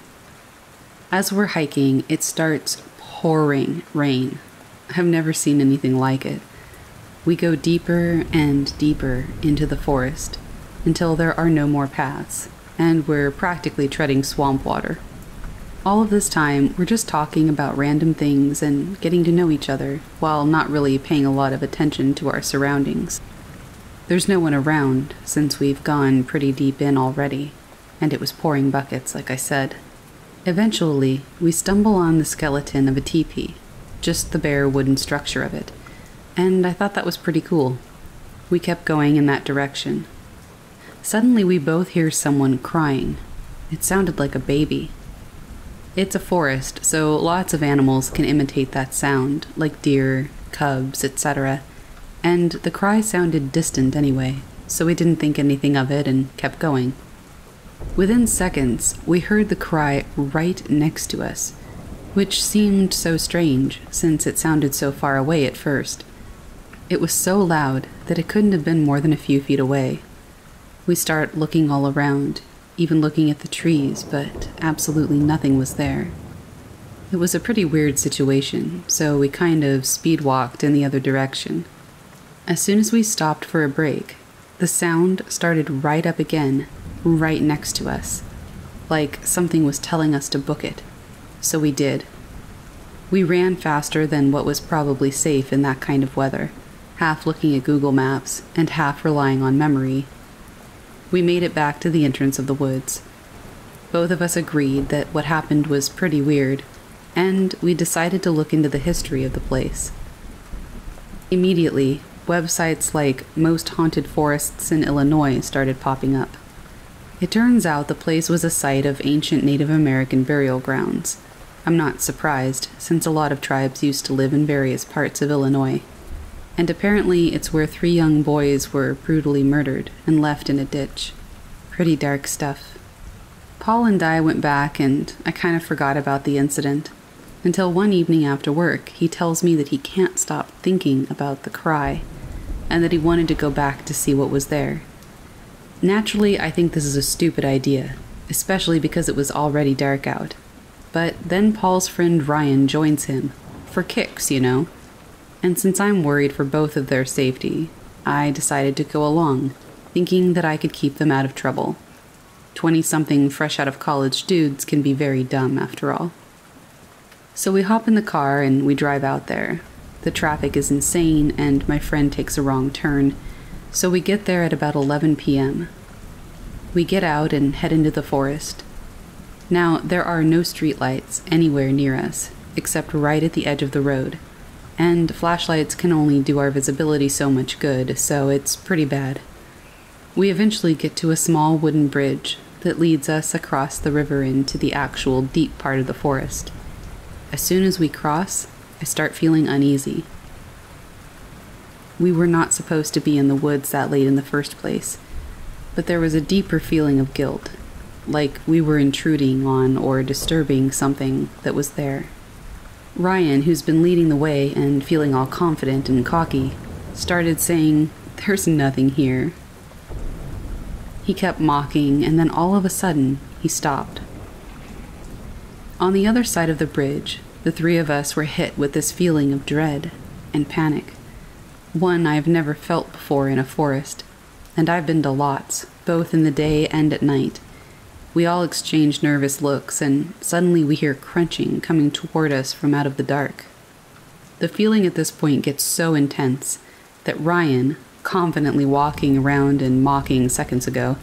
As we're hiking, it starts pouring rain. I've never seen anything like it. We go deeper and deeper into the forest until there are no more paths, and we're practically treading swamp water. All of this time, we're just talking about random things and getting to know each other, while not really paying a lot of attention to our surroundings. There's no one around, since we've gone pretty deep in already, and it was pouring buckets, like I said. Eventually, we stumble on the skeleton of a teepee, just the bare wooden structure of it, and I thought that was pretty cool. We kept going in that direction. Suddenly, we both hear someone crying. It sounded like a baby. It's a forest, so lots of animals can imitate that sound, like deer, cubs, etc. And the cry sounded distant anyway, so we didn't think anything of it and kept going. Within seconds, we heard the cry right next to us, which seemed so strange since it sounded so far away at first. It was so loud that it couldn't have been more than a few feet away. We start looking all around, even looking at the trees, but absolutely nothing was there. It was a pretty weird situation, so we kind of speed walked in the other direction. As soon as we stopped for a break, the sound started right up again, right next to us, like something was telling us to book it. So we did. We ran faster than what was probably safe in that kind of weather, half looking at Google Maps and half relying on memory. We made it back to the entrance of the woods. Both of us agreed that what happened was pretty weird, and we decided to look into the history of the place. Immediately, websites like Most Haunted Forests in Illinois started popping up. It turns out the place was a site of ancient Native American burial grounds. I'm not surprised, since a lot of tribes used to live in various parts of Illinois. And apparently, it's where three young boys were brutally murdered and left in a ditch. Pretty dark stuff. Paul and I went back, and I kind of forgot about the incident. Until one evening after work, he tells me that he can't stop thinking about the cry, and that he wanted to go back to see what was there. Naturally, I think this is a stupid idea, especially because it was already dark out. But then Paul's friend Ryan joins him. For kicks, you know. And since I'm worried for both of their safety, I decided to go along, thinking that I could keep them out of trouble. Twenty something fresh out of college dudes can be very dumb, after all. So we hop in the car and we drive out there. The traffic is insane, and my friend takes a wrong turn so we get there at about 11 p.m. We get out and head into the forest. Now, there are no streetlights anywhere near us, except right at the edge of the road, and flashlights can only do our visibility so much good, so it's pretty bad. We eventually get to a small wooden bridge that leads us across the river into the actual deep part of the forest. As soon as we cross, I start feeling uneasy. We were not supposed to be in the woods that late in the first place, but there was a deeper feeling of guilt, like we were intruding on or disturbing something that was there. Ryan, who's been leading the way and feeling all confident and cocky, started saying, There's nothing here. He kept mocking, and then all of a sudden, he stopped. On the other side of the bridge, the three of us were hit with this feeling of dread and panic one I've never felt before in a forest, and I've been to lots, both in the day and at night. We all exchange nervous looks, and suddenly we hear crunching coming toward us from out of the dark. The feeling at this point gets so intense that Ryan, confidently walking around and mocking seconds ago,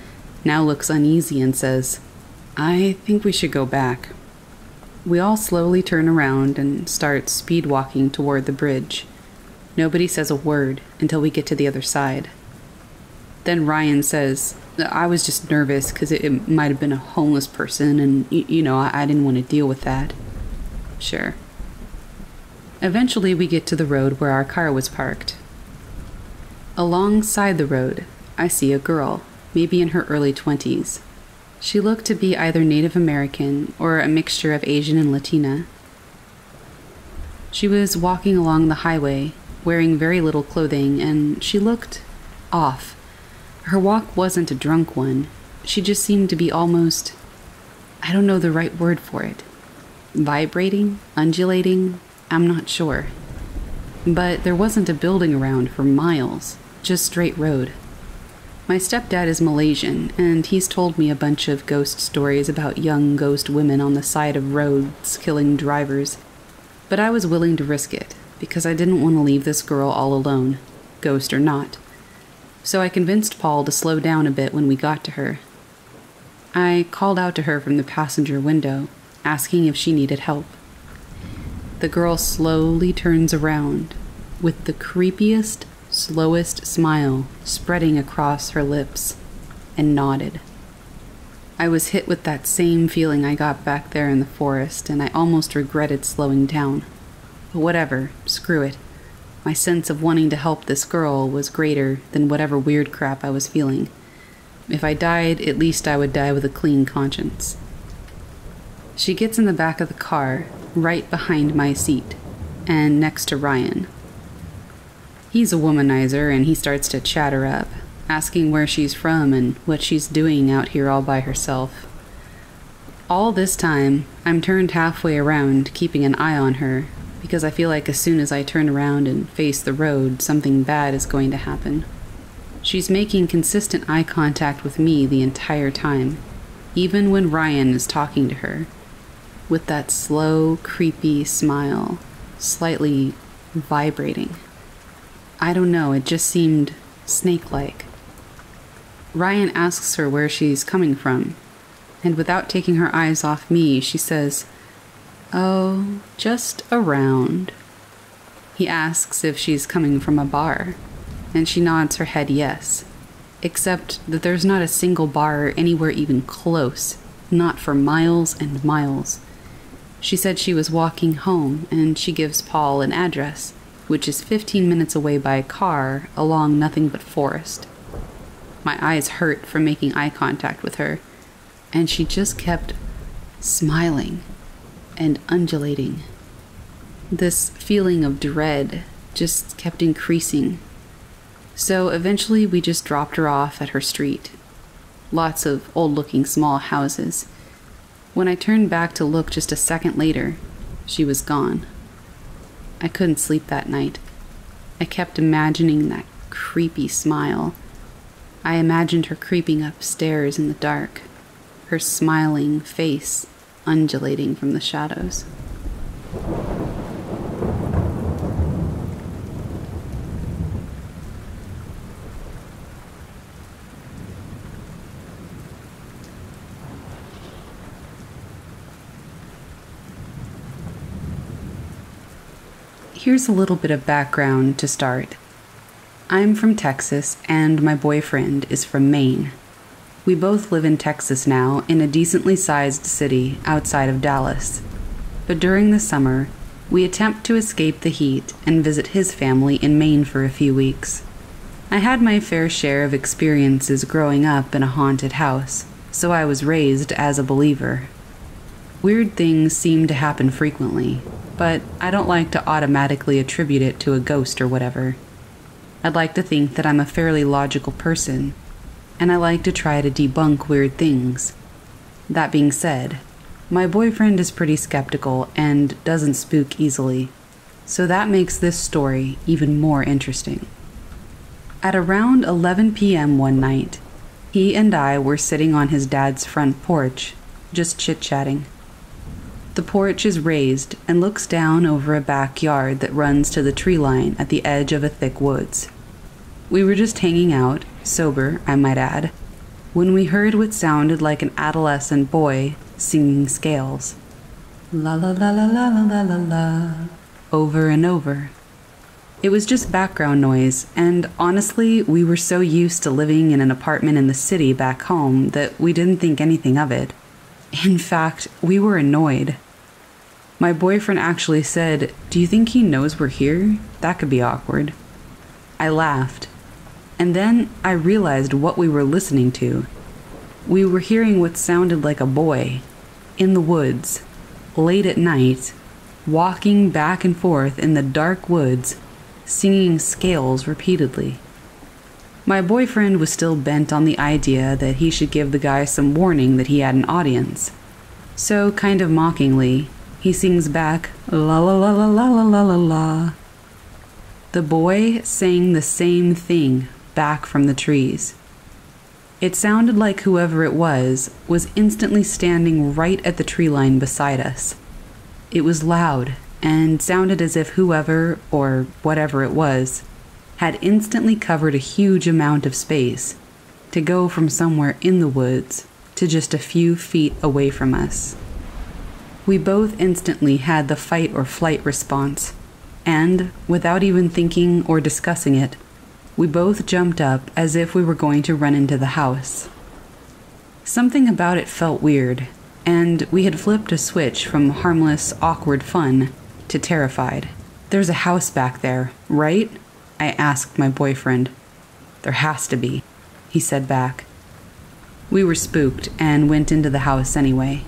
now looks uneasy and says, I think we should go back. We all slowly turn around and start speed walking toward the bridge. Nobody says a word until we get to the other side. Then Ryan says, I was just nervous because it, it might have been a homeless person, and, you know, I, I didn't want to deal with that. Sure. Eventually, we get to the road where our car was parked. Alongside the road, I see a girl, maybe in her early 20s. She looked to be either Native American or a mixture of Asian and Latina. She was walking along the highway wearing very little clothing, and she looked off. Her walk wasn't a drunk one. She just seemed to be almost. I don't know the right word for it. Vibrating? Undulating? I'm not sure. But there wasn't a building around for miles, just straight road. My stepdad is Malaysian, and he's told me a bunch of ghost stories about young ghost women on the side of roads killing drivers. But I was willing to risk it because I didn't want to leave this girl all alone, ghost or not. So I convinced Paul to slow down a bit when we got to her. I called out to her from the passenger window, asking if she needed help. The girl slowly turns around, with the creepiest, slowest smile spreading across her lips, and nodded. I was hit with that same feeling I got back there in the forest, and I almost regretted slowing down. But whatever, screw it. My sense of wanting to help this girl was greater than whatever weird crap I was feeling. If I died, at least I would die with a clean conscience. She gets in the back of the car, right behind my seat, and next to Ryan. He's a womanizer, and he starts to chatter up, asking where she's from and what she's doing out here all by herself. All this time, I'm turned halfway around, keeping an eye on her, because I feel like as soon as I turn around and face the road, something bad is going to happen. She's making consistent eye contact with me the entire time, even when Ryan is talking to her, with that slow, creepy smile, slightly vibrating. I don't know, it just seemed snake like. Ryan asks her where she's coming from, and without taking her eyes off me, she says, Oh, just around. He asks if she's coming from a bar, and she nods her head yes, except that there's not a single bar anywhere even close, not for miles and miles. She said she was walking home, and she gives Paul an address, which is 15 minutes away by car along nothing but forest. My eyes hurt from making eye contact with her, and she just kept smiling and undulating. This feeling of dread just kept increasing. So eventually we just dropped her off at her street. Lots of old looking small houses. When I turned back to look just a second later, she was gone. I couldn't sleep that night. I kept imagining that creepy smile I imagined her creeping upstairs in the dark, her smiling face undulating from the shadows. Here's a little bit of background to start. I'm from Texas, and my boyfriend is from Maine. We both live in Texas now, in a decently sized city outside of Dallas. But during the summer, we attempt to escape the heat and visit his family in Maine for a few weeks. I had my fair share of experiences growing up in a haunted house, so I was raised as a believer. Weird things seem to happen frequently, but I don't like to automatically attribute it to a ghost or whatever. I'd like to think that I'm a fairly logical person, and I like to try to debunk weird things. That being said, my boyfriend is pretty skeptical and doesn't spook easily, so that makes this story even more interesting. At around 11 p.m. one night, he and I were sitting on his dad's front porch, just chit chatting. The porch is raised and looks down over a backyard that runs to the tree line at the edge of a thick woods. We were just hanging out, sober, I might add, when we heard what sounded like an adolescent boy singing scales. La la la la la la la la, over and over. It was just background noise, and honestly, we were so used to living in an apartment in the city back home that we didn't think anything of it. In fact, we were annoyed. My boyfriend actually said, Do you think he knows we're here? That could be awkward. I laughed, and then I realized what we were listening to. We were hearing what sounded like a boy in the woods, late at night, walking back and forth in the dark woods, singing scales repeatedly. My boyfriend was still bent on the idea that he should give the guy some warning that he had an audience. So, kind of mockingly, he sings back, La la la la la la la la la. The boy sang the same thing back from the trees. It sounded like whoever it was was instantly standing right at the tree line beside us. It was loud and sounded as if whoever, or whatever it was, had instantly covered a huge amount of space to go from somewhere in the woods to just a few feet away from us. We both instantly had the fight or flight response, and, without even thinking or discussing it, we both jumped up as if we were going to run into the house. Something about it felt weird, and we had flipped a switch from harmless, awkward fun to terrified. There's a house back there, right? I asked my boyfriend. There has to be, he said back. We were spooked and went into the house anyway.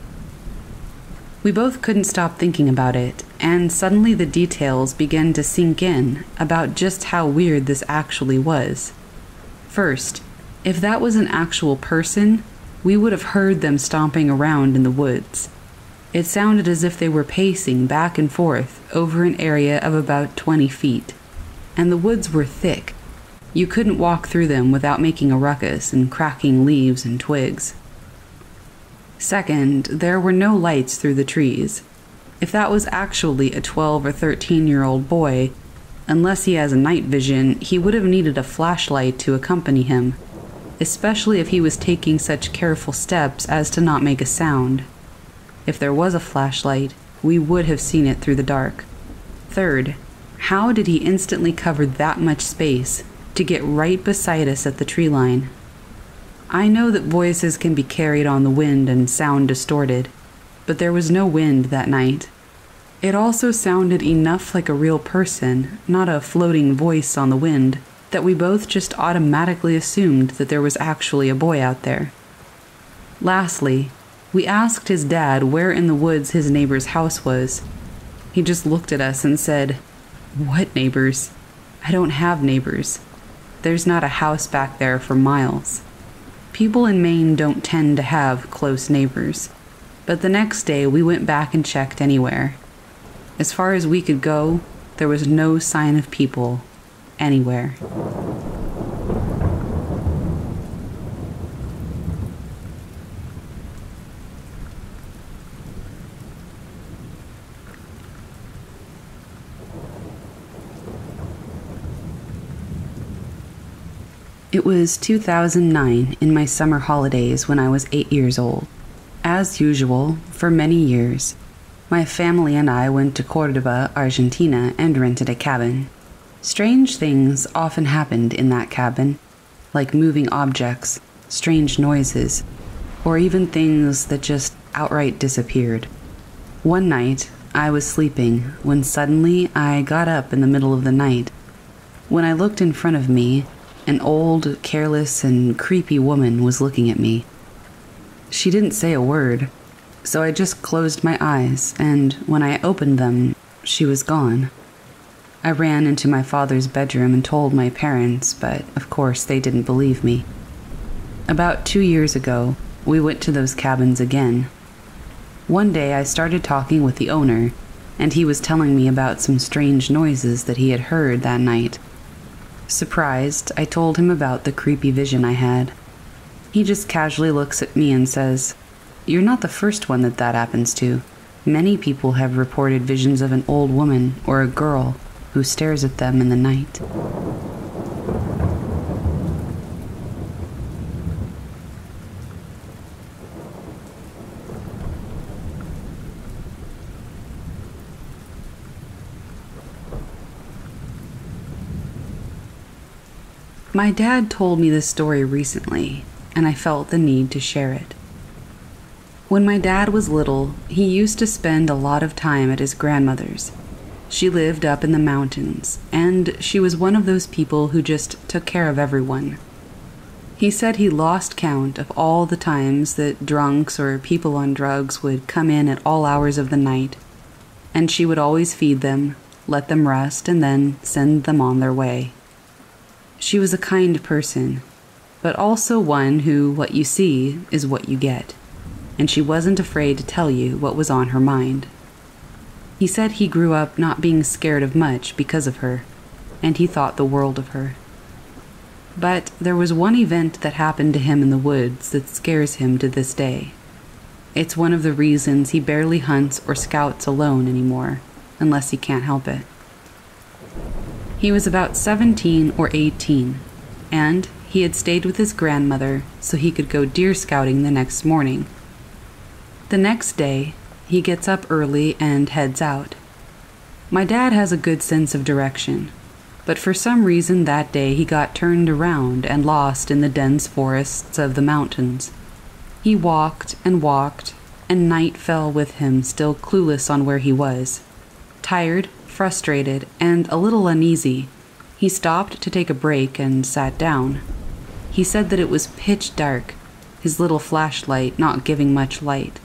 We both couldn't stop thinking about it, and suddenly the details began to sink in about just how weird this actually was. First, if that was an actual person, we would have heard them stomping around in the woods. It sounded as if they were pacing back and forth over an area of about 20 feet, and the woods were thick. You couldn't walk through them without making a ruckus and cracking leaves and twigs. Second, there were no lights through the trees. If that was actually a 12 or 13 year old boy, unless he has a night vision, he would have needed a flashlight to accompany him, especially if he was taking such careful steps as to not make a sound. If there was a flashlight, we would have seen it through the dark. Third, how did he instantly cover that much space to get right beside us at the tree line? I know that voices can be carried on the wind and sound distorted, but there was no wind that night. It also sounded enough like a real person, not a floating voice on the wind, that we both just automatically assumed that there was actually a boy out there. Lastly, we asked his dad where in the woods his neighbor's house was. He just looked at us and said, What neighbors? I don't have neighbors. There's not a house back there for miles. People in Maine don't tend to have close neighbors. But the next day we went back and checked anywhere. As far as we could go, there was no sign of people anywhere. It was 2009 in my summer holidays when I was eight years old. As usual, for many years, my family and I went to Cordoba, Argentina, and rented a cabin. Strange things often happened in that cabin, like moving objects, strange noises, or even things that just outright disappeared. One night, I was sleeping when suddenly I got up in the middle of the night. When I looked in front of me, an old, careless, and creepy woman was looking at me. She didn't say a word, so I just closed my eyes, and when I opened them, she was gone. I ran into my father's bedroom and told my parents, but of course they didn't believe me. About two years ago, we went to those cabins again. One day I started talking with the owner, and he was telling me about some strange noises that he had heard that night. Surprised, I told him about the creepy vision I had. He just casually looks at me and says, You're not the first one that that happens to. Many people have reported visions of an old woman or a girl who stares at them in the night. My dad told me this story recently, and I felt the need to share it. When my dad was little, he used to spend a lot of time at his grandmother's. She lived up in the mountains, and she was one of those people who just took care of everyone. He said he lost count of all the times that drunks or people on drugs would come in at all hours of the night, and she would always feed them, let them rest, and then send them on their way. She was a kind person, but also one who what you see is what you get, and she wasn't afraid to tell you what was on her mind. He said he grew up not being scared of much because of her, and he thought the world of her. But there was one event that happened to him in the woods that scares him to this day. It's one of the reasons he barely hunts or scouts alone anymore, unless he can't help it. He was about 17 or 18, and he had stayed with his grandmother so he could go deer scouting the next morning. The next day, he gets up early and heads out. My dad has a good sense of direction, but for some reason that day he got turned around and lost in the dense forests of the mountains. He walked and walked, and night fell with him, still clueless on where he was. Tired, frustrated, and a little uneasy, he stopped to take a break and sat down. He said that it was pitch dark, his little flashlight not giving much light.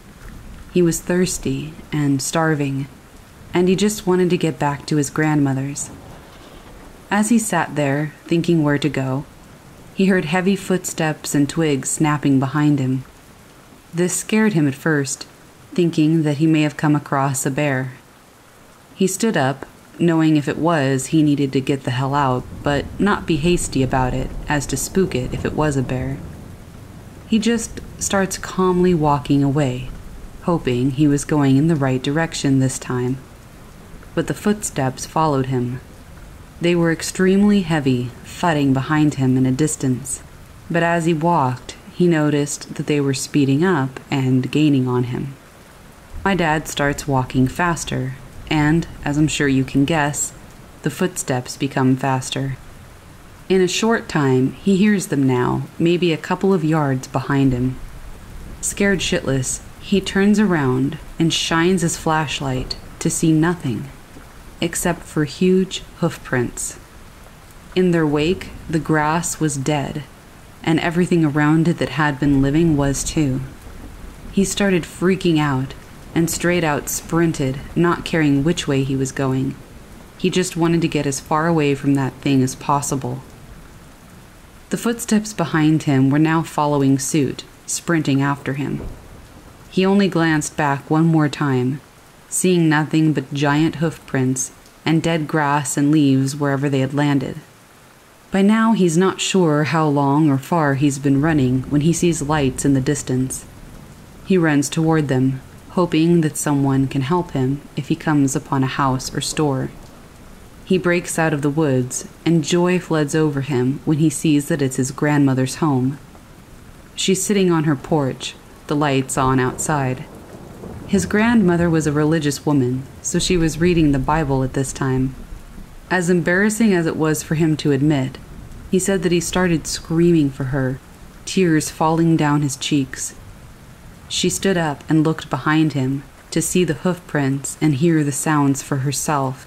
He was thirsty and starving, and he just wanted to get back to his grandmother's. As he sat there, thinking where to go, he heard heavy footsteps and twigs snapping behind him. This scared him at first, thinking that he may have come across a bear. He stood up, knowing if it was, he needed to get the hell out, but not be hasty about it as to spook it if it was a bear. He just starts calmly walking away, hoping he was going in the right direction this time. But the footsteps followed him. They were extremely heavy, thudding behind him in a distance, but as he walked, he noticed that they were speeding up and gaining on him. My dad starts walking faster, and, as I'm sure you can guess, the footsteps become faster. In a short time, he hears them now, maybe a couple of yards behind him. Scared shitless, he turns around and shines his flashlight to see nothing except for huge hoof prints. In their wake, the grass was dead, and everything around it that had been living was too. He started freaking out and straight out sprinted, not caring which way he was going. He just wanted to get as far away from that thing as possible. The footsteps behind him were now following suit, sprinting after him. He only glanced back one more time, seeing nothing but giant hoof prints and dead grass and leaves wherever they had landed. By now, he's not sure how long or far he's been running when he sees lights in the distance. He runs toward them, hoping that someone can help him if he comes upon a house or store. He breaks out of the woods, and joy floods over him when he sees that it's his grandmother's home. She's sitting on her porch, the lights on outside. His grandmother was a religious woman, so she was reading the Bible at this time. As embarrassing as it was for him to admit, he said that he started screaming for her, tears falling down his cheeks. She stood up and looked behind him to see the hoof prints and hear the sounds for herself.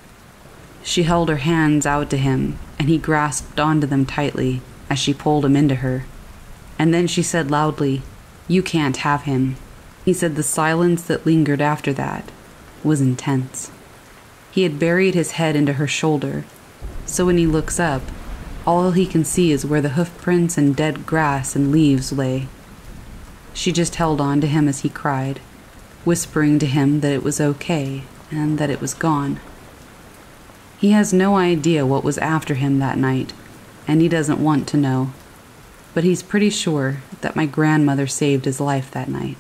She held her hands out to him, and he grasped onto them tightly as she pulled him into her. And then she said loudly, you can't have him. He said the silence that lingered after that was intense. He had buried his head into her shoulder, so when he looks up, all he can see is where the hoof prints and dead grass and leaves lay. She just held on to him as he cried, whispering to him that it was okay and that it was gone. He has no idea what was after him that night, and he doesn't want to know but he's pretty sure that my grandmother saved his life that night.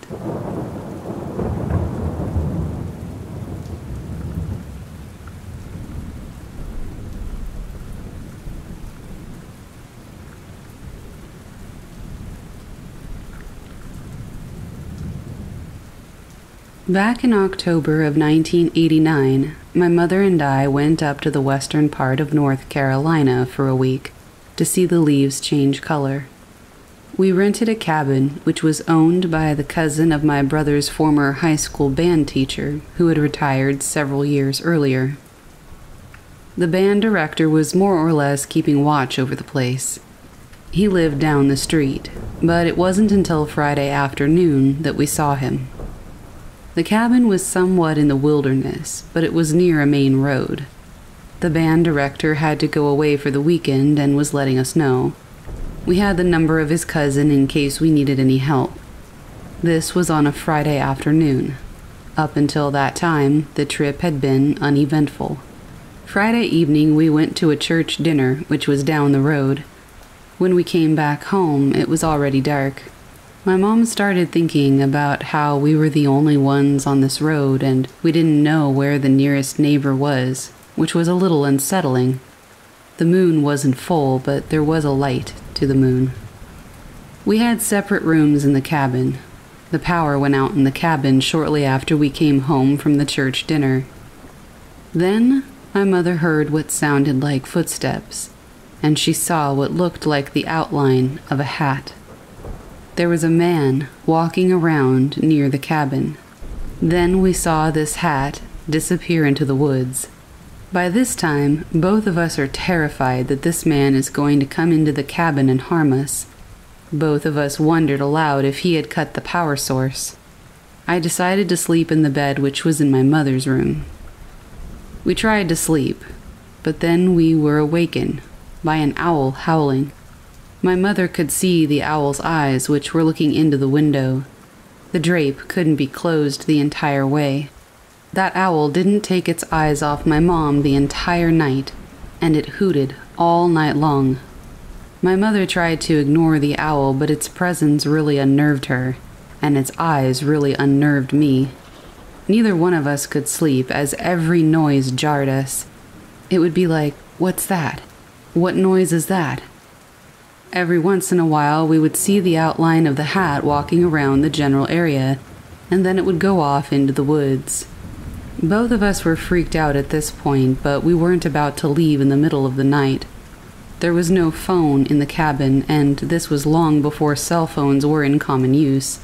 Back in October of 1989, my mother and I went up to the western part of North Carolina for a week to see the leaves change color. We rented a cabin which was owned by the cousin of my brother's former high school band teacher, who had retired several years earlier. The band director was more or less keeping watch over the place. He lived down the street, but it wasn't until Friday afternoon that we saw him. The cabin was somewhat in the wilderness, but it was near a main road. The band director had to go away for the weekend and was letting us know. We had the number of his cousin in case we needed any help. This was on a Friday afternoon. Up until that time, the trip had been uneventful. Friday evening, we went to a church dinner, which was down the road. When we came back home, it was already dark. My mom started thinking about how we were the only ones on this road and we didn't know where the nearest neighbor was, which was a little unsettling. The moon wasn't full, but there was a light to the moon. We had separate rooms in the cabin. The power went out in the cabin shortly after we came home from the church dinner. Then my mother heard what sounded like footsteps, and she saw what looked like the outline of a hat. There was a man walking around near the cabin. Then we saw this hat disappear into the woods. By this time, both of us are terrified that this man is going to come into the cabin and harm us. Both of us wondered aloud if he had cut the power source. I decided to sleep in the bed which was in my mother's room. We tried to sleep, but then we were awakened by an owl howling. My mother could see the owl's eyes, which were looking into the window. The drape couldn't be closed the entire way. That owl didn't take its eyes off my mom the entire night, and it hooted all night long. My mother tried to ignore the owl, but its presence really unnerved her, and its eyes really unnerved me. Neither one of us could sleep as every noise jarred us. It would be like, What's that? What noise is that? Every once in a while, we would see the outline of the hat walking around the general area, and then it would go off into the woods. Both of us were freaked out at this point, but we weren't about to leave in the middle of the night. There was no phone in the cabin, and this was long before cell phones were in common use.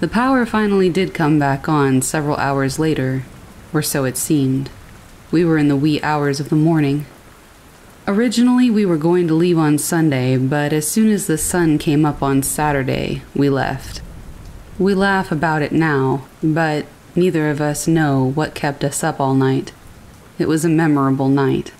The power finally did come back on several hours later, or so it seemed. We were in the wee hours of the morning. Originally, we were going to leave on Sunday, but as soon as the sun came up on Saturday, we left. We laugh about it now, but neither of us know what kept us up all night. It was a memorable night.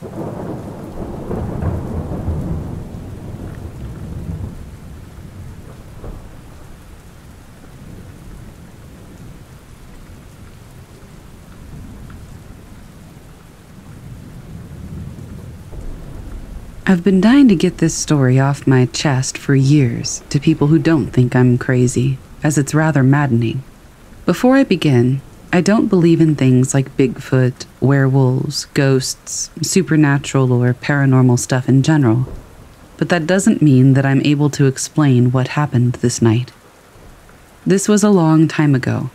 I've been dying to get this story off my chest for years to people who don't think I'm crazy, as it's rather maddening. Before I begin, I don't believe in things like Bigfoot, werewolves, ghosts, supernatural, or paranormal stuff in general, but that doesn't mean that I'm able to explain what happened this night. This was a long time ago.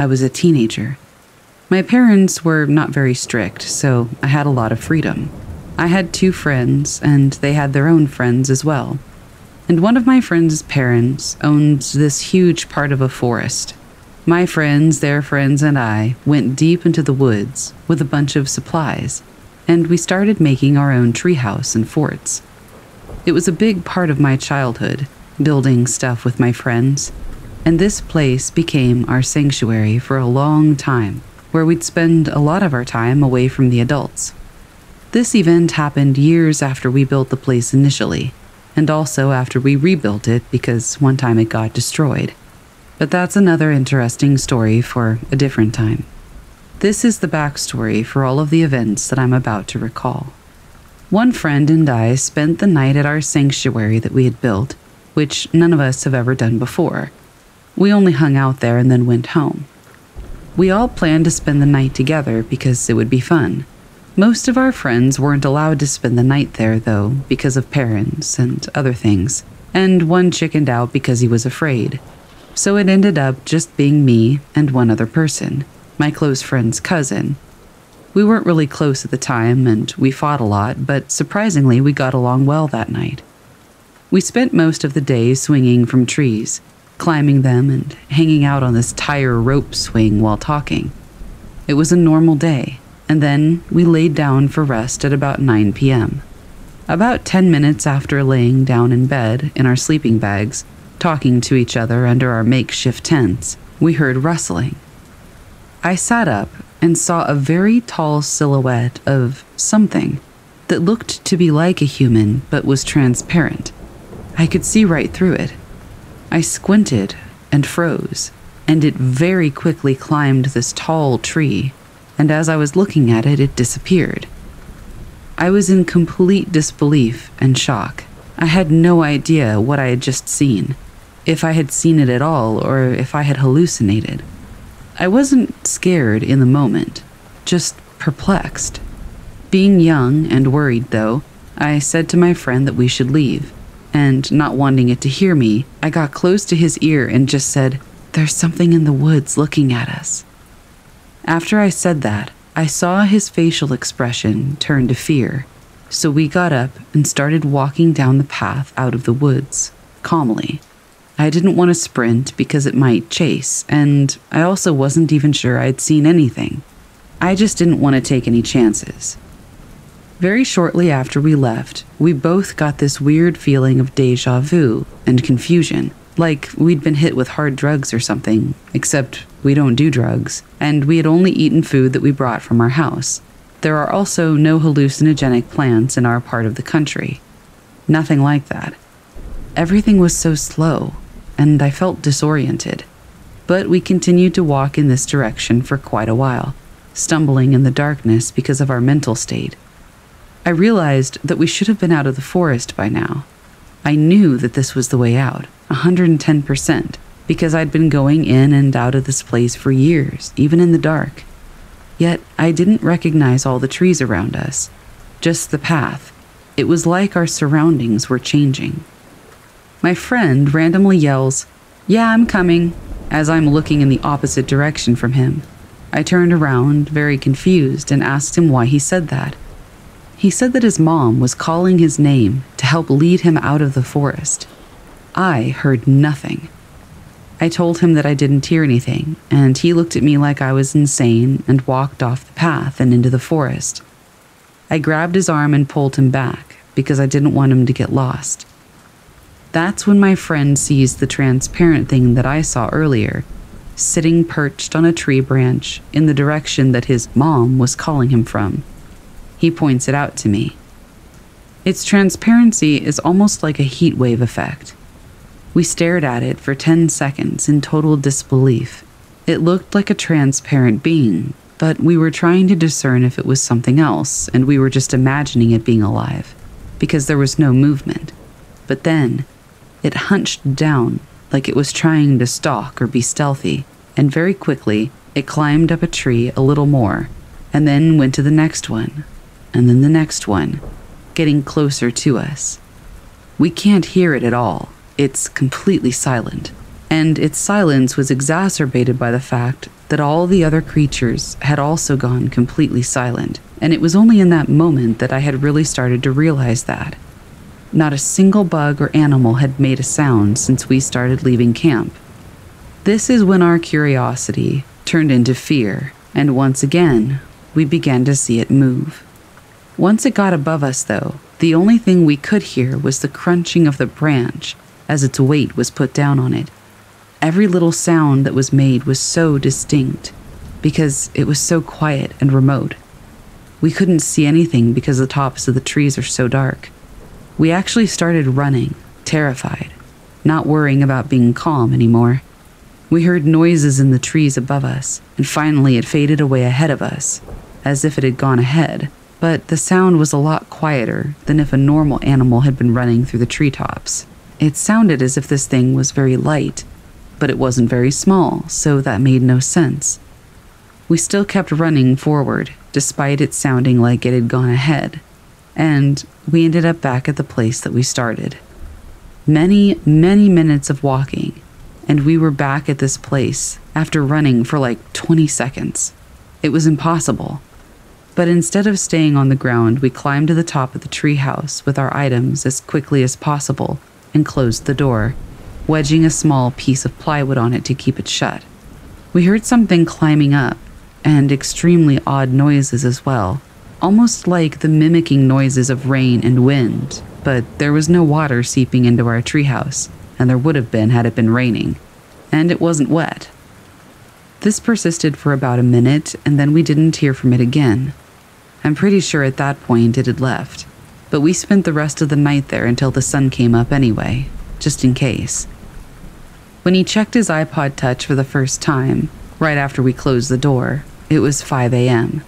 I was a teenager. My parents were not very strict, so I had a lot of freedom. I had two friends, and they had their own friends as well. And one of my friends' parents owned this huge part of a forest. My friends, their friends, and I went deep into the woods with a bunch of supplies, and we started making our own treehouse and forts. It was a big part of my childhood, building stuff with my friends, and this place became our sanctuary for a long time, where we'd spend a lot of our time away from the adults. This event happened years after we built the place initially, and also after we rebuilt it because one time it got destroyed. But that's another interesting story for a different time. This is the backstory for all of the events that I'm about to recall. One friend and I spent the night at our sanctuary that we had built, which none of us have ever done before. We only hung out there and then went home. We all planned to spend the night together because it would be fun. Most of our friends weren't allowed to spend the night there, though, because of parents and other things, and one chickened out because he was afraid. So it ended up just being me and one other person, my close friend's cousin. We weren't really close at the time, and we fought a lot, but surprisingly, we got along well that night. We spent most of the day swinging from trees, climbing them, and hanging out on this tire rope swing while talking. It was a normal day, and then we laid down for rest at about 9 p.m. About 10 minutes after laying down in bed in our sleeping bags, talking to each other under our makeshift tents, we heard rustling. I sat up and saw a very tall silhouette of something that looked to be like a human but was transparent. I could see right through it. I squinted and froze, and it very quickly climbed this tall tree and as I was looking at it, it disappeared. I was in complete disbelief and shock. I had no idea what I had just seen, if I had seen it at all, or if I had hallucinated. I wasn't scared in the moment, just perplexed. Being young and worried, though, I said to my friend that we should leave, and not wanting it to hear me, I got close to his ear and just said, There's something in the woods looking at us. After I said that, I saw his facial expression turn to fear, so we got up and started walking down the path out of the woods, calmly. I didn't want to sprint because it might chase, and I also wasn't even sure I'd seen anything. I just didn't want to take any chances. Very shortly after we left, we both got this weird feeling of deja vu and confusion, like we'd been hit with hard drugs or something, except we don't do drugs, and we had only eaten food that we brought from our house. There are also no hallucinogenic plants in our part of the country. Nothing like that. Everything was so slow, and I felt disoriented. But we continued to walk in this direction for quite a while, stumbling in the darkness because of our mental state. I realized that we should have been out of the forest by now. I knew that this was the way out, 110%, because I'd been going in and out of this place for years, even in the dark. Yet I didn't recognize all the trees around us, just the path. It was like our surroundings were changing. My friend randomly yells, Yeah, I'm coming, as I'm looking in the opposite direction from him. I turned around, very confused, and asked him why he said that. He said that his mom was calling his name to help lead him out of the forest. I heard nothing. I told him that I didn't hear anything, and he looked at me like I was insane and walked off the path and into the forest. I grabbed his arm and pulled him back because I didn't want him to get lost. That's when my friend sees the transparent thing that I saw earlier, sitting perched on a tree branch in the direction that his mom was calling him from. He points it out to me. Its transparency is almost like a heat wave effect. We stared at it for 10 seconds in total disbelief. It looked like a transparent being, but we were trying to discern if it was something else, and we were just imagining it being alive, because there was no movement. But then, it hunched down like it was trying to stalk or be stealthy, and very quickly, it climbed up a tree a little more, and then went to the next one, and then the next one, getting closer to us. We can't hear it at all it's completely silent. And its silence was exacerbated by the fact that all the other creatures had also gone completely silent. And it was only in that moment that I had really started to realize that. Not a single bug or animal had made a sound since we started leaving camp. This is when our curiosity turned into fear, and once again, we began to see it move. Once it got above us, though, the only thing we could hear was the crunching of the branch as its weight was put down on it. Every little sound that was made was so distinct because it was so quiet and remote. We couldn't see anything because the tops of the trees are so dark. We actually started running, terrified, not worrying about being calm anymore. We heard noises in the trees above us, and finally it faded away ahead of us, as if it had gone ahead, but the sound was a lot quieter than if a normal animal had been running through the treetops. It sounded as if this thing was very light, but it wasn't very small, so that made no sense. We still kept running forward, despite it sounding like it had gone ahead, and we ended up back at the place that we started. Many, many minutes of walking, and we were back at this place after running for like 20 seconds. It was impossible. But instead of staying on the ground, we climbed to the top of the treehouse with our items as quickly as possible and closed the door, wedging a small piece of plywood on it to keep it shut. We heard something climbing up, and extremely odd noises as well, almost like the mimicking noises of rain and wind, but there was no water seeping into our treehouse, and there would have been had it been raining, and it wasn't wet. This persisted for about a minute, and then we didn't hear from it again. I'm pretty sure at that point it had left but we spent the rest of the night there until the sun came up anyway, just in case. When he checked his iPod Touch for the first time, right after we closed the door, it was 5 a.m.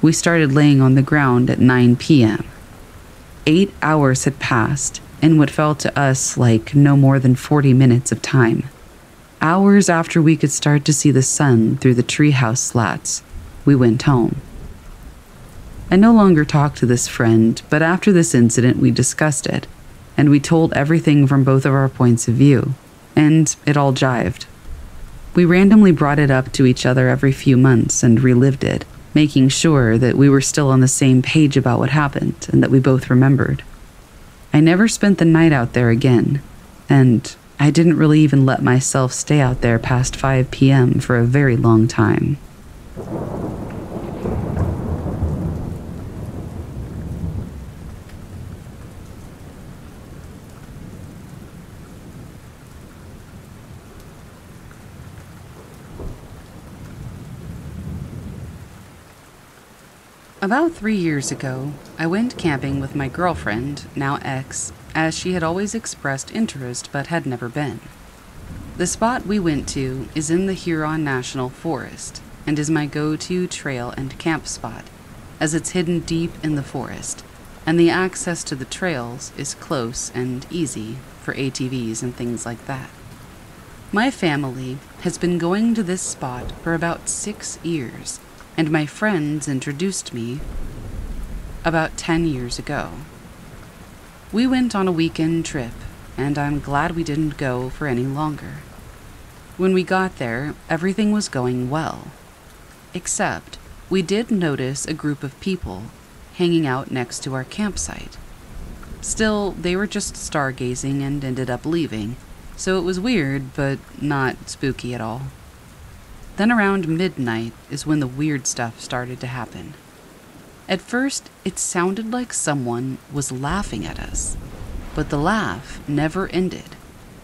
We started laying on the ground at 9 p.m. Eight hours had passed in what felt to us like no more than 40 minutes of time. Hours after we could start to see the sun through the treehouse slats, we went home. I no longer talk to this friend, but after this incident, we discussed it, and we told everything from both of our points of view, and it all jived. We randomly brought it up to each other every few months and relived it, making sure that we were still on the same page about what happened and that we both remembered. I never spent the night out there again, and I didn't really even let myself stay out there past 5 p.m. for a very long time. About three years ago, I went camping with my girlfriend, now ex, as she had always expressed interest but had never been. The spot we went to is in the Huron National Forest and is my go to trail and camp spot, as it's hidden deep in the forest, and the access to the trails is close and easy for ATVs and things like that. My family has been going to this spot for about six years and my friends introduced me about 10 years ago. We went on a weekend trip, and I'm glad we didn't go for any longer. When we got there, everything was going well. Except, we did notice a group of people hanging out next to our campsite. Still, they were just stargazing and ended up leaving, so it was weird, but not spooky at all. Then around midnight is when the weird stuff started to happen. At first, it sounded like someone was laughing at us, but the laugh never ended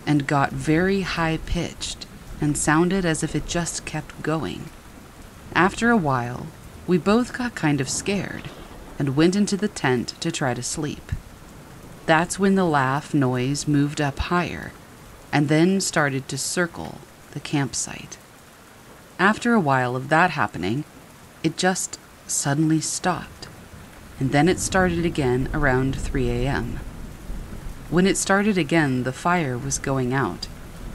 and got very high pitched and sounded as if it just kept going. After a while, we both got kind of scared and went into the tent to try to sleep. That's when the laugh noise moved up higher and then started to circle the campsite. After a while of that happening, it just suddenly stopped, and then it started again around 3 a.m. When it started again, the fire was going out,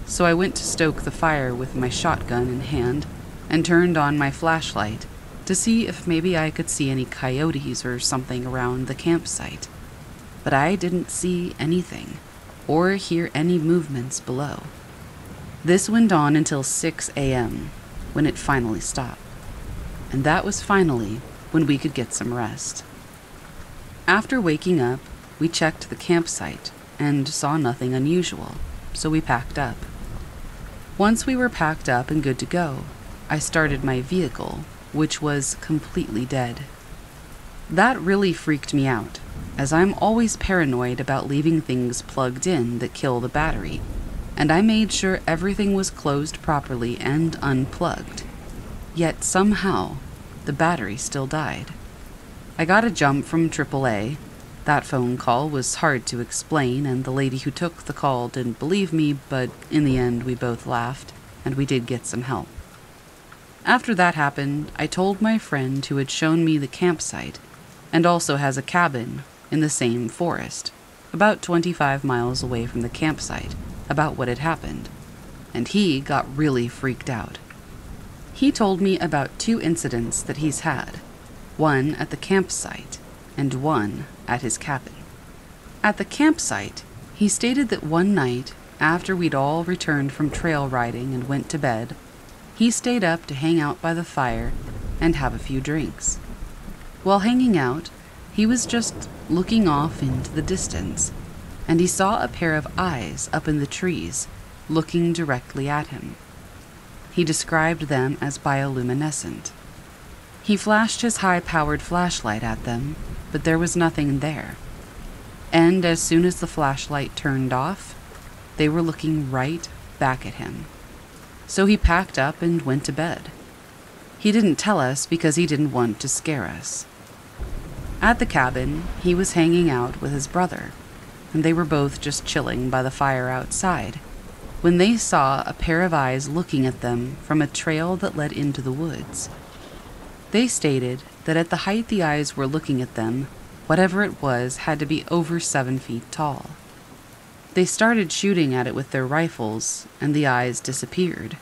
so I went to stoke the fire with my shotgun in hand and turned on my flashlight to see if maybe I could see any coyotes or something around the campsite. But I didn't see anything or hear any movements below. This went on until 6 a.m., when it finally stopped. And that was finally when we could get some rest. After waking up, we checked the campsite and saw nothing unusual, so we packed up. Once we were packed up and good to go, I started my vehicle, which was completely dead. That really freaked me out, as I'm always paranoid about leaving things plugged in that kill the battery and I made sure everything was closed properly and unplugged. Yet somehow, the battery still died. I got a jump from AAA. That phone call was hard to explain, and the lady who took the call didn't believe me, but in the end, we both laughed, and we did get some help. After that happened, I told my friend who had shown me the campsite, and also has a cabin in the same forest, about 25 miles away from the campsite about what had happened, and he got really freaked out. He told me about two incidents that he's had one at the campsite and one at his cabin. At the campsite, he stated that one night, after we'd all returned from trail riding and went to bed, he stayed up to hang out by the fire and have a few drinks. While hanging out, he was just looking off into the distance and he saw a pair of eyes up in the trees, looking directly at him. He described them as bioluminescent. He flashed his high powered flashlight at them, but there was nothing there. And as soon as the flashlight turned off, they were looking right back at him. So he packed up and went to bed. He didn't tell us because he didn't want to scare us. At the cabin, he was hanging out with his brother and they were both just chilling by the fire outside, when they saw a pair of eyes looking at them from a trail that led into the woods. They stated that at the height the eyes were looking at them, whatever it was had to be over seven feet tall. They started shooting at it with their rifles, and the eyes disappeared.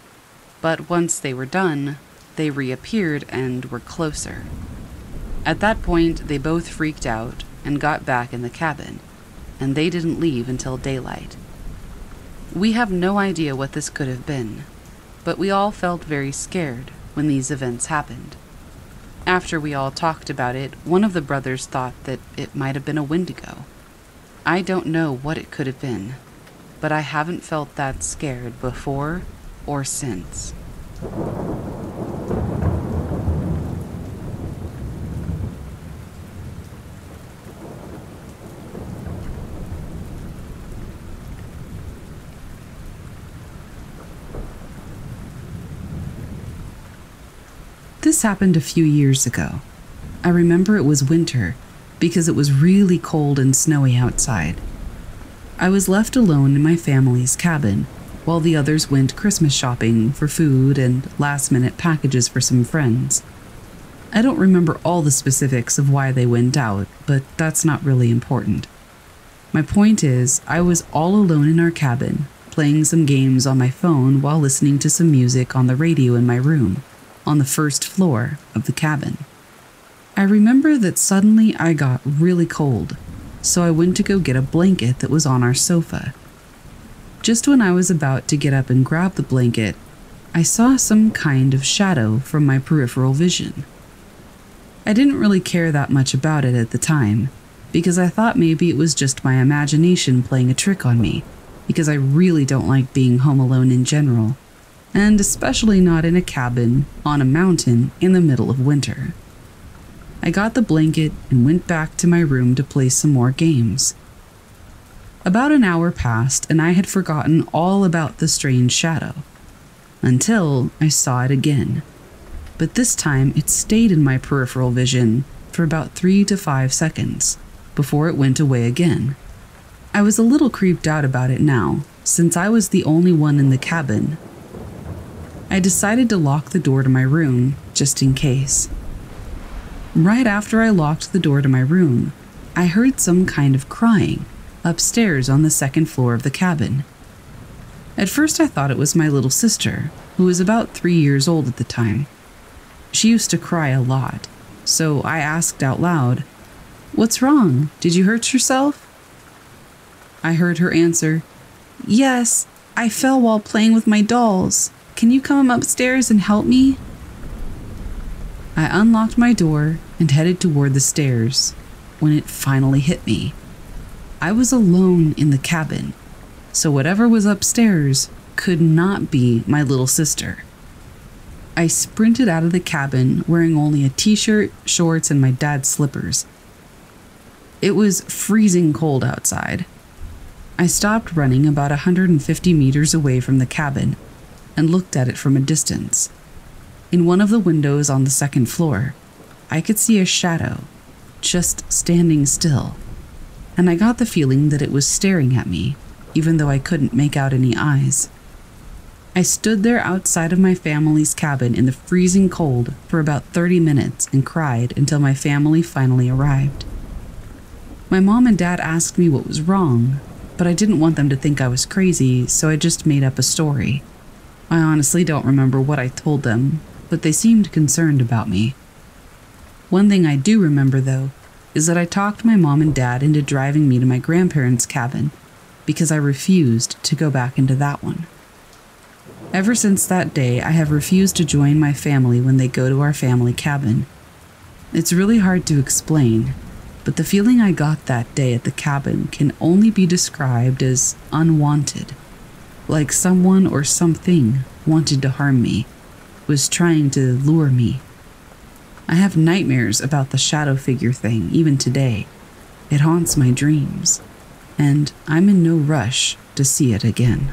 But once they were done, they reappeared and were closer. At that point, they both freaked out and got back in the cabin and they didn't leave until daylight. We have no idea what this could have been, but we all felt very scared when these events happened. After we all talked about it, one of the brothers thought that it might have been a wendigo. I don't know what it could have been, but I haven't felt that scared before or since. This happened a few years ago. I remember it was winter because it was really cold and snowy outside. I was left alone in my family's cabin while the others went Christmas shopping for food and last minute packages for some friends. I don't remember all the specifics of why they went out, but that's not really important. My point is, I was all alone in our cabin, playing some games on my phone while listening to some music on the radio in my room, on the first floor of the cabin. I remember that suddenly I got really cold, so I went to go get a blanket that was on our sofa. Just when I was about to get up and grab the blanket, I saw some kind of shadow from my peripheral vision. I didn't really care that much about it at the time, because I thought maybe it was just my imagination playing a trick on me, because I really don't like being home alone in general, and especially not in a cabin on a mountain in the middle of winter. I got the blanket and went back to my room to play some more games. About an hour passed, and I had forgotten all about the strange shadow. Until I saw it again. But this time it stayed in my peripheral vision for about three to five seconds before it went away again. I was a little creeped out about it now, since I was the only one in the cabin. I decided to lock the door to my room just in case. Right after I locked the door to my room, I heard some kind of crying upstairs on the second floor of the cabin. At first, I thought it was my little sister, who was about three years old at the time. She used to cry a lot, so I asked out loud, What's wrong? Did you hurt yourself? I heard her answer, Yes, I fell while playing with my dolls. Can you come upstairs and help me? I unlocked my door and headed toward the stairs when it finally hit me. I was alone in the cabin, so whatever was upstairs could not be my little sister. I sprinted out of the cabin wearing only a t shirt, shorts, and my dad's slippers. It was freezing cold outside. I stopped running about 150 meters away from the cabin and looked at it from a distance. In one of the windows on the second floor, I could see a shadow just standing still and I got the feeling that it was staring at me, even though I couldn't make out any eyes. I stood there outside of my family's cabin in the freezing cold for about 30 minutes and cried until my family finally arrived. My mom and dad asked me what was wrong, but I didn't want them to think I was crazy, so I just made up a story. I honestly don't remember what I told them, but they seemed concerned about me. One thing I do remember, though, is that I talked my mom and dad into driving me to my grandparents' cabin because I refused to go back into that one. Ever since that day, I have refused to join my family when they go to our family cabin. It's really hard to explain, but the feeling I got that day at the cabin can only be described as unwanted. Like someone or something wanted to harm me, was trying to lure me I have nightmares about the shadow figure thing even today. It haunts my dreams, and I'm in no rush to see it again.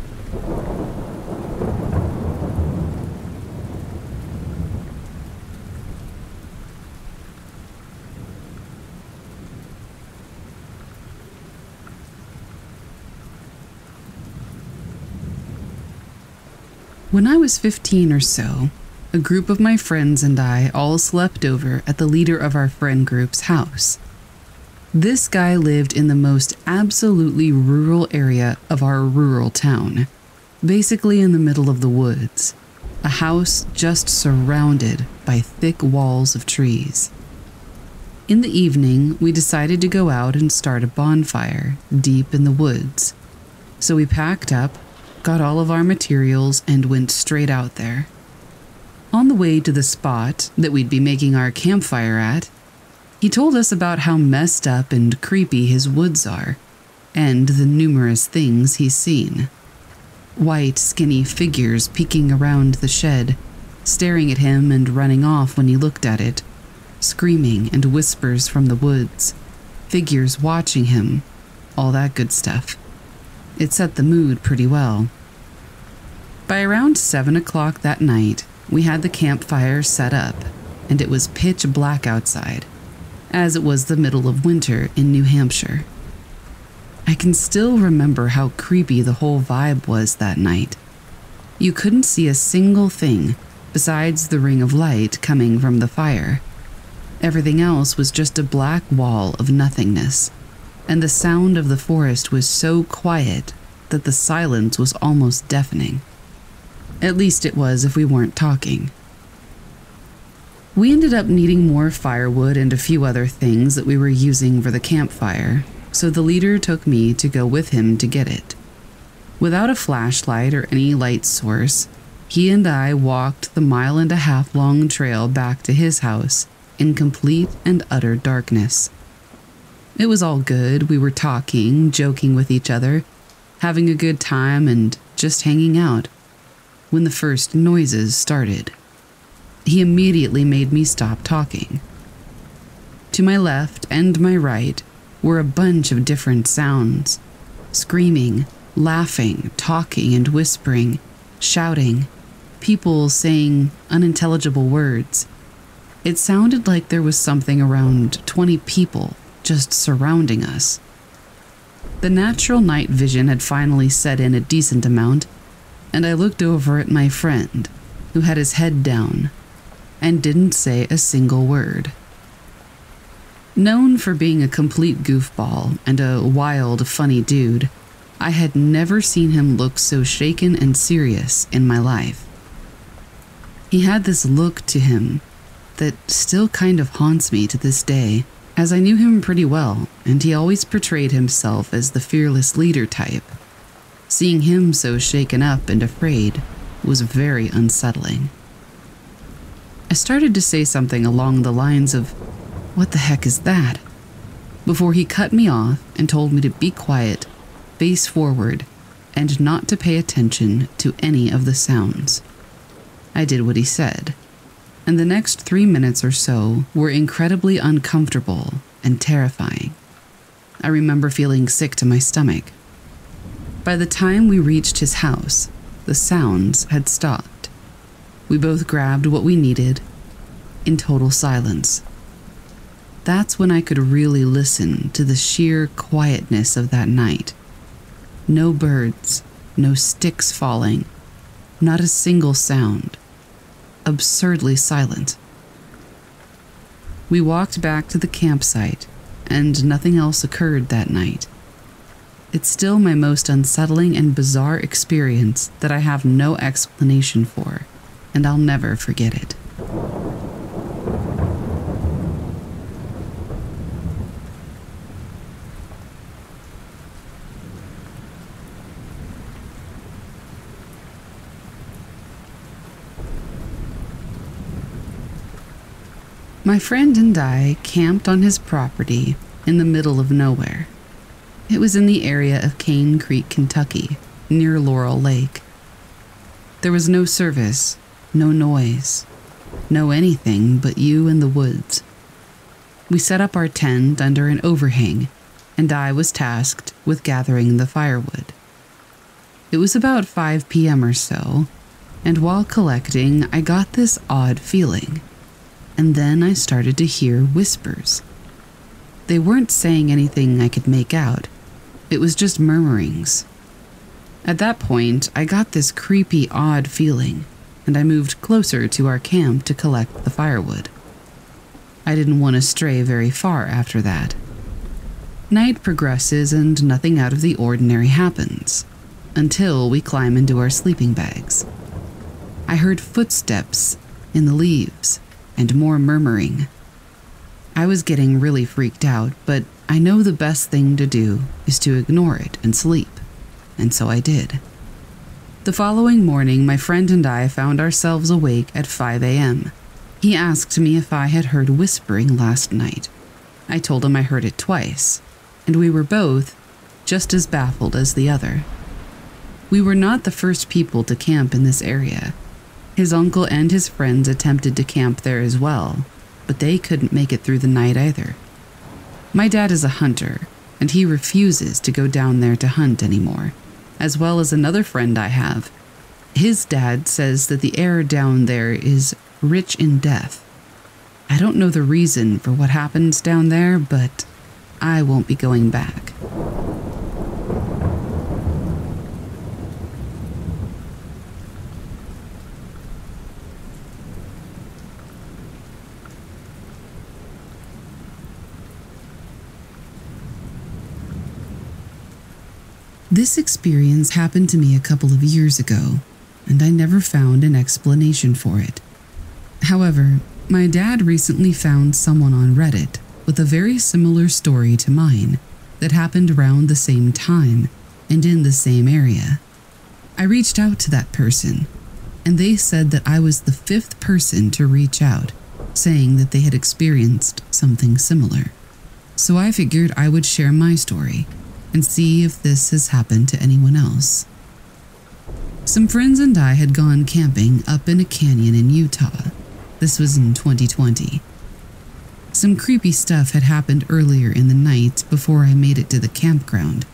When I was 15 or so, a group of my friends and I all slept over at the leader of our friend group's house. This guy lived in the most absolutely rural area of our rural town, basically in the middle of the woods, a house just surrounded by thick walls of trees. In the evening, we decided to go out and start a bonfire deep in the woods. So we packed up, got all of our materials, and went straight out there. On the way to the spot that we'd be making our campfire at, he told us about how messed up and creepy his woods are. and the numerous things he's seen. White, skinny figures peeking around the shed, staring at him and running off when he looked at it, screaming and whispers from the woods, figures watching him, all that good stuff. It set the mood pretty well. By around seven o'clock that night, we had the campfire set up, and it was pitch black outside, as it was the middle of winter in New Hampshire. I can still remember how creepy the whole vibe was that night. You couldn't see a single thing besides the ring of light coming from the fire. Everything else was just a black wall of nothingness, and the sound of the forest was so quiet that the silence was almost deafening. At least it was if we weren't talking. We ended up needing more firewood and a few other things that we were using for the campfire, so the leader took me to go with him to get it. Without a flashlight or any light source, he and I walked the mile and a half long trail back to his house in complete and utter darkness. It was all good. We were talking, joking with each other, having a good time, and just hanging out when the first noises started. He immediately made me stop talking. To my left and my right were a bunch of different sounds screaming, laughing, talking, and whispering, shouting, people saying unintelligible words. It sounded like there was something around 20 people just surrounding us. The natural night vision had finally set in a decent amount, and I looked over at my friend, who had his head down and didn't say a single word. Known for being a complete goofball and a wild, funny dude, I had never seen him look so shaken and serious in my life. He had this look to him that still kind of haunts me to this day, as I knew him pretty well, and he always portrayed himself as the fearless leader type. Seeing him so shaken up and afraid was very unsettling. I started to say something along the lines of, What the heck is that? before he cut me off and told me to be quiet, face forward, and not to pay attention to any of the sounds. I did what he said, and the next three minutes or so were incredibly uncomfortable and terrifying. I remember feeling sick to my stomach. By the time we reached his house, the sounds had stopped. We both grabbed what we needed in total silence. That's when I could really listen to the sheer quietness of that night. No birds, no sticks falling, not a single sound. Absurdly silent. We walked back to the campsite, and nothing else occurred that night. It's still my most unsettling and bizarre experience that I have no explanation for, and I'll never forget it. My friend and I camped on his property in the middle of nowhere. It was in the area of Cane Creek, Kentucky, near Laurel Lake. There was no service, no noise, no anything but you and the woods. We set up our tent under an overhang, and I was tasked with gathering the firewood. It was about 5 p.m. or so, and while collecting, I got this odd feeling. And then I started to hear whispers. They weren't saying anything I could make out, it was just murmurings. At that point, I got this creepy, odd feeling, and I moved closer to our camp to collect the firewood. I didn't want to stray very far after that. Night progresses and nothing out of the ordinary happens until we climb into our sleeping bags. I heard footsteps in the leaves and more murmuring. I was getting really freaked out, but I know the best thing to do is to ignore it and sleep, and so I did. The following morning, my friend and I found ourselves awake at 5 a.m. He asked me if I had heard whispering last night. I told him I heard it twice, and we were both just as baffled as the other. We were not the first people to camp in this area. His uncle and his friends attempted to camp there as well, but they couldn't make it through the night either. My dad is a hunter, and he refuses to go down there to hunt anymore, as well as another friend I have. His dad says that the air down there is rich in death. I don't know the reason for what happens down there, but I won't be going back. This experience happened to me a couple of years ago, and I never found an explanation for it. However, my dad recently found someone on Reddit with a very similar story to mine that happened around the same time and in the same area. I reached out to that person, and they said that I was the fifth person to reach out, saying that they had experienced something similar. So I figured I would share my story and see if this has happened to anyone else. Some friends and I had gone camping up in a canyon in Utah. This was in 2020. Some creepy stuff had happened earlier in the night before I made it to the campground,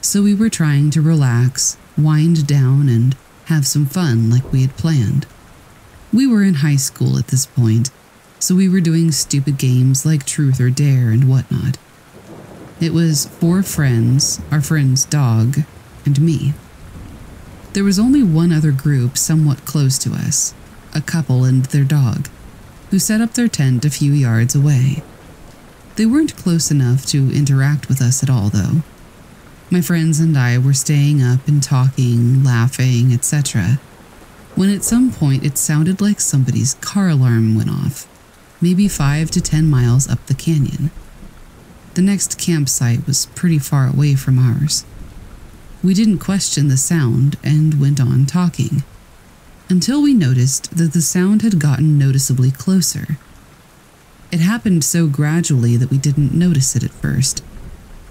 so we were trying to relax, wind down, and have some fun like we had planned. We were in high school at this point, so we were doing stupid games like Truth or Dare and whatnot. It was four friends, our friend's dog, and me. There was only one other group somewhat close to us a couple and their dog, who set up their tent a few yards away. They weren't close enough to interact with us at all, though. My friends and I were staying up and talking, laughing, etc., when at some point it sounded like somebody's car alarm went off, maybe five to ten miles up the canyon. The next campsite was pretty far away from ours. We didn't question the sound and went on talking until we noticed that the sound had gotten noticeably closer. It happened so gradually that we didn't notice it at first,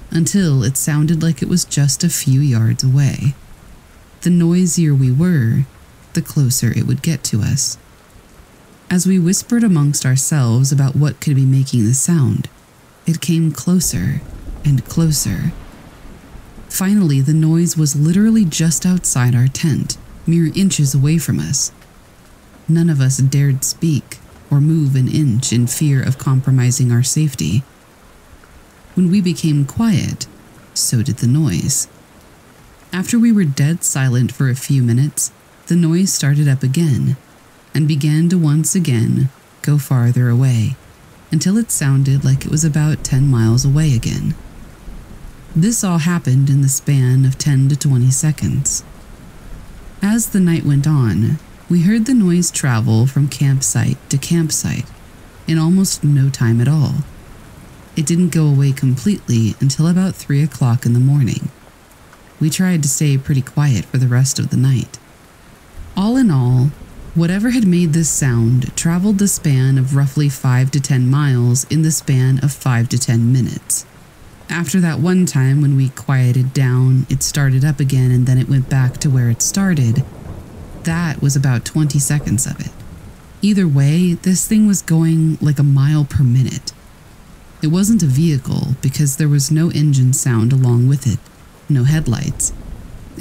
until it sounded like it was just a few yards away. The noisier we were, the closer it would get to us. As we whispered amongst ourselves about what could be making the sound, it came closer and closer. Finally, the noise was literally just outside our tent, mere inches away from us. None of us dared speak or move an inch in fear of compromising our safety. When we became quiet, so did the noise. After we were dead silent for a few minutes, the noise started up again and began to once again go farther away until it sounded like it was about 10 miles away again. This all happened in the span of 10 to 20 seconds. As the night went on, we heard the noise travel from campsite to campsite in almost no time at all. It didn't go away completely until about 3 o'clock in the morning. We tried to stay pretty quiet for the rest of the night. All in all, Whatever had made this sound traveled the span of roughly 5 to 10 miles in the span of 5 to 10 minutes. After that one time when we quieted down, it started up again and then it went back to where it started. That was about 20 seconds of it. Either way, this thing was going like a mile per minute. It wasn't a vehicle because there was no engine sound along with it, no headlights,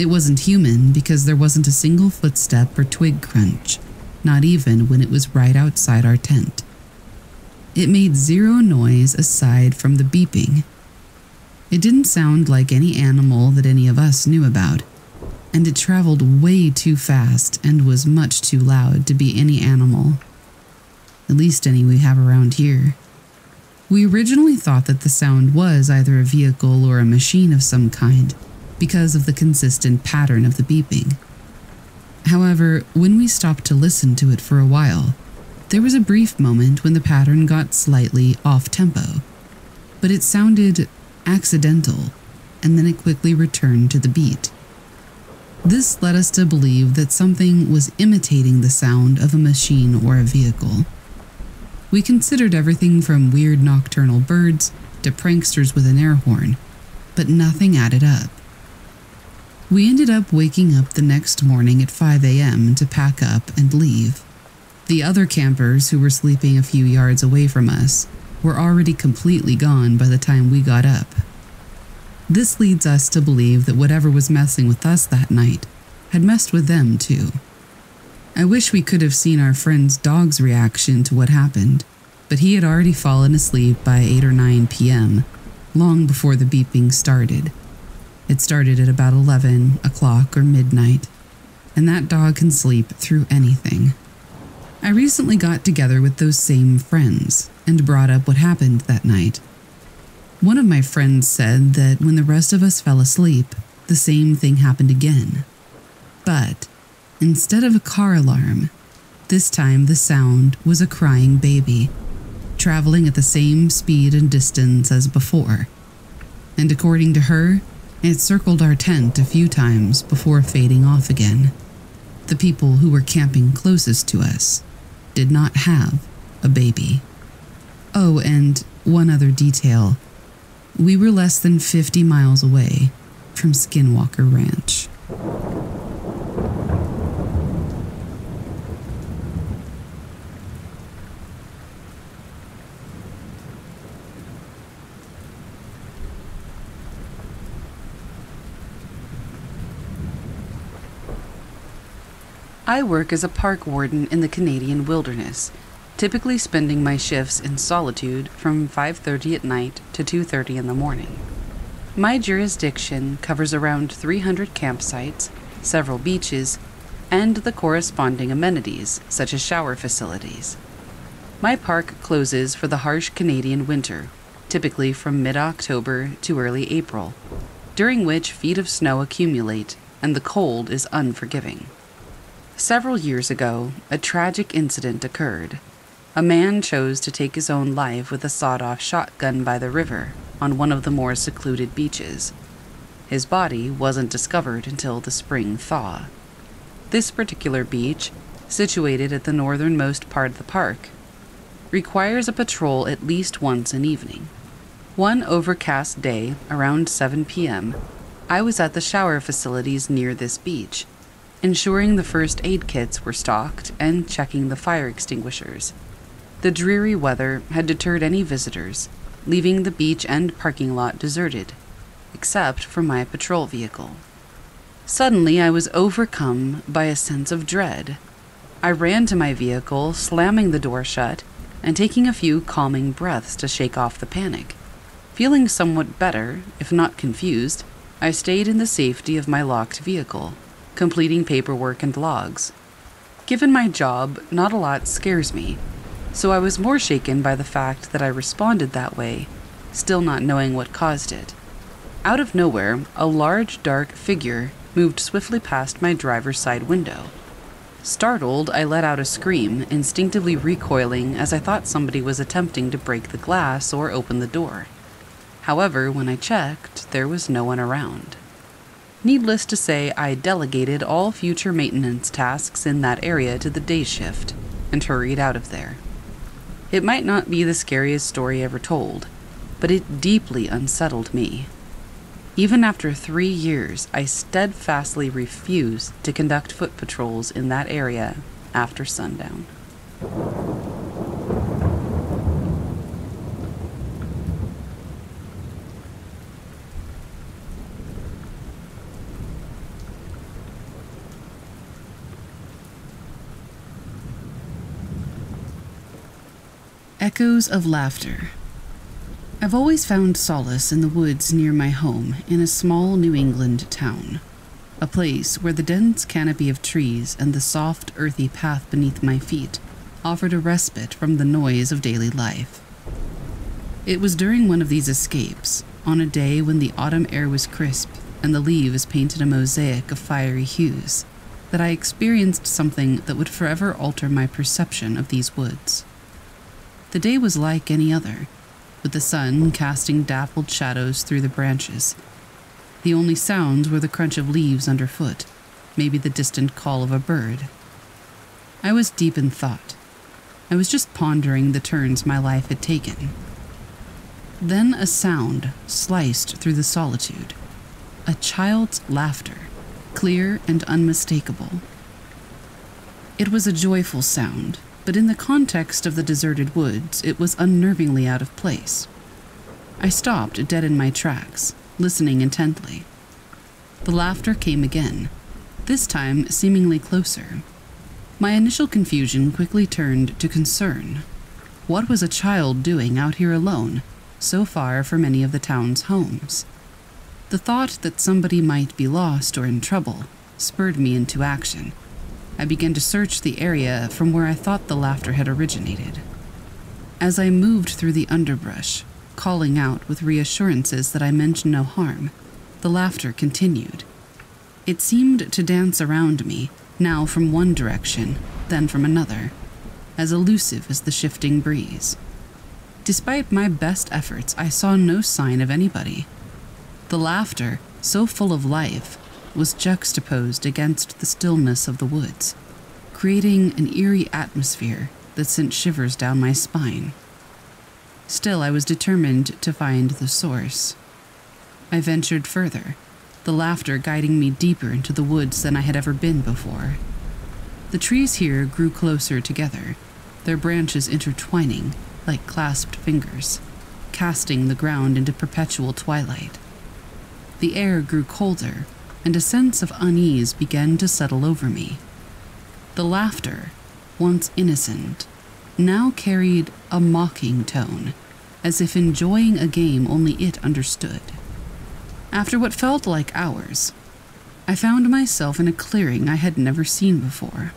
it wasn't human because there wasn't a single footstep or twig crunch, not even when it was right outside our tent. It made zero noise aside from the beeping. It didn't sound like any animal that any of us knew about, and it traveled way too fast and was much too loud to be any animal. At least any we have around here. We originally thought that the sound was either a vehicle or a machine of some kind because of the consistent pattern of the beeping. However, when we stopped to listen to it for a while, there was a brief moment when the pattern got slightly off tempo, but it sounded accidental, and then it quickly returned to the beat. This led us to believe that something was imitating the sound of a machine or a vehicle. We considered everything from weird nocturnal birds to pranksters with an air horn but nothing added up. We ended up waking up the next morning at 5 a.m. to pack up and leave. The other campers who were sleeping a few yards away from us were already completely gone by the time we got up. This leads us to believe that whatever was messing with us that night had messed with them too. I wish we could have seen our friend's dog's reaction to what happened, but he had already fallen asleep by 8 or 9 p.m., long before the beeping started. It started at about 11 o'clock or midnight, and that dog can sleep through anything. I recently got together with those same friends and brought up what happened that night. One of my friends said that when the rest of us fell asleep, the same thing happened again. But instead of a car alarm, this time the sound was a crying baby, traveling at the same speed and distance as before. And according to her, it circled our tent a few times before fading off again. The people who were camping closest to us did not have a baby. Oh, and one other detail. We were less than 50 miles away from Skinwalker Ranch. I work as a park warden in the Canadian wilderness, typically spending my shifts in solitude from 5:30 at night to 2:30 in the morning. My jurisdiction covers around 300 campsites, several beaches, and the corresponding amenities such as shower facilities. My park closes for the harsh Canadian winter, typically from mid-October to early April, during which feet of snow accumulate and the cold is unforgiving. Several years ago, a tragic incident occurred. A man chose to take his own life with a sawed off shotgun by the river on one of the more secluded beaches. His body wasn't discovered until the spring thaw. This particular beach, situated at the northernmost part of the park, requires a patrol at least once an evening. One overcast day, around 7 p.m., I was at the shower facilities near this beach ensuring the first aid kits were stocked and checking the fire extinguishers. The dreary weather had deterred any visitors, leaving the beach and parking lot deserted, except for my patrol vehicle. Suddenly, I was overcome by a sense of dread. I ran to my vehicle, slamming the door shut and taking a few calming breaths to shake off the panic. Feeling somewhat better, if not confused, I stayed in the safety of my locked vehicle completing paperwork and logs. Given my job, not a lot scares me, so I was more shaken by the fact that I responded that way, still not knowing what caused it. Out of nowhere, a large, dark figure moved swiftly past my driver's side window. Startled, I let out a scream, instinctively recoiling as I thought somebody was attempting to break the glass or open the door. However, when I checked, there was no one around. Needless to say, I delegated all future maintenance tasks in that area to the day shift and hurried out of there. It might not be the scariest story ever told, but it deeply unsettled me. Even after three years, I steadfastly refused to conduct foot patrols in that area after sundown. Echoes of Laughter. I've always found solace in the woods near my home in a small New England town. A place where the dense canopy of trees and the soft, earthy path beneath my feet offered a respite from the noise of daily life. It was during one of these escapes, on a day when the autumn air was crisp and the leaves painted a mosaic of fiery hues, that I experienced something that would forever alter my perception of these woods. The day was like any other, with the sun casting dappled shadows through the branches. The only sounds were the crunch of leaves underfoot, maybe the distant call of a bird. I was deep in thought. I was just pondering the turns my life had taken. Then a sound sliced through the solitude a child's laughter, clear and unmistakable. It was a joyful sound, but in the context of the deserted woods, it was unnervingly out of place. I stopped dead in my tracks, listening intently. The laughter came again, this time seemingly closer. My initial confusion quickly turned to concern. What was a child doing out here alone, so far from any of the town's homes? The thought that somebody might be lost or in trouble spurred me into action. I began to search the area from where I thought the laughter had originated. As I moved through the underbrush, calling out with reassurances that I meant no harm, the laughter continued. It seemed to dance around me, now from one direction, then from another, as elusive as the shifting breeze. Despite my best efforts, I saw no sign of anybody. The laughter, so full of life, was juxtaposed against the stillness of the woods, creating an eerie atmosphere that sent shivers down my spine. Still, I was determined to find the source. I ventured further, the laughter guiding me deeper into the woods than I had ever been before. The trees here grew closer together, their branches intertwining like clasped fingers, casting the ground into perpetual twilight. The air grew colder, and a sense of unease began to settle over me. The laughter, once innocent, now carried a mocking tone, as if enjoying a game only it understood. After what felt like hours, I found myself in a clearing I had never seen before.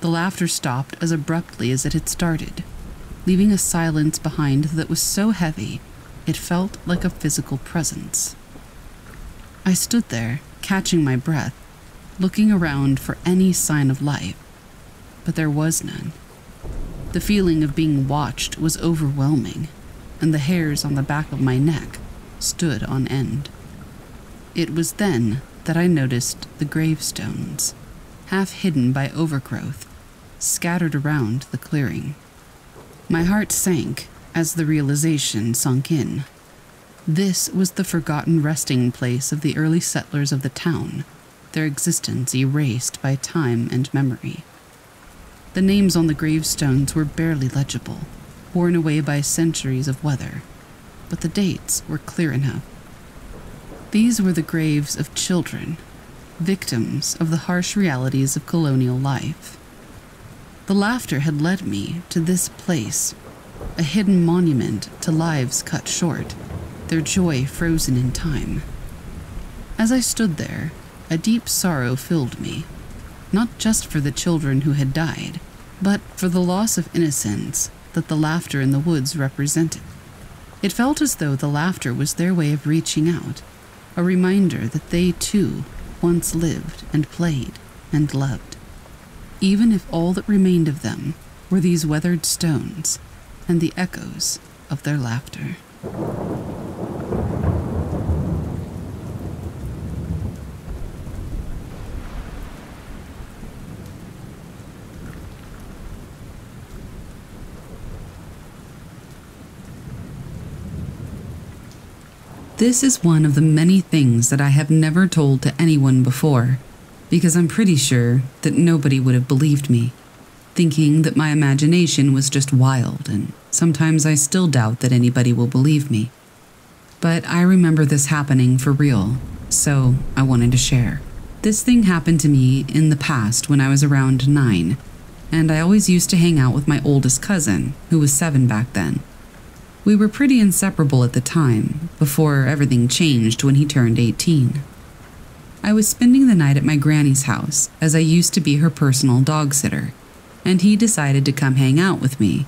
The laughter stopped as abruptly as it had started, leaving a silence behind that was so heavy it felt like a physical presence. I stood there, catching my breath, looking around for any sign of life, but there was none. The feeling of being watched was overwhelming, and the hairs on the back of my neck stood on end. It was then that I noticed the gravestones, half hidden by overgrowth, scattered around the clearing. My heart sank as the realization sunk in. This was the forgotten resting place of the early settlers of the town, their existence erased by time and memory. The names on the gravestones were barely legible, worn away by centuries of weather, but the dates were clear enough. These were the graves of children, victims of the harsh realities of colonial life. The laughter had led me to this place, a hidden monument to lives cut short their joy frozen in time. As I stood there, a deep sorrow filled me, not just for the children who had died, but for the loss of innocence that the laughter in the woods represented. It felt as though the laughter was their way of reaching out, a reminder that they too once lived and played and loved, even if all that remained of them were these weathered stones and the echoes of their laughter. This is one of the many things that I have never told to anyone before, because I'm pretty sure that nobody would have believed me, thinking that my imagination was just wild, and sometimes I still doubt that anybody will believe me. But I remember this happening for real, so I wanted to share. This thing happened to me in the past when I was around nine, and I always used to hang out with my oldest cousin, who was seven back then. We were pretty inseparable at the time, before everything changed when he turned 18. I was spending the night at my granny's house, as I used to be her personal dog sitter, and he decided to come hang out with me.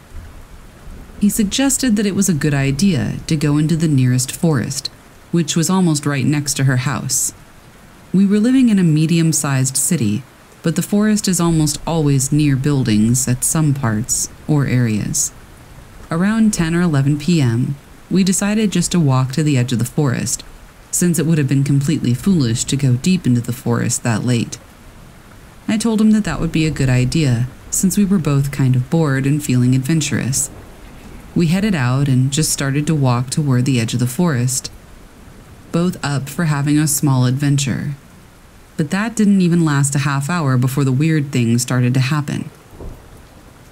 He suggested that it was a good idea to go into the nearest forest, which was almost right next to her house. We were living in a medium sized city, but the forest is almost always near buildings at some parts or areas. Around 10 or 11 p.m., we decided just to walk to the edge of the forest, since it would have been completely foolish to go deep into the forest that late. I told him that that would be a good idea, since we were both kind of bored and feeling adventurous. We headed out and just started to walk toward the edge of the forest, both up for having a small adventure. But that didn't even last a half hour before the weird things started to happen.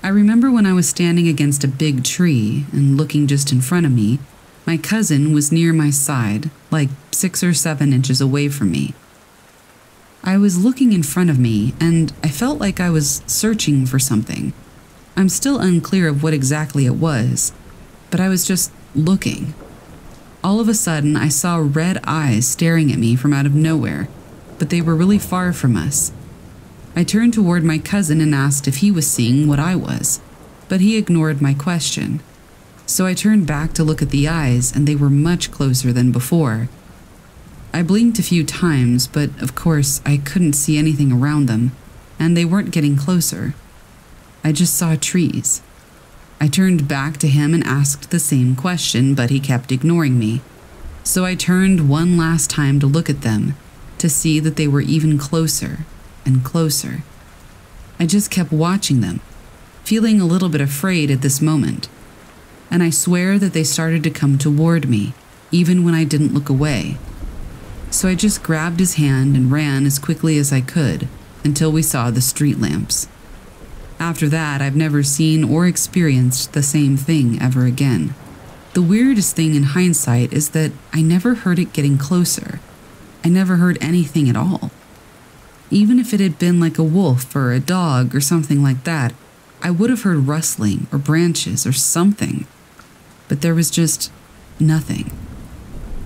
I remember when I was standing against a big tree and looking just in front of me, my cousin was near my side, like six or seven inches away from me. I was looking in front of me, and I felt like I was searching for something. I'm still unclear of what exactly it was, but I was just looking. All of a sudden, I saw red eyes staring at me from out of nowhere, but they were really far from us. I turned toward my cousin and asked if he was seeing what I was, but he ignored my question. So I turned back to look at the eyes, and they were much closer than before. I blinked a few times, but of course I couldn't see anything around them, and they weren't getting closer. I just saw trees. I turned back to him and asked the same question, but he kept ignoring me. So I turned one last time to look at them, to see that they were even closer and closer. I just kept watching them, feeling a little bit afraid at this moment. And I swear that they started to come toward me, even when I didn't look away. So I just grabbed his hand and ran as quickly as I could until we saw the street lamps. After that, I've never seen or experienced the same thing ever again. The weirdest thing in hindsight is that I never heard it getting closer. I never heard anything at all. Even if it had been like a wolf or a dog or something like that, I would have heard rustling or branches or something. But there was just nothing.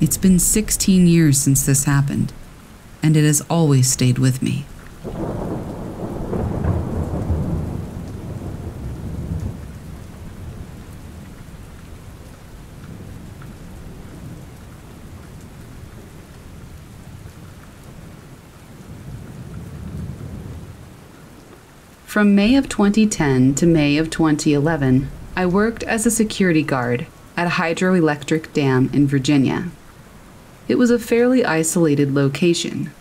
It's been 16 years since this happened, and it has always stayed with me. From May of 2010 to May of 2011, I worked as a security guard at a hydroelectric dam in Virginia. It was a fairly isolated location.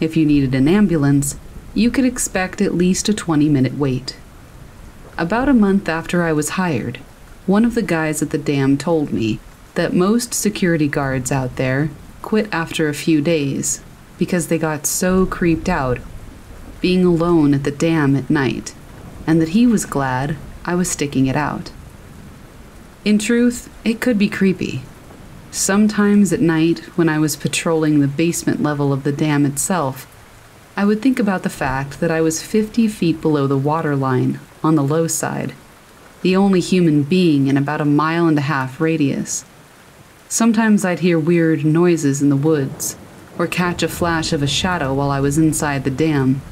If you needed an ambulance, you could expect at least a 20 minute wait. About a month after I was hired, one of the guys at the dam told me that most security guards out there quit after a few days because they got so creeped out being alone at the dam at night, and that he was glad I was sticking it out. In truth, it could be creepy. Sometimes at night, when I was patrolling the basement level of the dam itself, I would think about the fact that I was 50 feet below the water line on the low side, the only human being in about a mile and a half radius. Sometimes I'd hear weird noises in the woods, or catch a flash of a shadow while I was inside the dam.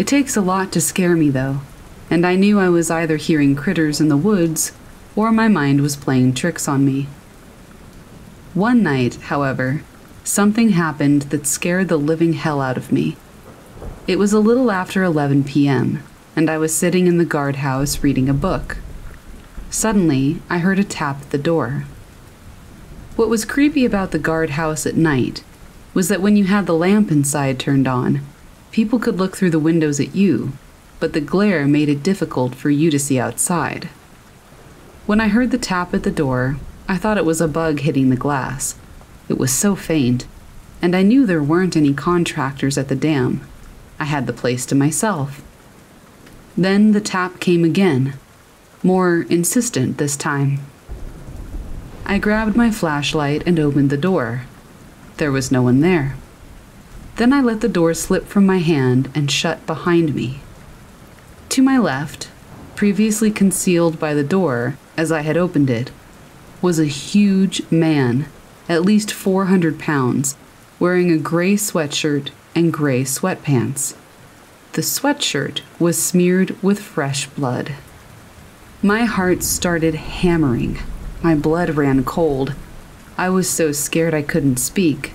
It takes a lot to scare me, though, and I knew I was either hearing critters in the woods or my mind was playing tricks on me. One night, however, something happened that scared the living hell out of me. It was a little after 11 p.m., and I was sitting in the guardhouse reading a book. Suddenly, I heard a tap at the door. What was creepy about the guardhouse at night was that when you had the lamp inside turned on, People could look through the windows at you, but the glare made it difficult for you to see outside. When I heard the tap at the door, I thought it was a bug hitting the glass. It was so faint, and I knew there weren't any contractors at the dam. I had the place to myself. Then the tap came again, more insistent this time. I grabbed my flashlight and opened the door. There was no one there. Then I let the door slip from my hand and shut behind me. To my left, previously concealed by the door as I had opened it, was a huge man, at least 400 pounds, wearing a gray sweatshirt and gray sweatpants. The sweatshirt was smeared with fresh blood. My heart started hammering. My blood ran cold. I was so scared I couldn't speak.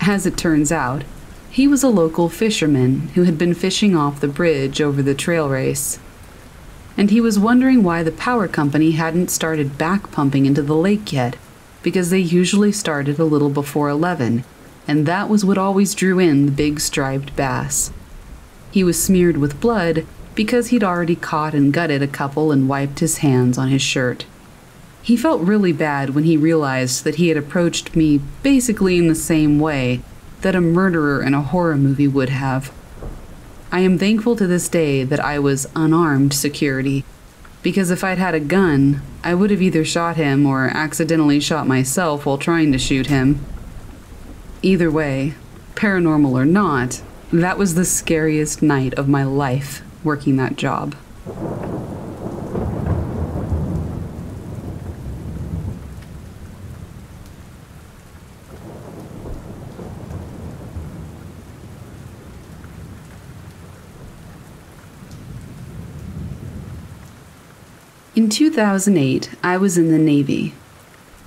As it turns out, he was a local fisherman who had been fishing off the bridge over the tailrace. And he was wondering why the power company hadn't started back pumping into the lake yet, because they usually started a little before 11, and that was what always drew in the big striped bass. He was smeared with blood, because he'd already caught and gutted a couple and wiped his hands on his shirt. He felt really bad when he realized that he had approached me basically in the same way that a murderer in a horror movie would have. I am thankful to this day that I was unarmed security, because if I'd had a gun, I would have either shot him or accidentally shot myself while trying to shoot him. Either way, paranormal or not, that was the scariest night of my life working that job. In 2008, I was in the Navy.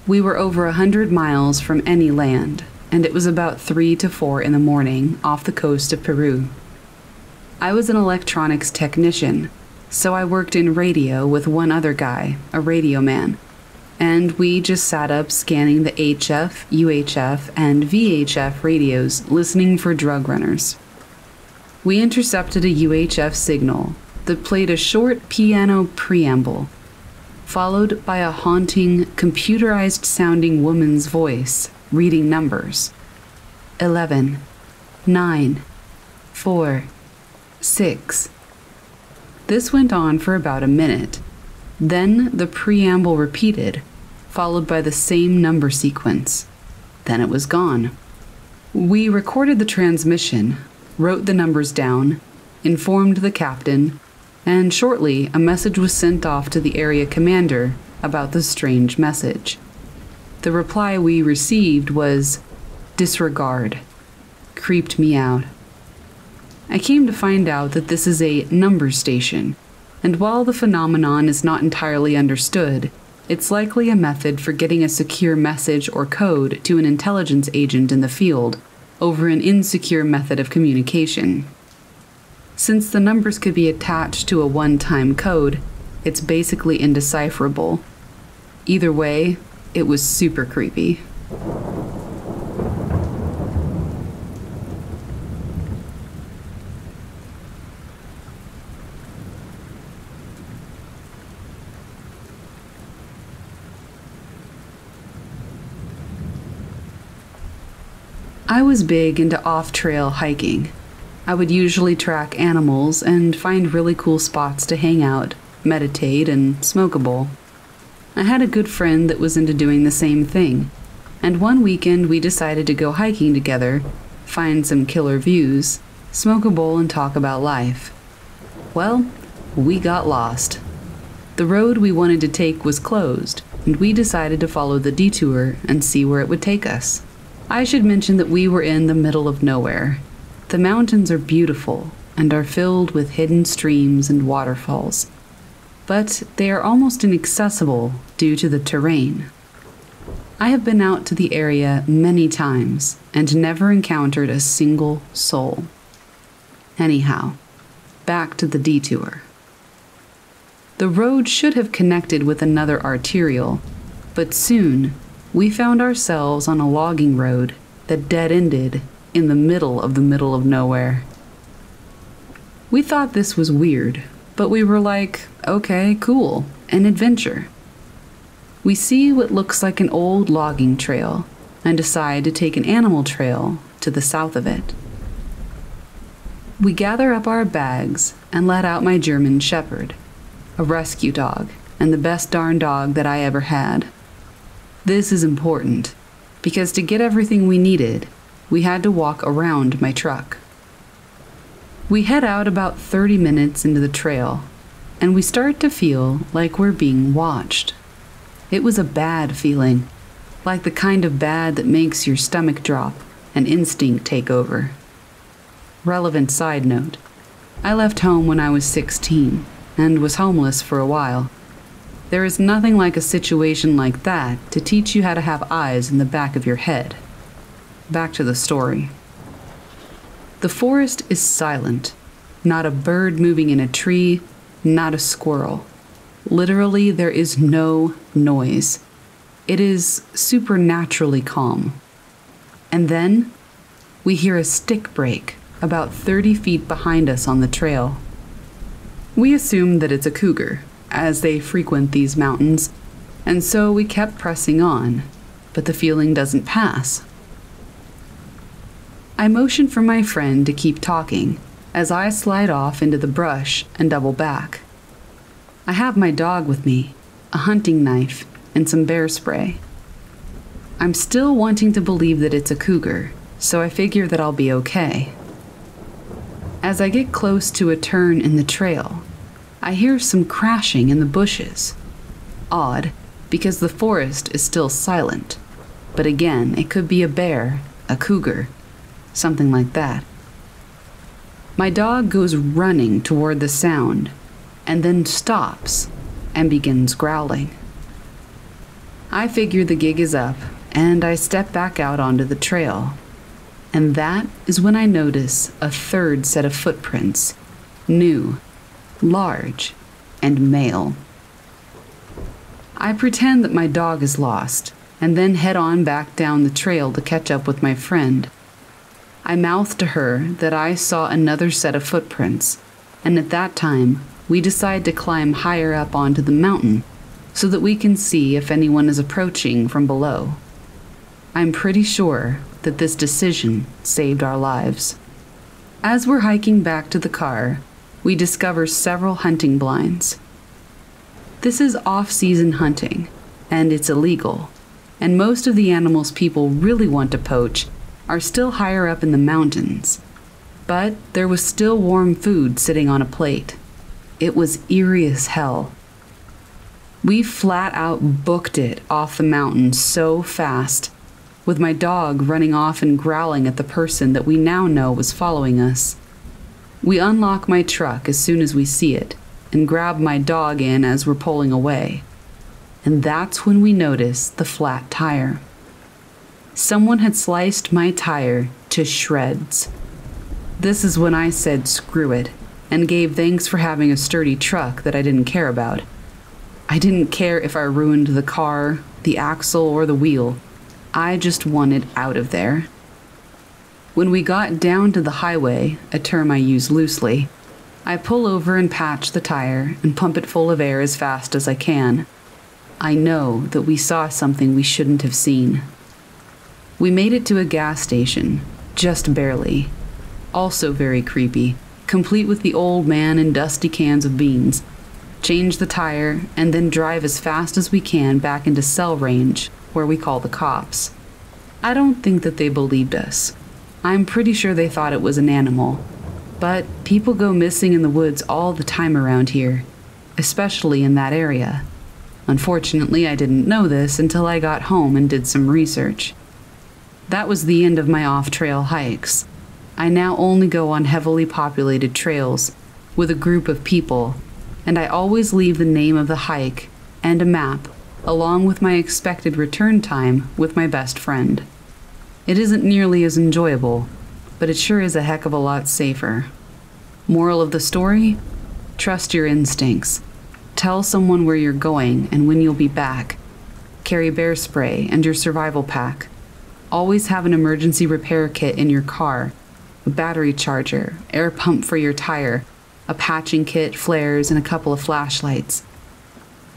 We were over a hundred miles from any land, and it was about 3 to 4 in the morning off the coast of Peru. I was an electronics technician, so I worked in radio with one other guy, a radio man, and we just sat up scanning the HF, UHF, and VHF radios listening for drug runners. We intercepted a UHF signal that played a short piano preamble followed by a haunting, computerized sounding woman's voice reading numbers 11, 9, 4, 6. This went on for about a minute. Then the preamble repeated, followed by the same number sequence. Then it was gone. We recorded the transmission, wrote the numbers down, informed the captain, and shortly a message was sent off to the area commander about the strange message. The reply we received was disregard. Creeped me out. I came to find out that this is a number station, and while the phenomenon is not entirely understood, it's likely a method for getting a secure message or code to an intelligence agent in the field over an insecure method of communication. Since the numbers could be attached to a one time code, it's basically indecipherable. Either way, it was super creepy. I was big into off trail hiking. I would usually track animals and find really cool spots to hang out, meditate, and smoke a bowl. I had a good friend that was into doing the same thing, and one weekend we decided to go hiking together, find some killer views, smoke a bowl, and talk about life. Well, we got lost. The road we wanted to take was closed, and we decided to follow the detour and see where it would take us. I should mention that we were in the middle of nowhere, the mountains are beautiful and are filled with hidden streams and waterfalls, but they are almost inaccessible due to the terrain. I have been out to the area many times and never encountered a single soul. Anyhow, back to the detour. The road should have connected with another arterial, but soon we found ourselves on a logging road that dead ended in the middle of the middle of nowhere. We thought this was weird, but we were like, okay, cool, an adventure. We see what looks like an old logging trail and decide to take an animal trail to the south of it. We gather up our bags and let out my German Shepherd, a rescue dog, and the best darn dog that I ever had. This is important because to get everything we needed, we had to walk around my truck. We head out about 30 minutes into the trail, and we start to feel like we're being watched. It was a bad feeling, like the kind of bad that makes your stomach drop and instinct take over. Relevant side note I left home when I was 16 and was homeless for a while. There is nothing like a situation like that to teach you how to have eyes in the back of your head. Back to the story. The forest is silent. Not a bird moving in a tree, not a squirrel. Literally, there is no noise. It is supernaturally calm. And then we hear a stick break about 30 feet behind us on the trail. We assume that it's a cougar, as they frequent these mountains, and so we kept pressing on, but the feeling doesn't pass. I motion for my friend to keep talking as I slide off into the brush and double back. I have my dog with me, a hunting knife, and some bear spray. I'm still wanting to believe that it's a cougar, so I figure that I'll be okay. As I get close to a turn in the trail, I hear some crashing in the bushes. Odd, because the forest is still silent. But again, it could be a bear, a cougar, something like that. My dog goes running toward the sound and then stops and begins growling. I figure the gig is up and I step back out onto the trail. And that is when I notice a third set of footprints new, large, and male. I pretend that my dog is lost and then head on back down the trail to catch up with my friend. I mouthed to her that I saw another set of footprints, and at that time, we decide to climb higher up onto the mountain so that we can see if anyone is approaching from below. I'm pretty sure that this decision saved our lives. As we're hiking back to the car, we discover several hunting blinds. This is off season hunting, and it's illegal, and most of the animals people really want to poach are still higher up in the mountains. But there was still warm food sitting on a plate. It was eerie as hell. We flat out booked it off the mountain so fast, with my dog running off and growling at the person that we now know was following us. We unlock my truck as soon as we see it and grab my dog in as we're pulling away. And that's when we notice the flat tire. Someone had sliced my tire to shreds. This is when I said screw it and gave thanks for having a sturdy truck that I didn't care about. I didn't care if I ruined the car, the axle, or the wheel. I just wanted out of there. When we got down to the highway, a term I use loosely, I pull over and patch the tire and pump it full of air as fast as I can. I know that we saw something we shouldn't have seen. We made it to a gas station, just barely. Also very creepy, complete with the old man and dusty cans of beans. Change the tire, and then drive as fast as we can back into cell range, where we call the cops. I don't think that they believed us. I'm pretty sure they thought it was an animal. But people go missing in the woods all the time around here, especially in that area. Unfortunately, I didn't know this until I got home and did some research. That was the end of my off trail hikes. I now only go on heavily populated trails with a group of people, and I always leave the name of the hike and a map, along with my expected return time, with my best friend. It isn't nearly as enjoyable, but it sure is a heck of a lot safer. Moral of the story? Trust your instincts. Tell someone where you're going and when you'll be back. Carry bear spray and your survival pack. Always have an emergency repair kit in your car a battery charger, air pump for your tire, a patching kit, flares, and a couple of flashlights.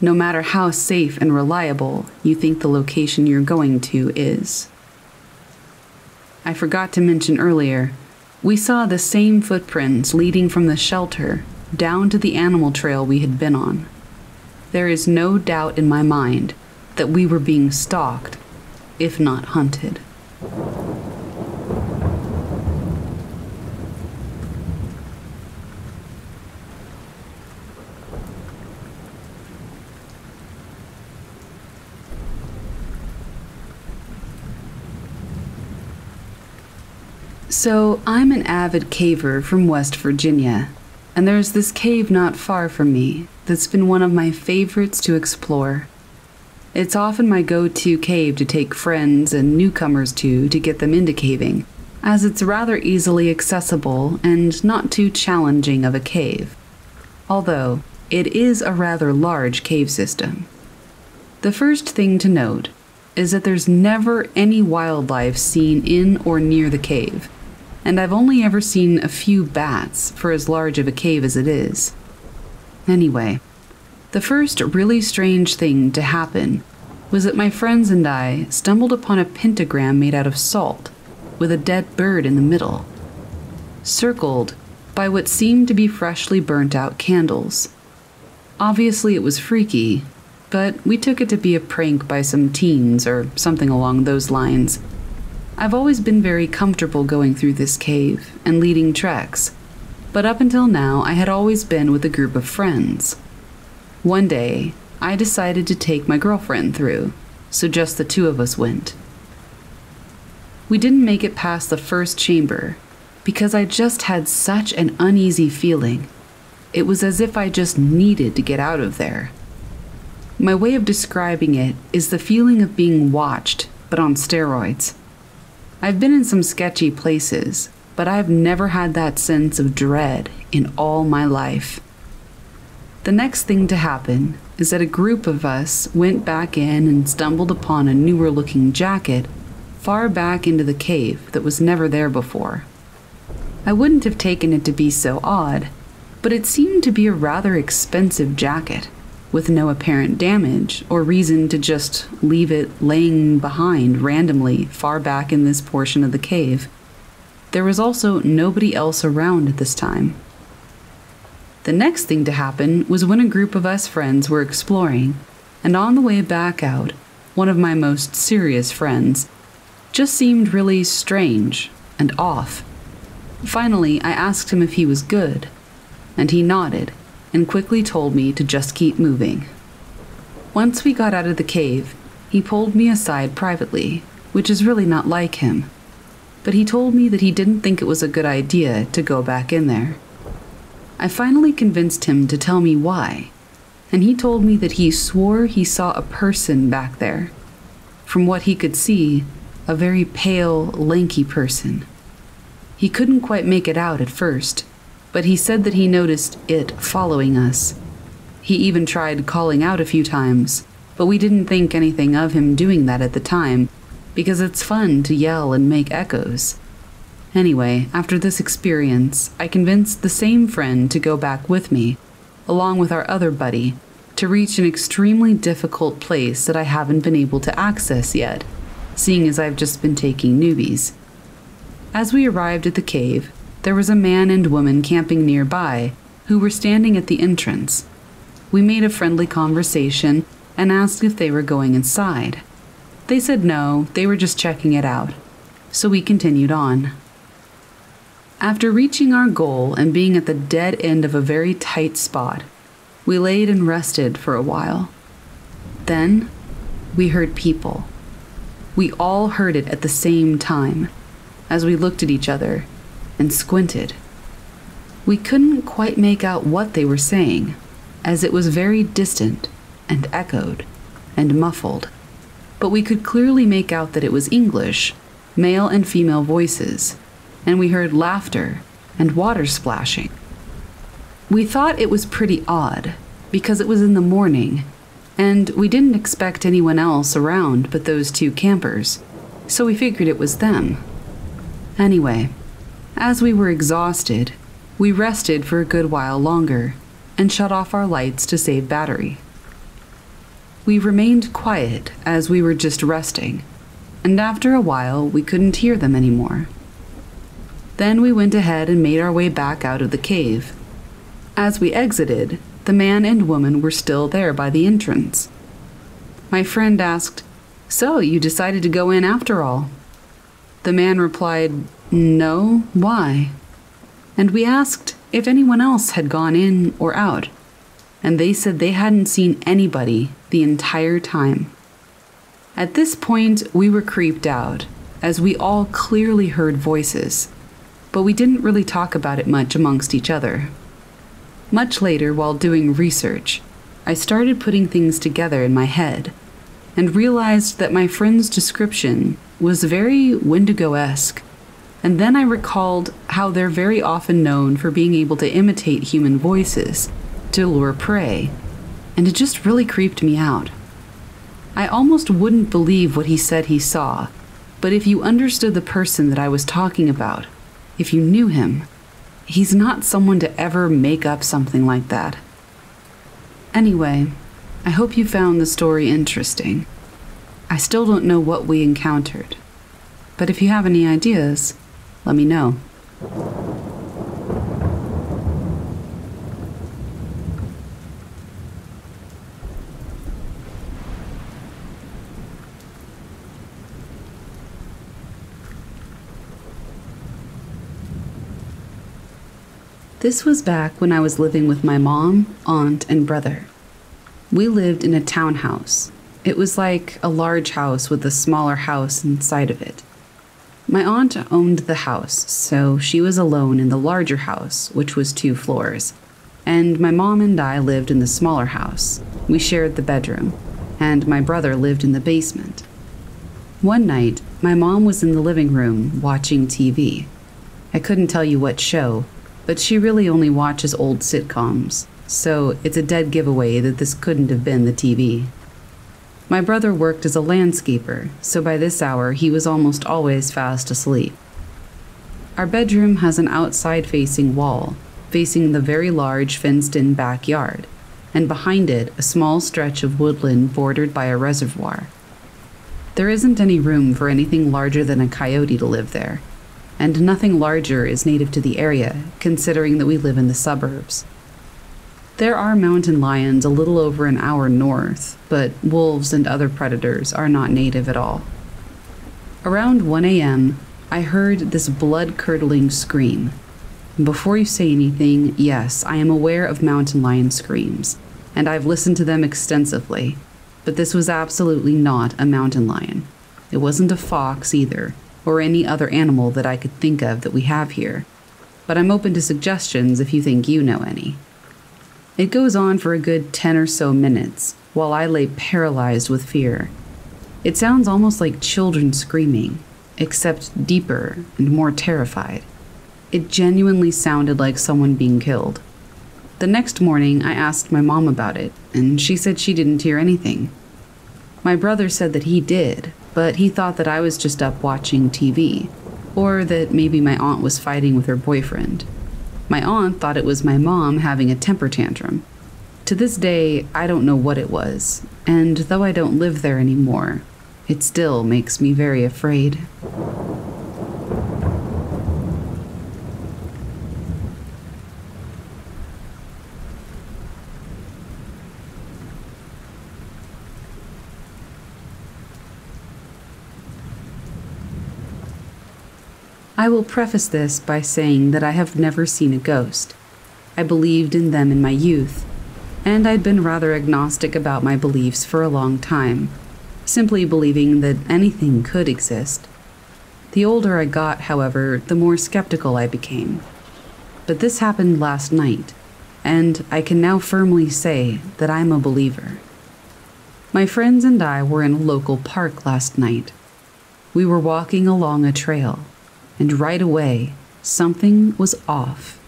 No matter how safe and reliable you think the location you're going to is. I forgot to mention earlier, we saw the same footprints leading from the shelter down to the animal trail we had been on. There is no doubt in my mind that we were being stalked if not hunted. So, I'm an avid caver from West Virginia, and there's this cave not far from me that's been one of my favorites to explore. It's often my go to cave to take friends and newcomers to to get them into caving, as it's rather easily accessible and not too challenging of a cave. Although, it is a rather large cave system. The first thing to note is that there's never any wildlife seen in or near the cave, and I've only ever seen a few bats for as large of a cave as it is. Anyway, the first really strange thing to happen was that my friends and I stumbled upon a pentagram made out of salt with a dead bird in the middle, circled by what seemed to be freshly burnt out candles. Obviously, it was freaky, but we took it to be a prank by some teens or something along those lines. I've always been very comfortable going through this cave and leading treks, but up until now, I had always been with a group of friends. One day, I decided to take my girlfriend through, so just the two of us went. We didn't make it past the first chamber because I just had such an uneasy feeling. It was as if I just needed to get out of there. My way of describing it is the feeling of being watched, but on steroids. I've been in some sketchy places, but I've never had that sense of dread in all my life. The next thing to happen is that a group of us went back in and stumbled upon a newer looking jacket far back into the cave that was never there before. I wouldn't have taken it to be so odd, but it seemed to be a rather expensive jacket, with no apparent damage or reason to just leave it laying behind randomly far back in this portion of the cave. There was also nobody else around at this time. The next thing to happen was when a group of us friends were exploring, and on the way back out, one of my most serious friends just seemed really strange and off. Finally, I asked him if he was good, and he nodded and quickly told me to just keep moving. Once we got out of the cave, he pulled me aside privately, which is really not like him. But he told me that he didn't think it was a good idea to go back in there. I finally convinced him to tell me why, and he told me that he swore he saw a person back there. From what he could see, a very pale, lanky person. He couldn't quite make it out at first, but he said that he noticed it following us. He even tried calling out a few times, but we didn't think anything of him doing that at the time because it's fun to yell and make echoes. Anyway, after this experience, I convinced the same friend to go back with me, along with our other buddy, to reach an extremely difficult place that I haven't been able to access yet seeing as I've just been taking newbies. As we arrived at the cave, there was a man and woman camping nearby who were standing at the entrance. We made a friendly conversation and asked if they were going inside. They said no, they were just checking it out. So we continued on. After reaching our goal and being at the dead end of a very tight spot, we laid and rested for a while. Then we heard people. We all heard it at the same time as we looked at each other and squinted. We couldn't quite make out what they were saying, as it was very distant and echoed and muffled, but we could clearly make out that it was English, male and female voices, and we heard laughter and water splashing. We thought it was pretty odd because it was in the morning and we didn't expect anyone else around but those two campers, so we figured it was them. Anyway, as we were exhausted, we rested for a good while longer and shut off our lights to save battery. We remained quiet as we were just resting, and after a while we couldn't hear them anymore. Then we went ahead and made our way back out of the cave. As we exited, the man and woman were still there by the entrance. My friend asked, So, you decided to go in after all? The man replied, No, why? And we asked if anyone else had gone in or out, and they said they hadn't seen anybody the entire time. At this point, we were creeped out, as we all clearly heard voices, but we didn't really talk about it much amongst each other. Much later, while doing research, I started putting things together in my head and realized that my friend's description was very Wendigo esque. And then I recalled how they're very often known for being able to imitate human voices to lure prey, and it just really creeped me out. I almost wouldn't believe what he said he saw, but if you understood the person that I was talking about, if you knew him, He's not someone to ever make up something like that. Anyway, I hope you found the story interesting. I still don't know what we encountered, but if you have any ideas, let me know. This was back when I was living with my mom, aunt, and brother. We lived in a townhouse. It was like a large house with a smaller house inside of it. My aunt owned the house, so she was alone in the larger house, which was two floors. And my mom and I lived in the smaller house. We shared the bedroom, and my brother lived in the basement. One night, my mom was in the living room watching TV. I couldn't tell you what show, but she really only watches old sitcoms, so it's a dead giveaway that this couldn't have been the TV. My brother worked as a landscaper, so by this hour he was almost always fast asleep. Our bedroom has an outside facing wall, facing the very large fenced in backyard, and behind it a small stretch of woodland bordered by a reservoir. There isn't any room for anything larger than a coyote to live there, and nothing larger is native to the area, considering that we live in the suburbs. There are mountain lions a little over an hour north, but wolves and other predators are not native at all. Around 1 a.m., I heard this blood curdling scream. Before you say anything, yes, I am aware of mountain lion screams, and I've listened to them extensively, but this was absolutely not a mountain lion. It wasn't a fox either, or any other animal that I could think of that we have here, but I'm open to suggestions if you think you know any. It goes on for a good 10 or so minutes while I lay paralyzed with fear. It sounds almost like children screaming, except deeper and more terrified. It genuinely sounded like someone being killed. The next morning, I asked my mom about it, and she said she didn't hear anything. My brother said that he did, but he thought that I was just up watching TV, or that maybe my aunt was fighting with her boyfriend. My aunt thought it was my mom having a temper tantrum. To this day, I don't know what it was, and though I don't live there anymore, it still makes me very afraid. I will preface this by saying that I have never seen a ghost. I believed in them in my youth, and I'd been rather agnostic about my beliefs for a long time, simply believing that anything could exist. The older I got, however, the more skeptical I became. But this happened last night, and I can now firmly say that I'm a believer. My friends and I were in a local park last night. We were walking along a trail and right away, something was off.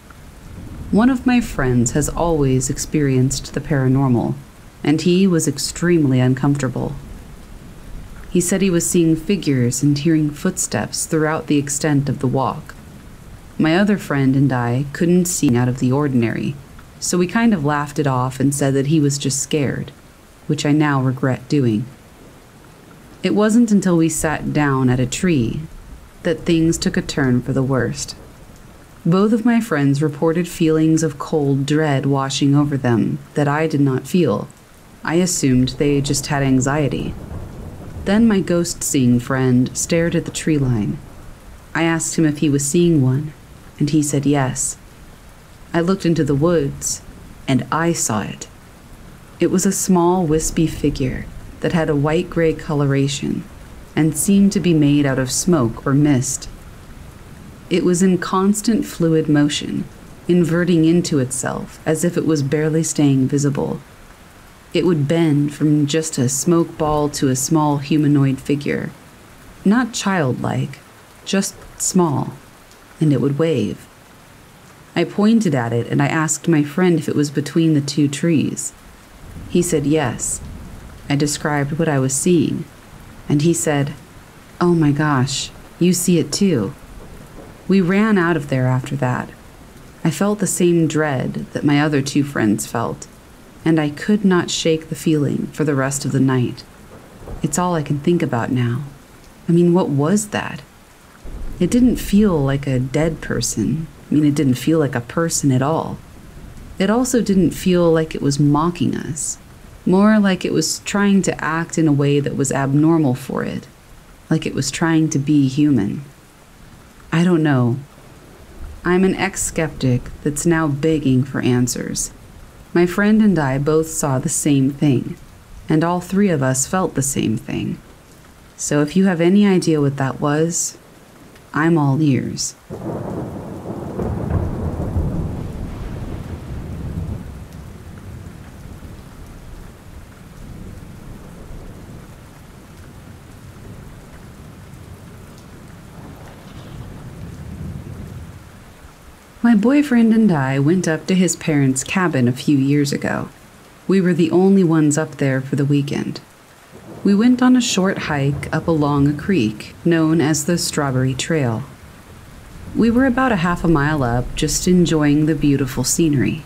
One of my friends has always experienced the paranormal, and he was extremely uncomfortable. He said he was seeing figures and hearing footsteps throughout the extent of the walk. My other friend and I couldn't see out of the ordinary, so we kind of laughed it off and said that he was just scared, which I now regret doing. It wasn't until we sat down at a tree that things took a turn for the worst. Both of my friends reported feelings of cold dread washing over them that I did not feel. I assumed they just had anxiety. Then my ghost seeing friend stared at the tree line. I asked him if he was seeing one, and he said yes. I looked into the woods, and I saw it. It was a small, wispy figure that had a white gray coloration and seemed to be made out of smoke or mist. It was in constant fluid motion, inverting into itself as if it was barely staying visible. It would bend from just a smoke ball to a small humanoid figure. Not childlike, just small, and it would wave. I pointed at it and I asked my friend if it was between the two trees. He said yes. I described what I was seeing and he said, Oh my gosh, you see it too. We ran out of there after that. I felt the same dread that my other two friends felt. and I could not shake the feeling for the rest of the night. It's all I can think about now. I mean, what was that? It didn't feel like a dead person. I mean, it didn't feel like a person at all. It also didn't feel like it was mocking us, more like it was trying to act in a way that was abnormal for it, like it was trying to be human. I don't know. I'm an ex skeptic that's now begging for answers. My friend and I both saw the same thing, and all three of us felt the same thing. So if you have any idea what that was, I'm all ears. Boyfriend and I went up to his parents' cabin a few years ago. We were the only ones up there for the weekend. We went on a short hike up along a creek known as the Strawberry Trail. We were about a half a mile up, just enjoying the beautiful scenery.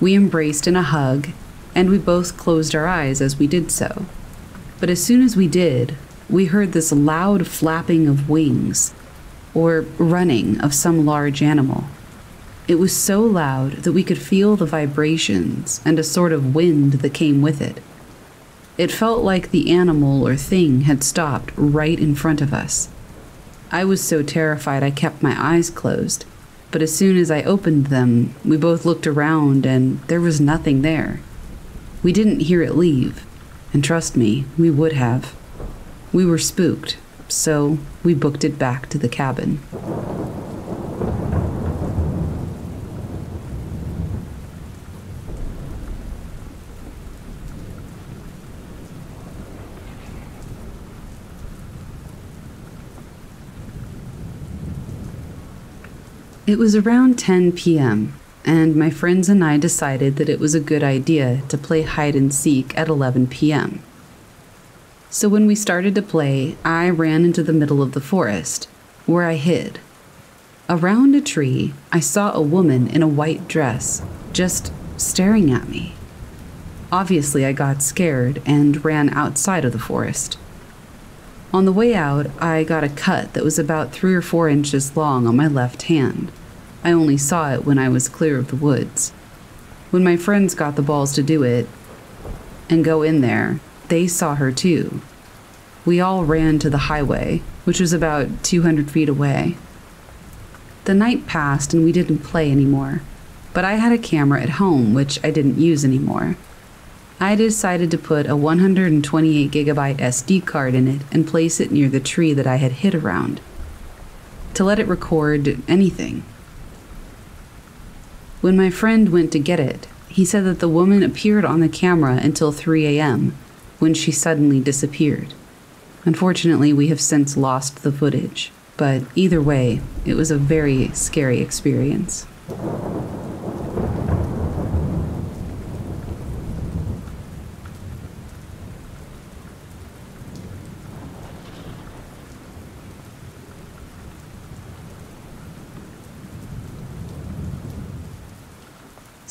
We embraced in a hug, and we both closed our eyes as we did so. But as soon as we did, we heard this loud flapping of wings, or running of some large animal. It was so loud that we could feel the vibrations and a sort of wind that came with it. It felt like the animal or thing had stopped right in front of us. I was so terrified I kept my eyes closed, but as soon as I opened them, we both looked around and there was nothing there. We didn't hear it leave, and trust me, we would have. We were spooked, so we booked it back to the cabin. It was around 10 p.m., and my friends and I decided that it was a good idea to play hide and seek at 11 p.m. So when we started to play, I ran into the middle of the forest, where I hid. Around a tree, I saw a woman in a white dress just staring at me. Obviously, I got scared and ran outside of the forest. On the way out, I got a cut that was about three or four inches long on my left hand. I only saw it when I was clear of the woods. When my friends got the balls to do it and go in there, they saw her too. We all ran to the highway, which was about 200 feet away. The night passed and we didn't play anymore, but I had a camera at home, which I didn't use anymore. I decided to put a 128 gigabyte SD card in it and place it near the tree that I had hid around to let it record anything. When my friend went to get it, he said that the woman appeared on the camera until 3 a.m., when she suddenly disappeared. Unfortunately, we have since lost the footage, but either way, it was a very scary experience.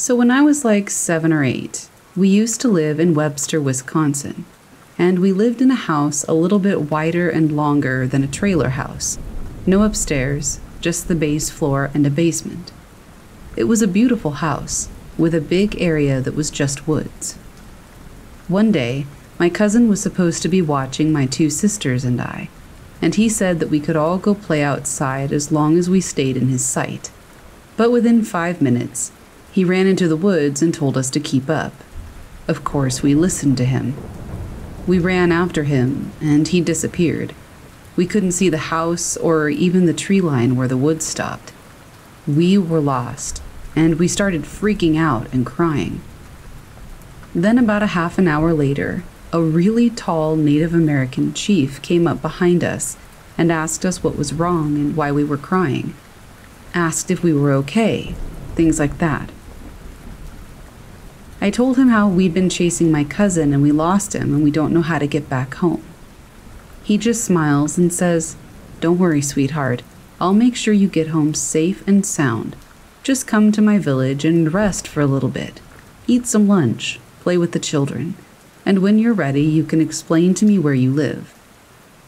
So, when I was like seven or eight, we used to live in Webster, Wisconsin, and we lived in a house a little bit wider and longer than a trailer house. No upstairs, just the base floor and a basement. It was a beautiful house, with a big area that was just woods. One day, my cousin was supposed to be watching my two sisters and I, and he said that we could all go play outside as long as we stayed in his sight. But within five minutes, he ran into the woods and told us to keep up. Of course, we listened to him. We ran after him, and he disappeared. We couldn't see the house or even the tree line where the woods stopped. We were lost, and we started freaking out and crying. Then, about a half an hour later, a really tall Native American chief came up behind us and asked us what was wrong and why we were crying. Asked if we were okay, things like that. I told him how we'd been chasing my cousin and we lost him and we don't know how to get back home. He just smiles and says, Don't worry, sweetheart. I'll make sure you get home safe and sound. Just come to my village and rest for a little bit. Eat some lunch. play with the children, and when you're ready, you can explain to me where you live.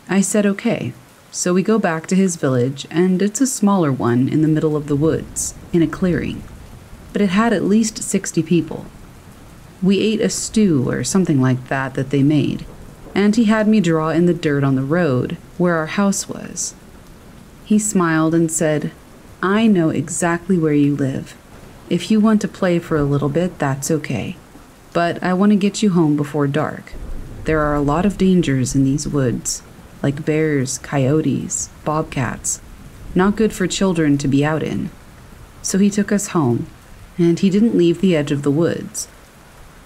I said okay, so we go back to his village, and it's a smaller one in the middle of the woods, in a clearing. But it had at least 60 people. We ate a stew or something like that that they made, and he had me draw in the dirt on the road where our house was. He smiled and said, I know exactly where you live. If you want to play for a little bit, that's okay. But I want to get you home before dark. There are a lot of dangers in these woods, like bears, coyotes, bobcats. Not good for children to be out in. So he took us home, and he didn't leave the edge of the woods.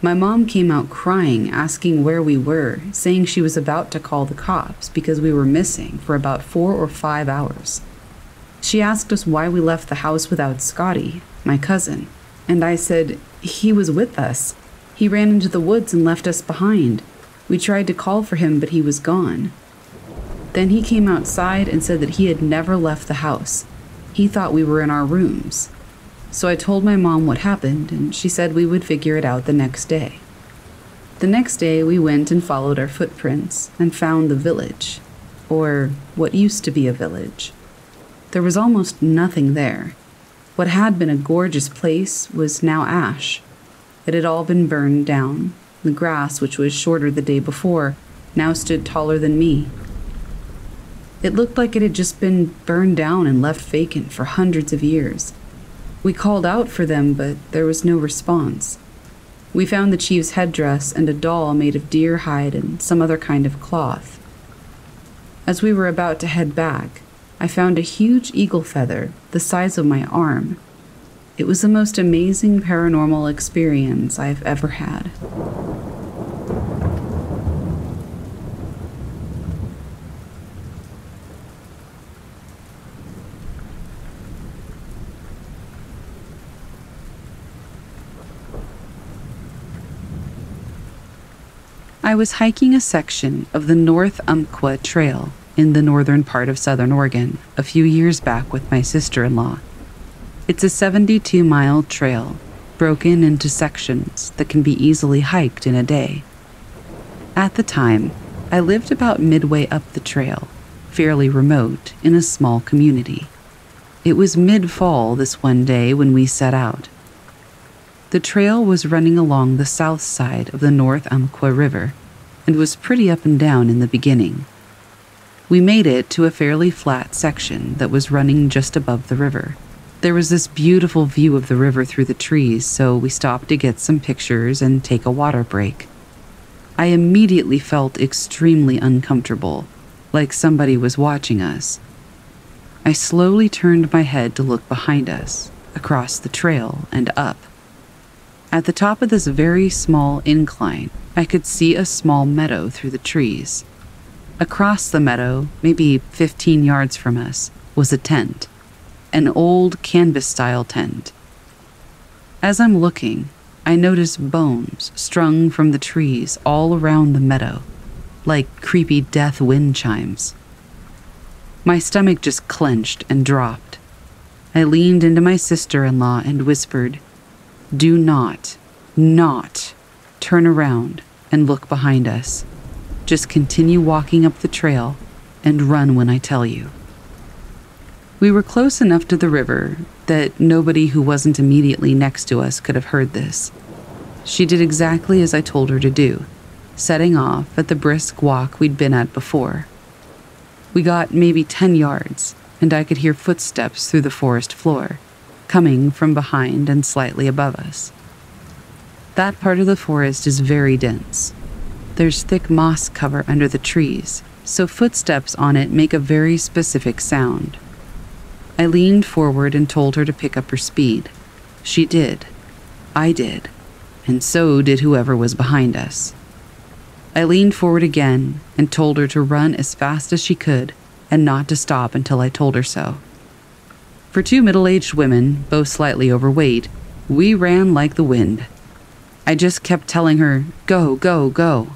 My mom came out crying, asking where we were, saying she was about to call the cops because we were missing for about four or five hours. She asked us why we left the house without Scotty, my cousin, and I said, He was with us. He ran into the woods and left us behind. We tried to call for him, but he was gone. Then he came outside and said that he had never left the house. He thought we were in our rooms. So I told my mom what happened, and she said we would figure it out the next day. The next day, we went and followed our footprints and found the village, or what used to be a village. There was almost nothing there. What had been a gorgeous place was now ash. It had all been burned down. The grass, which was shorter the day before, now stood taller than me. It looked like it had just been burned down and left vacant for hundreds of years. We called out for them, but there was no response. We found the chief's headdress and a doll made of deer hide and some other kind of cloth. As we were about to head back, I found a huge eagle feather the size of my arm. It was the most amazing paranormal experience I've ever had. I was hiking a section of the North Umpqua Trail in the northern part of southern Oregon a few years back with my sister in law. It's a 72 mile trail broken into sections that can be easily hiked in a day. At the time, I lived about midway up the trail, fairly remote, in a small community. It was mid fall this one day when we set out. The trail was running along the south side of the North Umpqua River and was pretty up and down in the beginning. We made it to a fairly flat section that was running just above the river. There was this beautiful view of the river through the trees, so we stopped to get some pictures and take a water break. I immediately felt extremely uncomfortable, like somebody was watching us. I slowly turned my head to look behind us, across the trail, and up. At the top of this very small incline, I could see a small meadow through the trees. Across the meadow, maybe 15 yards from us, was a tent, an old canvas style tent. As I'm looking, I notice bones strung from the trees all around the meadow, like creepy death wind chimes. My stomach just clenched and dropped. I leaned into my sister in law and whispered, do not, not turn around and look behind us. Just continue walking up the trail and run when I tell you. We were close enough to the river that nobody who wasn't immediately next to us could have heard this. She did exactly as I told her to do, setting off at the brisk walk we'd been at before. We got maybe 10 yards, and I could hear footsteps through the forest floor coming from behind and slightly above us. That part of the forest is very dense. There's thick moss cover under the trees, so footsteps on it make a very specific sound. I leaned forward and told her to pick up her speed. She did. I did. And so did whoever was behind us. I leaned forward again and told her to run as fast as she could and not to stop until I told her so. For two middle aged women, both slightly overweight, we ran like the wind. I just kept telling her, Go, go, go.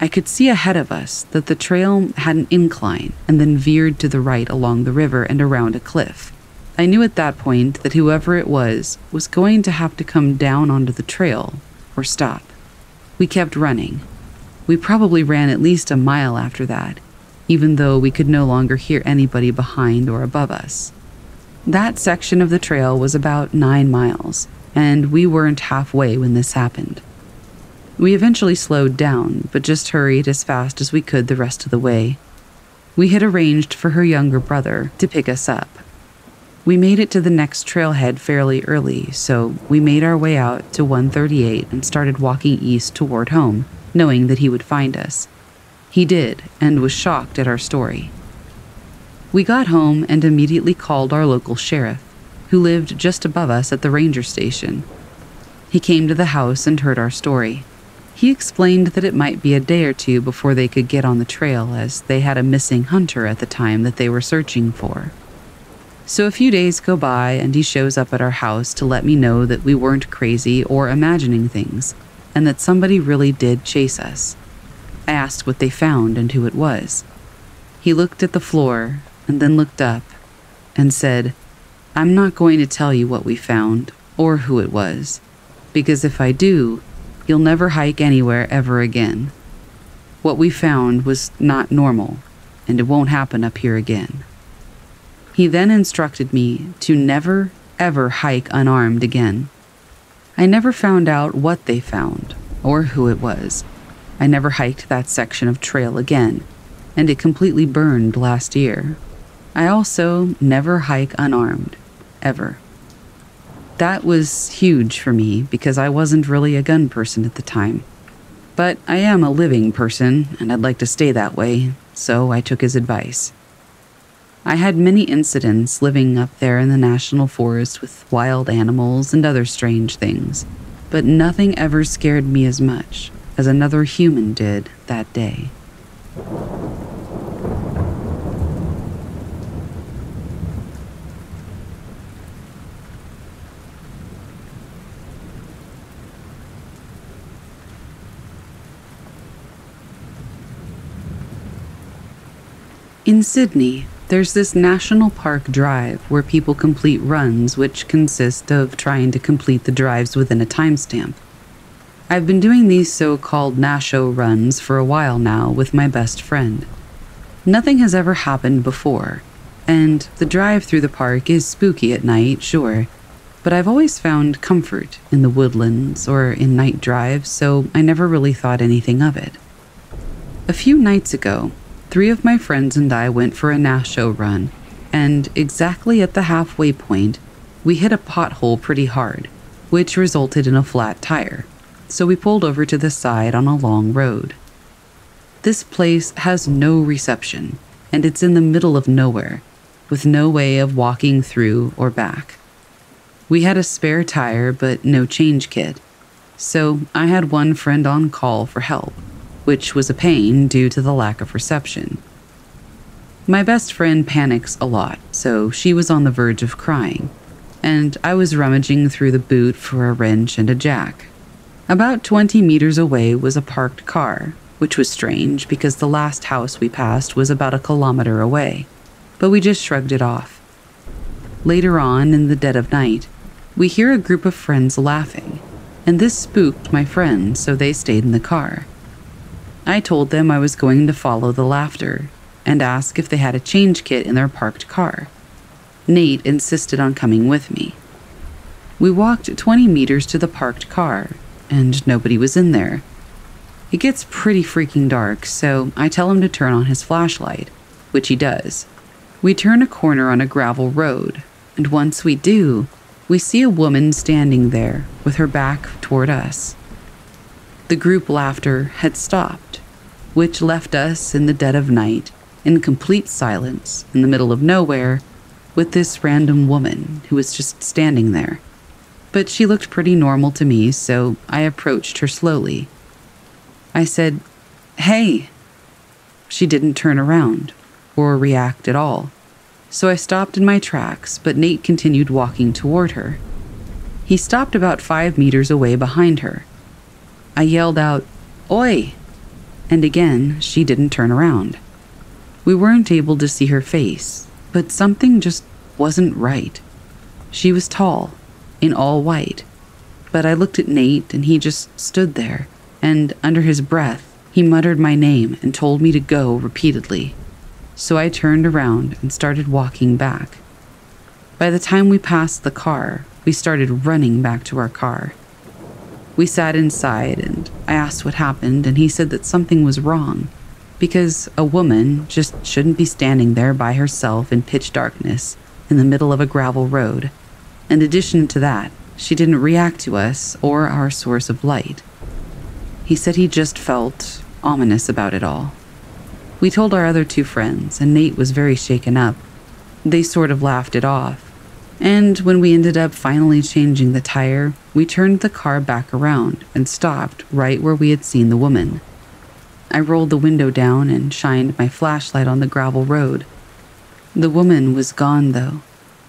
I could see ahead of us that the trail had an incline and then veered to the right along the river and around a cliff. I knew at that point that whoever it was was going to have to come down onto the trail or stop. We kept running. We probably ran at least a mile after that, even though we could no longer hear anybody behind or above us. That section of the trail was about nine miles, and we weren't halfway when this happened. We eventually slowed down, but just hurried as fast as we could the rest of the way. We had arranged for her younger brother to pick us up. We made it to the next trailhead fairly early, so we made our way out to 138 and started walking east toward home, knowing that he would find us. He did, and was shocked at our story. We got home and immediately called our local sheriff, who lived just above us at the ranger station. He came to the house and heard our story. He explained that it might be a day or two before they could get on the trail, as they had a missing hunter at the time that they were searching for. So a few days go by, and he shows up at our house to let me know that we weren't crazy or imagining things, and that somebody really did chase us. I asked what they found and who it was. He looked at the floor and then looked up and said, I'm not going to tell you what we found or who it was, because if I do, you'll never hike anywhere ever again. What we found was not normal, and it won't happen up here again. He then instructed me to never, ever hike unarmed again. I never found out what they found or who it was. I never hiked that section of trail again, and it completely burned last year. I also never hike unarmed, ever. That was huge for me because I wasn't really a gun person at the time. But I am a living person, and I'd like to stay that way, so I took his advice. I had many incidents living up there in the national forest with wild animals and other strange things, but nothing ever scared me as much as another human did that day. In Sydney, there's this National Park Drive where people complete runs, which consist of trying to complete the drives within a timestamp. I've been doing these so called Nasho runs for a while now with my best friend. Nothing has ever happened before, and the drive through the park is spooky at night, sure, but I've always found comfort in the woodlands or in night drives, so I never really thought anything of it. A few nights ago, Three of my friends and I went for a Nasho run, and exactly at the halfway point, we hit a pothole pretty hard, which resulted in a flat tire. So we pulled over to the side on a long road. This place has no reception, and it's in the middle of nowhere, with no way of walking through or back. We had a spare tire, but no change kit, so I had one friend on call for help which was a pain due to the lack of reception. My best friend panics a lot, so she was on the verge of crying, and I was rummaging through the boot for a wrench and a jack. About 20 meters away was a parked car, which was strange because the last house we passed was about a kilometer away, but we just shrugged it off. Later on, in the dead of night, we hear a group of friends laughing, and this spooked my friends, so they stayed in the car. I told them I was going to follow the laughter and ask if they had a change kit in their parked car. Nate insisted on coming with me. We walked 20 meters to the parked car, and nobody was in there. It gets pretty freaking dark, so I tell him to turn on his flashlight, which he does. We turn a corner on a gravel road, and once we do, we see a woman standing there with her back toward us. The group laughter had stopped, which left us in the dead of night in complete silence in the middle of nowhere with this random woman who was just standing there. But she looked pretty normal to me, so I approached her slowly. I said, Hey! She didn't turn around or react at all, so I stopped in my tracks, but Nate continued walking toward her. He stopped about five meters away behind her I yelled out, Oi! And again, she didn't turn around. We weren't able to see her face, but something just wasn't right. She was tall, in all white, but I looked at Nate and he just stood there, and under his breath, he muttered my name and told me to go repeatedly. So I turned around and started walking back. By the time we passed the car, we started running back to our car. We sat inside and I asked what happened, and he said that something was wrong because a woman just shouldn't be standing there by herself in pitch darkness in the middle of a gravel road. In addition to that, she didn't react to us or our source of light. He said he just felt ominous about it all. We told our other two friends, and Nate was very shaken up. They sort of laughed it off. And when we ended up finally changing the tire, we turned the car back around and stopped right where we had seen the woman. I rolled the window down and shined my flashlight on the gravel road. The woman was gone, though.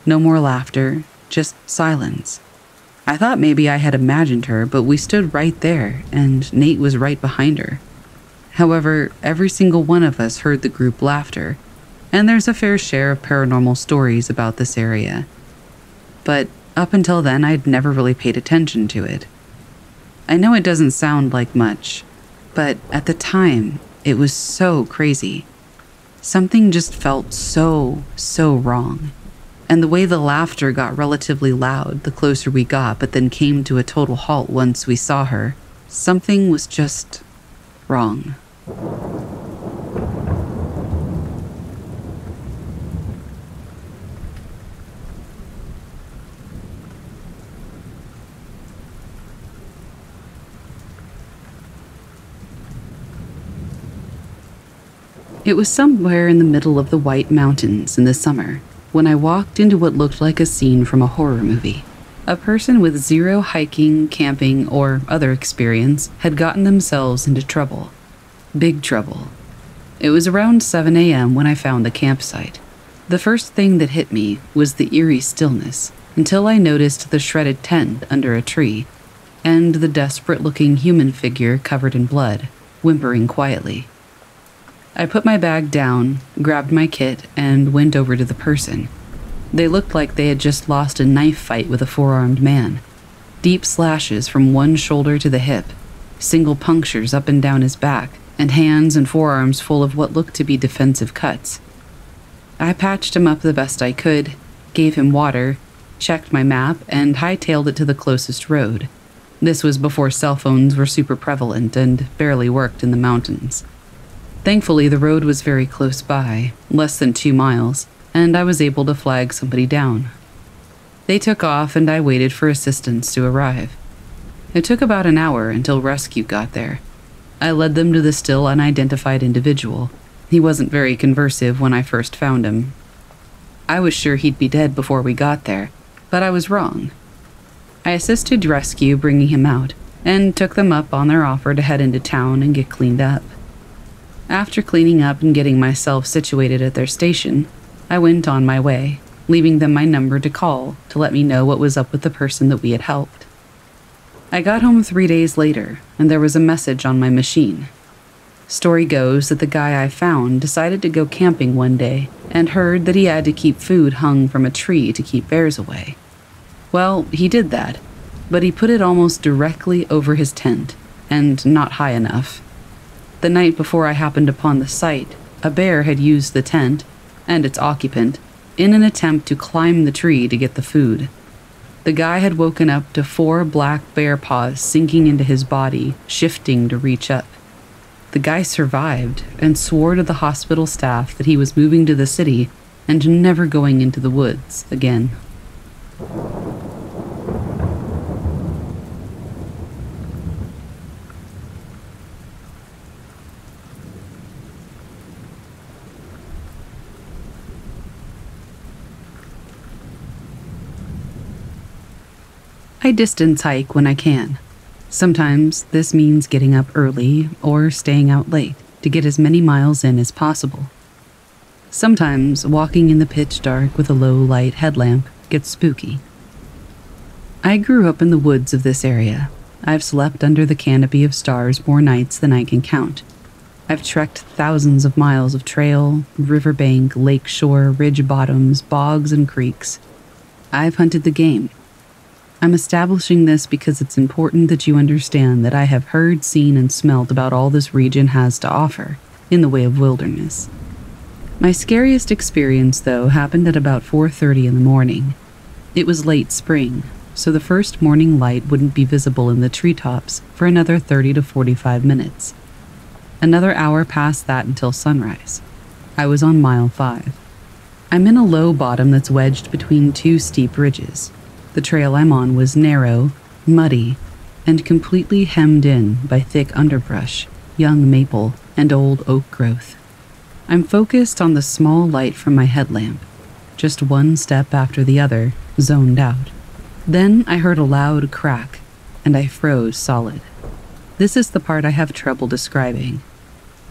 No more laughter, just silence. I thought maybe I had imagined her, but we stood right there, and Nate was right behind her. However, every single one of us heard the group laughter, and there's a fair share of paranormal stories about this area. But up until then, I'd never really paid attention to it. I know it doesn't sound like much, but at the time, it was so crazy. Something just felt so, so wrong. And the way the laughter got relatively loud the closer we got, but then came to a total halt once we saw her, something was just wrong. It was somewhere in the middle of the White Mountains in the summer when I walked into what looked like a scene from a horror movie. A person with zero hiking, camping, or other experience had gotten themselves into trouble. Big trouble. It was around 7 a.m. when I found the campsite. The first thing that hit me was the eerie stillness until I noticed the shredded tent under a tree and the desperate looking human figure covered in blood, whimpering quietly. I put my bag down, grabbed my kit, and went over to the person. They looked like they had just lost a knife fight with a four armed man. Deep slashes from one shoulder to the hip, single punctures up and down his back, and hands and forearms full of what looked to be defensive cuts. I patched him up the best I could, gave him water, checked my map, and hightailed it to the closest road. This was before cell phones were super prevalent and barely worked in the mountains. Thankfully, the road was very close by, less than two miles, and I was able to flag somebody down. They took off, and I waited for assistance to arrive. It took about an hour until rescue got there. I led them to the still unidentified individual. He wasn't very conversive when I first found him. I was sure he'd be dead before we got there, but I was wrong. I assisted rescue bringing him out and took them up on their offer to head into town and get cleaned up. After cleaning up and getting myself situated at their station, I went on my way, leaving them my number to call to let me know what was up with the person that we had helped. I got home three days later, and there was a message on my machine. Story goes that the guy I found decided to go camping one day and heard that he had to keep food hung from a tree to keep bears away. Well, he did that, but he put it almost directly over his tent, and not high enough. The night before I happened upon the site, a bear had used the tent and its occupant in an attempt to climb the tree to get the food. The guy had woken up to four black bear paws sinking into his body, shifting to reach up. The guy survived and swore to the hospital staff that he was moving to the city and never going into the woods again. I distance hike when I can. Sometimes this means getting up early or staying out late to get as many miles in as possible. Sometimes walking in the pitch dark with a low light headlamp gets spooky. I grew up in the woods of this area. I've slept under the canopy of stars more nights than I can count. I've trekked thousands of miles of trail, riverbank, lakeshore, ridge bottoms, bogs, and creeks. I've hunted the game I'm establishing this because it's important that you understand that I have heard, seen, and smelled about all this region has to offer in the way of wilderness. My scariest experience, though, happened at about 4:30 in the morning. It was late spring, so the first morning light wouldn't be visible in the treetops for another 30 to 45 minutes. Another hour past that until sunrise. I was on mile 5. I'm in a low bottom that's wedged between two steep ridges. The trail I'm on was narrow, muddy, and completely hemmed in by thick underbrush, young maple, and old oak growth. I'm focused on the small light from my headlamp, just one step after the other, zoned out. Then I heard a loud crack, and I froze solid. This is the part I have trouble describing.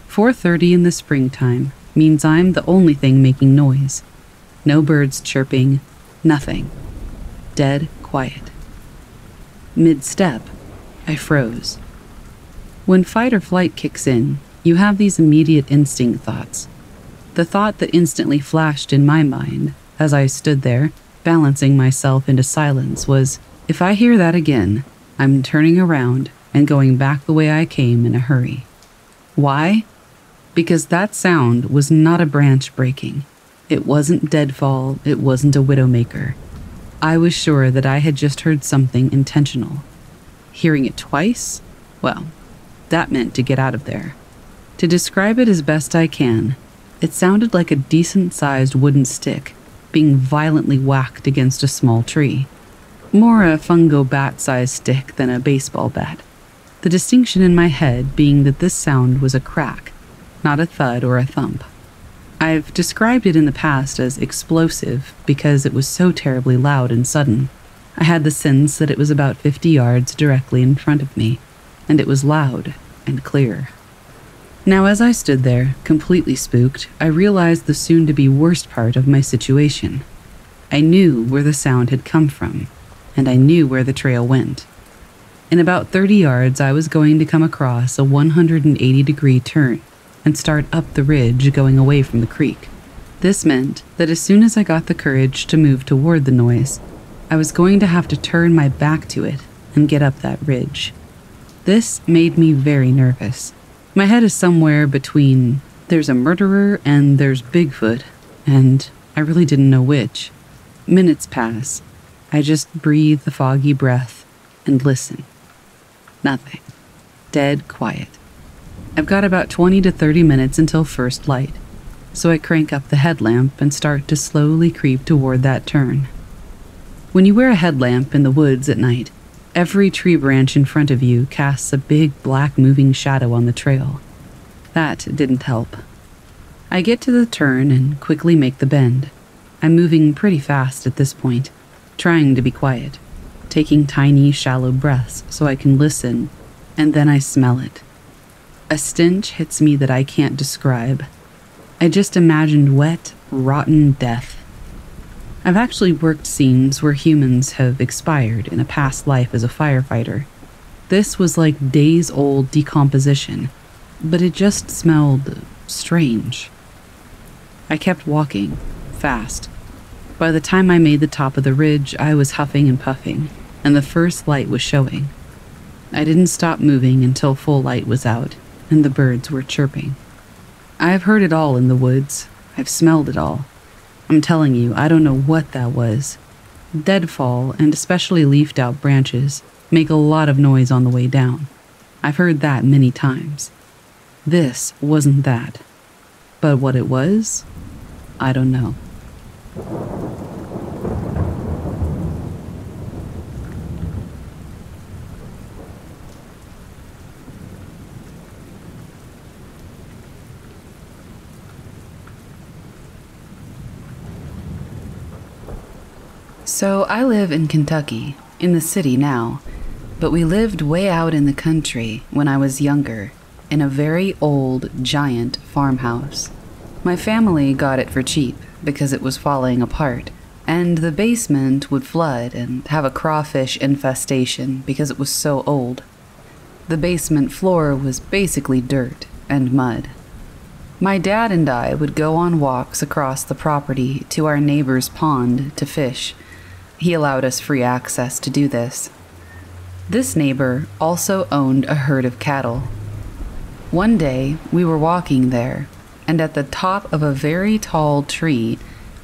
4:30 in the springtime means I'm the only thing making noise. No birds chirping, nothing. Dead quiet. Mid-step, I froze. When fight or flight kicks in, you have these immediate instinct thoughts. The thought that instantly flashed in my mind as I stood there, balancing myself into silence, was if I hear that again, I'm turning around and going back the way I came in a hurry. Why? Because that sound was not a branch breaking. It wasn't deadfall, it wasn't a widowmaker. I was sure that I had just heard something intentional. Hearing it twice? Well, that meant to get out of there. To describe it as best I can, it sounded like a decent sized wooden stick being violently whacked against a small tree. More a fungo bat sized stick than a baseball bat. The distinction in my head being that this sound was a crack, not a thud or a thump. I've described it in the past as explosive because it was so terribly loud and sudden. I had the sense that it was about 50 yards directly in front of me, and it was loud and clear. Now, as I stood there, completely spooked, I realized the soon to be worst part of my situation. I knew where the sound had come from, and I knew where the trail went. In about 30 yards, I was going to come across a 180 degree turn and start up the ridge going away from the creek. This meant that as soon as I got the courage to move toward the noise, I was going to have to turn my back to it and get up that ridge. This made me very nervous. My head is somewhere between there's a murderer and there's Bigfoot, and I really didn't know which. Minutes pass. I just breathe the foggy breath and listen. Nothing. Dead quiet. I've got about 20 to 30 minutes until first light, so I crank up the headlamp and start to slowly creep toward that turn. When you wear a headlamp in the woods at night, Every tree branch in front of you casts a big black moving shadow on the trail. That didn't help. I get to the turn and quickly make the bend. I'm moving pretty fast at this point, trying to be quiet, taking tiny, shallow breaths so I can listen, and then I smell it. A stench hits me that I can't describe. I just imagined wet, rotten death. I've actually worked scenes where humans have expired in a past life as a firefighter. This was like days old decomposition, but it just smelled strange. I kept walking, fast. By the time I made the top of the ridge, I was huffing and puffing, and the first light was showing. I didn't stop moving until full light was out and the birds were chirping. I have heard it all in the woods. I've smelled it all. I'm telling you, I don't know what that was. Deadfall, and especially leafed out branches, make a lot of noise on the way down. I've heard that many times. This wasn't that. But what it was, I don't know. So I live in Kentucky, in the city now, but we lived way out in the country when I was younger, in a very old, giant farmhouse. My family got it for cheap because it was falling apart, and the basement would flood and have a crawfish infestation because it was so old. The basement floor was basically dirt and mud. My dad and I would go on walks across the property to our neighbor's pond to fish He allowed us free access to do this. This neighbor also owned a herd of cattle. One day, we were walking there, and at the top of a very tall tree,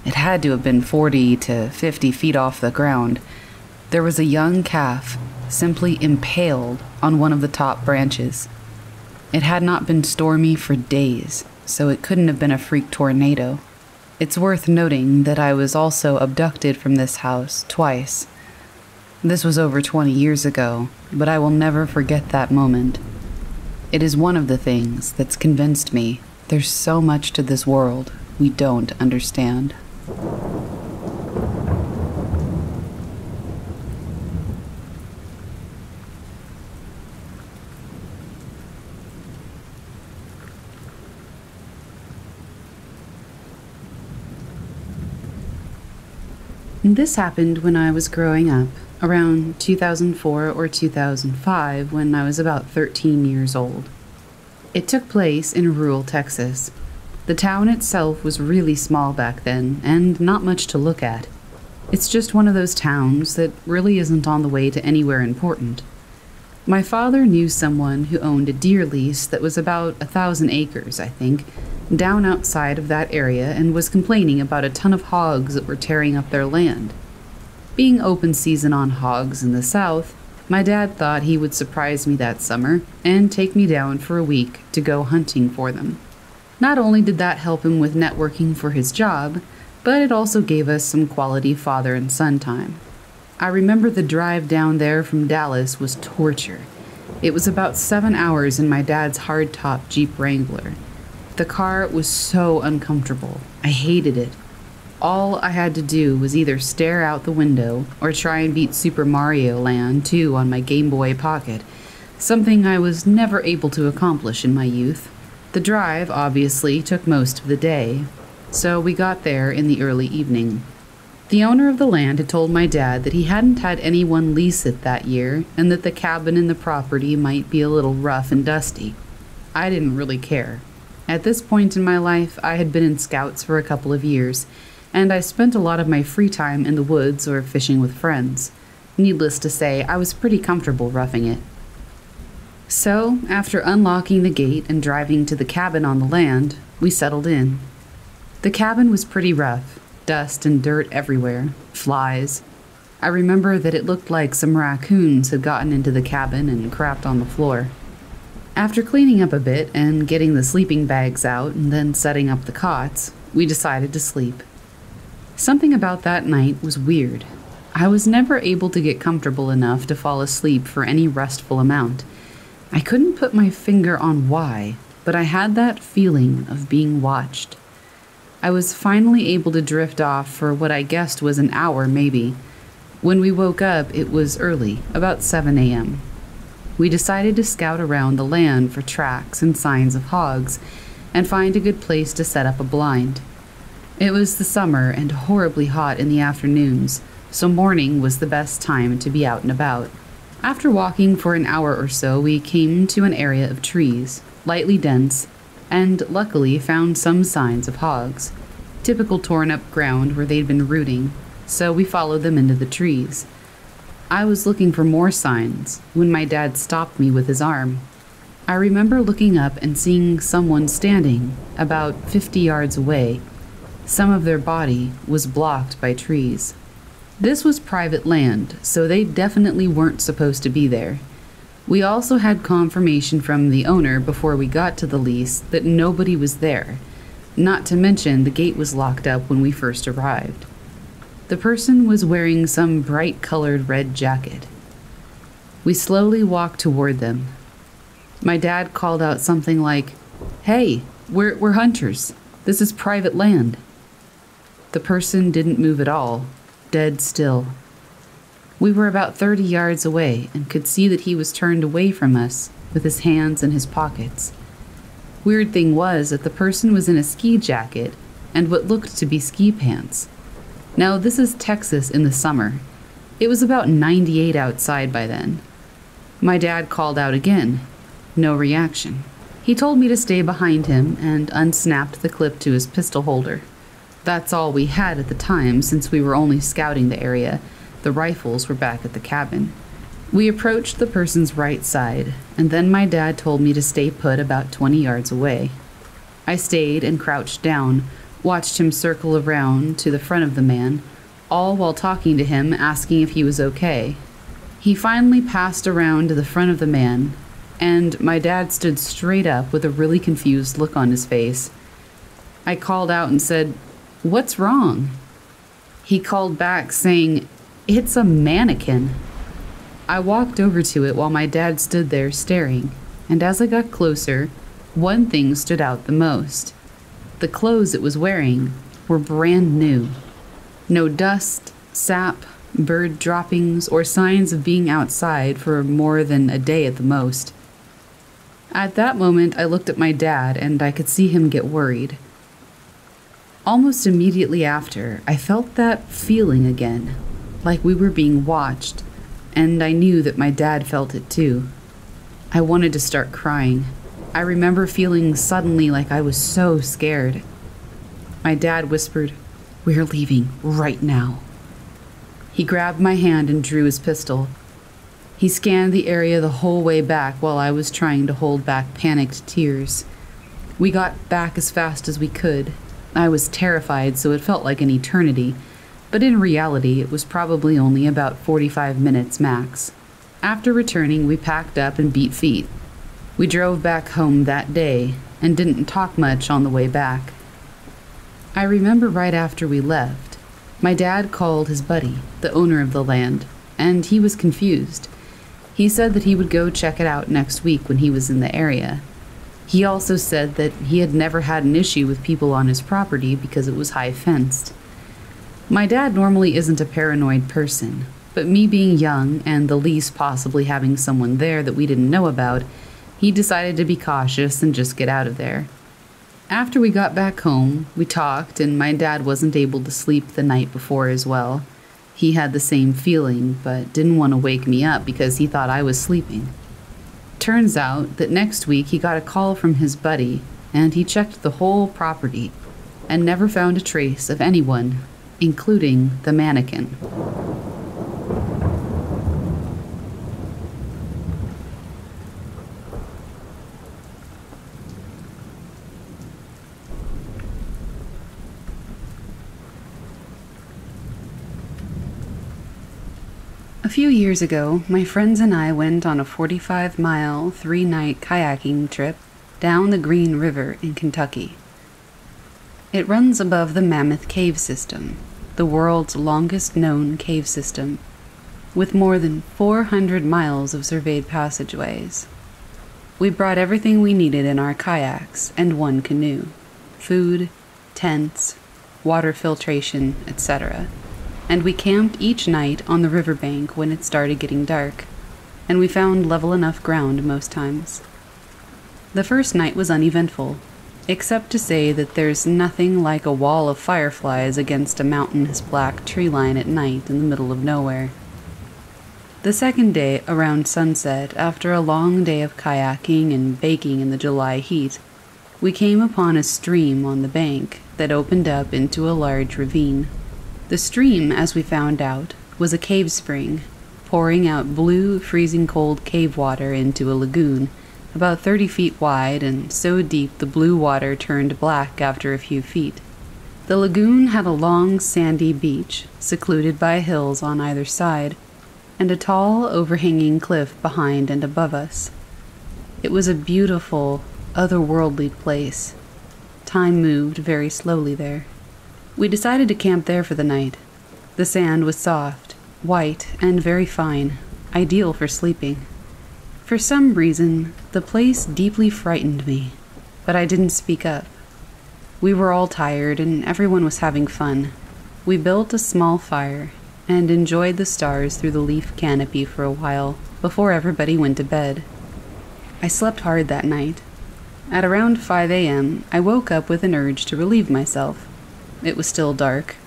it had to have been 40 to 50 feet off the ground, there was a young calf simply impaled on one of the top branches. It had not been stormy for days, so it couldn't have been a freak tornado. It's worth noting that I was also abducted from this house twice. This was over 20 years ago, but I will never forget that moment. It is one of the things that's convinced me there's so much to this world we don't understand. This happened when I was growing up, around 2004 or 2005, when I was about 13 years old. It took place in rural Texas. The town itself was really small back then, and not much to look at. It's just one of those towns that really isn't on the way to anywhere important. My father knew someone who owned a deer lease that was about a thousand acres, I think, down outside of that area and was complaining about a ton of hogs that were tearing up their land. Being open season on hogs in the south, my dad thought he would surprise me that summer and take me down for a week to go hunting for them. Not only did that help him with networking for his job, but it also gave us some quality father and son time. I remember the drive down there from Dallas was torture. It was about seven hours in my dad's hardtop Jeep Wrangler. The car was so uncomfortable. I hated it. All I had to do was either stare out the window or try and beat Super Mario Land 2 on my Game Boy Pocket, something I was never able to accomplish in my youth. The drive, obviously, took most of the day, so we got there in the early evening. The owner of the land had told my dad that he hadn't had anyone lease it that year and that the cabin and the property might be a little rough and dusty. I didn't really care. At this point in my life, I had been in scouts for a couple of years, and I spent a lot of my free time in the woods or fishing with friends. Needless to say, I was pretty comfortable roughing it. So, after unlocking the gate and driving to the cabin on the land, we settled in. The cabin was pretty rough dust and dirt everywhere, flies. I remember that it looked like some raccoons had gotten into the cabin and crapped on the floor. After cleaning up a bit and getting the sleeping bags out and then setting up the cots, we decided to sleep. Something about that night was weird. I was never able to get comfortable enough to fall asleep for any restful amount. I couldn't put my finger on why, but I had that feeling of being watched. I was finally able to drift off for what I guessed was an hour, maybe. When we woke up, it was early, about 7 a.m. We decided to scout around the land for tracks and signs of hogs and find a good place to set up a blind. It was the summer and horribly hot in the afternoons, so morning was the best time to be out and about. After walking for an hour or so, we came to an area of trees, lightly dense and luckily found some signs of hogs. Typical torn up ground where they'd been rooting, so we followed them into the trees. I was looking for more signs when my dad stopped me with his arm. I remember looking up and seeing someone standing about 50 yards away. Some of their body was blocked by trees. This was private land, so they definitely weren't supposed to be there. We also had confirmation from the owner before we got to the lease that nobody was there, not to mention the gate was locked up when we first arrived. The person was wearing some bright colored red jacket. We slowly walked toward them. My dad called out something like, Hey, we're, we're hunters. This is private land. The person didn't move at all, dead still. We were about 30 yards away and could see that he was turned away from us with his hands in his pockets. Weird thing was that the person was in a ski jacket and what looked to be ski pants. Now, this is Texas in the summer. It was about 98 outside by then. My dad called out again. No reaction. He told me to stay behind him and unsnapped the clip to his pistol holder. That's all we had at the time since we were only scouting the area The rifles were back at the cabin. We approached the person's right side, and then my dad told me to stay put about 20 yards away. I stayed and crouched down, watched him circle around to the front of the man, all while talking to him, asking if he was okay. He finally passed around to the front of the man, and my dad stood straight up with a really confused look on his face. I called out and said, What's wrong? He called back, saying, It's a mannequin. I walked over to it while my dad stood there staring, and as I got closer, one thing stood out the most. The clothes it was wearing were brand new. No dust, sap, bird droppings, or signs of being outside for more than a day at the most. At that moment, I looked at my dad and I could see him get worried. Almost immediately after, I felt that feeling again, like we were being watched and I knew that my dad felt it too. I wanted to start crying. I remember feeling suddenly like I was so scared. My dad whispered, We're leaving right now. He grabbed my hand and drew his pistol. He scanned the area the whole way back while I was trying to hold back panicked tears. We got back as fast as we could. I was terrified, so it felt like an eternity but in reality, it was probably only about 45 minutes max. After returning, we packed up and beat feet. We drove back home that day and didn't talk much on the way back. I remember right after we left, my dad called his buddy, the owner of the land, and he was confused. He said that he would go check it out next week when he was in the area. He also said that he had never had an issue with people on his property because it was high fenced. My dad normally isn't a paranoid person, but me being young and the lease possibly having someone there that we didn't know about, he decided to be cautious and just get out of there. After we got back home, we talked, and my dad wasn't able to sleep the night before as well. He had the same feeling, but didn't want to wake me up because he thought I was sleeping. Turns out that next week he got a call from his buddy, and he checked the whole property and never found a trace of anyone including the mannequin. A few years ago, my friends and I went on a 45 mile, three night kayaking trip down the Green River in Kentucky. It runs above the Mammoth Cave System, the world's longest known cave system, with more than 400 miles of surveyed passageways. We brought everything we needed in our kayaks and one canoe food, tents, water filtration, etc. And we camped each night on the riverbank when it started getting dark, and we found level enough ground most times. The first night was uneventful, except to say that there's nothing like a wall of fireflies against a mountainous black tree line at night in the middle of nowhere. The second day, around sunset, after a long day of kayaking and baking in the July heat, we came upon a stream on the bank that opened up into a large ravine. The stream, as we found out, was a cave spring, pouring out blue, freezing cold cave water into a lagoon about 30 feet wide and so deep the blue water turned black after a few feet. The lagoon had a long sandy beach, secluded by hills on either side, and a tall, overhanging cliff behind and above us. It was a beautiful, otherworldly place. Time moved very slowly there. We decided to camp there for the night. The sand was soft, white, and very fine, ideal for sleeping. For some reason, the place deeply frightened me, but I didn't speak up. We were all tired and everyone was having fun. We built a small fire and enjoyed the stars through the leaf canopy for a while before everybody went to bed. I slept hard that night. At around 5 a.m., I woke up with an urge to relieve myself. It was still dark.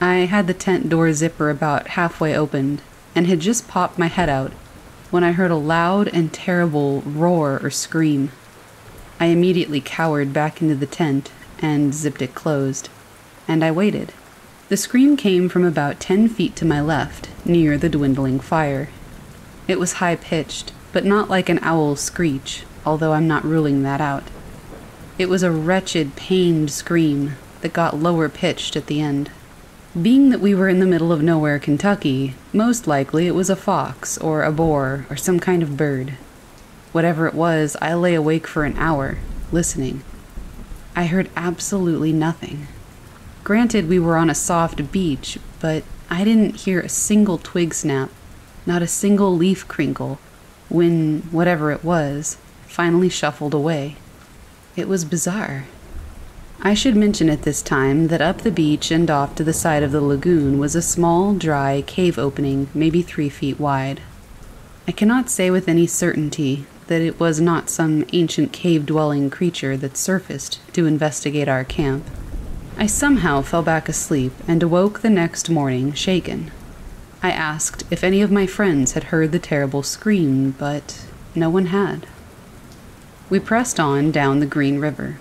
I had the tent door zipper about halfway opened and had just popped my head out when I heard a loud and terrible roar or scream. I immediately cowered back into the tent and zipped it closed, and I waited. The scream came from about 10 feet to my left, near the dwindling fire. It was high pitched, but not like an owl's screech, although I'm not ruling that out. It was a wretched, pained scream that got lower pitched at the end. Being that we were in the middle of nowhere, Kentucky, most likely it was a fox or a boar or some kind of bird. Whatever it was, I lay awake for an hour, listening. I heard absolutely nothing. Granted, we were on a soft beach, but I didn't hear a single twig snap, not a single leaf crinkle, when whatever it was finally shuffled away. It was bizarre. I should mention at this time that up the beach and off to the side of the lagoon was a small, dry cave opening, maybe three feet wide. I cannot say with any certainty that it was not some ancient cave dwelling creature that surfaced to investigate our camp. I somehow fell back asleep and awoke the next morning shaken. I asked if any of my friends had heard the terrible scream, but no one had. We pressed on down the Green River.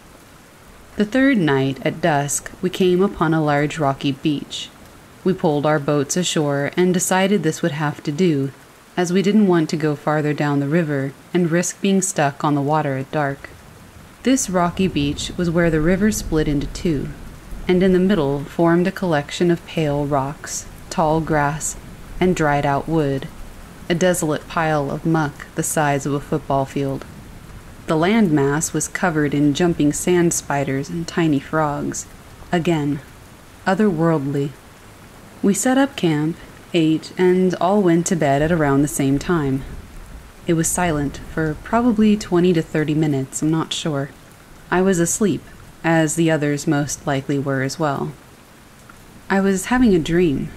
The third night, at dusk, we came upon a large rocky beach. We pulled our boats ashore and decided this would have to do, as we didn't want to go farther down the river and risk being stuck on the water at dark. This rocky beach was where the river split into two, and in the middle formed a collection of pale rocks, tall grass, and dried out wood, a desolate pile of muck the size of a football field. The land mass was covered in jumping sand spiders and tiny frogs. Again, otherworldly. We set up camp, ate, and all went to bed at around the same time. It was silent for probably 20 to 30 minutes, I'm not sure. I was asleep, as the others most likely were as well. I was having a dream,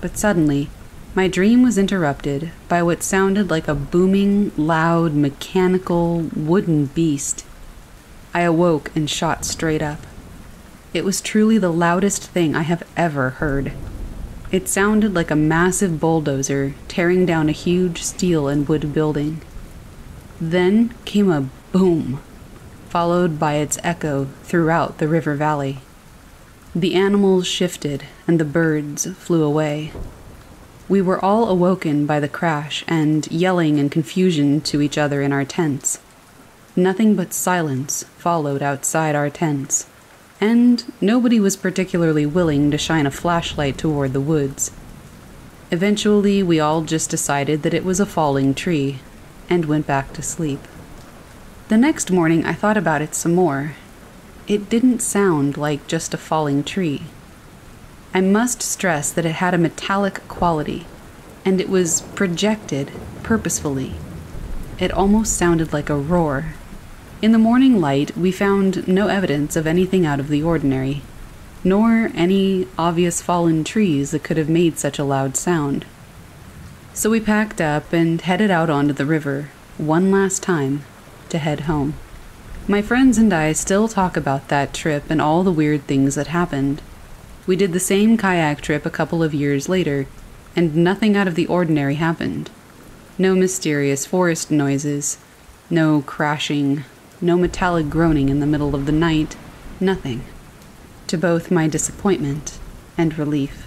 but suddenly, my dream was interrupted by what sounded like a booming, loud, mechanical, wooden beast. I awoke and shot straight up. It was truly the loudest thing I have ever heard. It sounded like a massive bulldozer tearing down a huge steel and wood building. Then came a boom followed by its echo throughout the river valley. The animals shifted and the birds flew away. We were all awoken by the crash and yelling and confusion to each other in our tents. Nothing but silence followed outside our tents, and nobody was particularly willing to shine a flashlight toward the woods. Eventually, we all just decided that it was a falling tree and went back to sleep. The next morning, I thought about it some more. It didn't sound like just a falling tree. I must stress that it had a metallic quality, and it was projected purposefully. It almost sounded like a roar. In the morning light, we found no evidence of anything out of the ordinary, nor any obvious fallen trees that could have made such a loud sound. So we packed up and headed out onto the river, one last time, to head home. My friends and I still talk about that trip and all the weird things that happened. We did the same kayak trip a couple of years later, and nothing out of the ordinary happened. No mysterious forest noises, no crashing, no metallic groaning in the middle of the night, nothing. To both my disappointment and relief.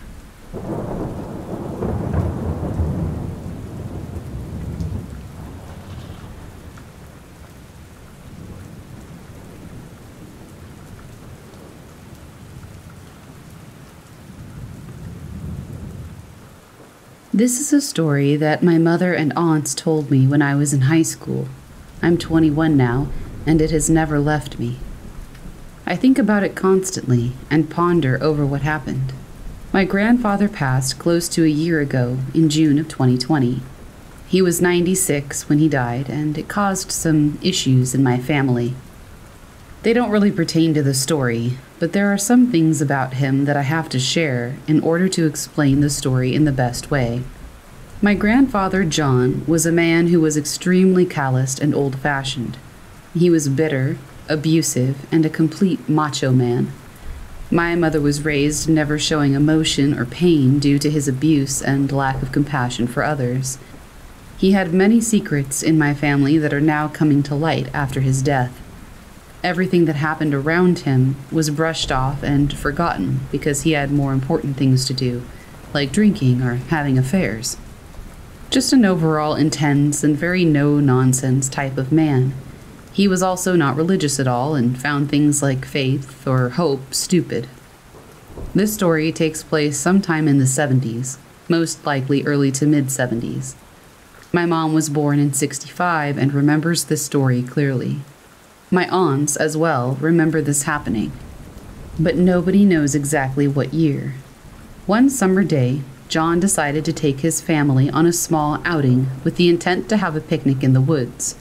This is a story that my mother and aunts told me when I was in high school. I'm 21 now, and it has never left me. I think about it constantly and ponder over what happened. My grandfather passed close to a year ago in June of 2020. He was 96 when he died, and it caused some issues in my family. They don't really pertain to the story, but there are some things about him that I have to share in order to explain the story in the best way. My grandfather, John, was a man who was extremely calloused and old fashioned. He was bitter, abusive, and a complete macho man. My mother was raised never showing emotion or pain due to his abuse and lack of compassion for others. He had many secrets in my family that are now coming to light after his death. Everything that happened around him was brushed off and forgotten because he had more important things to do, like drinking or having affairs. Just an overall intense and very no nonsense type of man. He was also not religious at all and found things like faith or hope stupid. This story takes place sometime in the 70s, most likely early to mid 70s. My mom was born in 65 and remembers this story clearly. My aunts, as well, remember this happening. But nobody knows exactly what year. One summer day, John decided to take his family on a small outing with the intent to have a picnic in the woods.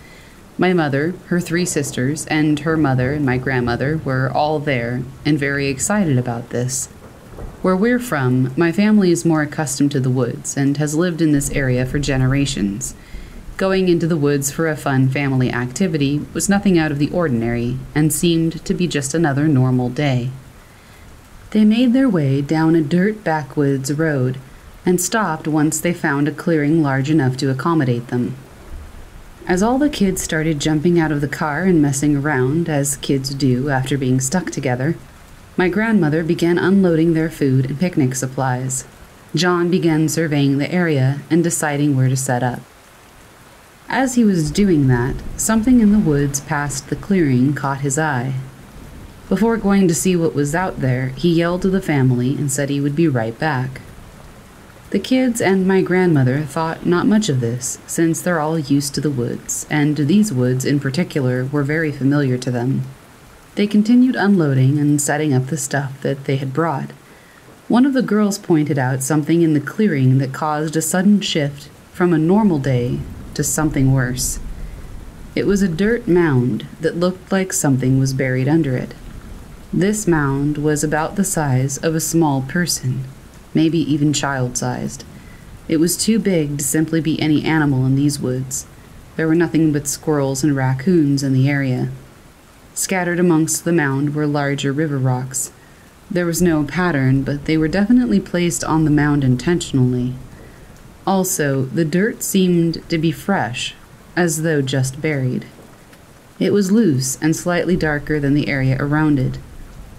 My mother, her three sisters, and her mother and my grandmother were all there and very excited about this. Where we're from, my family is more accustomed to the woods and has lived in this area for generations. Going into the woods for a fun family activity was nothing out of the ordinary and seemed to be just another normal day. They made their way down a dirt backwoods road and stopped once they found a clearing large enough to accommodate them. As all the kids started jumping out of the car and messing around, as kids do after being stuck together, my grandmother began unloading their food and picnic supplies. John began surveying the area and deciding where to set up. As he was doing that, something in the woods past the clearing caught his eye. Before going to see what was out there, he yelled to the family and said he would be right back. The kids and my grandmother thought not much of this, since they're all used to the woods, and these woods in particular were very familiar to them. They continued unloading and setting up the stuff that they had brought. One of the girls pointed out something in the clearing that caused a sudden shift from a normal day to something worse. It was a dirt mound that looked like something was buried under it. This mound was about the size of a small person maybe even child sized. It was too big to simply be any animal in these woods. There were nothing but squirrels and raccoons in the area. Scattered amongst the mound were larger river rocks. There was no pattern, but they were definitely placed on the mound intentionally. Also, the dirt seemed to be fresh, as though just buried. It was loose and slightly darker than the area around it.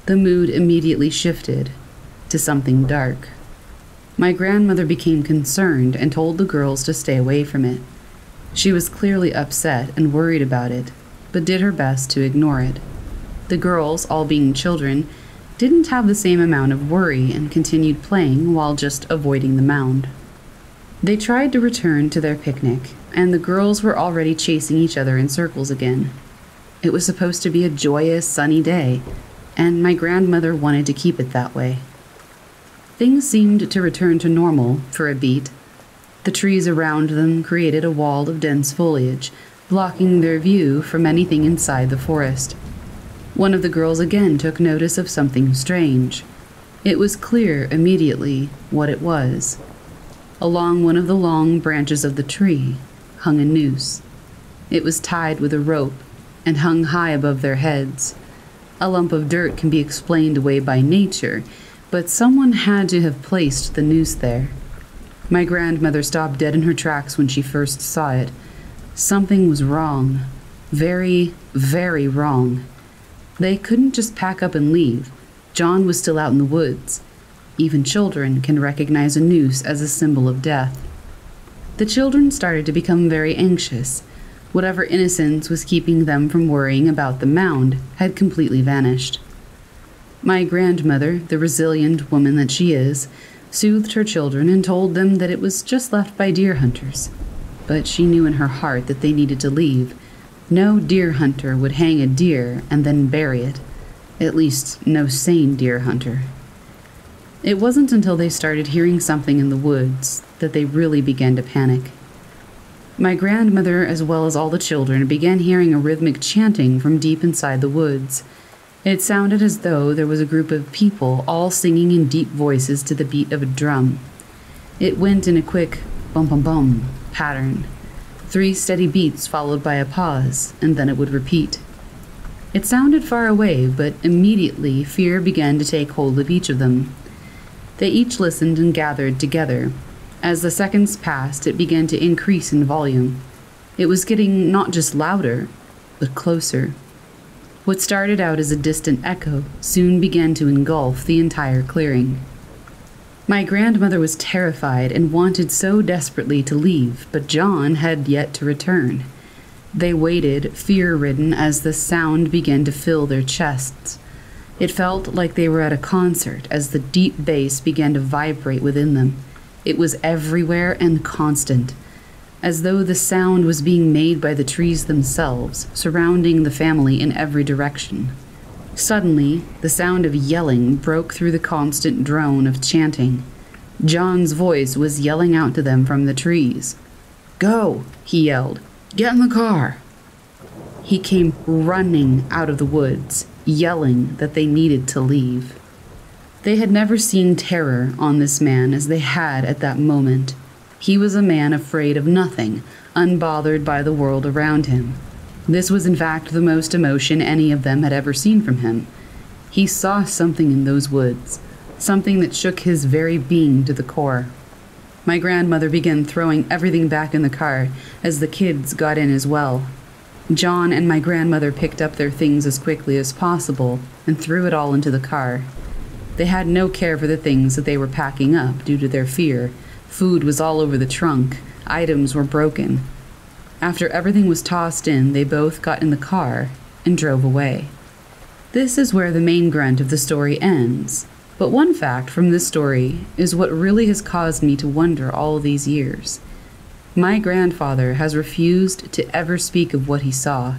The mood immediately shifted to something dark. My grandmother became concerned and told the girls to stay away from it. She was clearly upset and worried about it, but did her best to ignore it. The girls, all being children, didn't have the same amount of worry and continued playing while just avoiding the mound. They tried to return to their picnic, and the girls were already chasing each other in circles again. It was supposed to be a joyous, sunny day, and my grandmother wanted to keep it that way. Things seemed to return to normal for a beat. The trees around them created a wall of dense foliage, blocking their view from anything inside the forest. One of the girls again took notice of something strange. It was clear immediately what it was. Along one of the long branches of the tree hung a noose. It was tied with a rope and hung high above their heads. A lump of dirt can be explained away by nature but someone had to have placed the noose there. My grandmother stopped dead in her tracks when she first saw it. Something was wrong. Very, very wrong. They couldn't just pack up and leave. John was still out in the woods. Even children can recognize a noose as a symbol of death. The children started to become very anxious. Whatever innocence was keeping them from worrying about the mound had completely vanished. My grandmother, the resilient woman that she is, soothed her children and told them that it was just left by deer hunters. But she knew in her heart that they needed to leave. No deer hunter would hang a deer and then bury it. At least, no sane deer hunter. It wasn't until they started hearing something in the woods that they really began to panic. My grandmother, as well as all the children, began hearing a rhythmic chanting from deep inside the woods. It sounded as though there was a group of people all singing in deep voices to the beat of a drum. It went in a quick bum bum bum pattern, three steady beats followed by a pause, and then it would repeat. It sounded far away, but immediately fear began to take hold of each of them. They each listened and gathered together. As the seconds passed, it began to increase in volume. It was getting not just louder, but closer. What started out as a distant echo soon began to engulf the entire clearing. My grandmother was terrified and wanted so desperately to leave, but John had yet to return. They waited, fear ridden, as the sound began to fill their chests. It felt like they were at a concert as the deep bass began to vibrate within them. It was everywhere and constant, as though the sound was being made by the trees themselves, surrounding the family in every direction. Suddenly, the sound of yelling broke through the constant drone of chanting. John's voice was yelling out to them from the trees. Go, he yelled. Get in the car. He came running out of the woods, yelling that they needed to leave. They had never seen terror on this man as they had at that moment. He was a man afraid of nothing, unbothered by the world around him. This was, in fact, the most emotion any of them had ever seen from him. He saw something in those woods, something that shook his very being to the core. My grandmother began throwing everything back in the car as the kids got in as well. John and my grandmother picked up their things as quickly as possible and threw it all into the car. They had no care for the things that they were packing up due to their fear. Food was all over the trunk, items were broken. After everything was tossed in, they both got in the car and drove away. This is where the main grunt of the story ends, but one fact from this story is what really has caused me to wonder all these years. My grandfather has refused to ever speak of what he saw.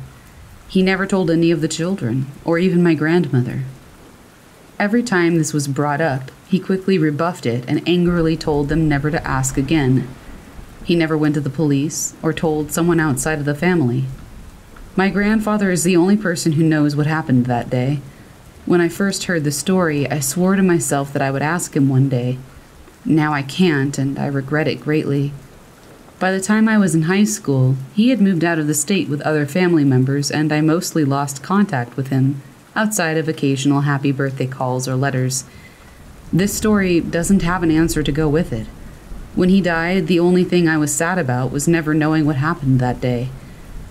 He never told any of the children, or even my grandmother. Every time this was brought up, he quickly rebuffed it and angrily told them never to ask again. He never went to the police or told someone outside of the family. My grandfather is the only person who knows what happened that day. When I first heard the story, I swore to myself that I would ask him one day. Now I can't, and I regret it greatly. By the time I was in high school, he had moved out of the state with other family members, and I mostly lost contact with him, outside of occasional happy birthday calls or letters. This story doesn't have an answer to go with it. When he died, the only thing I was sad about was never knowing what happened that day.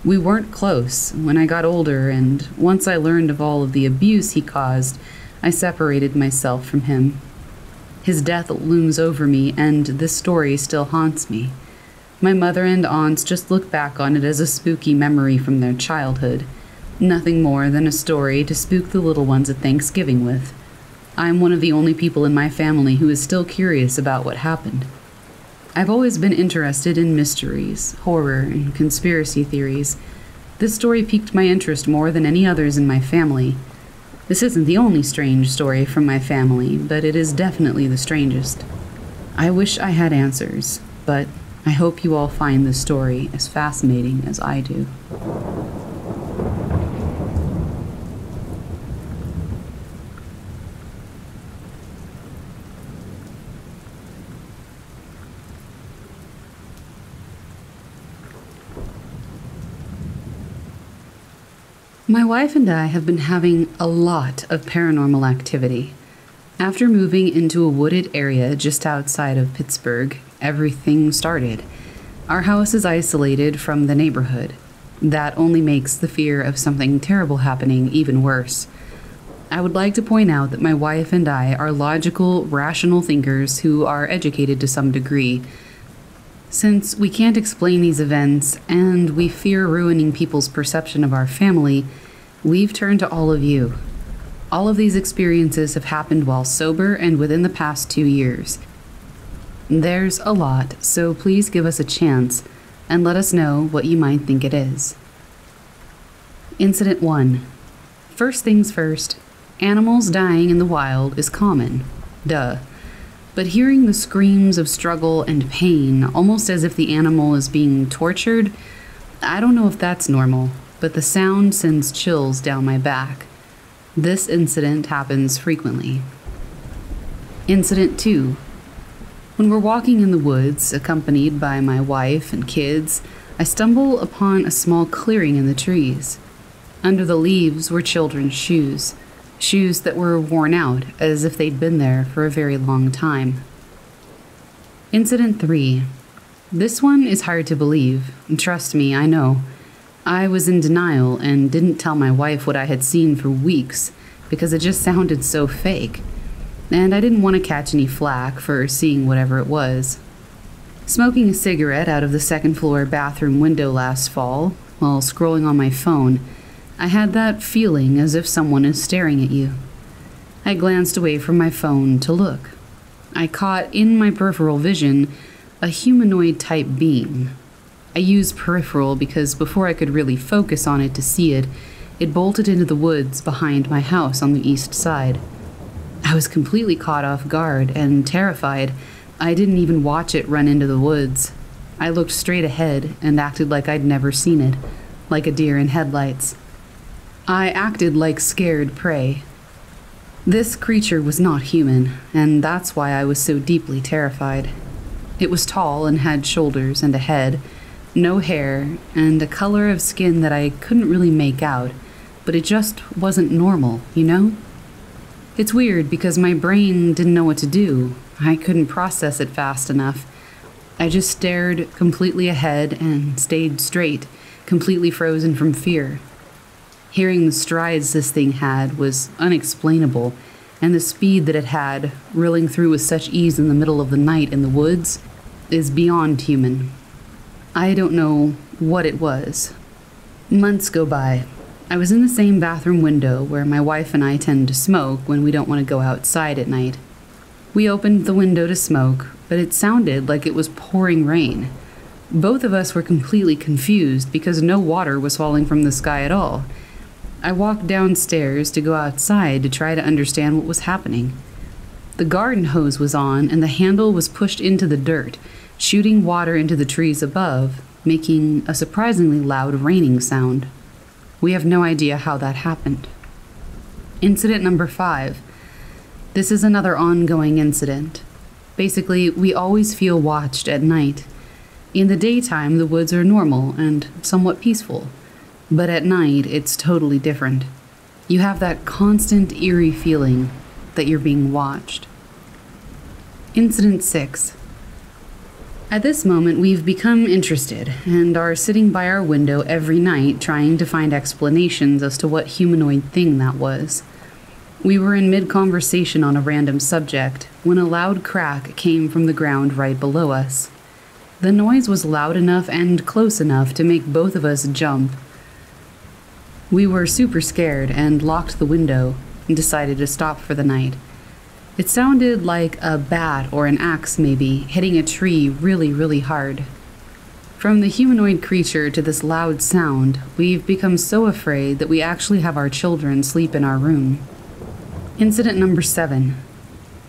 We weren't close when I got older, and once I learned of all of the abuse he caused, I separated myself from him. His death looms over me, and this story still haunts me. My mother and aunts just look back on it as a spooky memory from their childhood. Nothing more than a story to spook the little ones at Thanksgiving with. I'm one of the only people in my family who is still curious about what happened. I've always been interested in mysteries, horror, and conspiracy theories. This story piqued my interest more than any others in my family. This isn't the only strange story from my family, but it is definitely the strangest. I wish I had answers, but I hope you all find this story as fascinating as I do. My wife and I have been having a lot of paranormal activity. After moving into a wooded area just outside of Pittsburgh, everything started. Our house is isolated from the neighborhood. That only makes the fear of something terrible happening even worse. I would like to point out that my wife and I are logical, rational thinkers who are educated to some degree. Since we can't explain these events and we fear ruining people's perception of our family, we've turned to all of you. All of these experiences have happened while sober and within the past two years. There's a lot, so please give us a chance and let us know what you might think it is. Incident 1 First things first, animals dying in the wild is common. Duh but hearing the screams of struggle and pain, almost as if the animal is being tortured, I don't know if that's normal, but the sound sends chills down my back. This incident happens frequently. Incident 2 When we're walking in the woods, accompanied by my wife and kids, I stumble upon a small clearing in the trees. Under the leaves were children's shoes shoes that were worn out as if they'd been there for a very long time. Incident 3. This one is hard to believe. Trust me, I know. I was in denial and didn't tell my wife what I had seen for weeks because it just sounded so fake. And I didn't want to catch any flack for seeing whatever it was. Smoking a cigarette out of the second floor bathroom window last fall, while scrolling on my phone, I had that feeling as if someone is staring at you. I glanced away from my phone to look. I caught in my peripheral vision a humanoid type being. I used peripheral because before I could really focus on it to see it, it bolted into the woods behind my house on the east side. I was completely caught off guard and terrified. I didn't even watch it run into the woods. I looked straight ahead and acted like I'd never seen it, like a deer in headlights. I acted like scared prey. This creature was not human, and that's why I was so deeply terrified. It was tall and had shoulders and a head, no hair, and a color of skin that I couldn't really make out, but it just wasn't normal, you know? It's weird because my brain didn't know what to do. I couldn't process it fast enough. I just stared completely ahead and stayed straight, completely frozen from fear. Hearing the strides this thing had was unexplainable, and the speed that it had, rilling through with such ease in the middle of the night in the woods, is beyond human. I don't know what it was. Months go by. I was in the same bathroom window where my wife and I tend to smoke when we don't want to go outside at night. We opened the window to smoke, but it sounded like it was pouring rain. Both of us were completely confused because no water was falling from the sky at all. I walked downstairs to go outside to try to understand what was happening. The garden hose was on and the handle was pushed into the dirt, shooting water into the trees above, making a surprisingly loud raining sound. We have no idea how that happened. Incident number five. This is another ongoing incident. Basically, we always feel watched at night. In the daytime, the woods are normal and somewhat peaceful, but at night, it's totally different. You have that constant eerie feeling that you're being watched. Incident 6 at this moment, we've become interested and are sitting by our window every night trying to find explanations as to what humanoid thing that was. We were in mid conversation on a random subject when a loud crack came from the ground right below us. The noise was loud enough and close enough to make both of us jump. We were super scared and locked the window and decided to stop for the night. It sounded like a bat or an axe, maybe, hitting a tree really, really hard. From the humanoid creature to this loud sound, we've become so afraid that we actually have our children sleep in our room. Incident number seven.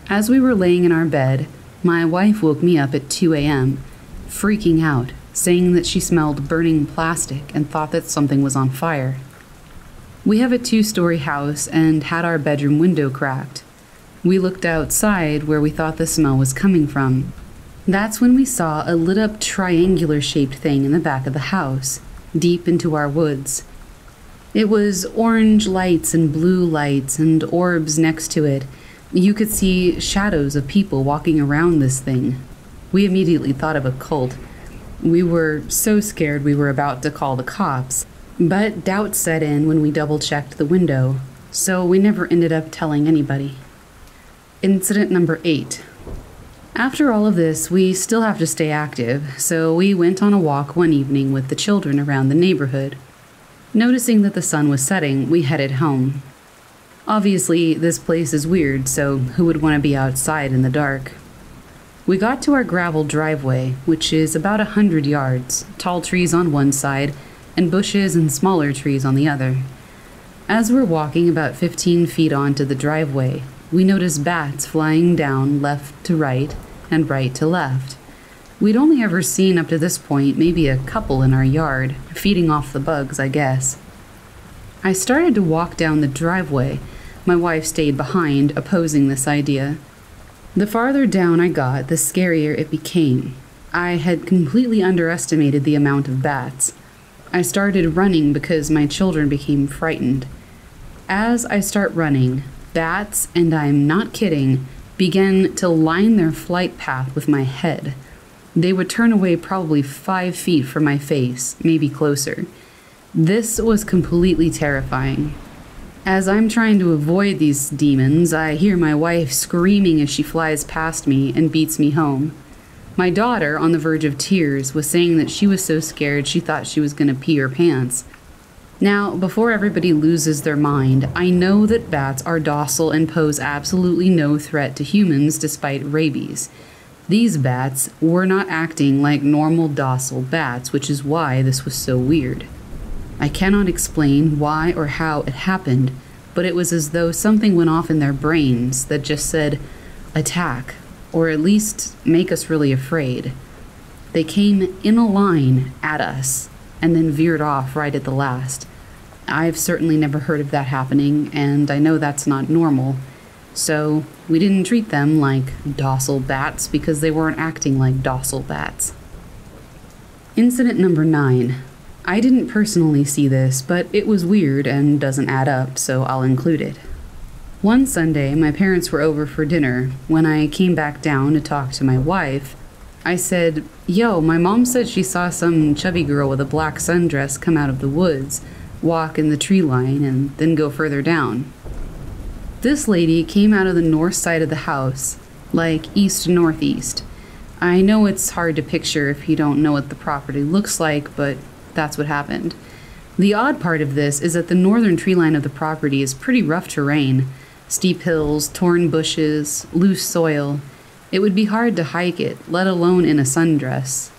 As we were laying in our bed, my wife woke me up at 2 a.m., freaking out, saying that she smelled burning plastic and thought that something was on fire. We have a two story house and had our bedroom window cracked. We looked outside where we thought the smell was coming from. That's when we saw a lit up triangular shaped thing in the back of the house, deep into our woods. It was orange lights and blue lights and orbs next to it. You could see shadows of people walking around this thing. We immediately thought of a cult. We were so scared we were about to call the cops, but doubt set in when we double checked the window, so we never ended up telling anybody. Incident number eight. After all of this, we still have to stay active, so we went on a walk one evening with the children around the neighborhood. Noticing that the sun was setting, we headed home. Obviously, this place is weird, so who would want to be outside in the dark? We got to our gravel driveway, which is about a hundred yards, tall trees on one side, and bushes and smaller trees on the other. As we're walking about 15 feet onto the driveway, we noticed bats flying down left to right and right to left. We'd only ever seen up to this point maybe a couple in our yard, feeding off the bugs, I guess. I started to walk down the driveway. My wife stayed behind, opposing this idea. The farther down I got, the scarier it became. I had completely underestimated the amount of bats. I started running because my children became frightened. As I start running, bats, and I'm not kidding, began to line their flight path with my head. They would turn away probably five feet from my face, maybe closer. This was completely terrifying. As I'm trying to avoid these demons, I hear my wife screaming as she flies past me and beats me home. My daughter, on the verge of tears, was saying that she was so scared she thought she was going to pee her pants. Now, before everybody loses their mind, I know that bats are docile and pose absolutely no threat to humans despite rabies. These bats were not acting like normal docile bats, which is why this was so weird. I cannot explain why or how it happened, but it was as though something went off in their brains that just said, attack, or at least make us really afraid. They came in a line at us and then veered off right at the last. I've certainly never heard of that happening, and I know that's not normal. So we didn't treat them like docile bats because they weren't acting like docile bats. Incident number nine. I didn't personally see this, but it was weird and doesn't add up, so I'll include it. One Sunday, my parents were over for dinner. When I came back down to talk to my wife, I said, Yo, my mom said she saw some chubby girl with a black sundress come out of the woods, walk in the tree line, and then go further down. This lady came out of the north side of the house, like east northeast. I know it's hard to picture if you don't know what the property looks like, but that's what happened. The odd part of this is that the northern tree line of the property is pretty rough terrain steep hills, torn bushes, loose soil. It would be hard to hike it, let alone in a sundress.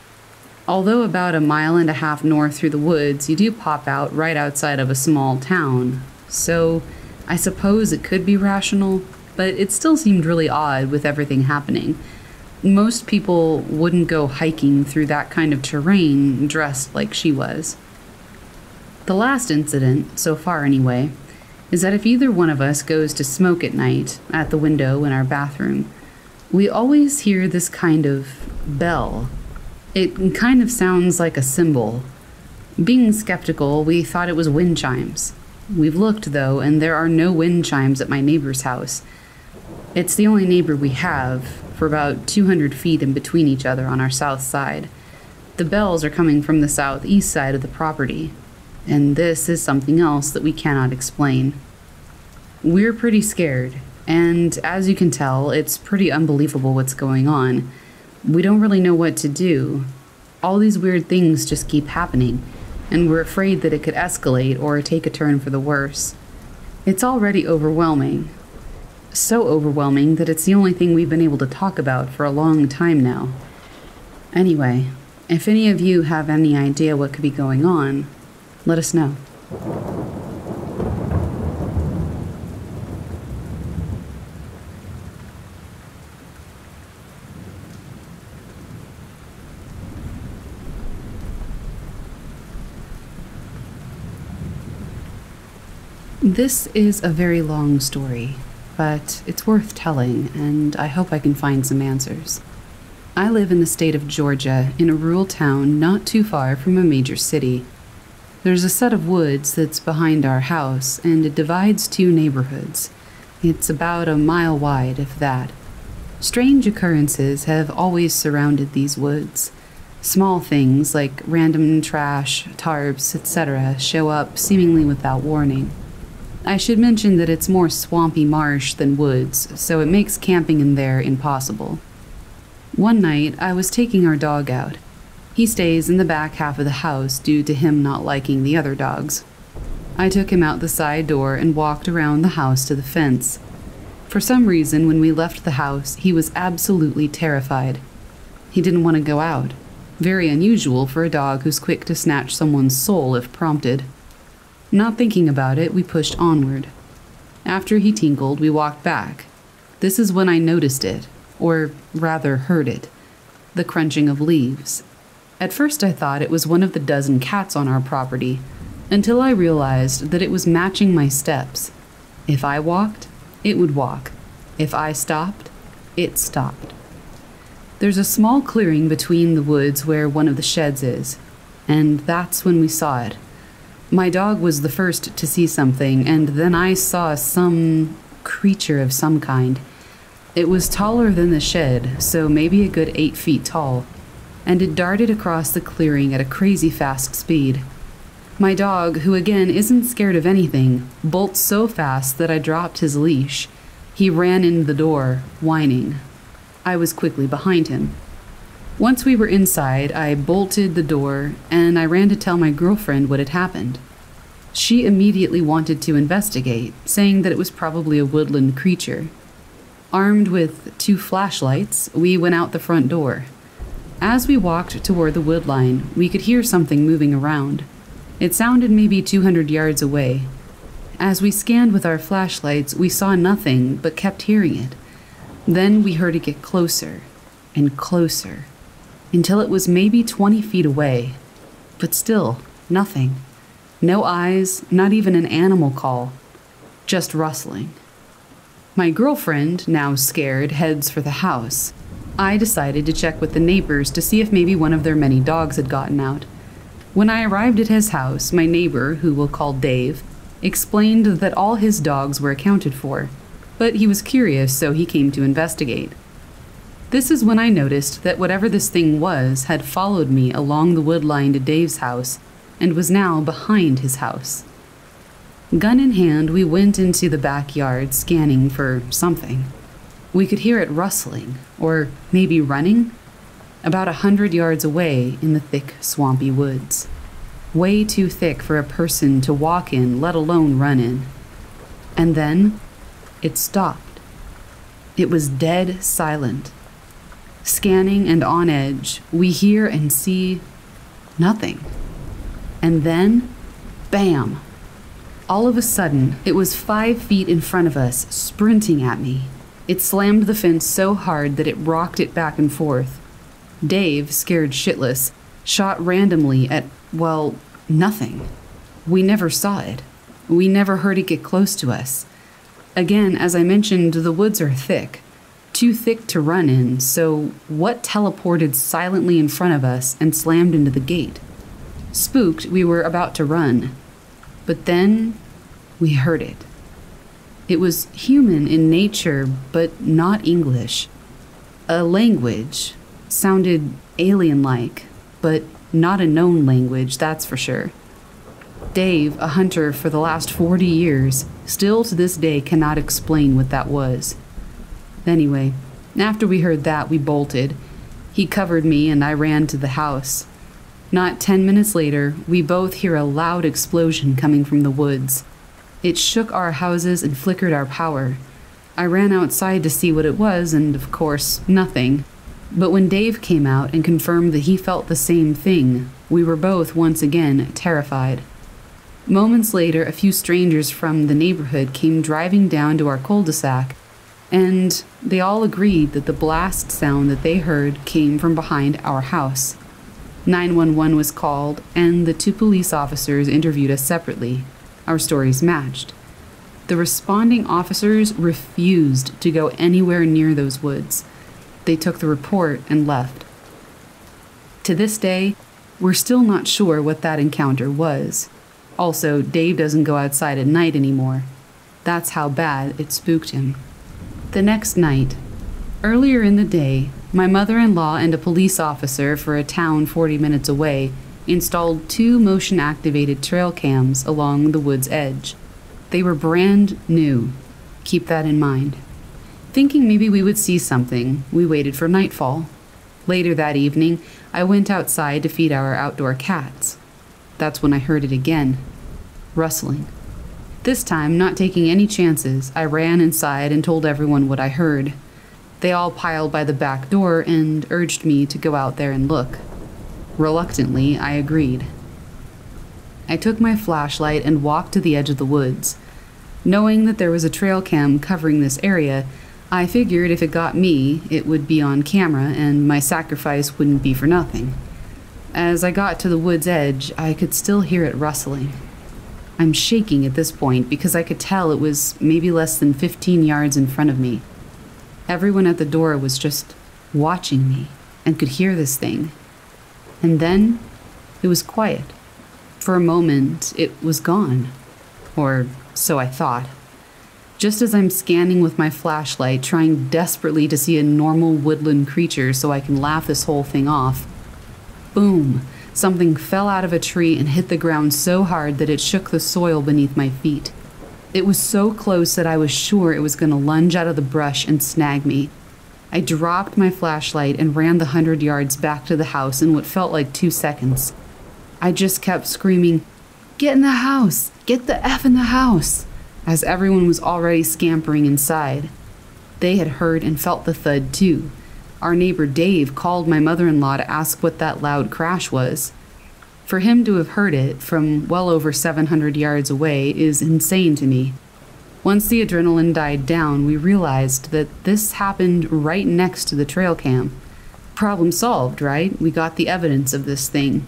Although about a mile and a half north through the woods, you do pop out right outside of a small town. So I suppose it could be rational, but it still seemed really odd with everything happening. Most people wouldn't go hiking through that kind of terrain dressed like she was. The last incident, so far anyway, is that if either one of us goes to smoke at night at the window in our bathroom, we always hear this kind of bell. It kind of sounds like a cymbal. Being skeptical, we thought it was wind chimes. We've looked, though, and there are no wind chimes at my neighbor's house. It's the only neighbor we have, for about 200 feet in between each other on our south side. The bells are coming from the southeast side of the property, and this is something else that we cannot explain. We're pretty scared, and as you can tell, it's pretty unbelievable what's going on. We don't really know what to do. All these weird things just keep happening, and we're afraid that it could escalate or take a turn for the worse. It's already overwhelming. So overwhelming that it's the only thing we've been able to talk about for a long time now. Anyway, if any of you have any idea what could be going on, let us know. This is a very long story, but it's worth telling, and I hope I can find some answers. I live in the state of Georgia in a rural town not too far from a major city. There's a set of woods that's behind our house, and it divides two neighborhoods. It's about a mile wide, if that. Strange occurrences have always surrounded these woods. Small things like random trash, tarps, etc., show up seemingly without warning. I should mention that it's more swampy marsh than woods, so it makes camping in there impossible. One night, I was taking our dog out. He stays in the back half of the house due to him not liking the other dogs. I took him out the side door and walked around the house to the fence. For some reason, when we left the house, he was absolutely terrified. He didn't want to go out. Very unusual for a dog who's quick to snatch someone's soul if prompted. Not thinking about it, we pushed onward. After he tinkled, we walked back. This is when I noticed it, or rather heard it the crunching of leaves. At first, I thought it was one of the dozen cats on our property, until I realized that it was matching my steps. If I walked, it would walk. If I stopped, it stopped. There's a small clearing between the woods where one of the sheds is, and that's when we saw it my dog was the first to see something, and then I saw some creature of some kind. It was taller than the shed, so maybe a good eight feet tall, and it darted across the clearing at a crazy fast speed. My dog, who again isn't scared of anything, bolts so fast that I dropped his leash. He ran in the door, whining. I was quickly behind him. Once we were inside, I bolted the door and I ran to tell my girlfriend what had happened. She immediately wanted to investigate, saying that it was probably a woodland creature. Armed with two flashlights, we went out the front door. As we walked toward the wood line, we could hear something moving around. It sounded maybe 200 yards away. As we scanned with our flashlights, we saw nothing but kept hearing it. Then we heard it get closer and closer until it was maybe 20 feet away. But still, nothing. No eyes, not even an animal call. Just rustling. My girlfriend, now scared, heads for the house. I decided to check with the neighbors to see if maybe one of their many dogs had gotten out. When I arrived at his house, my neighbor, who we'll call Dave, explained that all his dogs were accounted for, but he was curious, so he came to investigate. This is when I noticed that whatever this thing was had followed me along the wood line to Dave's house and was now behind his house. Gun in hand, we went into the backyard scanning for something. We could hear it rustling, or maybe running, about a hundred yards away in the thick, swampy woods. Way too thick for a person to walk in, let alone run in. And then it stopped. It was dead silent. Scanning and on edge, we hear and see nothing. And then, bam! All of a sudden, it was five feet in front of us, sprinting at me. It slammed the fence so hard that it rocked it back and forth. Dave, scared shitless, shot randomly at, well, nothing. We never saw it. We never heard it get close to us. Again, as I mentioned, the woods are thick, too thick to run in, so what teleported silently in front of us and slammed into the gate? Spooked, we were about to run. But then we heard it. It was human in nature, but not English. A language, sounded alien like, but not a known language, that's for sure. Dave, a hunter for the last 40 years, still to this day cannot explain what that was. Anyway, after we heard that, we bolted. He covered me, and I ran to the house. Not ten minutes later, we both hear a loud explosion coming from the woods. It shook our houses and flickered our power. I ran outside to see what it was, and of course, nothing. But when Dave came out and confirmed that he felt the same thing, we were both once again terrified. Moments later, a few strangers from the neighborhood came driving down to our cul de sac, and they all agreed that the blast sound that they heard came from behind our house. 911 was called, and the two police officers interviewed us separately. Our stories matched. The responding officers refused to go anywhere near those woods. They took the report and left. To this day, we're still not sure what that encounter was. Also, Dave doesn't go outside at night anymore. That's how bad it spooked him. The next night, earlier in the day, my mother in law and a police officer for a town 40 minutes away installed two motion activated trail cams along the wood's edge. They were brand new. Keep that in mind. Thinking maybe we would see something, we waited for nightfall. Later that evening, I went outside to feed our outdoor cats. That's when I heard it again rustling. This time, not taking any chances, I ran inside and told everyone what I heard. They all piled by the back door and urged me to go out there and look. Reluctantly, I agreed. I took my flashlight and walked to the edge of the woods. Knowing that there was a trail cam covering this area, I figured if it got me, it would be on camera and my sacrifice wouldn't be for nothing. As I got to the wood's edge, I could still hear it rustling. I'm shaking at this point because I could tell it was maybe less than 15 yards in front of me. Everyone at the door was just watching me and could hear this thing. And then it was quiet. For a moment, it was gone. Or so I thought. Just as I'm scanning with my flashlight, trying desperately to see a normal woodland creature so I can laugh this whole thing off, boom, Something fell out of a tree and hit the ground so hard that it shook the soil beneath my feet. It was so close that I was sure it was going to lunge out of the brush and snag me. I dropped my flashlight and ran the hundred yards back to the house in what felt like two seconds. I just kept screaming, Get in the house! Get the F in the house! as everyone was already scampering inside. They had heard and felt the thud too. Our neighbor Dave called my mother in law to ask what that loud crash was. For him to have heard it from well over 700 yards away is insane to me. Once the adrenaline died down, we realized that this happened right next to the trail cam. Problem solved, right? We got the evidence of this thing.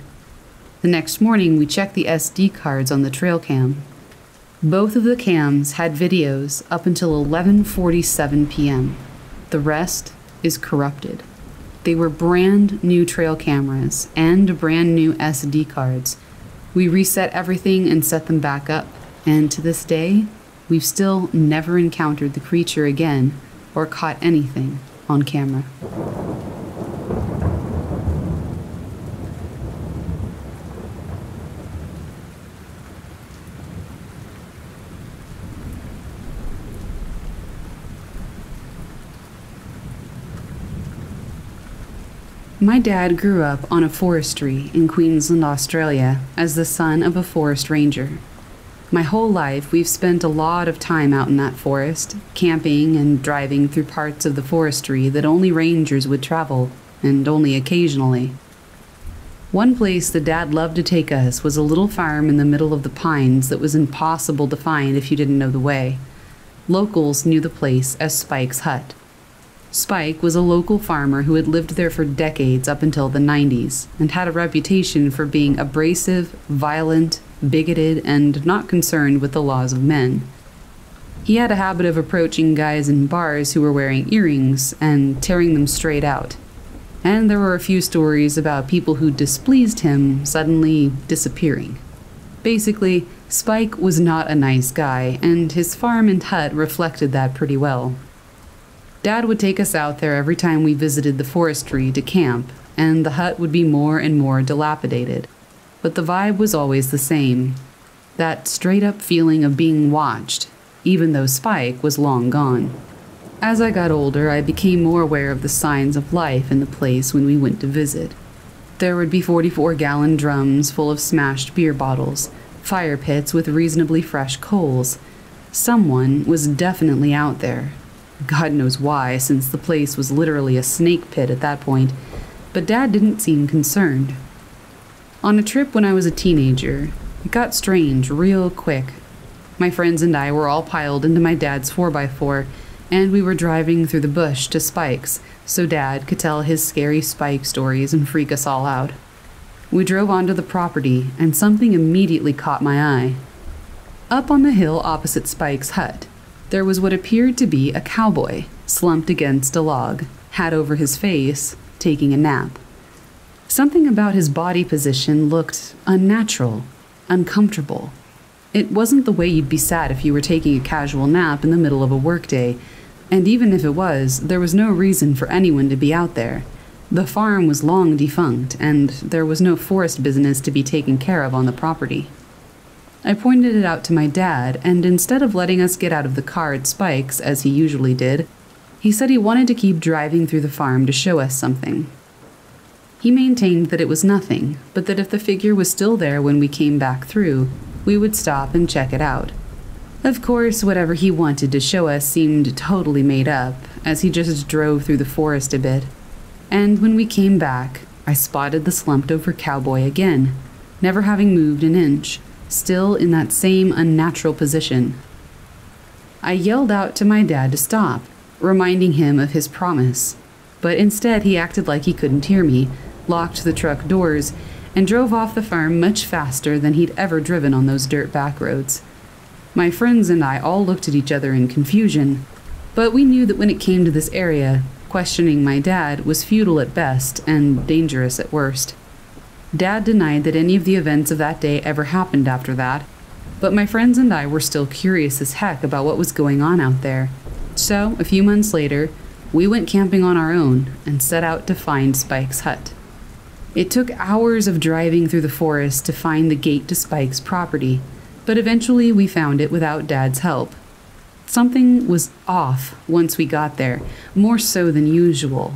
The next morning, we checked the SD cards on the trail cam. Both of the cams had videos up until 11:47 p.m. The rest is corrupted. They were brand new trail cameras and brand new SD cards. We reset everything and set them back up, and to this day, we've still never encountered the creature again or caught anything on camera. My dad grew up on a forestry in Queensland, Australia, as the son of a forest ranger. My whole life, we've spent a lot of time out in that forest, camping and driving through parts of the forestry that only rangers would travel, and only occasionally. One place the dad loved to take us was a little farm in the middle of the pines that was impossible to find if you didn't know the way. Locals knew the place as Spike's Hut. Spike was a local farmer who had lived there for decades up until the 90s and had a reputation for being abrasive, violent, bigoted, and not concerned with the laws of men. He had a habit of approaching guys in bars who were wearing earrings and tearing them straight out. And there were a few stories about people who displeased him suddenly disappearing. Basically, Spike was not a nice guy, and his farm and hut reflected that pretty well. Dad would take us out there every time we visited the forestry to camp, and the hut would be more and more dilapidated. But the vibe was always the same that straight up feeling of being watched, even though Spike was long gone. As I got older, I became more aware of the signs of life in the place when we went to visit. There would be 44 gallon drums full of smashed beer bottles, fire pits with reasonably fresh coals. Someone was definitely out there, God knows why, since the place was literally a snake pit at that point, but Dad didn't seem concerned. On a trip when I was a teenager, it got strange real quick. My friends and I were all piled into my dad's 4x4, and we were driving through the bush to Spike's so Dad could tell his scary Spike stories and freak us all out. We drove onto the property, and something immediately caught my eye. Up on the hill opposite Spike's hut, there was what appeared to be a cowboy slumped against a log, hat over his face, taking a nap. Something about his body position looked unnatural, uncomfortable. It wasn't the way you'd be sat if you were taking a casual nap in the middle of a workday, and even if it was, there was no reason for anyone to be out there. The farm was long defunct, and there was no forest business to be taken care of on the property. I pointed it out to my dad, and instead of letting us get out of the car at Spike's, as he usually did, he said he wanted to keep driving through the farm to show us something. He maintained that it was nothing, but that if the figure was still there when we came back through, we would stop and check it out. Of course, whatever he wanted to show us seemed totally made up, as he just drove through the forest a bit. And when we came back, I spotted the slumped over cowboy again, never having moved an inch still in that same unnatural position. I yelled out to my dad to stop, reminding him of his promise, but instead he acted like he couldn't hear me, locked the truck doors, and drove off the farm much faster than he'd ever driven on those dirt back roads. My friends and I all looked at each other in confusion, but we knew that when it came to this area, questioning my dad was futile at best and dangerous at worst. Dad denied that any of the events of that day ever happened after that, but my friends and I were still curious as heck about what was going on out there. So, a few months later, we went camping on our own and set out to find Spike's hut. It took hours of driving through the forest to find the gate to Spike's property, but eventually we found it without Dad's help. Something was off once we got there, more so than usual.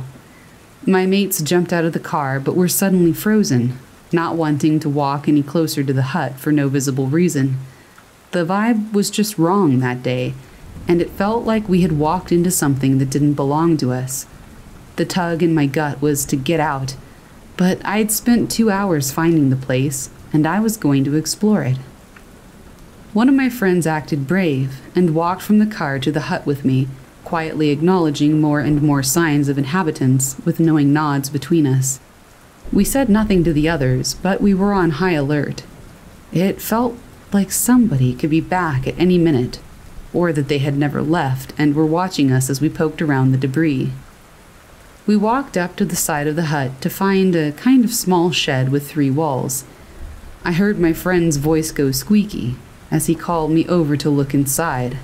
My mates jumped out of the car but were suddenly frozen, not wanting to walk any closer to the hut for no visible reason. The vibe was just wrong that day, and it felt like we had walked into something that didn't belong to us. The tug in my gut was to get out, but I'd spent two hours finding the place, and I was going to explore it. One of my friends acted brave and walked from the car to the hut with me, quietly acknowledging more and more signs of inhabitants with knowing nods between us. We said nothing to the others, but we were on high alert. It felt like somebody could be back at any minute, or that they had never left and were watching us as we poked around the debris. We walked up to the side of the hut to find a kind of small shed with three walls. I heard my friend's voice go squeaky as he called me over to look inside.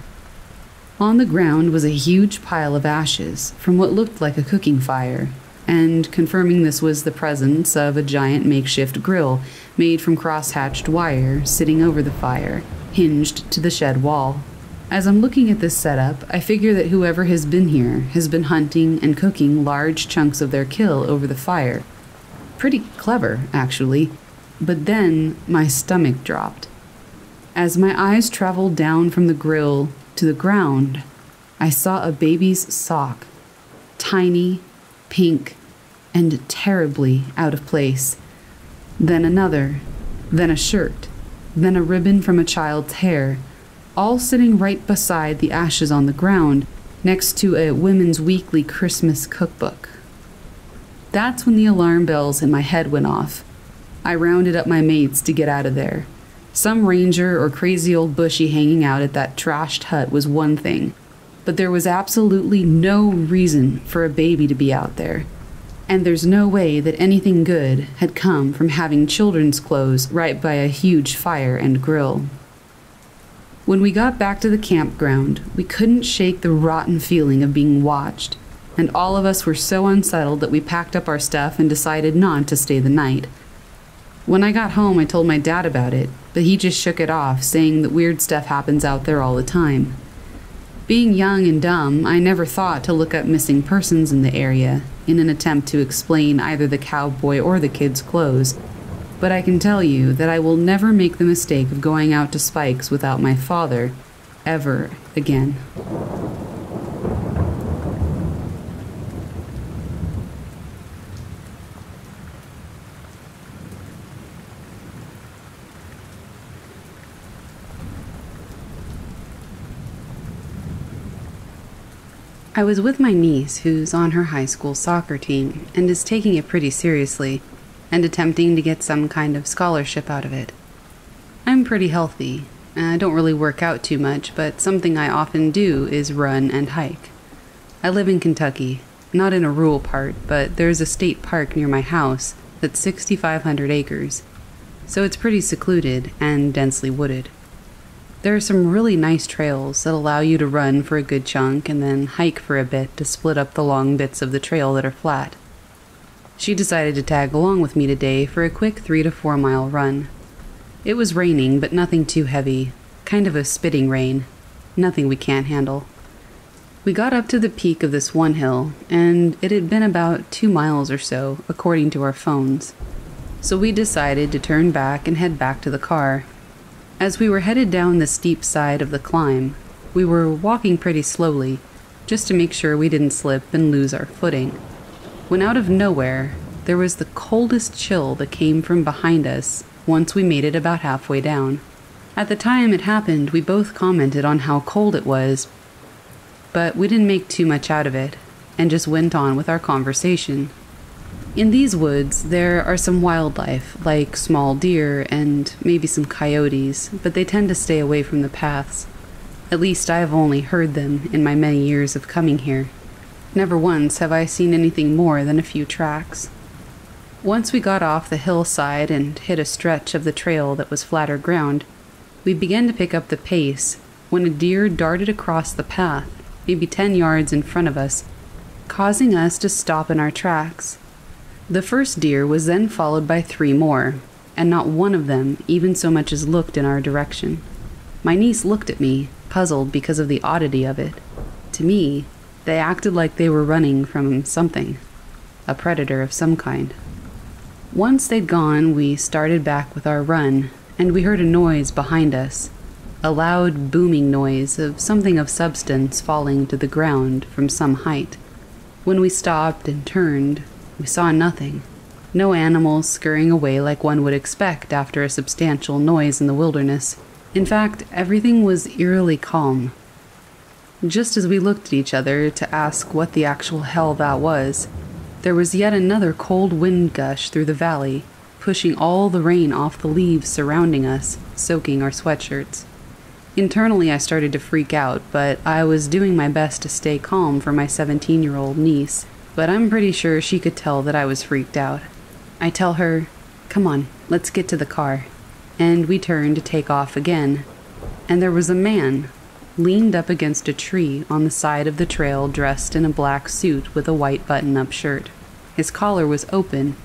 On the ground was a huge pile of ashes from what looked like a cooking fire, and confirming this was the presence of a giant makeshift grill made from cross-hatched wire sitting over the fire, hinged to the shed wall. As I'm looking at this setup, I figure that whoever has been here has been hunting and cooking large chunks of their kill over the fire. Pretty clever, actually. But then my stomach dropped. As my eyes traveled down from the grill to the ground, I saw a baby's sock. Tiny, pink, and terribly out of place. Then another, then a shirt, then a ribbon from a child's hair, all sitting right beside the ashes on the ground next to a Women's Weekly Christmas cookbook. That's when the alarm bells in my head went off. I rounded up my mates to get out of there. Some ranger or crazy old bushy hanging out at that trashed hut was one thing, but there was absolutely no reason for a baby to be out there. And there's no way that anything good had come from having children's clothes right by a huge fire and grill. When we got back to the campground, we couldn't shake the rotten feeling of being watched, and all of us were so unsettled that we packed up our stuff and decided not to stay the night. When I got home, I told my dad about it, but he just shook it off, saying that weird stuff happens out there all the time. Being young and dumb, I never thought to look up missing persons in the area in an attempt to explain either the cowboy or the kid's clothes, but I can tell you that I will never make the mistake of going out to Spike's without my father, ever again. I was with my niece, who's on her high school soccer team and is taking it pretty seriously and attempting to get some kind of scholarship out of it. I'm pretty healthy. I don't really work out too much, but something I often do is run and hike. I live in Kentucky, not in a rural part, but there's a state park near my house that's 6,500 acres, so it's pretty secluded and densely wooded. There are some really nice trails that allow you to run for a good chunk and then hike for a bit to split up the long bits of the trail that are flat. She decided to tag along with me today for a quick three to four mile run. It was raining, but nothing too heavy, kind of a spitting rain, nothing we can't handle. We got up to the peak of this one hill, and it had been about two miles or so, according to our phones. So we decided to turn back and head back to the car as we were headed down the steep side of the climb, we were walking pretty slowly, just to make sure we didn't slip and lose our footing. When out of nowhere, there was the coldest chill that came from behind us once we made it about halfway down. At the time it happened, we both commented on how cold it was, but we didn't make too much out of it and just went on with our conversation. In these woods, there are some wildlife, like small deer and maybe some coyotes, but they tend to stay away from the paths. At least I have only heard them in my many years of coming here. Never once have I seen anything more than a few tracks. Once we got off the hillside and hit a stretch of the trail that was flatter ground, we began to pick up the pace when a deer darted across the path, maybe ten yards in front of us, causing us to stop in our tracks. The first deer was then followed by three more, and not one of them even so much as looked in our direction. My niece looked at me, puzzled because of the oddity of it. To me, they acted like they were running from something, a predator of some kind. Once they'd gone, we started back with our run, and we heard a noise behind us a loud booming noise of something of substance falling to the ground from some height. When we stopped and turned, we saw nothing. No animals scurrying away like one would expect after a substantial noise in the wilderness. In fact, everything was eerily calm. Just as we looked at each other to ask what the actual hell that was, there was yet another cold wind gush through the valley, pushing all the rain off the leaves surrounding us, soaking our sweatshirts. Internally, I started to freak out, but I was doing my best to stay calm for my 17 year old niece. But I'm pretty sure she could tell that I was freaked out. I tell her, Come on, let's get to the car. And we turn to take off again. And there was a man leaned up against a tree on the side of the trail dressed in a black suit with a white button up shirt. His collar was open,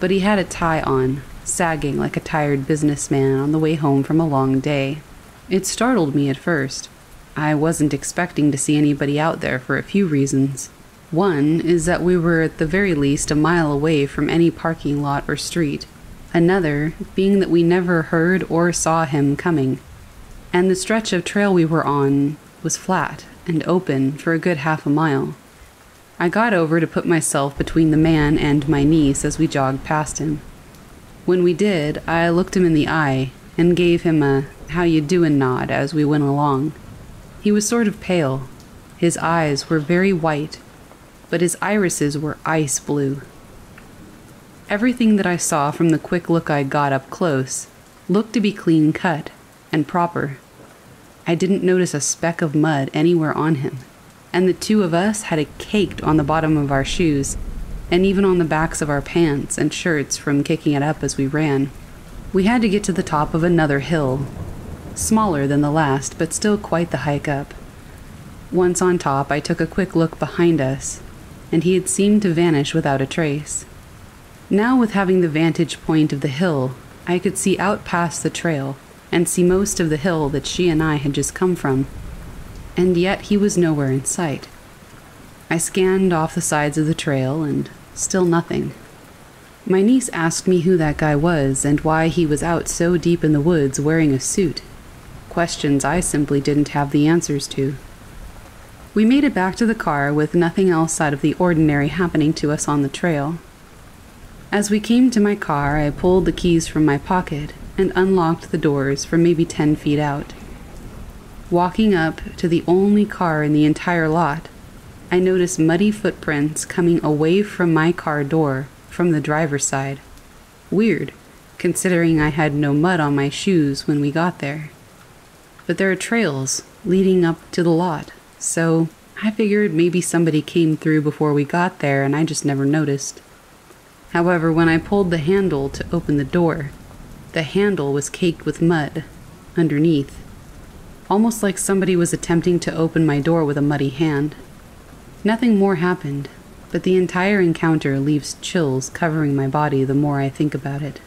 but he had a tie on, sagging like a tired businessman on the way home from a long day. It startled me at first. I wasn't expecting to see anybody out there for a few reasons. One is that we were at the very least a mile away from any parking lot or street. Another being that we never heard or saw him coming. And the stretch of trail we were on was flat and open for a good half a mile. I got over to put myself between the man and my niece as we jogged past him. When we did, I looked him in the eye and gave him a how you doin' nod as we went along. He was sort of pale. His eyes were very white, but his irises were ice blue. Everything that I saw from the quick look I got up close looked to be clean cut and proper. I didn't notice a speck of mud anywhere on him, and the two of us had it caked on the bottom of our shoes and even on the backs of our pants and shirts from kicking it up as we ran. We had to get to the top of another hill, smaller than the last, but still quite the hike up. Once on top, I took a quick look behind us, and he had seemed to vanish without a trace. Now, with having the vantage point of the hill, I could see out past the trail and see most of the hill that she and I had just come from. And yet he was nowhere in sight. I scanned off the sides of the trail, and still nothing. My niece asked me who that guy was and why he was out so deep in the woods wearing a suit questions I simply didn't have the answers to. We made it back to the car with nothing else out of the ordinary happening to us on the trail. As we came to my car, I pulled the keys from my pocket and unlocked the doors from maybe 10 feet out. Walking up to the only car in the entire lot, I noticed muddy footprints coming away from my car door from the driver's side. Weird, considering I had no mud on my shoes when we got there but there are trails leading up to the lot, so I figured maybe somebody came through before we got there and I just never noticed. However, when I pulled the handle to open the door, the handle was caked with mud underneath, almost like somebody was attempting to open my door with a muddy hand. Nothing more happened, but the entire encounter leaves chills covering my body the more I think about it.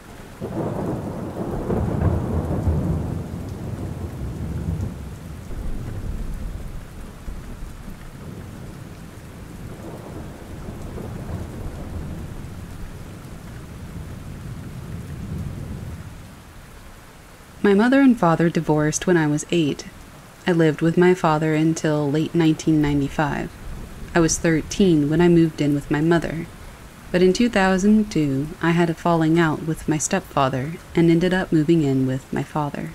My mother and father divorced when I was eight. I lived with my father until late 1995. I was 13 when I moved in with my mother. But in 2002, I had a falling out with my stepfather and ended up moving in with my father.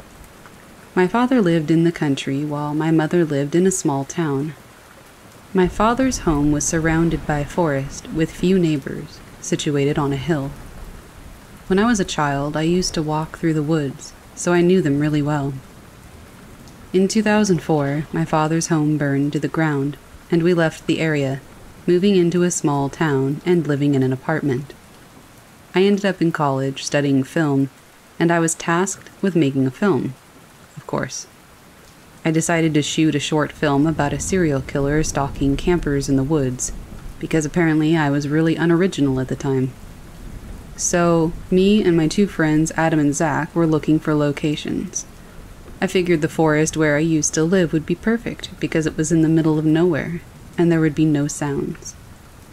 My father lived in the country while my mother lived in a small town. My father's home was surrounded by forest with few neighbors, situated on a hill. When I was a child, I used to walk through the woods so I knew them really well. In 2004, my father's home burned to the ground, and we left the area, moving into a small town and living in an apartment. I ended up in college studying film, and I was tasked with making a film, of course. I decided to shoot a short film about a serial killer stalking campers in the woods, because apparently I was really unoriginal at the time. So, me and my two friends, Adam and Zach, were looking for locations. I figured the forest where I used to live would be perfect because it was in the middle of nowhere and there would be no sounds.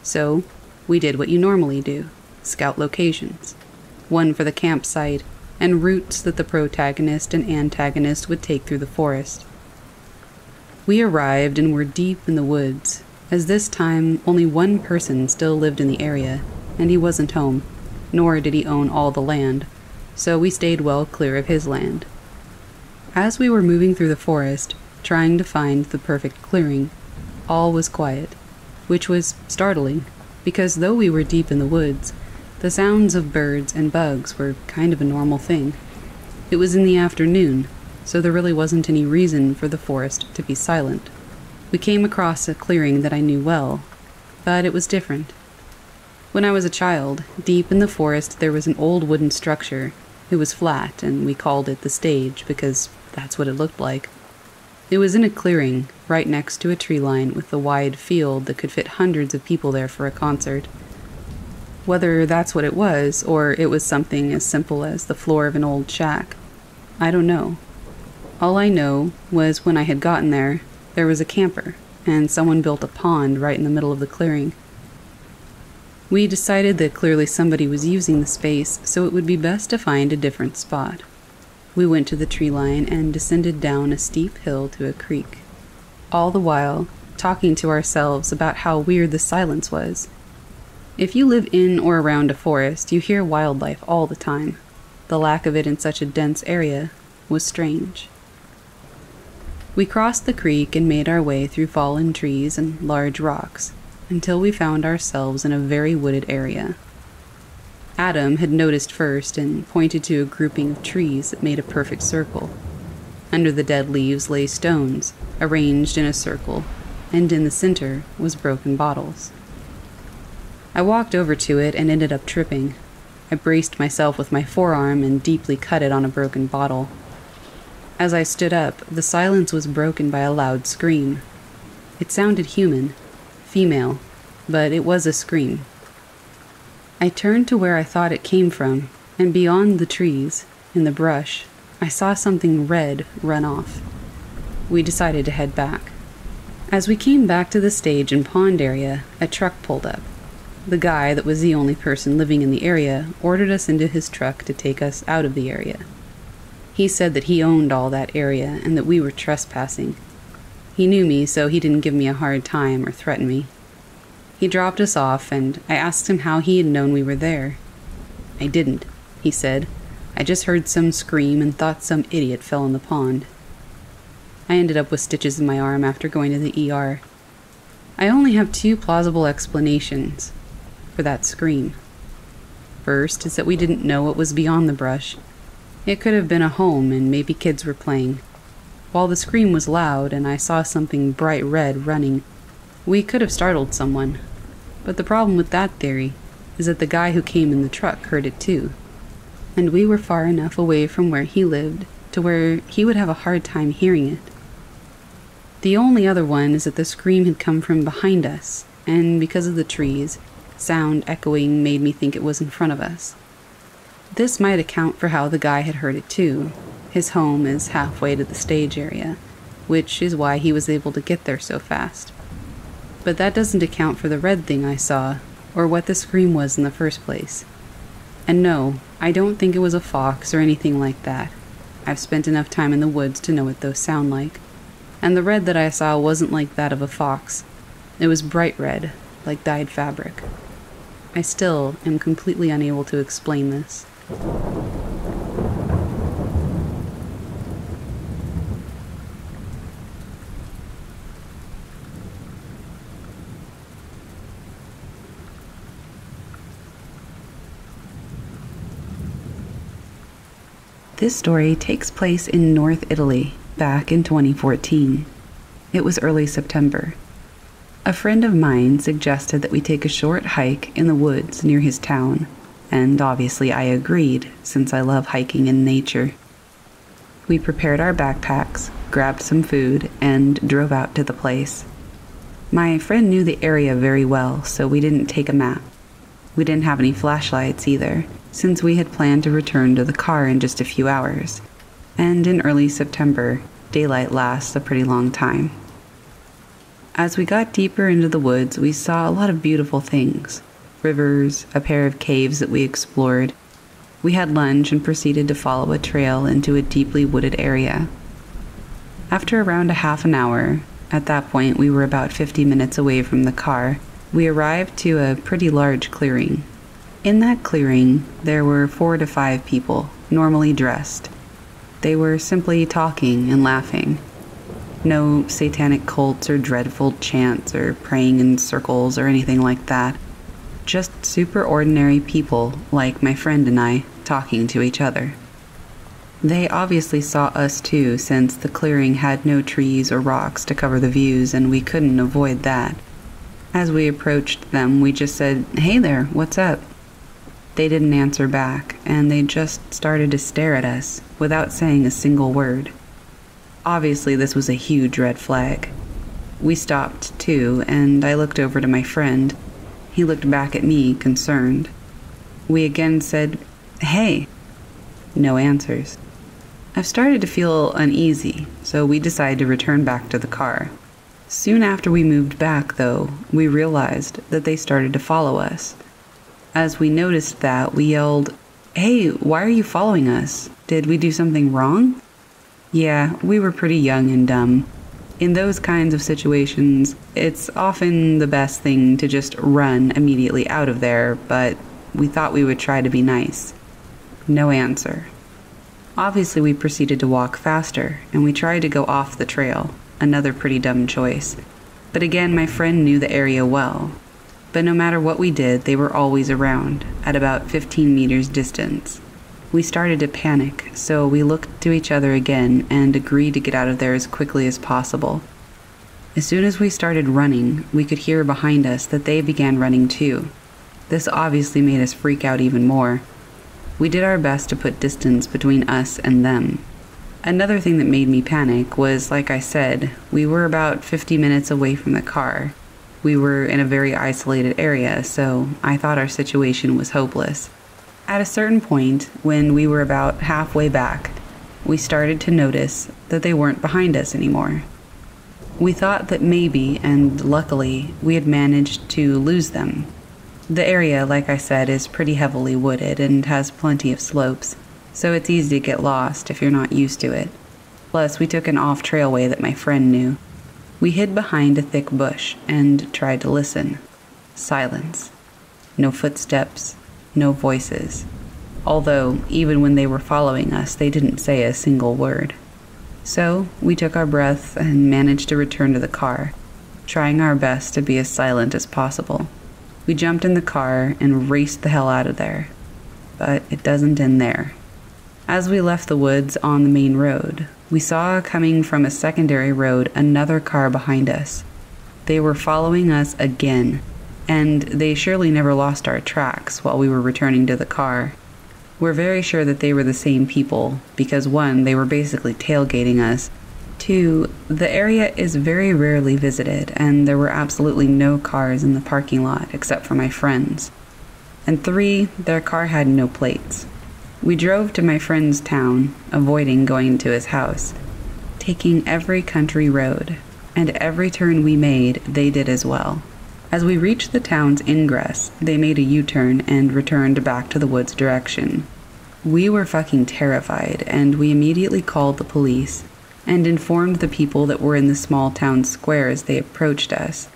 So, we did what you normally do scout locations one for the campsite and routes that the protagonist and antagonist would take through the forest. We arrived and were deep in the woods, as this time only one person still lived in the area, and he wasn't home, nor did he own all the land, so we stayed well clear of his land. As we were moving through the forest, trying to find the perfect clearing, all was quiet, which was startling, because though we were deep in the woods, the sounds of birds and bugs were kind of a normal thing. It was in the afternoon, so there really wasn't any reason for the forest to be silent. We came across a clearing that I knew well, but it was different. When I was a child, deep in the forest there was an old wooden structure. It was flat, and we called it the stage because that's what it looked like. It was in a clearing, right next to a tree line with a wide field that could fit hundreds of people there for a concert. Whether that's what it was, or it was something as simple as the floor of an old shack, I don't know. All I know was when I had gotten there, there was a camper, and someone built a pond right in the middle of the clearing. We decided that clearly somebody was using the space, so it would be best to find a different spot. We went to the tree line and descended down a steep hill to a creek, all the while talking to ourselves about how weird the silence was if you live in or around a forest, you hear wildlife all the time. The lack of it in such a dense area was strange. We crossed the creek and made our way through fallen trees and large rocks until we found ourselves in a very wooded area. Adam had noticed first and pointed to a grouping of trees that made a perfect circle. Under the dead leaves lay stones, arranged in a circle, and in the center was broken bottles. I walked over to it and ended up tripping. I braced myself with my forearm and deeply cut it on a broken bottle. As I stood up, the silence was broken by a loud scream. It sounded human, female, but it was a scream. I turned to where I thought it came from, and beyond the trees, in the brush, I saw something red run off. We decided to head back. As we came back to the stage and pond area, a truck pulled up. The guy that was the only person living in the area ordered us into his truck to take us out of the area. He said that he owned all that area and that we were trespassing. He knew me, so he didn't give me a hard time or threaten me. He dropped us off, and I asked him how he had known we were there. I didn't, he said. I just heard some scream and thought some idiot fell in the pond. I ended up with stitches in my arm after going to the ER. I only have two plausible explanations for that scream. First is that we didn't know what was beyond the brush. It could have been a home and maybe kids were playing. While the scream was loud and I saw something bright red running, we could have startled someone. But the problem with that theory is that the guy who came in the truck heard it too. And we were far enough away from where he lived to where he would have a hard time hearing it. The only other one is that the scream had come from behind us, and because of the trees, sound echoing made me think it was in front of us. This might account for how the guy had heard it too. His home is halfway to the stage area, which is why he was able to get there so fast. But that doesn't account for the red thing I saw, or what the scream was in the first place. And no, I don't think it was a fox or anything like that. I've spent enough time in the woods to know what those sound like. And the red that I saw wasn't like that of a fox. It was bright red, like dyed fabric. I still am completely unable to explain this. This story takes place in North Italy back in 2014. It was early September. A friend of mine suggested that we take a short hike in the woods near his town, and obviously I agreed since I love hiking in nature. We prepared our backpacks, grabbed some food, and drove out to the place. My friend knew the area very well, so we didn't take a map. We didn't have any flashlights either, since we had planned to return to the car in just a few hours. And in early September, daylight lasts a pretty long time. As we got deeper into the woods, we saw a lot of beautiful things rivers, a pair of caves that we explored. We had lunch and proceeded to follow a trail into a deeply wooded area. After around a half an hour, at that point we were about 50 minutes away from the car, we arrived to a pretty large clearing. In that clearing, there were four to five people, normally dressed. They were simply talking and laughing. No satanic cults or dreadful chants or praying in circles or anything like that. Just super ordinary people like my friend and I talking to each other. They obviously saw us too, since the clearing had no trees or rocks to cover the views, and we couldn't avoid that. As we approached them, we just said, Hey there, what's up? They didn't answer back, and they just started to stare at us without saying a single word. Obviously, this was a huge red flag. We stopped, too, and I looked over to my friend. He looked back at me, concerned. We again said, Hey. No answers. I've started to feel uneasy, so we decided to return back to the car. Soon after we moved back, though, we realized that they started to follow us. As we noticed that, we yelled, Hey, why are you following us? Did we do something wrong? Yeah, we were pretty young and dumb. In those kinds of situations, it's often the best thing to just run immediately out of there, but we thought we would try to be nice. No answer. Obviously, we proceeded to walk faster, and we tried to go off the trail, another pretty dumb choice. But again, my friend knew the area well. But no matter what we did, they were always around, at about 15 meters distance. We started to panic, so we looked to each other again and agreed to get out of there as quickly as possible. As soon as we started running, we could hear behind us that they began running too. This obviously made us freak out even more. We did our best to put distance between us and them. Another thing that made me panic was, like I said, we were about 50 minutes away from the car. We were in a very isolated area, so I thought our situation was hopeless. At a certain point, when we were about halfway back, we started to notice that they weren't behind us anymore. We thought that maybe, and luckily, we had managed to lose them. The area, like I said, is pretty heavily wooded and has plenty of slopes, so it's easy to get lost if you're not used to it. Plus, we took an off trailway that my friend knew. We hid behind a thick bush and tried to listen. Silence. No footsteps, no voices. Although, even when they were following us, they didn't say a single word. So, we took our breath and managed to return to the car, trying our best to be as silent as possible. We jumped in the car and raced the hell out of there. But it doesn't end there. As we left the woods on the main road, we saw coming from a secondary road another car behind us. They were following us again, and they surely never lost our tracks while we were returning to the car. We're very sure that they were the same people because one, they were basically tailgating us. Two, the area is very rarely visited, and there were absolutely no cars in the parking lot except for my friends. And three, their car had no plates. We drove to my friend's town, avoiding going to his house, taking every country road, and every turn we made, they did as well. As we reached the town's ingress, they made a U turn and returned back to the woods direction. We were fucking terrified, and we immediately called the police and informed the people that were in the small town square as they approached us.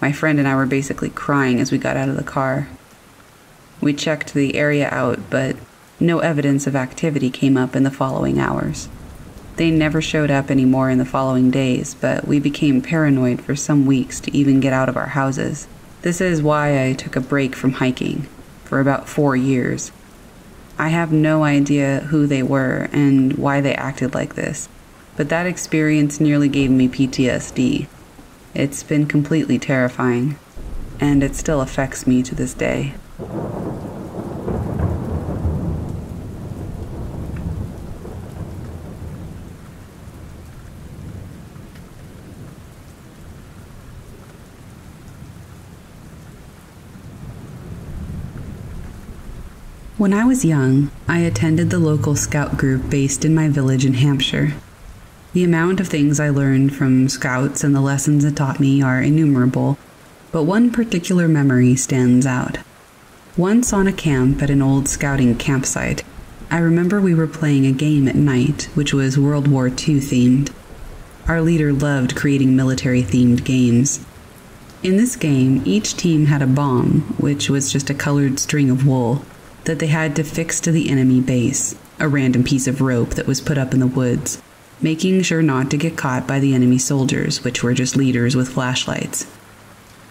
My friend and I were basically crying as we got out of the car. We checked the area out, but no evidence of activity came up in the following hours. They never showed up anymore in the following days, but we became paranoid for some weeks to even get out of our houses. This is why I took a break from hiking for about four years. I have no idea who they were and why they acted like this, but that experience nearly gave me PTSD. It's been completely terrifying, and it still affects me to this day. When I was young, I attended the local scout group based in my village in Hampshire. The amount of things I learned from scouts and the lessons it taught me are innumerable, but one particular memory stands out. Once on a camp at an old scouting campsite, I remember we were playing a game at night which was World War II themed. Our leader loved creating military themed games. In this game, each team had a bomb, which was just a colored string of wool, that they had to fix to the enemy base, a random piece of rope that was put up in the woods making sure not to get caught by the enemy soldiers, which were just leaders with flashlights.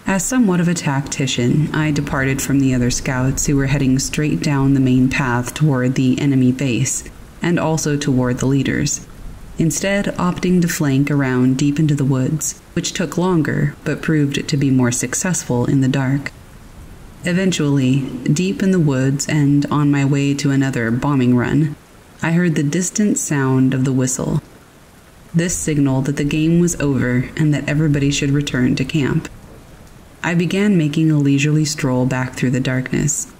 As somewhat of a tactician, I departed from the other scouts who were heading straight down the main path toward the enemy base, and also toward the leaders, instead, opting to flank around deep into the woods, which took longer but proved to be more successful in the dark. Eventually, deep in the woods and on my way to another bombing run, I heard the distant sound of the whistle this signaled that the game was over and that everybody should return to camp. I began making a leisurely stroll back through the darkness.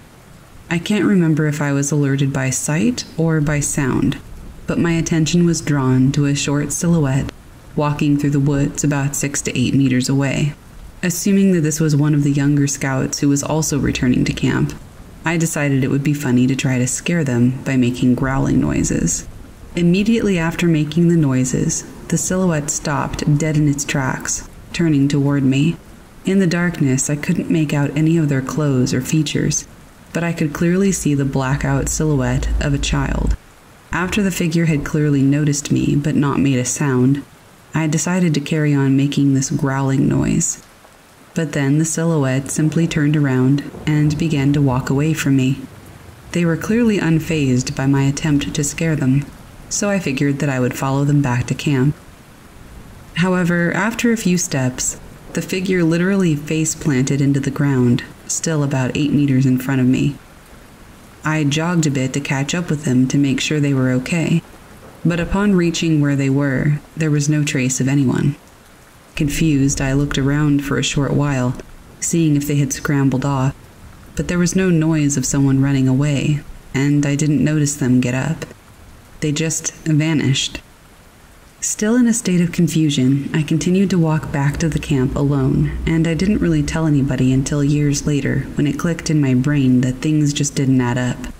I can't remember if I was alerted by sight or by sound, but my attention was drawn to a short silhouette walking through the woods about six to eight meters away. Assuming that this was one of the younger scouts who was also returning to camp, I decided it would be funny to try to scare them by making growling noises. Immediately after making the noises, the silhouette stopped dead in its tracks, turning toward me. In the darkness, I couldn't make out any of their clothes or features, but I could clearly see the blackout silhouette of a child. After the figure had clearly noticed me but not made a sound, I decided to carry on making this growling noise. But then the silhouette simply turned around and began to walk away from me. They were clearly unfazed by my attempt to scare them so I figured that I would follow them back to camp. However, after a few steps, the figure literally face planted into the ground, still about eight meters in front of me. I jogged a bit to catch up with them to make sure they were okay, but upon reaching where they were, there was no trace of anyone. Confused, I looked around for a short while, seeing if they had scrambled off, but there was no noise of someone running away, and I didn't notice them get up. They just vanished. Still in a state of confusion, I continued to walk back to the camp alone, and I didn't really tell anybody until years later when it clicked in my brain that things just didn't add up.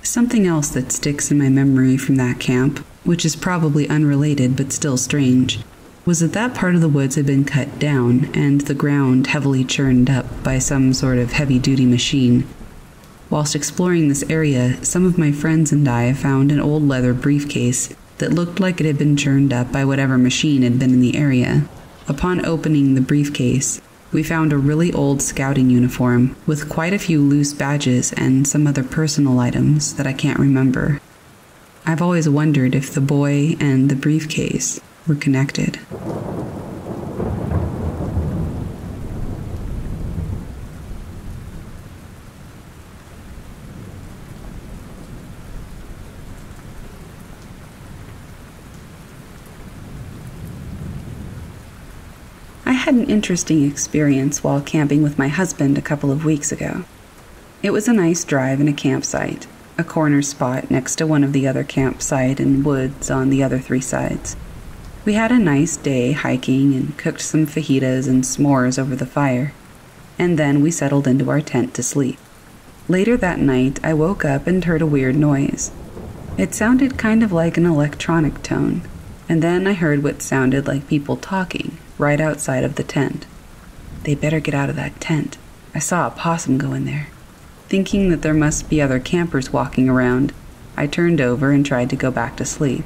Something else that sticks in my memory from that camp, which is probably unrelated but still strange, was that that part of the woods had been cut down and the ground heavily churned up by some sort of heavy duty machine Whilst exploring this area, some of my friends and I found an old leather briefcase that looked like it had been churned up by whatever machine had been in the area. Upon opening the briefcase, we found a really old scouting uniform with quite a few loose badges and some other personal items that I can't remember. I've always wondered if the boy and the briefcase were connected. I had an interesting experience while camping with my husband a couple of weeks ago. It was a nice drive in a campsite, a corner spot next to one of the other campsite and woods on the other three sides. We had a nice day hiking and cooked some fajitas and s'mores over the fire, and then we settled into our tent to sleep. Later that night, I woke up and heard a weird noise. It sounded kind of like an electronic tone, and then I heard what sounded like people talking right outside of the tent. They better get out of that tent. I saw a possum go in there. Thinking that there must be other campers walking around, I turned over and tried to go back to sleep.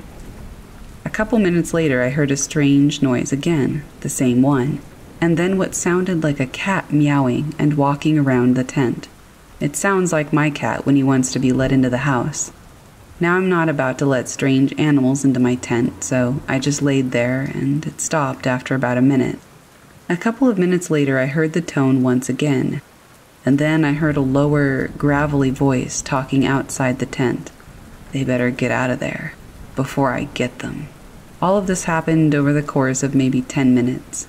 A couple minutes later, I heard a strange noise again, the same one, and then what sounded like a cat meowing and walking around the tent. It sounds like my cat when he wants to be let into the house. Now I'm not about to let strange animals into my tent, so I just laid there and it stopped after about a minute. A couple of minutes later, I heard the tone once again, and then I heard a lower, gravelly voice talking outside the tent. They better get out of there before I get them. All of this happened over the course of maybe 10 minutes.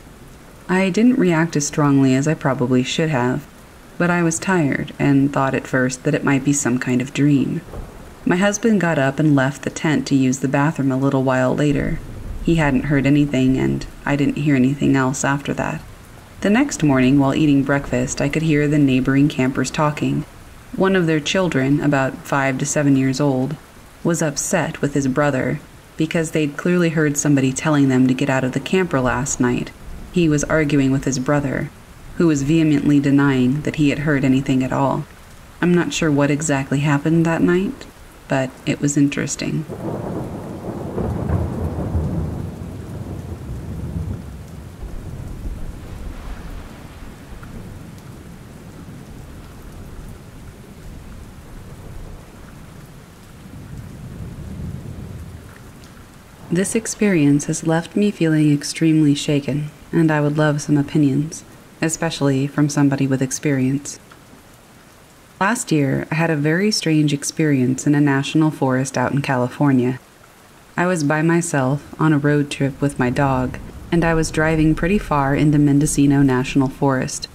I didn't react as strongly as I probably should have, but I was tired and thought at first that it might be some kind of dream. My husband got up and left the tent to use the bathroom a little while later. He hadn't heard anything, and I didn't hear anything else after that. The next morning, while eating breakfast, I could hear the neighboring campers talking. One of their children, about five to seven years old, was upset with his brother because they'd clearly heard somebody telling them to get out of the camper last night. He was arguing with his brother, who was vehemently denying that he had heard anything at all. I'm not sure what exactly happened that night, but it was interesting. This experience has left me feeling extremely shaken, and I would love some opinions, especially from somebody with experience. Last year, I had a very strange experience in a national forest out in California. I was by myself on a road trip with my dog, and I was driving pretty far into Mendocino National Forest.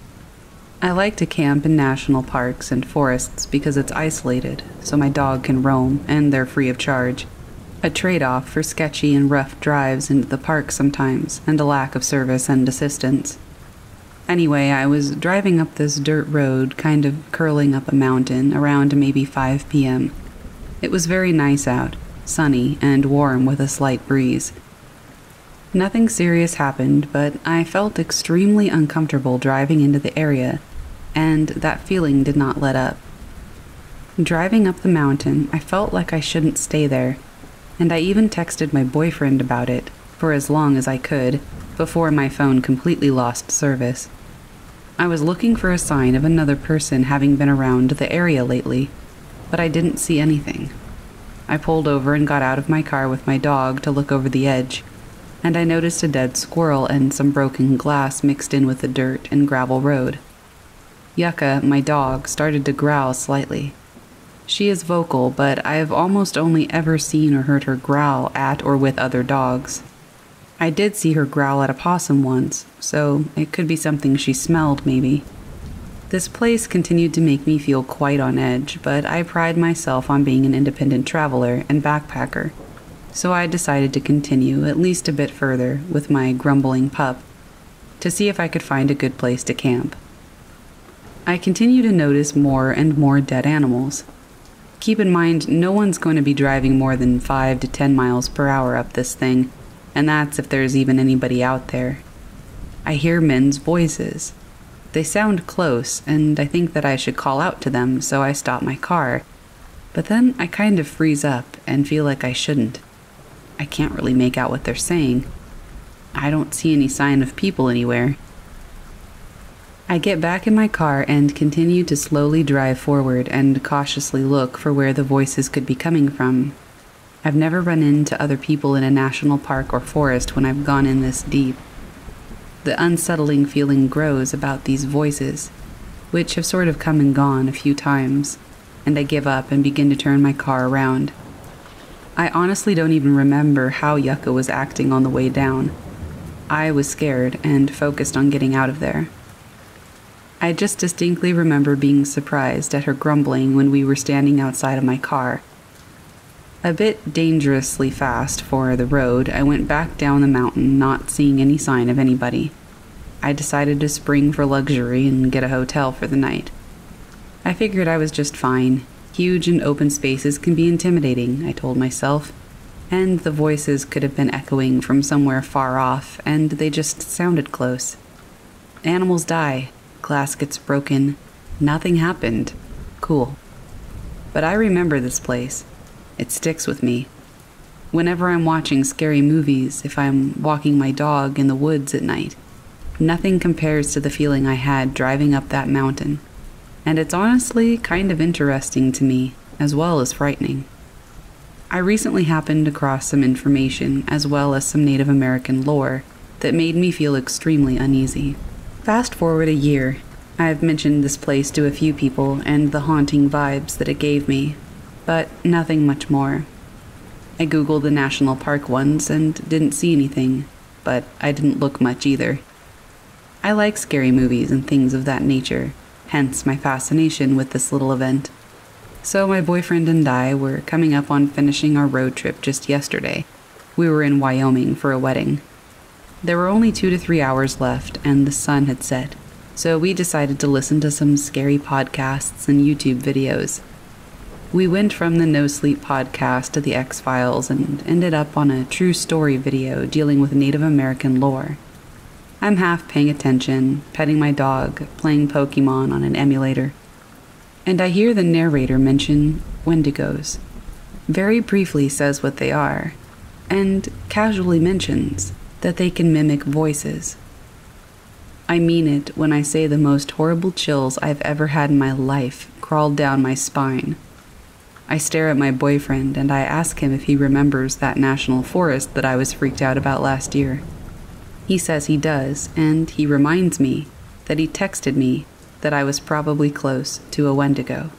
I like to camp in national parks and forests because it's isolated, so my dog can roam, and they're free of charge a trade off for sketchy and rough drives into the park sometimes, and a lack of service and assistance. Anyway, I was driving up this dirt road, kind of curling up a mountain, around maybe 5 p.m. It was very nice out, sunny, and warm with a slight breeze. Nothing serious happened, but I felt extremely uncomfortable driving into the area, and that feeling did not let up. Driving up the mountain, I felt like I shouldn't stay there and I even texted my boyfriend about it for as long as I could before my phone completely lost service. I was looking for a sign of another person having been around the area lately, but I didn't see anything. I pulled over and got out of my car with my dog to look over the edge, and I noticed a dead squirrel and some broken glass mixed in with the dirt and gravel road. Yucca, my dog, started to growl slightly. She is vocal, but I have almost only ever seen or heard her growl at or with other dogs. I did see her growl at a possum once, so it could be something she smelled, maybe. This place continued to make me feel quite on edge, but I pride myself on being an independent traveler and backpacker, so I decided to continue at least a bit further with my grumbling pup to see if I could find a good place to camp. I continue to notice more and more dead animals, Keep in mind, no one's going to be driving more than 5 to 10 miles per hour up this thing, and that's if there's even anybody out there. I hear men's voices. They sound close, and I think that I should call out to them, so I stop my car. But then I kind of freeze up and feel like I shouldn't. I can't really make out what they're saying. I don't see any sign of people anywhere. I get back in my car and continue to slowly drive forward and cautiously look for where the voices could be coming from. I've never run into other people in a national park or forest when I've gone in this deep. The unsettling feeling grows about these voices, which have sort of come and gone a few times, and I give up and begin to turn my car around. I honestly don't even remember how Yucca was acting on the way down. I was scared and focused on getting out of there. I just distinctly remember being surprised at her grumbling when we were standing outside of my car. A bit dangerously fast for the road, I went back down the mountain, not seeing any sign of anybody. I decided to spring for luxury and get a hotel for the night. I figured I was just fine. Huge and open spaces can be intimidating, I told myself, and the voices could have been echoing from somewhere far off, and they just sounded close. Animals die, glass gets broken. Nothing happened. Cool. But I remember this place. It sticks with me. Whenever I'm watching scary movies, if I'm walking my dog in the woods at night, nothing compares to the feeling I had driving up that mountain. And it's honestly kind of interesting to me, as well as frightening. I recently happened across some information, as well as some Native American lore, that made me feel extremely uneasy. Fast forward a year. I've mentioned this place to a few people and the haunting vibes that it gave me, but nothing much more. I googled the national park once and didn't see anything, but I didn't look much either. I like scary movies and things of that nature, hence my fascination with this little event. So, my boyfriend and I were coming up on finishing our road trip just yesterday. We were in Wyoming for a wedding. There were only two to three hours left, and the sun had set, so we decided to listen to some scary podcasts and YouTube videos. We went from the No Sleep podcast to the X Files and ended up on a true story video dealing with Native American lore. I'm half paying attention, petting my dog, playing Pokemon on an emulator. And I hear the narrator mention Wendigos. Very briefly says what they are, and casually mentions that they can mimic voices. I mean it when I say the most horrible chills I've ever had in my life crawled down my spine. I stare at my boyfriend and I ask him if he remembers that national forest that I was freaked out about last year. He says he does, and he reminds me that he texted me that I was probably close to a Wendigo.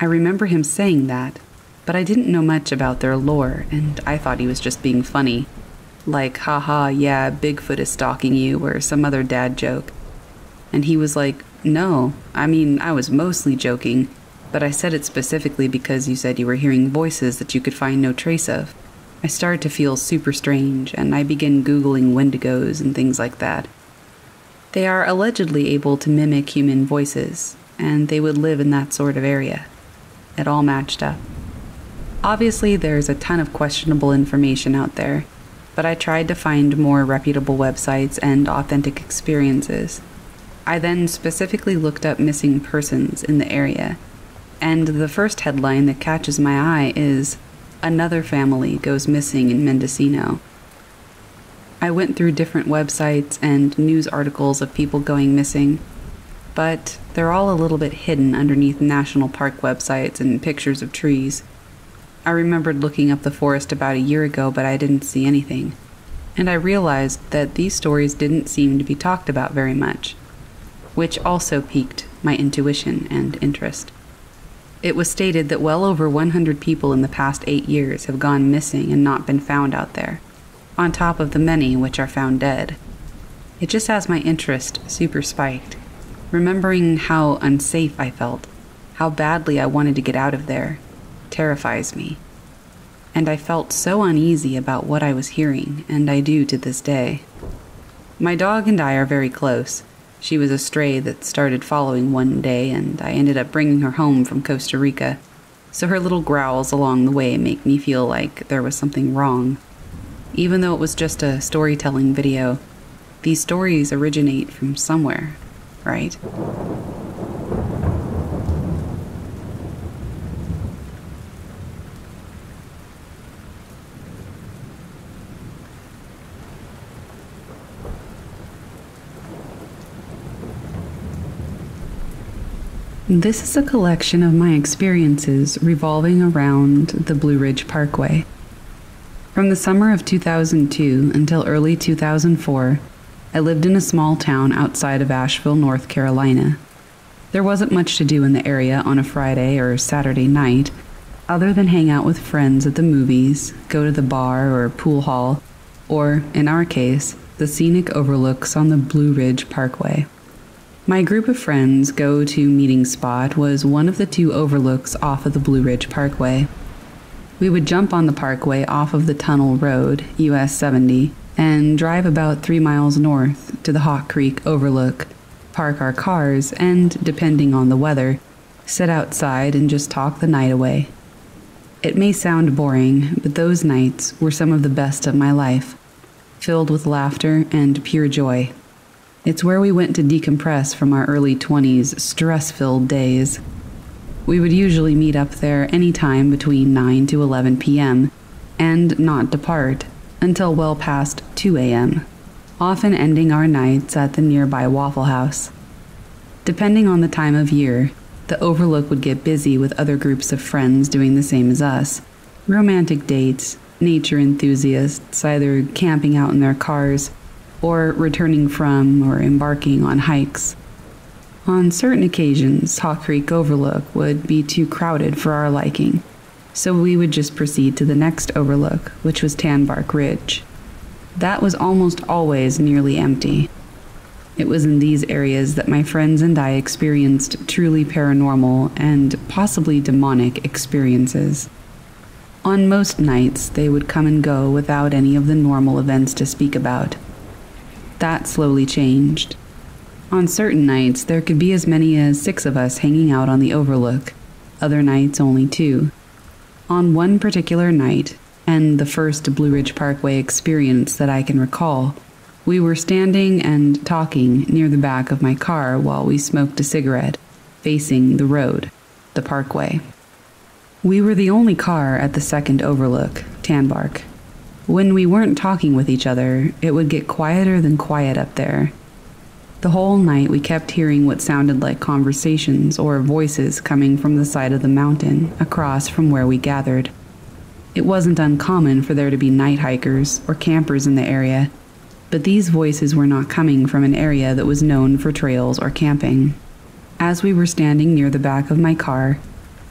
I remember him saying that, but I didn't know much about their lore, and I thought he was just being funny. Like, haha, yeah, Bigfoot is stalking you, or some other dad joke. And he was like, no, I mean, I was mostly joking, but I said it specifically because you said you were hearing voices that you could find no trace of. I started to feel super strange, and I began Googling wendigos and things like that. They are allegedly able to mimic human voices, and they would live in that sort of area. It all matched up. Obviously, there's a ton of questionable information out there, but I tried to find more reputable websites and authentic experiences. I then specifically looked up missing persons in the area, and the first headline that catches my eye is another family goes missing in Mendocino. I went through different websites and news articles of people going missing, but they're all a little bit hidden underneath national park websites and pictures of trees. I remembered looking up the forest about a year ago, but I didn't see anything. And I realized that these stories didn't seem to be talked about very much, which also piqued my intuition and interest. It was stated that well over 100 people in the past eight years have gone missing and not been found out there, on top of the many which are found dead. It just has my interest super spiked, remembering how unsafe I felt, how badly I wanted to get out of there, terrifies me. And I felt so uneasy about what I was hearing, and I do to this day. My dog and I are very close, she was a stray that started following one day, and I ended up bringing her home from Costa Rica. So her little growls along the way make me feel like there was something wrong. Even though it was just a storytelling video, these stories originate from somewhere, right? This is a collection of my experiences revolving around the Blue Ridge Parkway. From the summer of 2002 until early 2004, I lived in a small town outside of Asheville, North Carolina. There wasn't much to do in the area on a Friday or Saturday night, other than hang out with friends at the movies, go to the bar or pool hall, or, in our case, the scenic overlooks on the Blue Ridge Parkway. My group of friends' go to meeting spot was one of the two overlooks off of the Blue Ridge Parkway. We would jump on the parkway off of the tunnel road, US 70, and drive about three miles north to the Haw Creek overlook, park our cars, and, depending on the weather, sit outside and just talk the night away. It may sound boring, but those nights were some of the best of my life, filled with laughter and pure joy. It's where we went to decompress from our early 20s stress filled days. We would usually meet up there any time between 9 to 11 p.m. and not depart until well past 2 a.m., often ending our nights at the nearby Waffle House. Depending on the time of year, the Overlook would get busy with other groups of friends doing the same as us romantic dates, nature enthusiasts either camping out in their cars or returning from or embarking on hikes. On certain occasions, Haw Creek Overlook would be too crowded for our liking, so we would just proceed to the next overlook, which was Tanbark Ridge. That was almost always nearly empty. It was in these areas that my friends and I experienced truly paranormal and possibly demonic experiences. On most nights, they would come and go without any of the normal events to speak about. That slowly changed. On certain nights, there could be as many as six of us hanging out on the overlook, other nights, only two. On one particular night, and the first Blue Ridge Parkway experience that I can recall, we were standing and talking near the back of my car while we smoked a cigarette, facing the road, the parkway. We were the only car at the second overlook, Tanbark. When we weren't talking with each other, it would get quieter than quiet up there. The whole night we kept hearing what sounded like conversations or voices coming from the side of the mountain across from where we gathered. It wasn't uncommon for there to be night hikers or campers in the area, but these voices were not coming from an area that was known for trails or camping. As we were standing near the back of my car,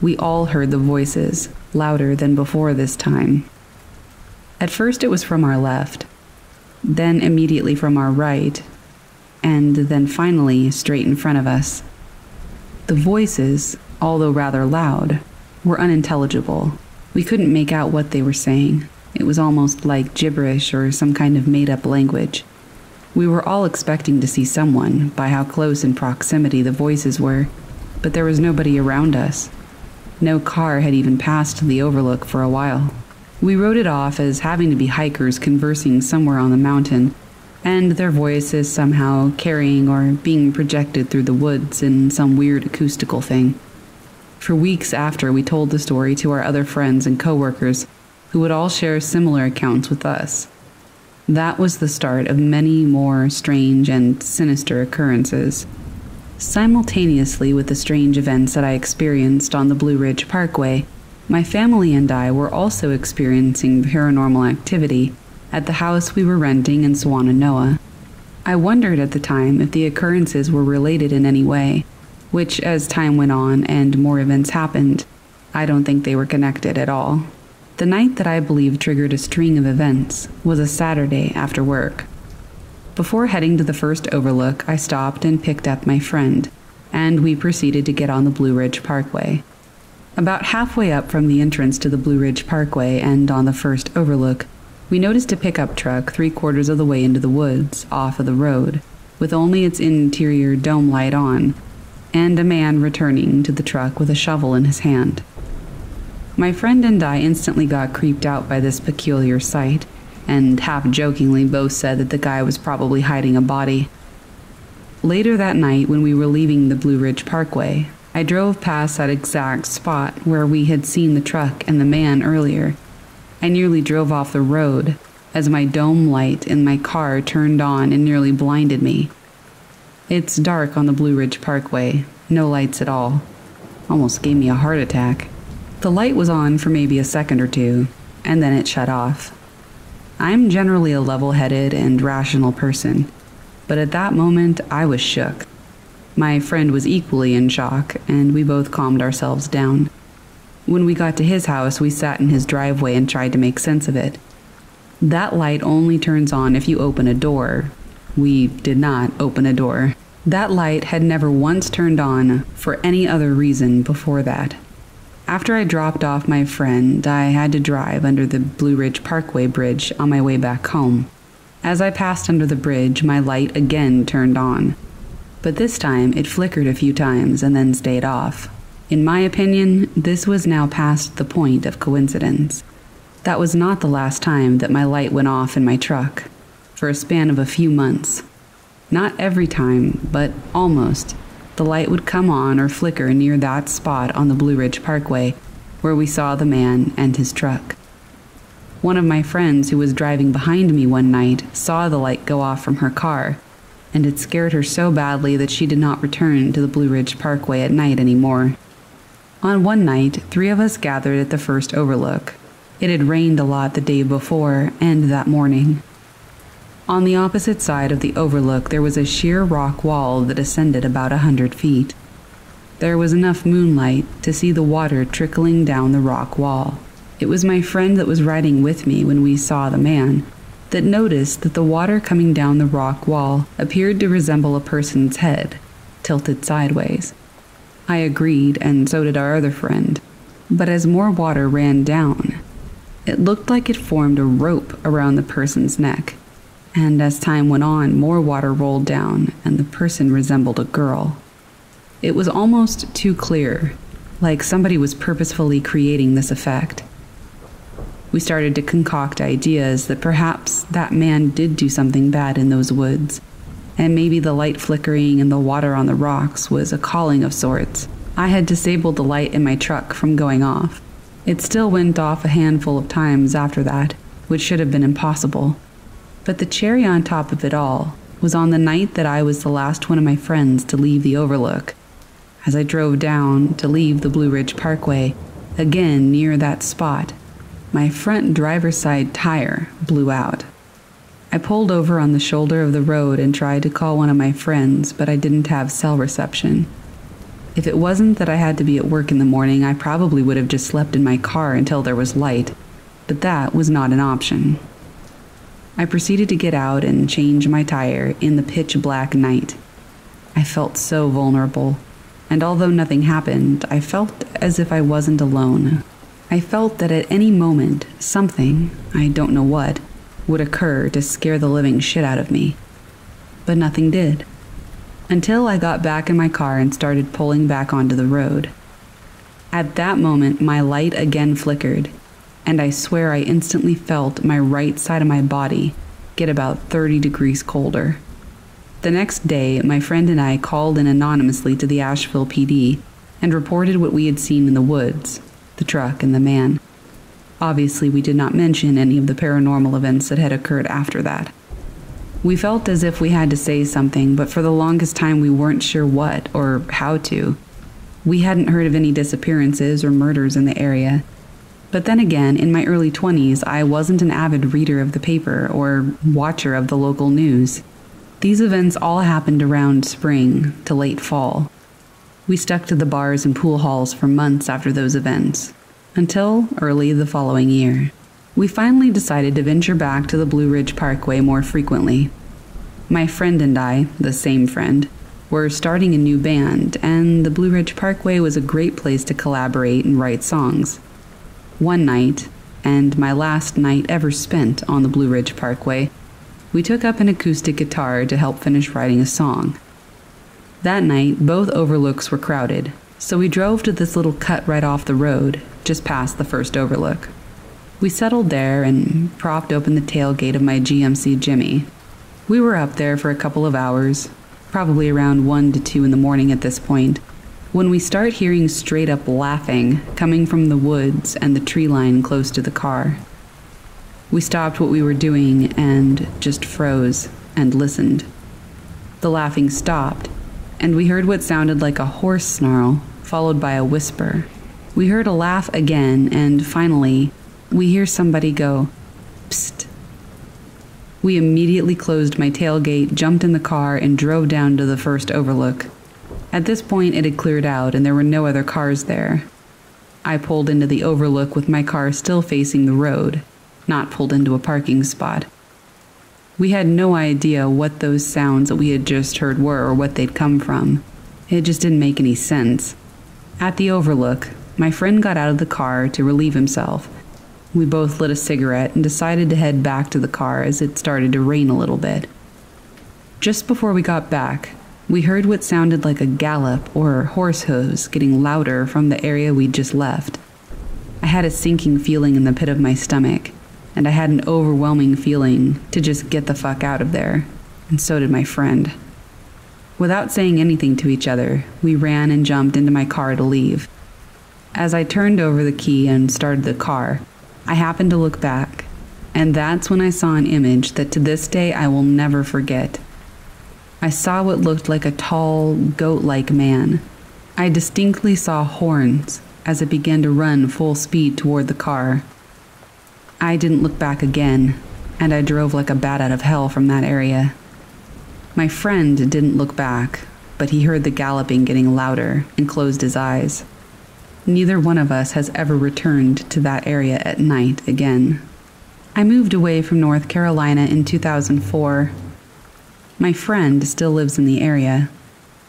we all heard the voices, louder than before this time. At first, it was from our left, then immediately from our right, and then finally straight in front of us. The voices, although rather loud, were unintelligible. We couldn't make out what they were saying. It was almost like gibberish or some kind of made up language. We were all expecting to see someone by how close in proximity the voices were, but there was nobody around us. No car had even passed the overlook for a while. We wrote it off as having to be hikers conversing somewhere on the mountain, and their voices somehow carrying or being projected through the woods in some weird acoustical thing. For weeks after, we told the story to our other friends and coworkers, who would all share similar accounts with us. That was the start of many more strange and sinister occurrences. Simultaneously with the strange events that I experienced on the Blue Ridge Parkway, my family and I were also experiencing paranormal activity at the house we were renting in Swannanoa. I wondered at the time if the occurrences were related in any way, which, as time went on and more events happened, I don't think they were connected at all. The night that I believe triggered a string of events was a Saturday after work. Before heading to the first overlook, I stopped and picked up my friend, and we proceeded to get on the Blue Ridge Parkway. About halfway up from the entrance to the Blue Ridge Parkway and on the first overlook, we noticed a pickup truck three quarters of the way into the woods, off of the road, with only its interior dome light on, and a man returning to the truck with a shovel in his hand. My friend and I instantly got creeped out by this peculiar sight and half jokingly both said that the guy was probably hiding a body. Later that night, when we were leaving the Blue Ridge Parkway, I drove past that exact spot where we had seen the truck and the man earlier. I nearly drove off the road as my dome light in my car turned on and nearly blinded me. It's dark on the Blue Ridge Parkway, no lights at all. Almost gave me a heart attack. The light was on for maybe a second or two, and then it shut off. I'm generally a level headed and rational person, but at that moment I was shook. My friend was equally in shock, and we both calmed ourselves down. When we got to his house, we sat in his driveway and tried to make sense of it. That light only turns on if you open a door. We did not open a door. That light had never once turned on for any other reason before that. After I dropped off my friend, I had to drive under the Blue Ridge Parkway Bridge on my way back home. As I passed under the bridge, my light again turned on. But this time, it flickered a few times and then stayed off. In my opinion, this was now past the point of coincidence. That was not the last time that my light went off in my truck, for a span of a few months. Not every time, but almost the light would come on or flicker near that spot on the Blue Ridge Parkway where we saw the man and his truck. One of my friends who was driving behind me one night saw the light go off from her car, and it scared her so badly that she did not return to the Blue Ridge Parkway at night anymore. On one night, three of us gathered at the first overlook. It had rained a lot the day before and that morning. On the opposite side of the overlook, there was a sheer rock wall that ascended about a hundred feet. There was enough moonlight to see the water trickling down the rock wall. It was my friend that was riding with me when we saw the man, that noticed that the water coming down the rock wall appeared to resemble a person's head, tilted sideways. I agreed, and so did our other friend. But as more water ran down, it looked like it formed a rope around the person's neck. And as time went on, more water rolled down, and the person resembled a girl. It was almost too clear, like somebody was purposefully creating this effect. We started to concoct ideas that perhaps that man did do something bad in those woods, and maybe the light flickering and the water on the rocks was a calling of sorts. I had disabled the light in my truck from going off. It still went off a handful of times after that, which should have been impossible. But the cherry on top of it all was on the night that I was the last one of my friends to leave the overlook. As I drove down to leave the Blue Ridge Parkway, again near that spot, my front driver's side tire blew out. I pulled over on the shoulder of the road and tried to call one of my friends, but I didn't have cell reception. If it wasn't that I had to be at work in the morning, I probably would have just slept in my car until there was light, but that was not an option. I proceeded to get out and change my tire in the pitch black night. I felt so vulnerable, and although nothing happened, I felt as if I wasn't alone. I felt that at any moment, something, I don't know what, would occur to scare the living shit out of me. But nothing did. Until I got back in my car and started pulling back onto the road. At that moment, my light again flickered, and I swear I instantly felt my right side of my body get about 30 degrees colder. The next day, my friend and I called in anonymously to the Asheville PD and reported what we had seen in the woods the truck, and the man. Obviously, we did not mention any of the paranormal events that had occurred after that. We felt as if we had to say something, but for the longest time we weren't sure what or how to. We hadn't heard of any disappearances or murders in the area. But then again, in my early 20s, I wasn't an avid reader of the paper or watcher of the local news. These events all happened around spring to late fall. We stuck to the bars and pool halls for months after those events, until early the following year. We finally decided to venture back to the Blue Ridge Parkway more frequently. My friend and I, the same friend, were starting a new band, and the Blue Ridge Parkway was a great place to collaborate and write songs. One night, and my last night ever spent on the Blue Ridge Parkway, we took up an acoustic guitar to help finish writing a song. That night, both overlooks were crowded, so we drove to this little cut right off the road, just past the first overlook. We settled there and propped open the tailgate of my GMC Jimmy. We were up there for a couple of hours, probably around 1 to 2 in the morning at this point, when we start hearing straight up laughing coming from the woods and the tree line close to the car. We stopped what we were doing and just froze and listened. The laughing stopped, and we heard what sounded like a hoarse snarl, followed by a whisper. We heard a laugh again, and finally, we hear somebody go, Psst. We immediately closed my tailgate, jumped in the car, and drove down to the first overlook. At this point, it had cleared out, and there were no other cars there. I pulled into the overlook with my car still facing the road, not pulled into a parking spot. We had no idea what those sounds that we had just heard were or what they'd come from. It just didn't make any sense. At the overlook, my friend got out of the car to relieve himself. We both lit a cigarette and decided to head back to the car as it started to rain a little bit. Just before we got back, we heard what sounded like a gallop or horse hooves getting louder from the area we'd just left. I had a sinking feeling in the pit of my stomach and I had an overwhelming feeling to just get the fuck out of there, and so did my friend. Without saying anything to each other, we ran and jumped into my car to leave. As I turned over the key and started the car, I happened to look back, and that's when I saw an image that to this day I will never forget. I saw what looked like a tall, goat like man. I distinctly saw horns as it began to run full speed toward the car. I didn't look back again, and I drove like a bat out of hell from that area. My friend didn't look back, but he heard the galloping getting louder and closed his eyes. Neither one of us has ever returned to that area at night again. I moved away from North Carolina in 2004. My friend still lives in the area.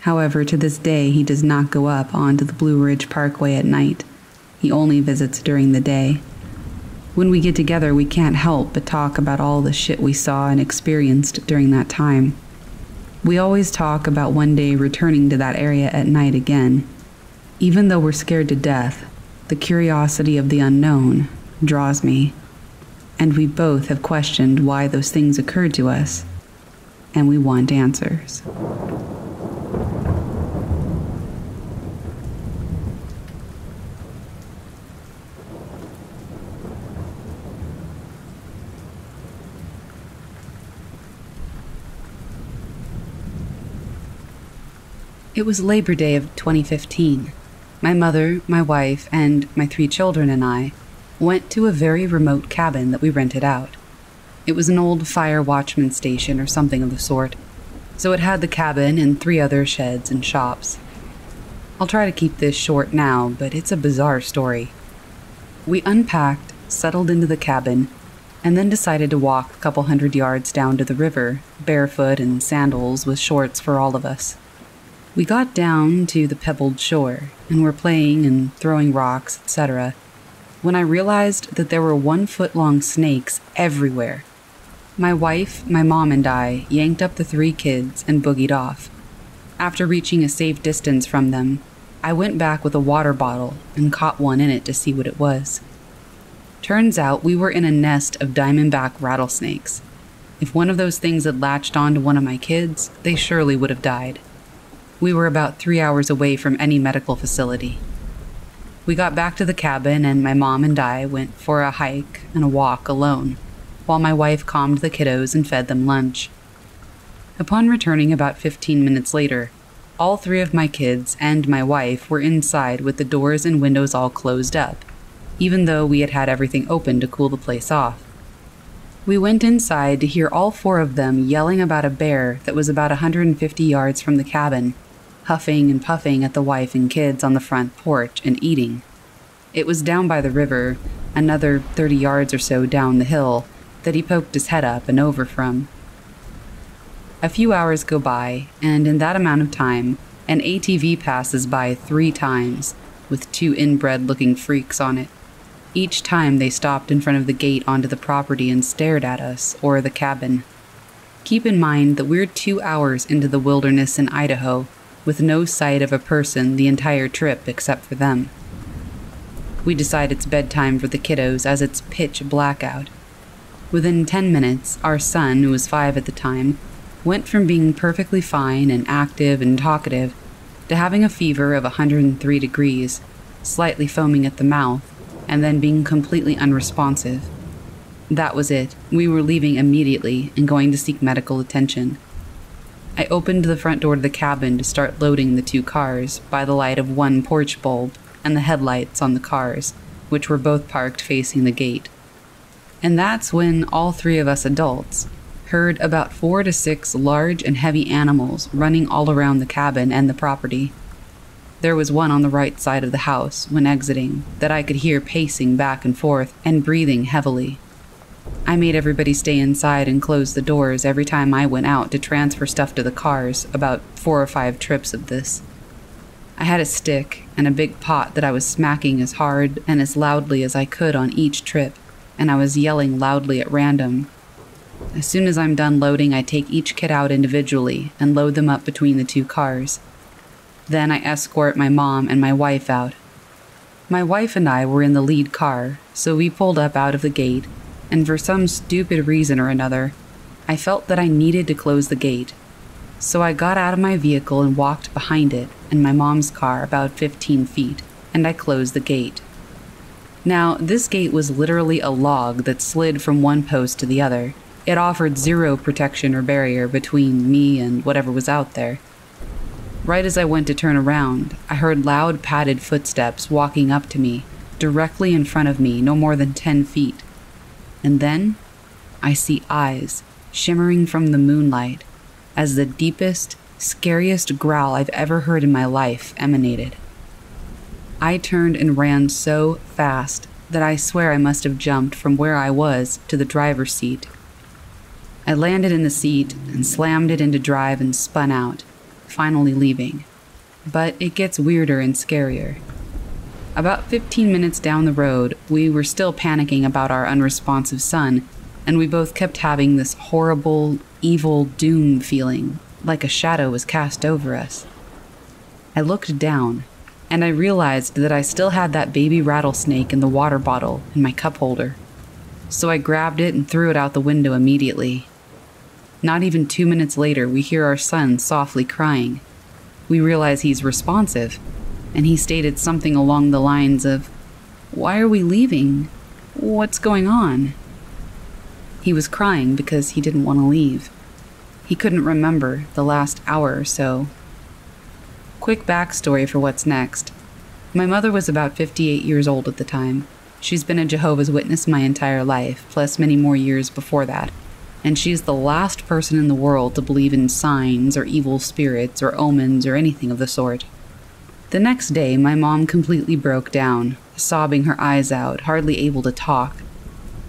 However, to this day, he does not go up onto the Blue Ridge Parkway at night. He only visits during the day. When we get together, we can't help but talk about all the shit we saw and experienced during that time. We always talk about one day returning to that area at night again. Even though we're scared to death, the curiosity of the unknown draws me. And we both have questioned why those things occurred to us, and we want answers. It was Labor Day of 2015. My mother, my wife, and my three children and I went to a very remote cabin that we rented out. It was an old fire watchman station or something of the sort, so it had the cabin and three other sheds and shops. I'll try to keep this short now, but it's a bizarre story. We unpacked, settled into the cabin, and then decided to walk a couple hundred yards down to the river, barefoot and sandals with shorts for all of us. We got down to the pebbled shore and were playing and throwing rocks, etc., when I realized that there were one foot long snakes everywhere. My wife, my mom, and I yanked up the three kids and boogied off. After reaching a safe distance from them, I went back with a water bottle and caught one in it to see what it was. Turns out we were in a nest of diamondback rattlesnakes. If one of those things had latched onto one of my kids, they surely would have died. We were about three hours away from any medical facility. We got back to the cabin, and my mom and I went for a hike and a walk alone, while my wife calmed the kiddos and fed them lunch. Upon returning about 15 minutes later, all three of my kids and my wife were inside with the doors and windows all closed up, even though we had had everything open to cool the place off. We went inside to hear all four of them yelling about a bear that was about 150 yards from the cabin huffing and puffing at the wife and kids on the front porch and eating. It was down by the river, another 30 yards or so down the hill, that he poked his head up and over from. A few hours go by, and in that amount of time, an ATV passes by three times, with two inbred looking freaks on it. Each time they stopped in front of the gate onto the property and stared at us or the cabin. Keep in mind that we're two hours into the wilderness in Idaho with no sight of a person the entire trip except for them. We decide it's bedtime for the kiddos as it's pitch blackout. Within 10 minutes, our son, who was five at the time, went from being perfectly fine and active and talkative to having a fever of 103 degrees, slightly foaming at the mouth, and then being completely unresponsive. That was it. We were leaving immediately and going to seek medical attention. I opened the front door to the cabin to start loading the two cars by the light of one porch bulb and the headlights on the cars, which were both parked facing the gate. And that's when all three of us adults heard about four to six large and heavy animals running all around the cabin and the property. There was one on the right side of the house when exiting that I could hear pacing back and forth and breathing heavily. I made everybody stay inside and close the doors every time I went out to transfer stuff to the cars, about four or five trips of this. I had a stick and a big pot that I was smacking as hard and as loudly as I could on each trip, and I was yelling loudly at random. As soon as I'm done loading, I take each kid out individually and load them up between the two cars. Then I escort my mom and my wife out. My wife and I were in the lead car, so we pulled up out of the gate and for some stupid reason or another, I felt that I needed to close the gate. So I got out of my vehicle and walked behind it and my mom's car about 15 feet, and I closed the gate. Now, this gate was literally a log that slid from one post to the other. It offered zero protection or barrier between me and whatever was out there. Right as I went to turn around, I heard loud padded footsteps walking up to me, directly in front of me, no more than 10 feet. And then I see eyes shimmering from the moonlight as the deepest, scariest growl I've ever heard in my life emanated. I turned and ran so fast that I swear I must have jumped from where I was to the driver's seat. I landed in the seat and slammed it into drive and spun out, finally leaving. But it gets weirder and scarier. About 15 minutes down the road, we were still panicking about our unresponsive son, and we both kept having this horrible, evil doom feeling, like a shadow was cast over us. I looked down, and I realized that I still had that baby rattlesnake in the water bottle in my cup holder. So I grabbed it and threw it out the window immediately. Not even two minutes later, we hear our son softly crying. We realize he's responsive, and he stated something along the lines of, Why are we leaving? What's going on? He was crying because he didn't want to leave. He couldn't remember the last hour or so. Quick backstory for what's next. My mother was about 58 years old at the time. She's been a Jehovah's Witness my entire life, plus many more years before that. And she's the last person in the world to believe in signs or evil spirits or omens or anything of the sort. The next day, my mom completely broke down, sobbing her eyes out, hardly able to talk.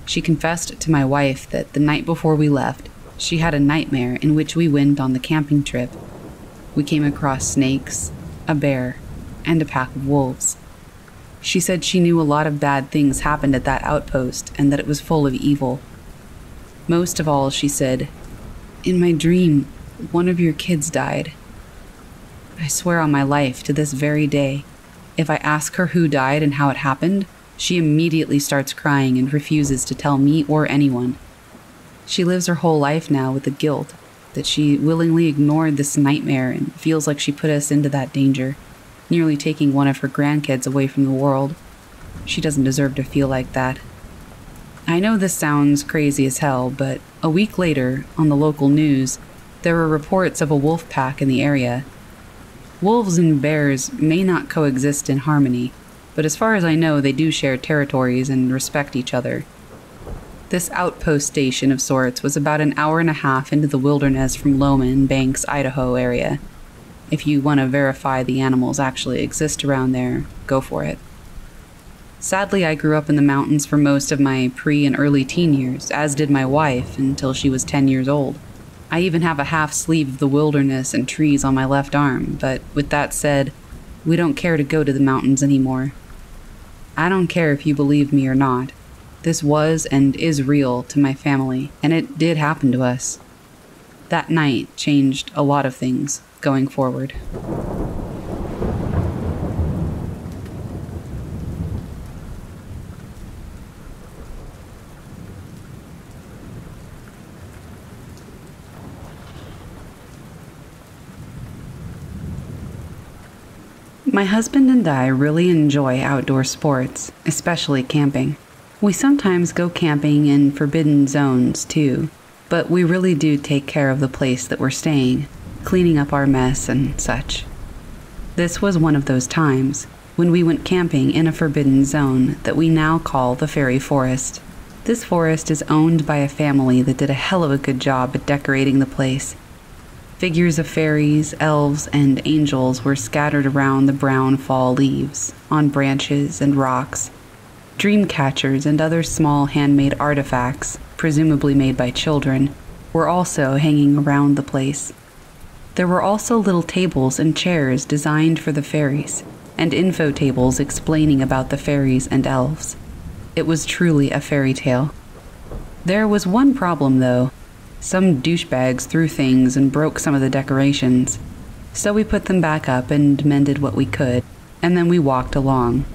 She confessed to my wife that the night before we left, she had a nightmare in which we went on the camping trip. We came across snakes, a bear, and a pack of wolves. She said she knew a lot of bad things happened at that outpost and that it was full of evil. Most of all, she said, In my dream, one of your kids died. I swear on my life to this very day, if I ask her who died and how it happened, she immediately starts crying and refuses to tell me or anyone. She lives her whole life now with the guilt that she willingly ignored this nightmare and feels like she put us into that danger, nearly taking one of her grandkids away from the world. She doesn't deserve to feel like that. I know this sounds crazy as hell, but a week later, on the local news, there were reports of a wolf pack in the area. Wolves and bears may not coexist in harmony, but as far as I know, they do share territories and respect each other. This outpost station of sorts was about an hour and a half into the wilderness from Lowman, Banks, Idaho area. If you want to verify the animals actually exist around there, go for it. Sadly, I grew up in the mountains for most of my pre and early teen years, as did my wife until she was 10 years old. I even have a half sleeve of the wilderness and trees on my left arm, but with that said, we don't care to go to the mountains anymore. I don't care if you believe me or not. This was and is real to my family, and it did happen to us. That night changed a lot of things going forward. My husband and I really enjoy outdoor sports, especially camping. We sometimes go camping in forbidden zones too, but we really do take care of the place that we're staying, cleaning up our mess and such. This was one of those times when we went camping in a forbidden zone that we now call the Fairy Forest. This forest is owned by a family that did a hell of a good job at decorating the place Figures of fairies, elves, and angels were scattered around the brown fall leaves, on branches and rocks. Dream catchers and other small handmade artifacts, presumably made by children, were also hanging around the place. There were also little tables and chairs designed for the fairies, and info tables explaining about the fairies and elves. It was truly a fairy tale. There was one problem, though. Some douchebags threw things and broke some of the decorations. So we put them back up and mended what we could, and then we walked along.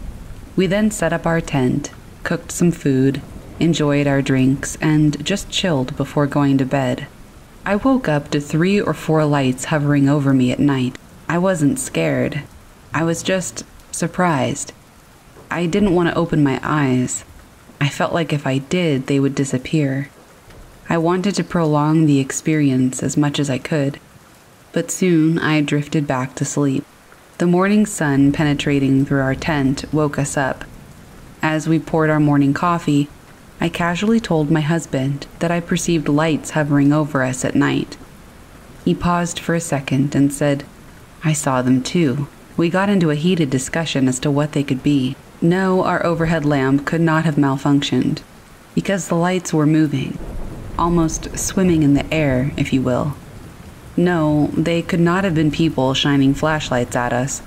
We then set up our tent, cooked some food, enjoyed our drinks, and just chilled before going to bed. I woke up to three or four lights hovering over me at night. I wasn't scared. I was just surprised. I didn't want to open my eyes. I felt like if I did, they would disappear. I wanted to prolong the experience as much as I could, but soon I drifted back to sleep. The morning sun penetrating through our tent woke us up. As we poured our morning coffee, I casually told my husband that I perceived lights hovering over us at night. He paused for a second and said, I saw them too. We got into a heated discussion as to what they could be. No, our overhead lamp could not have malfunctioned, because the lights were moving, almost swimming in the air, if you will. No, they could not have been people shining flashlights at us.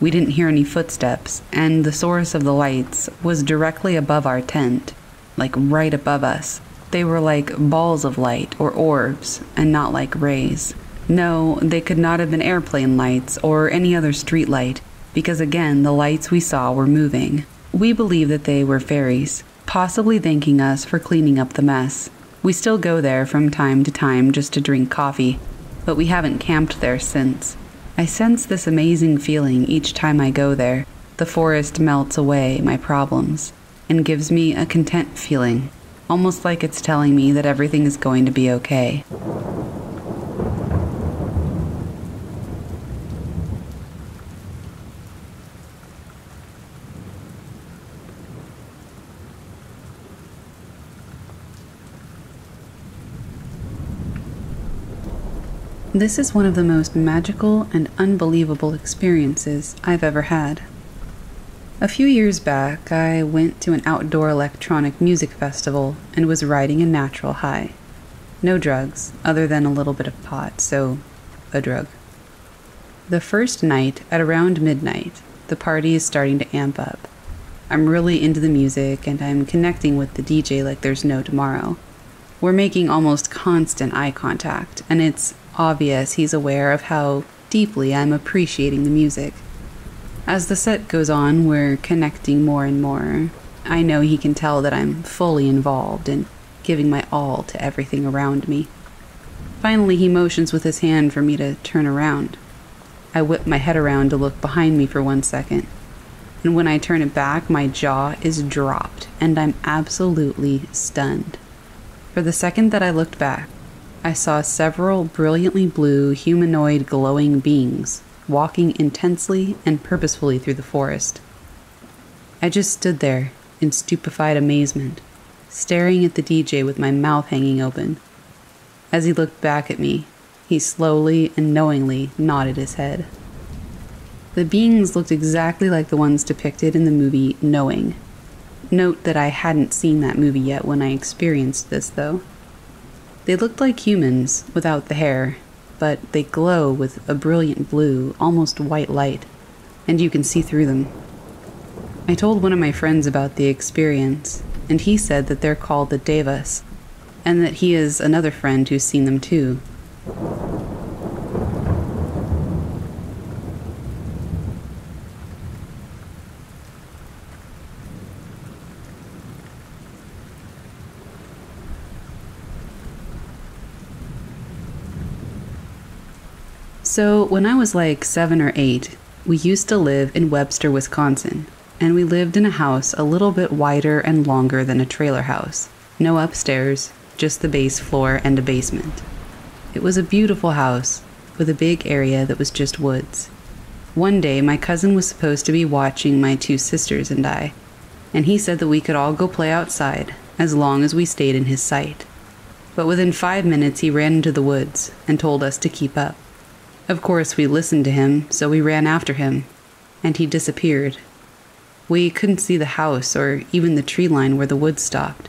We didn't hear any footsteps, and the source of the lights was directly above our tent, like right above us. They were like balls of light or orbs, and not like rays. No, they could not have been airplane lights or any other street light, because again, the lights we saw were moving. We believe that they were fairies, possibly thanking us for cleaning up the mess. We still go there from time to time just to drink coffee, but we haven't camped there since. I sense this amazing feeling each time I go there. The forest melts away my problems and gives me a content feeling, almost like it's telling me that everything is going to be okay. This is one of the most magical and unbelievable experiences I've ever had. A few years back, I went to an outdoor electronic music festival and was riding a natural high. No drugs, other than a little bit of pot, so a drug. The first night, at around midnight, the party is starting to amp up. I'm really into the music and I'm connecting with the DJ like there's no tomorrow. We're making almost constant eye contact, and it's obvious he's aware of how deeply I'm appreciating the music. As the set goes on, we're connecting more and more. I know he can tell that I'm fully involved and giving my all to everything around me. Finally, he motions with his hand for me to turn around. I whip my head around to look behind me for one second. And when I turn it back, my jaw is dropped and I'm absolutely stunned. For the second that I looked back, I saw several brilliantly blue, humanoid, glowing beings walking intensely and purposefully through the forest. I just stood there in stupefied amazement, staring at the DJ with my mouth hanging open. As he looked back at me, he slowly and knowingly nodded his head. The beings looked exactly like the ones depicted in the movie Knowing. Note that I hadn't seen that movie yet when I experienced this, though. They looked like humans without the hair, but they glow with a brilliant blue, almost white light, and you can see through them. I told one of my friends about the experience, and he said that they're called the Devas, and that he is another friend who's seen them too. So, when I was like seven or eight, we used to live in Webster, Wisconsin, and we lived in a house a little bit wider and longer than a trailer house. No upstairs, just the base floor and a basement. It was a beautiful house with a big area that was just woods. One day, my cousin was supposed to be watching my two sisters and I, and he said that we could all go play outside as long as we stayed in his sight. But within five minutes, he ran into the woods and told us to keep up. Of course, we listened to him, so we ran after him, and he disappeared. We couldn't see the house or even the tree line where the woods stopped.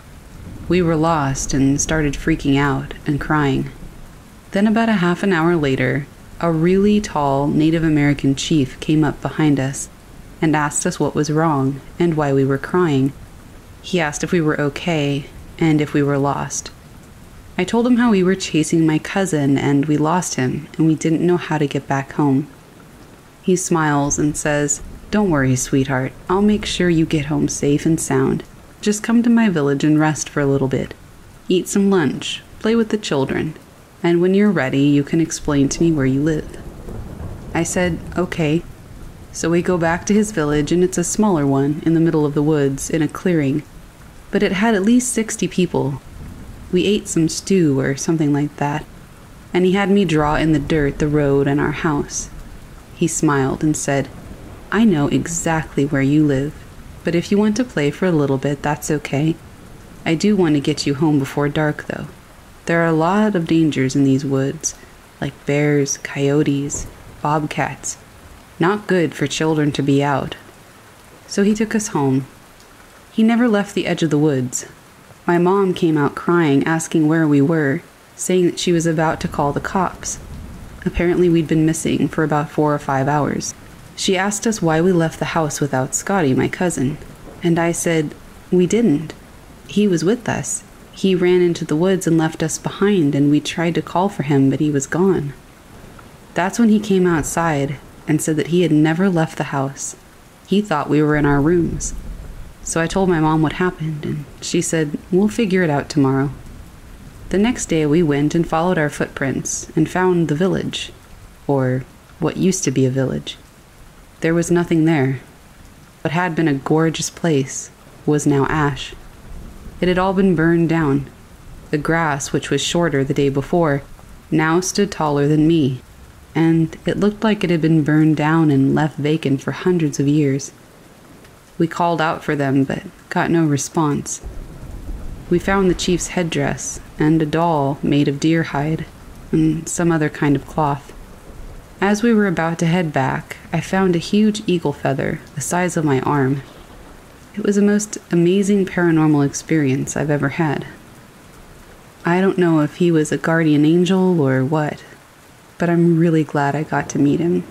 We were lost and started freaking out and crying. Then, about a half an hour later, a really tall Native American chief came up behind us and asked us what was wrong and why we were crying. He asked if we were okay and if we were lost. I told him how we were chasing my cousin and we lost him and we didn't know how to get back home. He smiles and says, Don't worry, sweetheart. I'll make sure you get home safe and sound. Just come to my village and rest for a little bit. Eat some lunch, play with the children, and when you're ready, you can explain to me where you live. I said, Okay. So we go back to his village, and it's a smaller one in the middle of the woods in a clearing. But it had at least 60 people, we ate some stew or something like that, and he had me draw in the dirt the road and our house. He smiled and said, I know exactly where you live, but if you want to play for a little bit, that's okay. I do want to get you home before dark, though. There are a lot of dangers in these woods, like bears, coyotes, bobcats. Not good for children to be out. So he took us home. He never left the edge of the woods. My mom came out crying, asking where we were, saying that she was about to call the cops. Apparently, we'd been missing for about four or five hours. She asked us why we left the house without Scotty, my cousin, and I said, We didn't. He was with us. He ran into the woods and left us behind, and we tried to call for him, but he was gone. That's when he came outside and said that he had never left the house. He thought we were in our rooms. So I told my mom what happened, and she said, We'll figure it out tomorrow. The next day, we went and followed our footprints and found the village, or what used to be a village. There was nothing there. What had been a gorgeous place was now ash. It had all been burned down. The grass, which was shorter the day before, now stood taller than me, and it looked like it had been burned down and left vacant for hundreds of years. We called out for them, but got no response. We found the chief's headdress and a doll made of deer hide and some other kind of cloth. As we were about to head back, I found a huge eagle feather the size of my arm it was the most amazing paranormal experience I've ever had. I don't know if he was a guardian angel or what, but I'm really glad I got to meet him.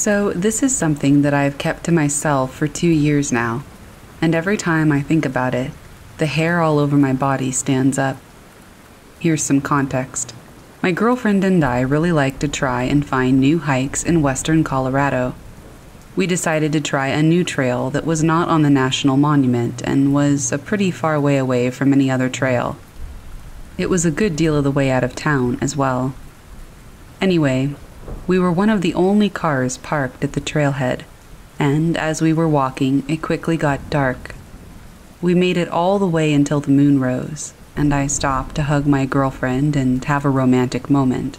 So, this is something that I've kept to myself for two years now, and every time I think about it, the hair all over my body stands up. Here's some context. My girlfriend and I really like to try and find new hikes in western Colorado. We decided to try a new trail that was not on the National Monument and was a pretty far way away from any other trail. It was a good deal of the way out of town as well. Anyway, we were one of the only cars parked at the trailhead, and as we were walking, it quickly got dark. We made it all the way until the moon rose, and I stopped to hug my girlfriend and have a romantic moment.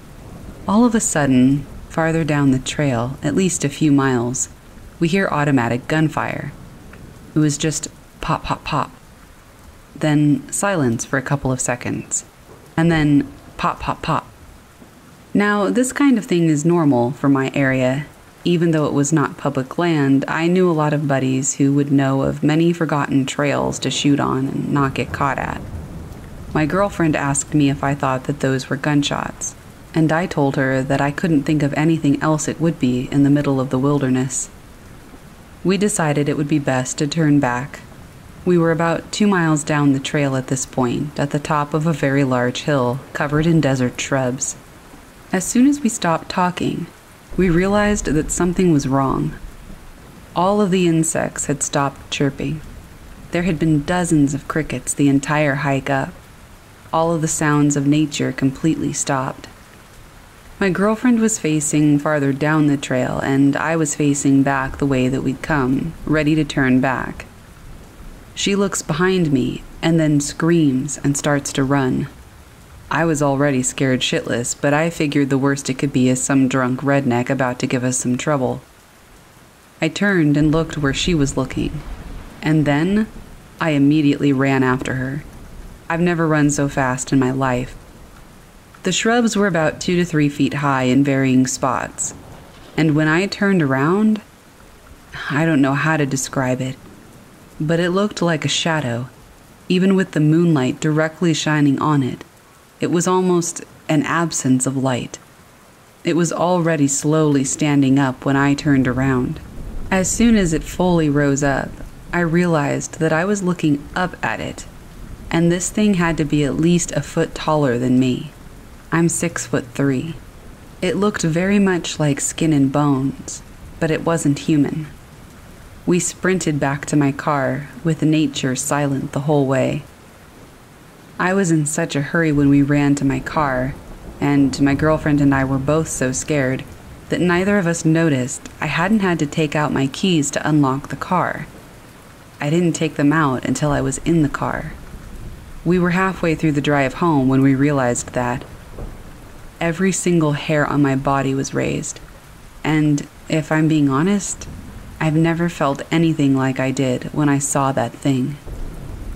All of a sudden, farther down the trail, at least a few miles, we hear automatic gunfire. It was just pop, pop, pop. Then silence for a couple of seconds. And then pop, pop, pop. Now, this kind of thing is normal for my area. Even though it was not public land, I knew a lot of buddies who would know of many forgotten trails to shoot on and not get caught at. My girlfriend asked me if I thought that those were gunshots, and I told her that I couldn't think of anything else it would be in the middle of the wilderness. We decided it would be best to turn back. We were about two miles down the trail at this point, at the top of a very large hill covered in desert shrubs. As soon as we stopped talking, we realized that something was wrong. All of the insects had stopped chirping. There had been dozens of crickets the entire hike up. All of the sounds of nature completely stopped. My girlfriend was facing farther down the trail, and I was facing back the way that we'd come, ready to turn back. She looks behind me and then screams and starts to run. I was already scared shitless, but I figured the worst it could be is some drunk redneck about to give us some trouble. I turned and looked where she was looking, and then I immediately ran after her. I've never run so fast in my life. The shrubs were about two to three feet high in varying spots, and when I turned around, I don't know how to describe it, but it looked like a shadow, even with the moonlight directly shining on it. It was almost an absence of light. It was already slowly standing up when I turned around. As soon as it fully rose up, I realized that I was looking up at it, and this thing had to be at least a foot taller than me. I'm six foot three. It looked very much like skin and bones, but it wasn't human. We sprinted back to my car, with nature silent the whole way. I was in such a hurry when we ran to my car, and my girlfriend and I were both so scared that neither of us noticed I hadn't had to take out my keys to unlock the car. I didn't take them out until I was in the car. We were halfway through the drive home when we realized that every single hair on my body was raised. And if I'm being honest, I've never felt anything like I did when I saw that thing.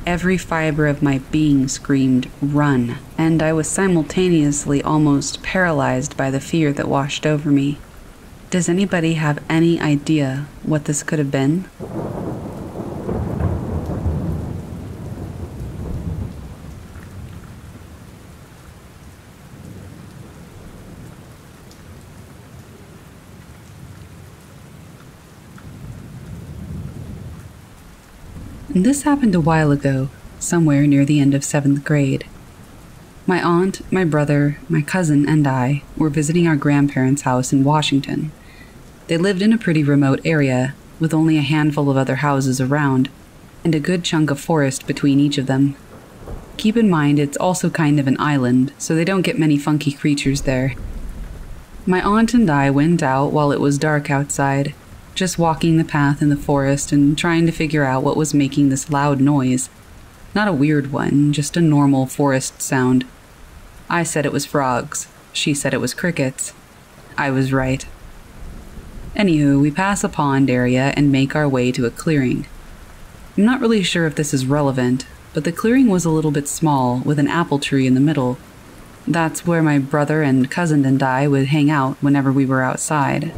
Every fiber of my being screamed, run, and I was simultaneously almost paralyzed by the fear that washed over me. Does anybody have any idea what this could have been? This happened a while ago, somewhere near the end of seventh grade. My aunt, my brother, my cousin, and I were visiting our grandparents' house in Washington. They lived in a pretty remote area, with only a handful of other houses around, and a good chunk of forest between each of them. Keep in mind it's also kind of an island, so they don't get many funky creatures there. My aunt and I went out while it was dark outside just walking the path in the forest and trying to figure out what was making this loud noise. Not a weird one, just a normal forest sound. I said it was frogs. She said it was crickets. I was right. Anywho, we pass a pond area and make our way to a clearing. I'm not really sure if this is relevant, but the clearing was a little bit small with an apple tree in the middle. That's where my brother and cousin and I would hang out whenever we were outside.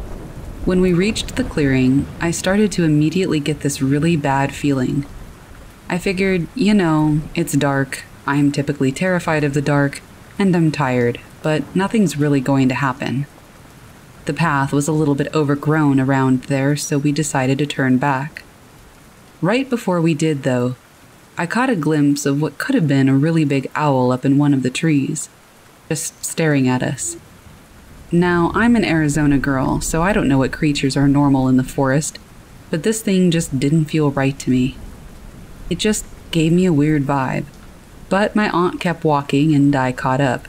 When we reached the clearing, I started to immediately get this really bad feeling. I figured, you know, it's dark, I'm typically terrified of the dark, and I'm tired, but nothing's really going to happen. The path was a little bit overgrown around there, so we decided to turn back. Right before we did, though, I caught a glimpse of what could have been a really big owl up in one of the trees, just staring at us. Now, I'm an Arizona girl, so I don't know what creatures are normal in the forest, but this thing just didn't feel right to me. It just gave me a weird vibe. But my aunt kept walking and I caught up.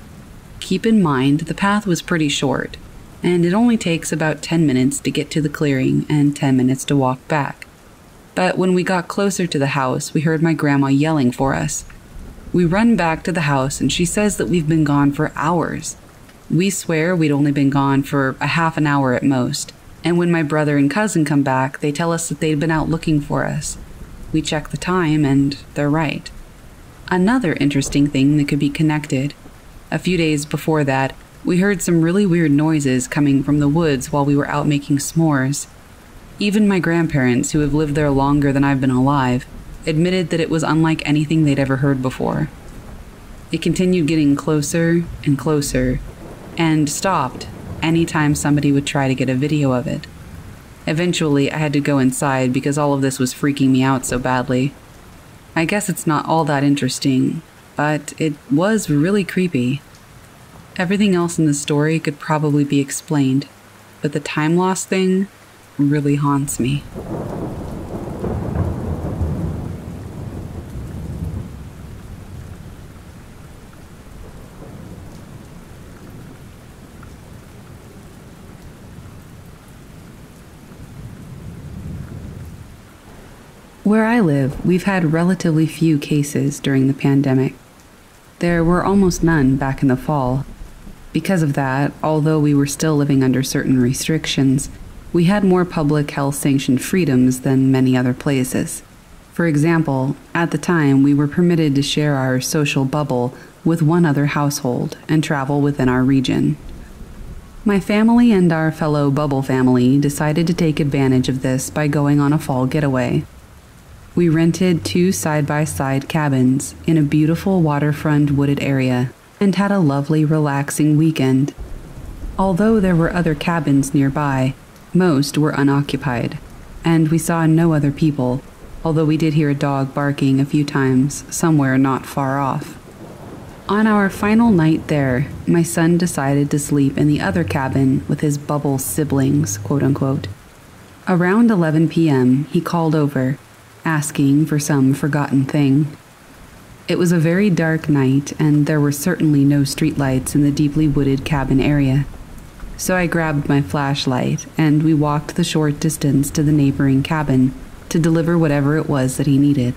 Keep in mind, the path was pretty short, and it only takes about 10 minutes to get to the clearing and 10 minutes to walk back. But when we got closer to the house, we heard my grandma yelling for us. We run back to the house, and she says that we've been gone for hours we swear we'd only been gone for a half an hour at most, and when my brother and cousin come back, they tell us that they'd been out looking for us. We check the time, and they're right. Another interesting thing that could be connected. A few days before that, we heard some really weird noises coming from the woods while we were out making s'mores. Even my grandparents, who have lived there longer than I've been alive, admitted that it was unlike anything they'd ever heard before. It continued getting closer and closer and stopped anytime somebody would try to get a video of it. Eventually, I had to go inside because all of this was freaking me out so badly. I guess it's not all that interesting, but it was really creepy. Everything else in the story could probably be explained, but the time loss thing really haunts me. Where I live, we've had relatively few cases during the pandemic. There were almost none back in the fall. Because of that, although we were still living under certain restrictions, we had more public health sanctioned freedoms than many other places. For example, at the time, we were permitted to share our social bubble with one other household and travel within our region. My family and our fellow bubble family decided to take advantage of this by going on a fall getaway we rented two side by side cabins in a beautiful waterfront wooded area and had a lovely, relaxing weekend. Although there were other cabins nearby, most were unoccupied, and we saw no other people, although we did hear a dog barking a few times somewhere not far off. On our final night there, my son decided to sleep in the other cabin with his bubble siblings, quote unquote. Around 11 p.m., he called over asking for some forgotten thing. It was a very dark night, and there were certainly no streetlights in the deeply wooded cabin area. So I grabbed my flashlight, and we walked the short distance to the neighboring cabin to deliver whatever it was that he needed.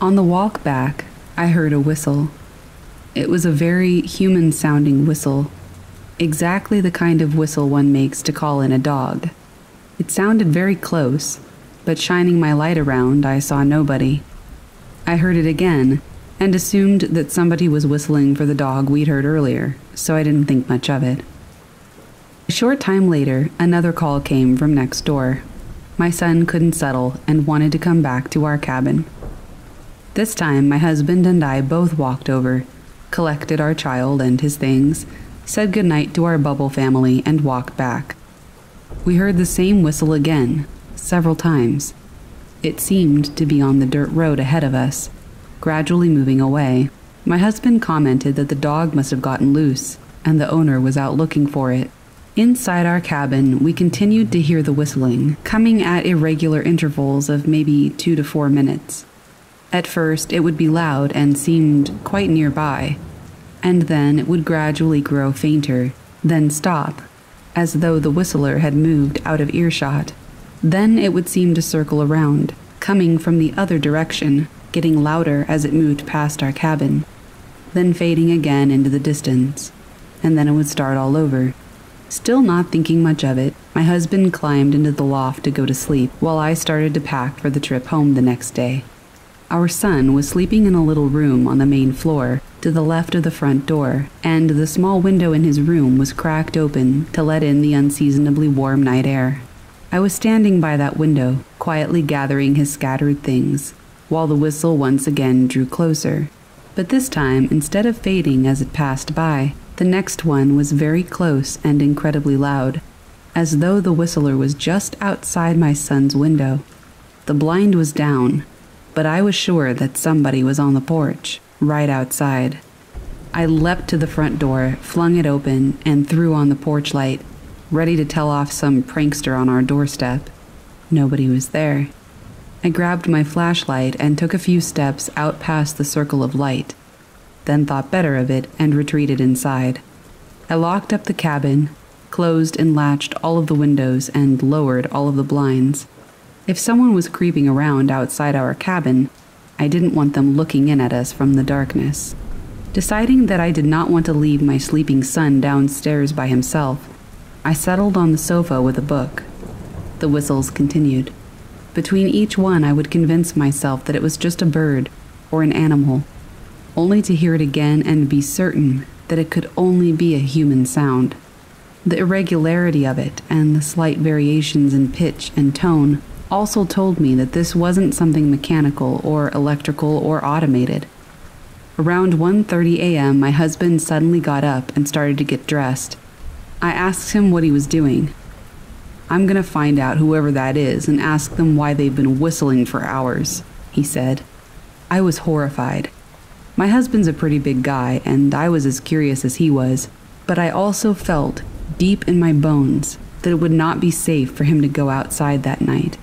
On the walk back, I heard a whistle. It was a very human sounding whistle, exactly the kind of whistle one makes to call in a dog. It sounded very close, but shining my light around, I saw nobody. I heard it again and assumed that somebody was whistling for the dog we'd heard earlier, so I didn't think much of it. A short time later, another call came from next door. My son couldn't settle and wanted to come back to our cabin. This time, my husband and I both walked over, collected our child and his things, said goodnight to our bubble family, and walked back. We heard the same whistle again, several times. It seemed to be on the dirt road ahead of us, gradually moving away. My husband commented that the dog must have gotten loose, and the owner was out looking for it. Inside our cabin, we continued to hear the whistling, coming at irregular intervals of maybe two to four minutes. At first, it would be loud and seemed quite nearby, and then it would gradually grow fainter, then stop, as though the whistler had moved out of earshot. Then it would seem to circle around, coming from the other direction, getting louder as it moved past our cabin, then fading again into the distance, and then it would start all over. Still not thinking much of it, my husband climbed into the loft to go to sleep while I started to pack for the trip home the next day. Our son was sleeping in a little room on the main floor to the left of the front door, and the small window in his room was cracked open to let in the unseasonably warm night air. I was standing by that window, quietly gathering his scattered things, while the whistle once again drew closer. But this time, instead of fading as it passed by, the next one was very close and incredibly loud, as though the whistler was just outside my son's window. The blind was down, but I was sure that somebody was on the porch, right outside. I leapt to the front door, flung it open, and threw on the porch light, ready to tell off some prankster on our doorstep. Nobody was there. I grabbed my flashlight and took a few steps out past the circle of light then thought better of it and retreated inside. I locked up the cabin, closed and latched all of the windows, and lowered all of the blinds. If someone was creeping around outside our cabin, I didn't want them looking in at us from the darkness. Deciding that I did not want to leave my sleeping son downstairs by himself, I settled on the sofa with a book. The whistles continued. Between each one, I would convince myself that it was just a bird or an animal only to hear it again and be certain that it could only be a human sound. The irregularity of it and the slight variations in pitch and tone also told me that this wasn't something mechanical or electrical or automated. Around 1:30 a.m., my husband suddenly got up and started to get dressed. I asked him what he was doing. I'm going to find out whoever that is and ask them why they've been whistling for hours, he said. I was horrified. My husband's a pretty big guy, and I was as curious as he was, but I also felt, deep in my bones, that it would not be safe for him to go outside that night.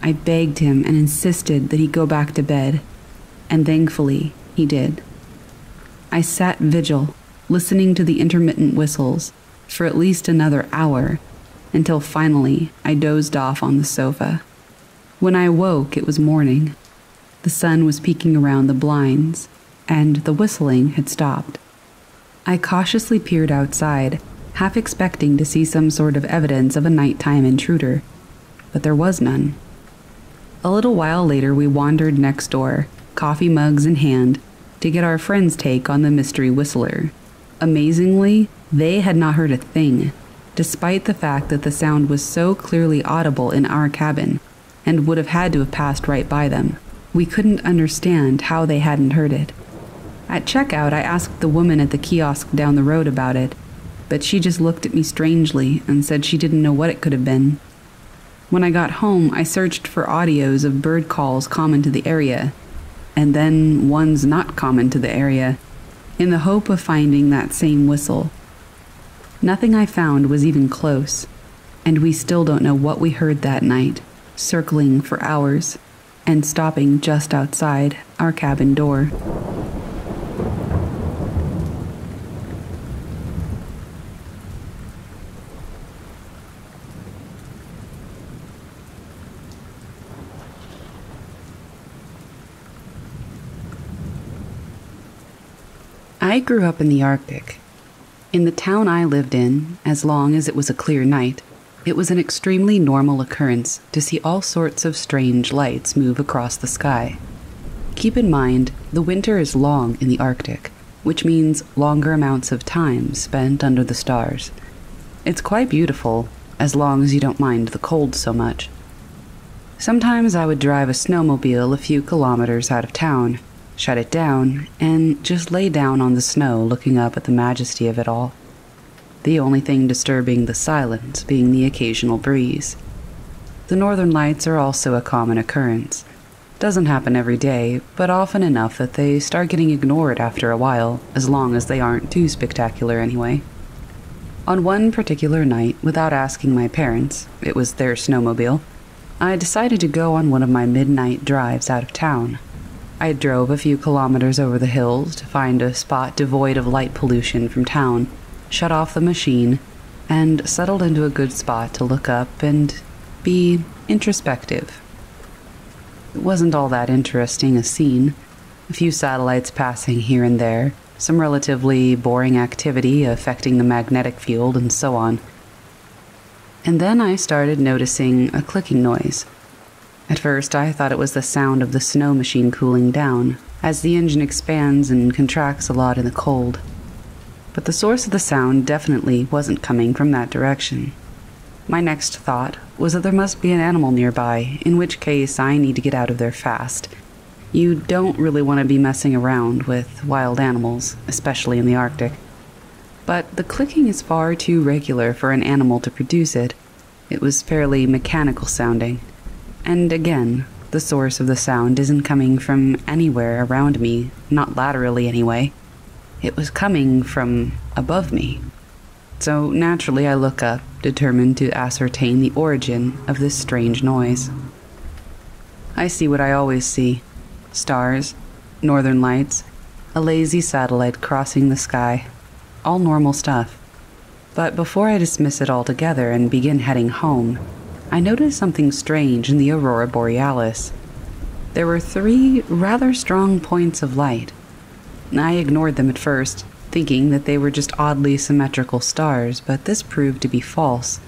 I begged him and insisted that he go back to bed, and thankfully, he did. I sat vigil, listening to the intermittent whistles, for at least another hour, until finally I dozed off on the sofa. When I awoke, it was morning. The sun was peeking around the blinds, and the whistling had stopped. I cautiously peered outside, half expecting to see some sort of evidence of a nighttime intruder, but there was none. A little while later, we wandered next door, coffee mugs in hand, to get our friend's take on the mystery whistler. Amazingly, they had not heard a thing, despite the fact that the sound was so clearly audible in our cabin and would have had to have passed right by them. We couldn't understand how they hadn't heard it. At checkout, I asked the woman at the kiosk down the road about it, but she just looked at me strangely and said she didn't know what it could have been. When I got home, I searched for audios of bird calls common to the area, and then ones not common to the area, in the hope of finding that same whistle. Nothing I found was even close, and we still don't know what we heard that night, circling for hours and stopping just outside our cabin door. I grew up in the Arctic. In the town I lived in, as long as it was a clear night, It was an extremely normal occurrence to see all sorts of strange lights move across the sky. Keep in mind, the winter is long in the Arctic, which means longer amounts of time spent under the stars. It's quite beautiful, as long as you don't mind the cold so much. Sometimes I would drive a snowmobile a few kilometers out of town, shut it down, and just lay down on the snow looking up at the majesty of it all. The only thing disturbing the silence being the occasional breeze. The northern lights are also a common occurrence. Doesn't happen every day, but often enough that they start getting ignored after a while, as long as they aren't too spectacular anyway. On one particular night, without asking my parents, it was their snowmobile, I decided to go on one of my midnight drives out of town. I drove a few kilometers over the hills to find a spot devoid of light pollution from town, shut off the machine, and settled into a good spot to look up and be introspective. It wasn't all that interesting a scene. A few satellites passing here and there, some relatively boring activity affecting the magnetic field, and so on. And then I started noticing a clicking noise. At first, I thought it was the sound of the snow machine cooling down, as the engine expands and contracts a lot in the cold. But the source of the sound definitely wasn't coming from that direction. My next thought was that there must be an animal nearby, in which case I need to get out of there fast. You don't really want to be messing around with wild animals, especially in the Arctic but the clicking is far too regular for an animal to produce it. It was fairly mechanical sounding. And again, the source of the sound isn't coming from anywhere around me, not laterally anyway. It was coming from above me. So naturally, I look up, determined to ascertain the origin of this strange noise. I see what I always see stars, northern lights, a lazy satellite crossing the sky all normal stuff. But before I dismiss it altogether and begin heading home, I noticed something strange in the aurora borealis. There were three rather strong points of light. I ignored them at first, thinking that they were just oddly symmetrical stars, but this proved to be false.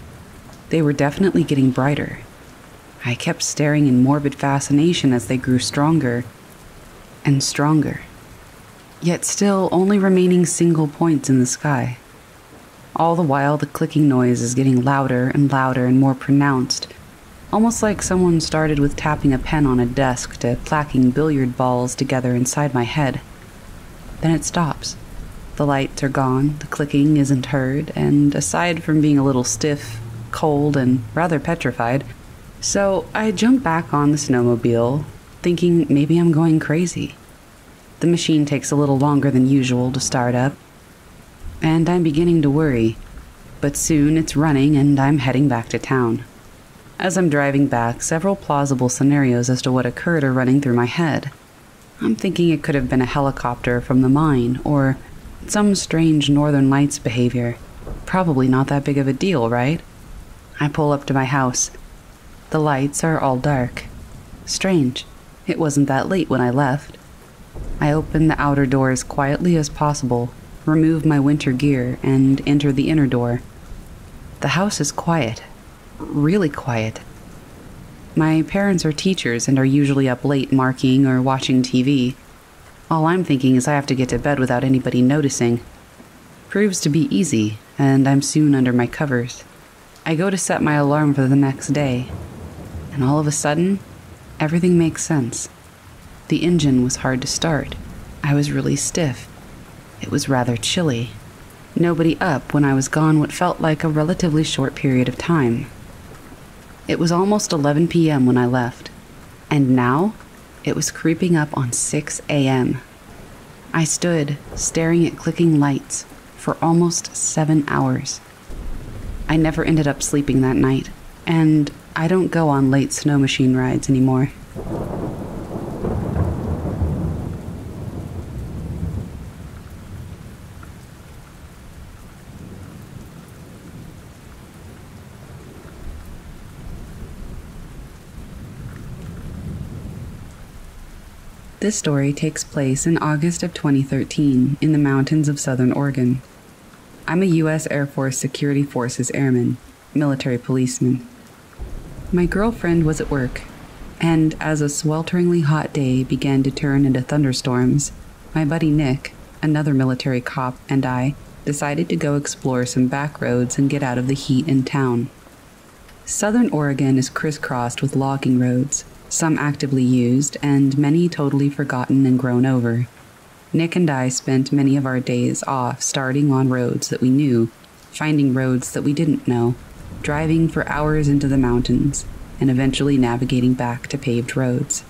They were definitely getting brighter. I kept staring in morbid fascination as they grew stronger and stronger yet still only remaining single points in the sky. All the while, the clicking noise is getting louder and louder and more pronounced, almost like someone started with tapping a pen on a desk to clacking billiard balls together inside my head. Then it stops. The lights are gone, the clicking isn't heard, and aside from being a little stiff, cold, and rather petrified, so I jump back on the snowmobile, thinking maybe I'm going crazy. The machine takes a little longer than usual to start up, and I'm beginning to worry. But soon it's running and I'm heading back to town. As I'm driving back, several plausible scenarios as to what occurred are running through my head. I'm thinking it could have been a helicopter from the mine, or some strange Northern Lights behavior. Probably not that big of a deal, right? I pull up to my house. The lights are all dark. Strange. It wasn't that late when I left. I open the outer door as quietly as possible, remove my winter gear, and enter the inner door. The house is quiet. Really quiet. My parents are teachers and are usually up late marking or watching TV. All I'm thinking is I have to get to bed without anybody noticing. Proves to be easy, and I'm soon under my covers. I go to set my alarm for the next day, and all of a sudden, everything makes sense. The engine was hard to start. I was really stiff. It was rather chilly. Nobody up when I was gone what felt like a relatively short period of time. It was almost 11 p.m. when I left, and now it was creeping up on 6 a.m. I stood staring at clicking lights for almost seven hours. I never ended up sleeping that night, and I don't go on late snow machine rides anymore. This story takes place in August of 2013 in the mountains of southern Oregon. I'm a U.S. Air Force Security Forces airman, military policeman. My girlfriend was at work, and as a swelteringly hot day began to turn into thunderstorms, my buddy Nick, another military cop, and I decided to go explore some back roads and get out of the heat in town. Southern Oregon is crisscrossed with logging roads, some actively used and many totally forgotten and grown over. Nick and I spent many of our days off starting on roads that we knew, finding roads that we didn't know, driving for hours into the mountains, and eventually navigating back to paved roads.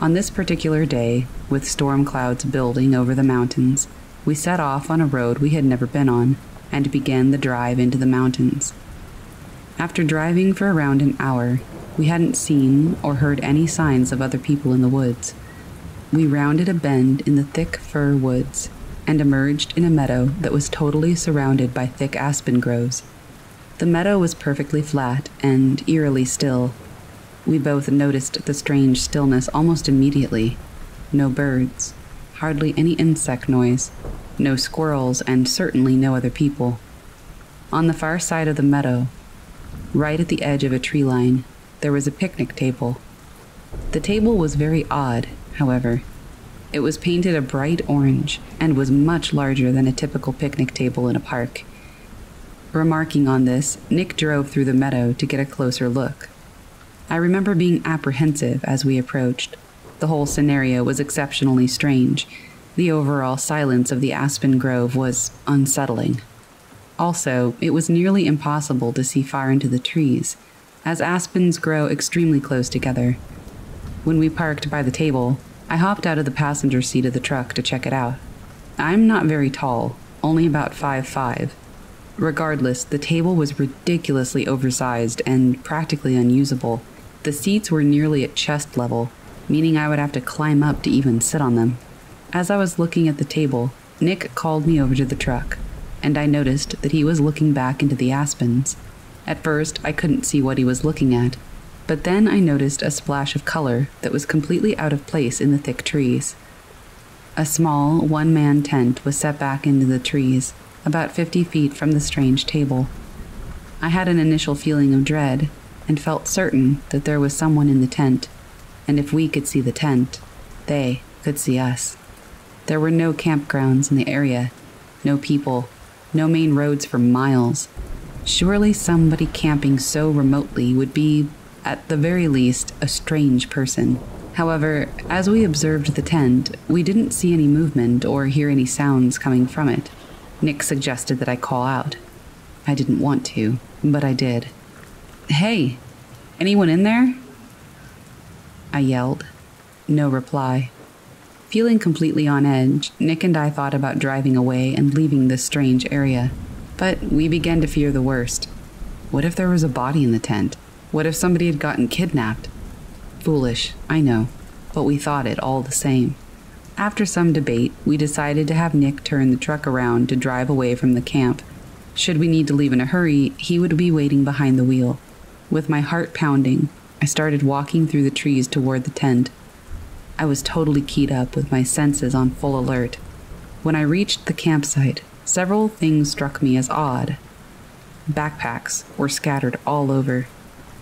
On this particular day, with storm clouds building over the mountains, we set off on a road we had never been on and began the drive into the mountains. After driving for around an hour, we hadn't seen or heard any signs of other people in the woods. We rounded a bend in the thick fir woods and emerged in a meadow that was totally surrounded by thick aspen groves. The meadow was perfectly flat and eerily still. We both noticed the strange stillness almost immediately. No birds, hardly any insect noise, no squirrels, and certainly no other people. On the far side of the meadow, right at the edge of a tree line, there was a picnic table. The table was very odd, however. It was painted a bright orange and was much larger than a typical picnic table in a park. Remarking on this, Nick drove through the meadow to get a closer look. I remember being apprehensive as we approached. The whole scenario was exceptionally strange. The overall silence of the aspen grove was unsettling. Also, it was nearly impossible to see far into the trees, as aspens grow extremely close together. When we parked by the table, I hopped out of the passenger seat of the truck to check it out. I'm not very tall, only about five five. Regardless, the table was ridiculously oversized and practically unusable. The seats were nearly at chest level, meaning I would have to climb up to even sit on them. As I was looking at the table, Nick called me over to the truck, and I noticed that he was looking back into the aspens. At first, I couldn't see what he was looking at, but then I noticed a splash of color that was completely out of place in the thick trees. A small, one man tent was set back into the trees, about 50 feet from the strange table. I had an initial feeling of dread and felt certain that there was someone in the tent, and if we could see the tent, they could see us. There were no campgrounds in the area, no people, no main roads for miles. Surely somebody camping so remotely would be, at the very least, a strange person. However, as we observed the tent, we didn't see any movement or hear any sounds coming from it. Nick suggested that I call out. I didn't want to, but I did. Hey, anyone in there? I yelled. No reply. Feeling completely on edge, Nick and I thought about driving away and leaving this strange area. But we began to fear the worst. What if there was a body in the tent? What if somebody had gotten kidnapped? Foolish, I know, but we thought it all the same. After some debate, we decided to have Nick turn the truck around to drive away from the camp. Should we need to leave in a hurry, he would be waiting behind the wheel. With my heart pounding, I started walking through the trees toward the tent. I was totally keyed up with my senses on full alert. When I reached the campsite, several things struck me as odd. Backpacks were scattered all over.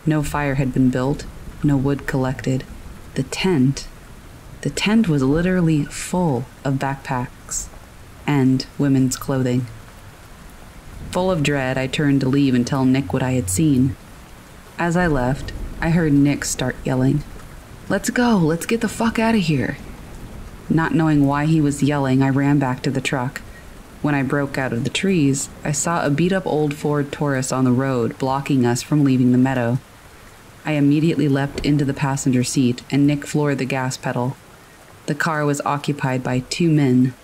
No fire had been built, no wood collected. The tent the tent was literally full of backpacks and women's clothing. Full of dread, I turned to leave and tell Nick what I had seen. As I left, I heard Nick start yelling, Let's go, let's get the fuck out of here. Not knowing why he was yelling, I ran back to the truck. When I broke out of the trees, I saw a beat up old Ford Taurus on the road blocking us from leaving the meadow. I immediately leapt into the passenger seat and Nick floored the gas pedal. The car was occupied by two men.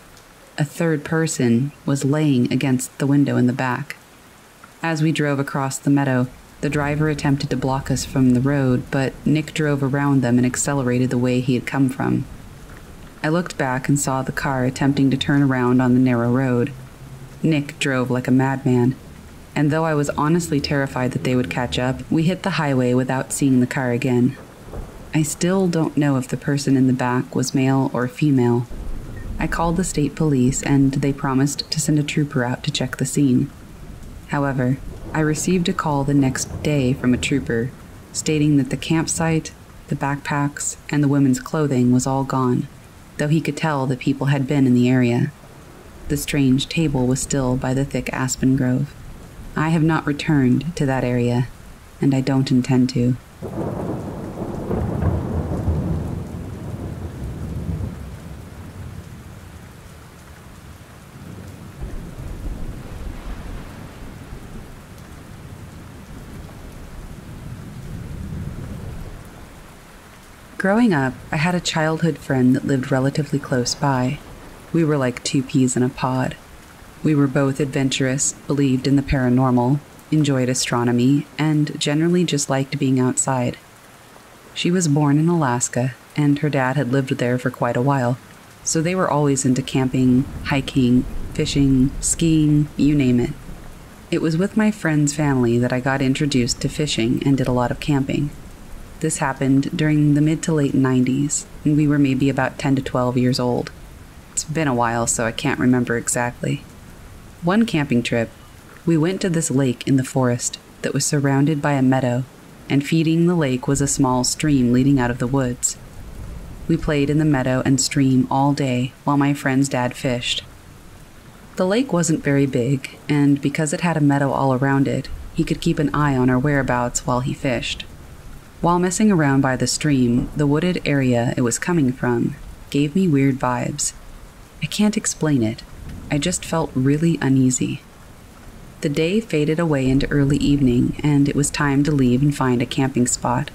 A third person was laying against the window in the back. As we drove across the meadow, the driver attempted to block us from the road, but Nick drove around them and accelerated the way he had come from. I looked back and saw the car attempting to turn around on the narrow road. Nick drove like a madman, and though I was honestly terrified that they would catch up, we hit the highway without seeing the car again. I still don't know if the person in the back was male or female. I called the state police and they promised to send a trooper out to check the scene. However, I received a call the next day from a trooper stating that the campsite, the backpacks, and the women's clothing was all gone, though he could tell that people had been in the area. The strange table was still by the thick aspen grove. I have not returned to that area, and I don't intend to. Growing up, I had a childhood friend that lived relatively close by. We were like two peas in a pod. We were both adventurous, believed in the paranormal, enjoyed astronomy, and generally just liked being outside. She was born in Alaska, and her dad had lived there for quite a while, so they were always into camping, hiking, fishing, skiing, you name it. It was with my friend's family that I got introduced to fishing and did a lot of camping. This happened during the mid to late 90s, and we were maybe about 10 to 12 years old. It's been a while, so I can't remember exactly. One camping trip, we went to this lake in the forest that was surrounded by a meadow, and feeding the lake was a small stream leading out of the woods. We played in the meadow and stream all day while my friend's dad fished. The lake wasn't very big, and because it had a meadow all around it, he could keep an eye on our whereabouts while he fished. While messing around by the stream, the wooded area it was coming from gave me weird vibes. I can't explain it. I just felt really uneasy. The day faded away into early evening, and it was time to leave and find a camping spot.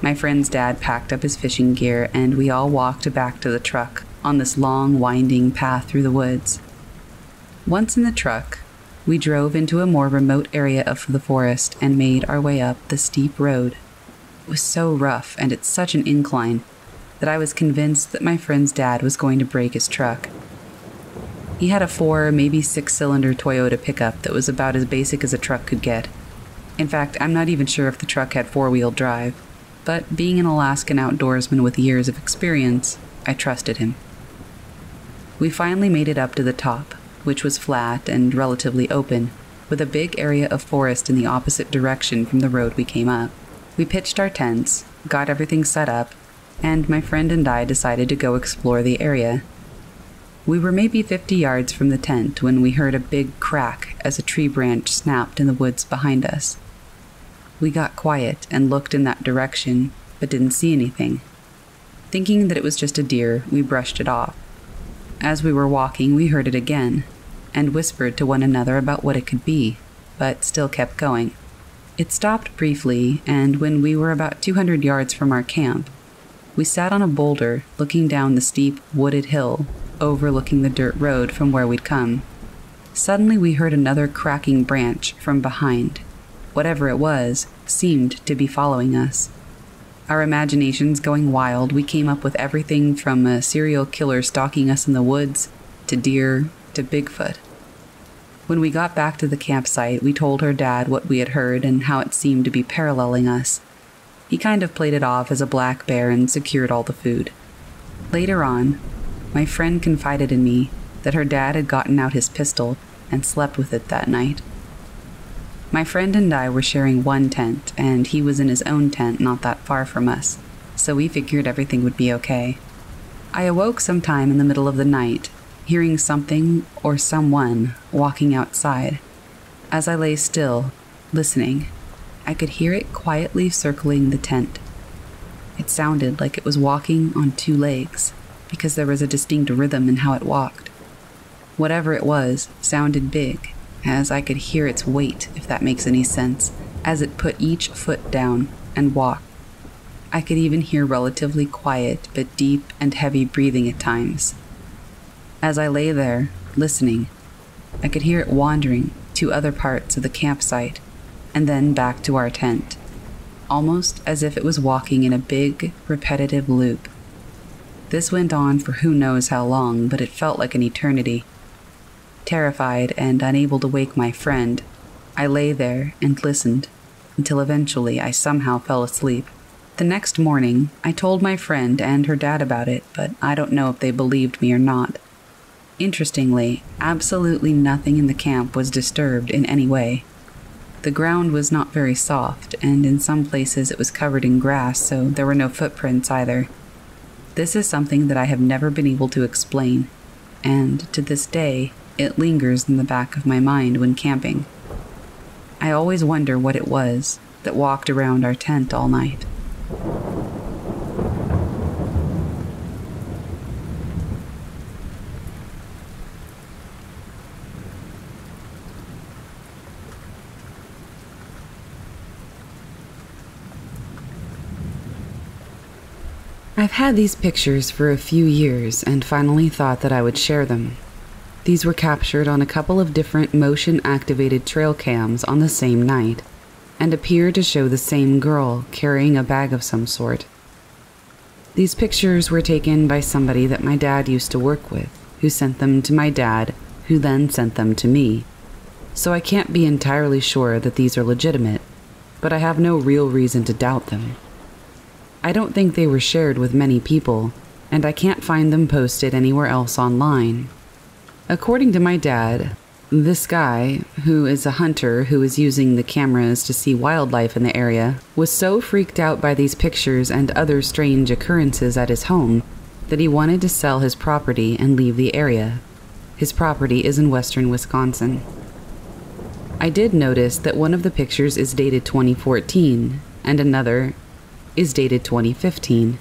My friend's dad packed up his fishing gear, and we all walked back to the truck on this long, winding path through the woods. Once in the truck, we drove into a more remote area of the forest and made our way up the steep road was so rough and at such an incline that I was convinced that my friend's dad was going to break his truck. He had a four, maybe six cylinder Toyota pickup that was about as basic as a truck could get. In fact, I'm not even sure if the truck had four wheel drive, but being an Alaskan outdoorsman with years of experience, I trusted him. We finally made it up to the top, which was flat and relatively open, with a big area of forest in the opposite direction from the road we came up. We pitched our tents, got everything set up, and my friend and I decided to go explore the area. We were maybe 50 yards from the tent when we heard a big crack as a tree branch snapped in the woods behind us. We got quiet and looked in that direction, but didn't see anything. Thinking that it was just a deer, we brushed it off. As we were walking, we heard it again and whispered to one another about what it could be, but still kept going. It stopped briefly, and when we were about 200 yards from our camp, we sat on a boulder looking down the steep, wooded hill overlooking the dirt road from where we'd come. Suddenly, we heard another cracking branch from behind. Whatever it was seemed to be following us. Our imaginations going wild, we came up with everything from a serial killer stalking us in the woods to deer to Bigfoot. When we got back to the campsite, we told her dad what we had heard and how it seemed to be paralleling us. He kind of played it off as a black bear and secured all the food. Later on, my friend confided in me that her dad had gotten out his pistol and slept with it that night. My friend and I were sharing one tent, and he was in his own tent not that far from us, so we figured everything would be okay. I awoke sometime in the middle of the night hearing something or someone walking outside. As I lay still, listening, I could hear it quietly circling the tent. It sounded like it was walking on two legs because there was a distinct rhythm in how it walked. Whatever it was sounded big, as I could hear its weight, if that makes any sense, as it put each foot down and walked. I could even hear relatively quiet but deep and heavy breathing at times. As I lay there, listening, I could hear it wandering to other parts of the campsite and then back to our tent, almost as if it was walking in a big, repetitive loop. This went on for who knows how long, but it felt like an eternity. Terrified and unable to wake my friend, I lay there and listened until eventually I somehow fell asleep. The next morning, I told my friend and her dad about it, but I don't know if they believed me or not. Interestingly, absolutely nothing in the camp was disturbed in any way. The ground was not very soft, and in some places it was covered in grass, so there were no footprints either. This is something that I have never been able to explain, and to this day, it lingers in the back of my mind when camping. I always wonder what it was that walked around our tent all night. I've had these pictures for a few years and finally thought that I would share them. These were captured on a couple of different motion activated trail cams on the same night and appear to show the same girl carrying a bag of some sort. These pictures were taken by somebody that my dad used to work with, who sent them to my dad, who then sent them to me. So I can't be entirely sure that these are legitimate, but I have no real reason to doubt them. I don't think they were shared with many people, and I can't find them posted anywhere else online. According to my dad, this guy, who is a hunter who is using the cameras to see wildlife in the area, was so freaked out by these pictures and other strange occurrences at his home that he wanted to sell his property and leave the area. His property is in western Wisconsin. I did notice that one of the pictures is dated 2014 and another is dated 2015.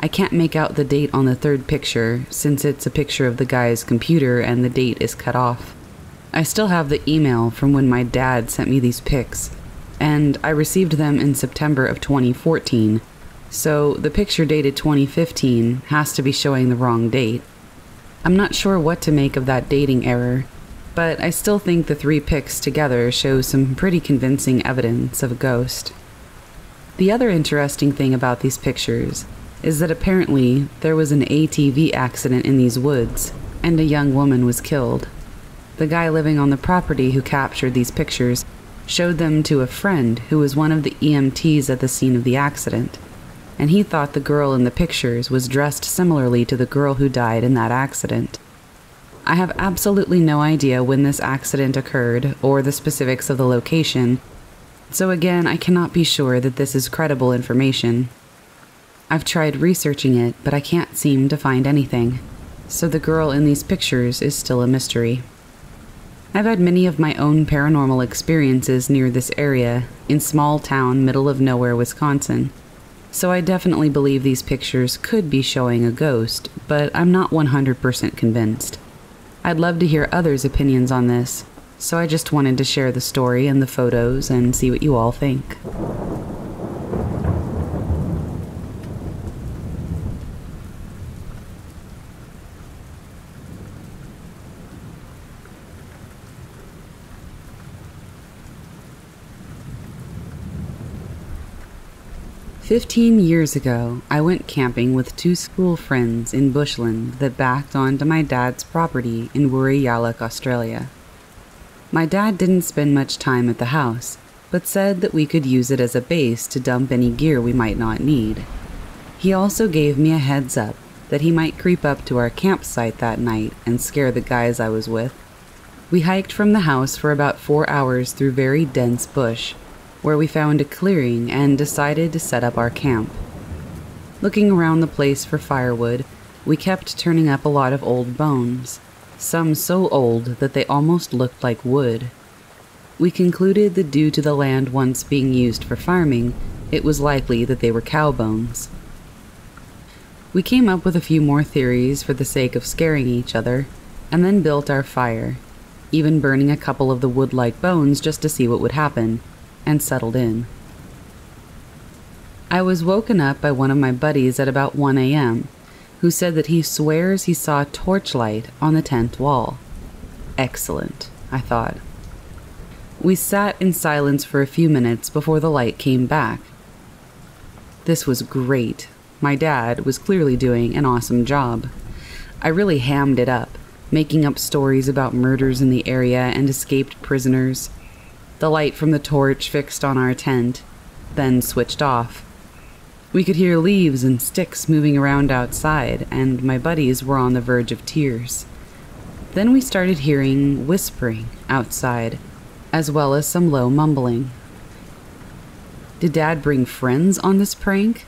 I can't make out the date on the third picture since it's a picture of the guy's computer and the date is cut off. I still have the email from when my dad sent me these pics, and I received them in September of 2014, so the picture dated 2015 has to be showing the wrong date. I'm not sure what to make of that dating error, but I still think the three pics together show some pretty convincing evidence of a ghost. The other interesting thing about these pictures is that apparently there was an ATV accident in these woods, and a young woman was killed. The guy living on the property who captured these pictures showed them to a friend who was one of the EMTs at the scene of the accident, and he thought the girl in the pictures was dressed similarly to the girl who died in that accident. I have absolutely no idea when this accident occurred or the specifics of the location, so again, I cannot be sure that this is credible information. I've tried researching it, but I can't seem to find anything. So the girl in these pictures is still a mystery. I've had many of my own paranormal experiences near this area, in small town, middle of nowhere, Wisconsin. So I definitely believe these pictures could be showing a ghost, but I'm not 100% convinced. I'd love to hear others' opinions on this, so I just wanted to share the story and the photos and see what you all think. Fifteen years ago, I went camping with two school friends in bushland that backed onto my dad's property in Wurriyaluk, Australia. My dad didn't spend much time at the house, but said that we could use it as a base to dump any gear we might not need. He also gave me a heads up that he might creep up to our campsite that night and scare the guys I was with. We hiked from the house for about four hours through very dense bush, where we found a clearing and decided to set up our camp. Looking around the place for firewood, we kept turning up a lot of old bones some so old that they almost looked like wood. We concluded that due to the land once being used for farming, it was likely that they were cow bones. We came up with a few more theories for the sake of scaring each other, and then built our fire, even burning a couple of the wood like bones just to see what would happen, and settled in. I was woken up by one of my buddies at about 1 a.m who said that he swears he saw torchlight on the tent wall. Excellent, I thought. We sat in silence for a few minutes before the light came back. This was great. My dad was clearly doing an awesome job. I really hammed it up, making up stories about murders in the area and escaped prisoners. The light from the torch fixed on our tent, then switched off. We could hear leaves and sticks moving around outside, and my buddies were on the verge of tears. Then we started hearing whispering outside, as well as some low mumbling. Did Dad bring friends on this prank?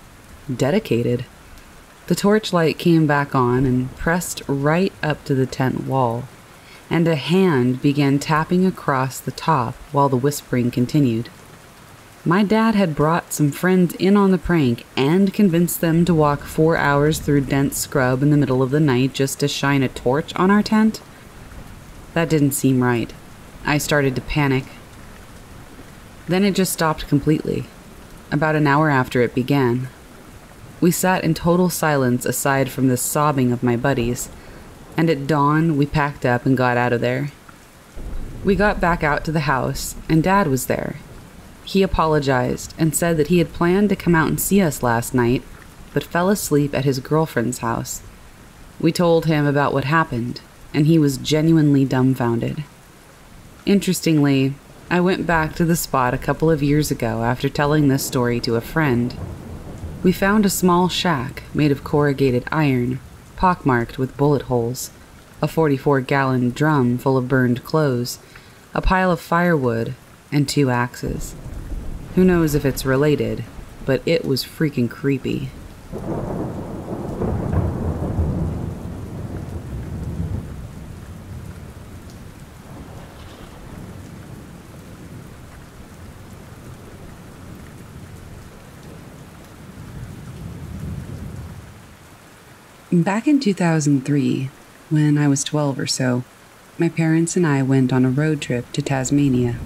Dedicated. The torchlight came back on and pressed right up to the tent wall, and a hand began tapping across the top while the whispering continued. My dad had brought some friends in on the prank and convinced them to walk four hours through dense scrub in the middle of the night just to shine a torch on our tent? That didn't seem right. I started to panic. Then it just stopped completely, about an hour after it began. We sat in total silence aside from the sobbing of my buddies, and at dawn we packed up and got out of there. We got back out to the house, and Dad was there, he apologized and said that he had planned to come out and see us last night, but fell asleep at his girlfriend's house. We told him about what happened, and he was genuinely dumbfounded. Interestingly, I went back to the spot a couple of years ago after telling this story to a friend. We found a small shack made of corrugated iron, pockmarked with bullet holes, a 44 gallon drum full of burned clothes, a pile of firewood, and two axes. Who knows if it's related, but it was freaking creepy. Back in 2003, when I was 12 or so, my parents and I went on a road trip to Tasmania.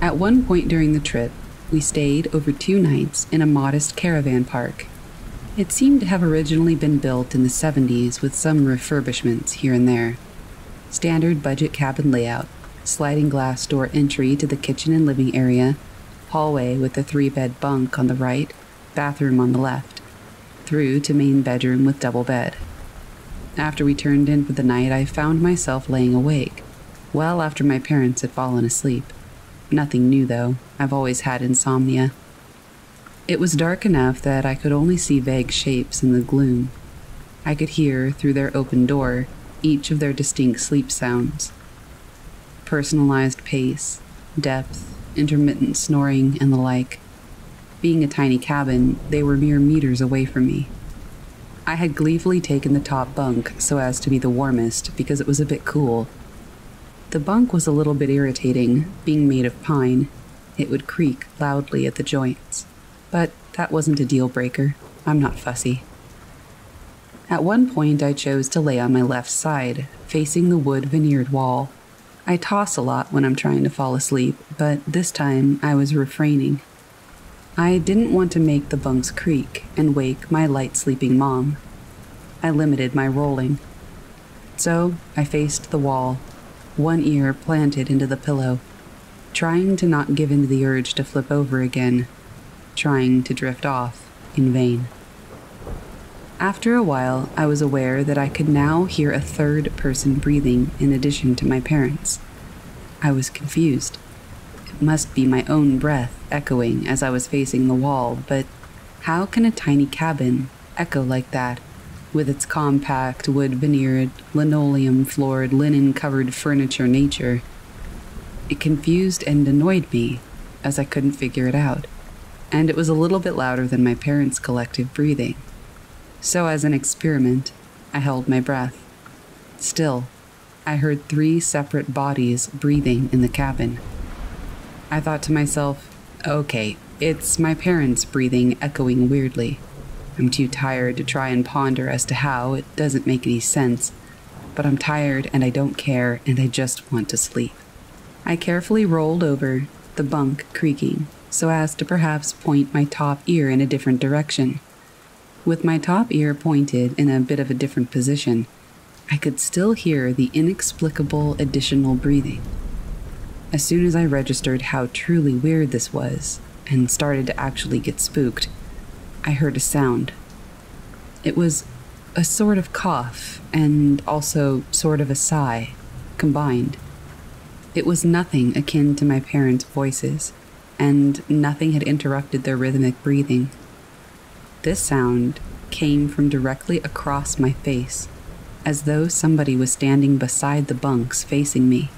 At one point during the trip, we stayed over two nights in a modest caravan park. It seemed to have originally been built in the 70s with some refurbishments here and there. Standard budget cabin layout, sliding glass door entry to the kitchen and living area, hallway with a three bed bunk on the right, bathroom on the left, through to main bedroom with double bed. After we turned in for the night, I found myself laying awake, well after my parents had fallen asleep. Nothing new, though. I've always had insomnia. It was dark enough that I could only see vague shapes in the gloom. I could hear, through their open door, each of their distinct sleep sounds personalized pace, depth, intermittent snoring, and the like. Being a tiny cabin, they were mere meters away from me. I had gleefully taken the top bunk so as to be the warmest because it was a bit cool the bunk was a little bit irritating, being made of pine. It would creak loudly at the joints. But that wasn't a deal breaker. I'm not fussy. At one point, I chose to lay on my left side, facing the wood veneered wall. I toss a lot when I'm trying to fall asleep, but this time I was refraining. I didn't want to make the bunks creak and wake my light sleeping mom. I limited my rolling. So I faced the wall one ear planted into the pillow, trying to not give in to the urge to flip over again, trying to drift off in vain. After a while, I was aware that I could now hear a third person breathing in addition to my parents. I was confused. It must be my own breath echoing as I was facing the wall, but how can a tiny cabin echo like that with its compact, wood veneered, linoleum floored, linen covered furniture nature. It confused and annoyed me, as I couldn't figure it out, and it was a little bit louder than my parents' collective breathing. So, as an experiment, I held my breath. Still, I heard three separate bodies breathing in the cabin. I thought to myself, okay, it's my parents breathing echoing weirdly. I'm too tired to try and ponder as to how, it doesn't make any sense. But I'm tired and I don't care and I just want to sleep. I carefully rolled over, the bunk creaking, so as to perhaps point my top ear in a different direction. With my top ear pointed in a bit of a different position, I could still hear the inexplicable additional breathing. As soon as I registered how truly weird this was, and started to actually get spooked, I heard a sound. It was a sort of cough and also sort of a sigh, combined. It was nothing akin to my parents' voices, and nothing had interrupted their rhythmic breathing. This sound came from directly across my face, as though somebody was standing beside the bunks facing me.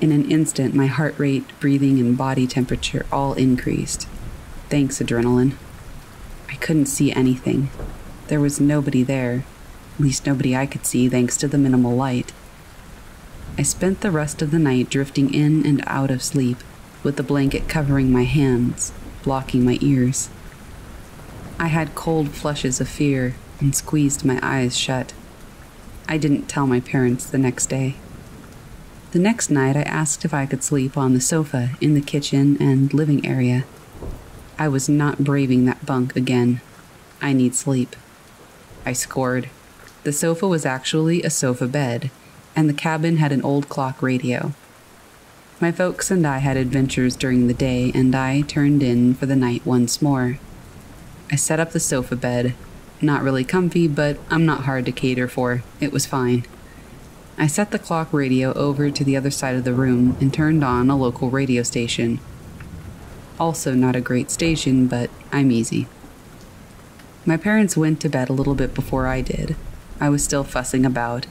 In an instant, my heart rate, breathing, and body temperature all increased. Thanks, adrenaline. I couldn't see anything. There was nobody there, at least nobody I could see thanks to the minimal light. I spent the rest of the night drifting in and out of sleep, with the blanket covering my hands, blocking my ears. I had cold flushes of fear and squeezed my eyes shut. I didn't tell my parents the next day. The next night, I asked if I could sleep on the sofa in the kitchen and living area. I was not braving that bunk again. I need sleep. I scored. The sofa was actually a sofa bed, and the cabin had an old clock radio. My folks and I had adventures during the day, and I turned in for the night once more. I set up the sofa bed. Not really comfy, but I'm not hard to cater for. It was fine. I set the clock radio over to the other side of the room and turned on a local radio station. Also, not a great station, but I'm easy. My parents went to bed a little bit before I did. I was still fussing about.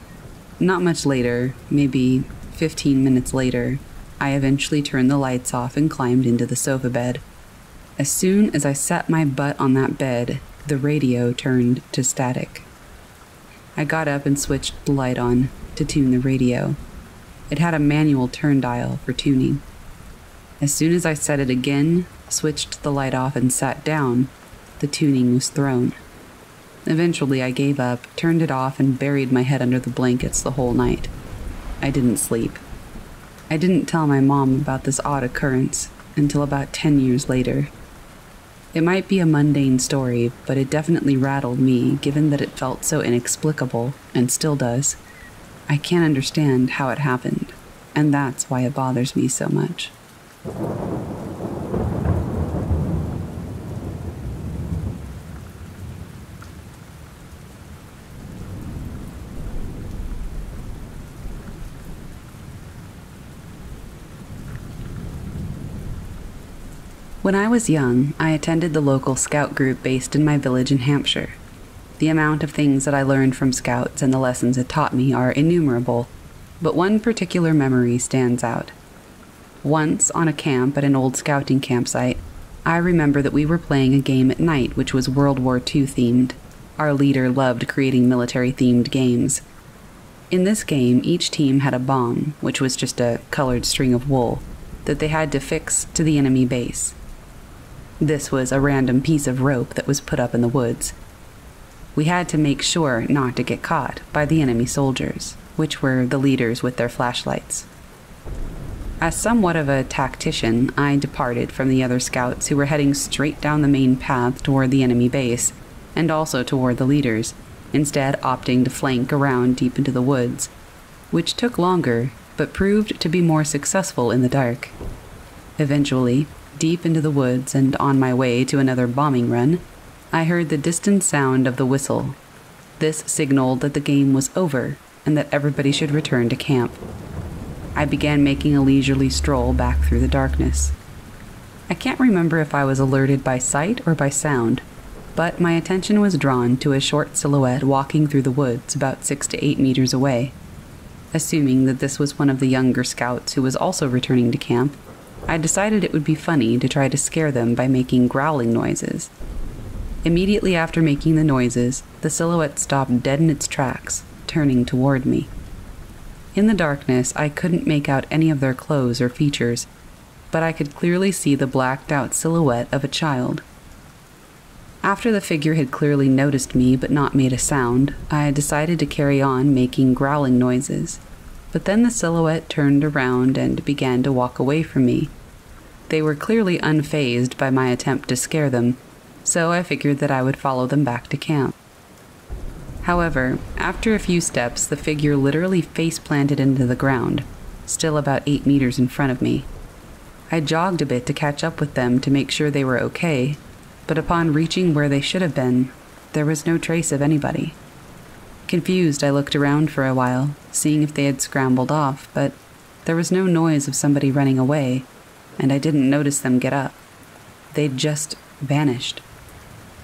Not much later, maybe 15 minutes later, I eventually turned the lights off and climbed into the sofa bed. As soon as I set my butt on that bed, the radio turned to static. I got up and switched the light on, to tune the radio. It had a manual turn dial for tuning. As soon as I set it again, switched the light off, and sat down, the tuning was thrown. Eventually, I gave up, turned it off, and buried my head under the blankets the whole night. I didn't sleep. I didn't tell my mom about this odd occurrence until about 10 years later. It might be a mundane story, but it definitely rattled me given that it felt so inexplicable, and still does. I can't understand how it happened, and that's why it bothers me so much. When I was young, I attended the local scout group based in my village in Hampshire. The amount of things that I learned from Scouts and the lessons it taught me are innumerable, but one particular memory stands out. Once, on a camp at an old scouting campsite, I remember that we were playing a game at night which was World War II themed. Our leader loved creating military themed games. In this game, each team had a bomb, which was just a colored string of wool, that they had to fix to the enemy base. This was a random piece of rope that was put up in the woods. We had to make sure not to get caught by the enemy soldiers, which were the leaders with their flashlights. As somewhat of a tactician, I departed from the other scouts who were heading straight down the main path toward the enemy base, and also toward the leaders, instead opting to flank around deep into the woods, which took longer but proved to be more successful in the dark. Eventually, deep into the woods and on my way to another bombing run, I heard the distant sound of the whistle. This signaled that the game was over and that everybody should return to camp. I began making a leisurely stroll back through the darkness. I can't remember if I was alerted by sight or by sound, but my attention was drawn to a short silhouette walking through the woods about six to eight meters away. Assuming that this was one of the younger scouts who was also returning to camp, I decided it would be funny to try to scare them by making growling noises. Immediately after making the noises, the silhouette stopped dead in its tracks, turning toward me. In the darkness, I couldn't make out any of their clothes or features, but I could clearly see the blacked out silhouette of a child. After the figure had clearly noticed me but not made a sound, I decided to carry on making growling noises. But then the silhouette turned around and began to walk away from me. They were clearly unfazed by my attempt to scare them, so I figured that I would follow them back to camp. However, after a few steps, the figure literally face planted into the ground, still about eight meters in front of me. I jogged a bit to catch up with them to make sure they were okay, but upon reaching where they should have been, there was no trace of anybody. Confused, I looked around for a while, seeing if they had scrambled off, but there was no noise of somebody running away, and I didn't notice them get up. They'd just vanished.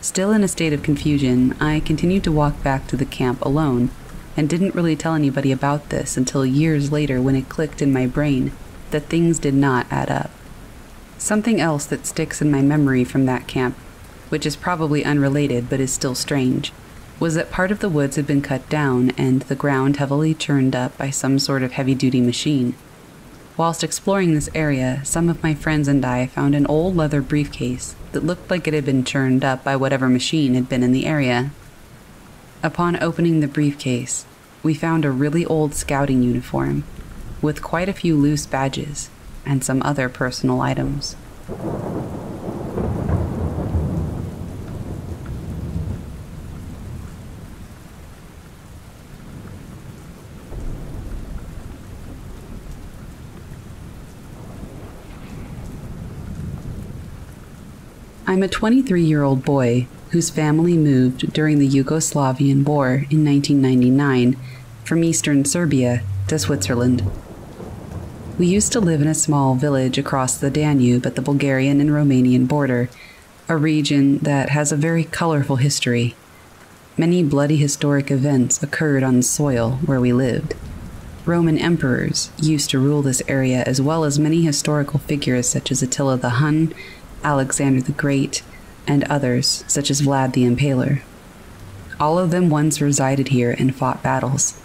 Still in a state of confusion, I continued to walk back to the camp alone and didn't really tell anybody about this until years later when it clicked in my brain that things did not add up. Something else that sticks in my memory from that camp, which is probably unrelated but is still strange, was that part of the woods had been cut down and the ground heavily churned up by some sort of heavy duty machine. Whilst exploring this area, some of my friends and I found an old leather briefcase that looked like it had been churned up by whatever machine had been in the area. Upon opening the briefcase, we found a really old scouting uniform with quite a few loose badges and some other personal items. I'm a 23 year old boy whose family moved during the Yugoslavian War in 1999 from eastern Serbia to Switzerland. We used to live in a small village across the Danube at the Bulgarian and Romanian border, a region that has a very colorful history. Many bloody historic events occurred on the soil where we lived. Roman emperors used to rule this area, as well as many historical figures such as Attila the Hun, Alexander the Great, and others such as Vlad the Impaler. All of them once resided here and fought battles.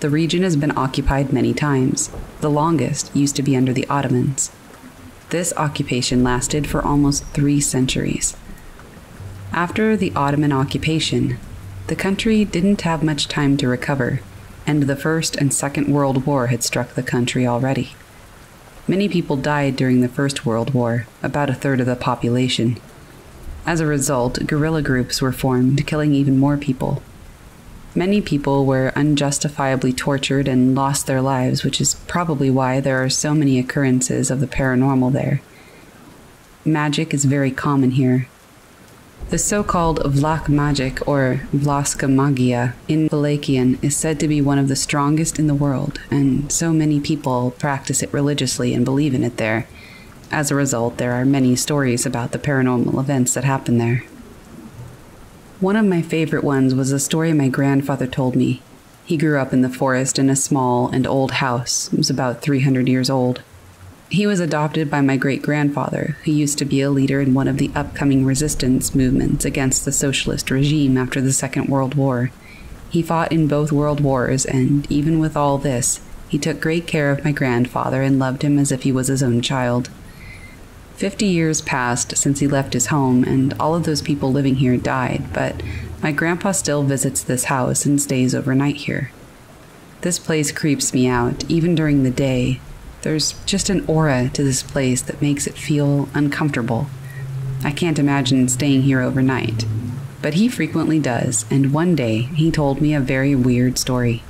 The region has been occupied many times. The longest used to be under the Ottomans. This occupation lasted for almost three centuries. After the Ottoman occupation, the country didn't have much time to recover, and the First and Second World War had struck the country already. Many people died during the First World War, about a third of the population. As a result, guerrilla groups were formed, killing even more people. Many people were unjustifiably tortured and lost their lives, which is probably why there are so many occurrences of the paranormal there. Magic is very common here. The so called Vlach magic, or Vlaska magia, in Wallachian is said to be one of the strongest in the world, and so many people practice it religiously and believe in it there. As a result, there are many stories about the paranormal events that happen there. One of my favorite ones was a story my grandfather told me. He grew up in the forest in a small and old house. It was about 300 years old. He was adopted by my great grandfather, who used to be a leader in one of the upcoming resistance movements against the socialist regime after the Second World War. He fought in both world wars, and even with all this, he took great care of my grandfather and loved him as if he was his own child. Fifty years passed since he left his home, and all of those people living here died, but my grandpa still visits this house and stays overnight here. This place creeps me out, even during the day. There's just an aura to this place that makes it feel uncomfortable. I can't imagine staying here overnight, but he frequently does, and one day he told me a very weird story.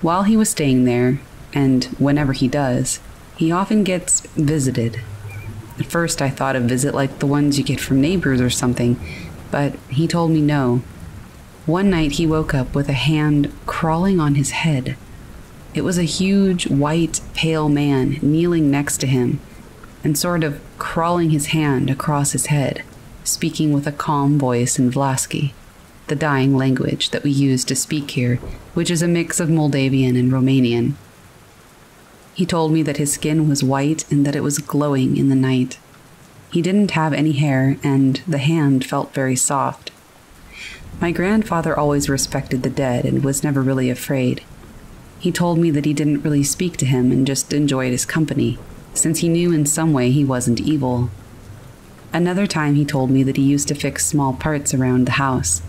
While he was staying there, and whenever he does, he often gets visited at first, I thought a visit like the ones you get from neighbors or something, but he told me no. One night, he woke up with a hand crawling on his head. It was a huge, white, pale man kneeling next to him and sort of crawling his hand across his head, speaking with a calm voice in Vlaski, the dying language that we use to speak here, which is a mix of Moldavian and Romanian. He told me that his skin was white and that it was glowing in the night. He didn't have any hair, and the hand felt very soft. My grandfather always respected the dead and was never really afraid. He told me that he didn't really speak to him and just enjoyed his company, since he knew in some way he wasn't evil. Another time, he told me that he used to fix small parts around the house.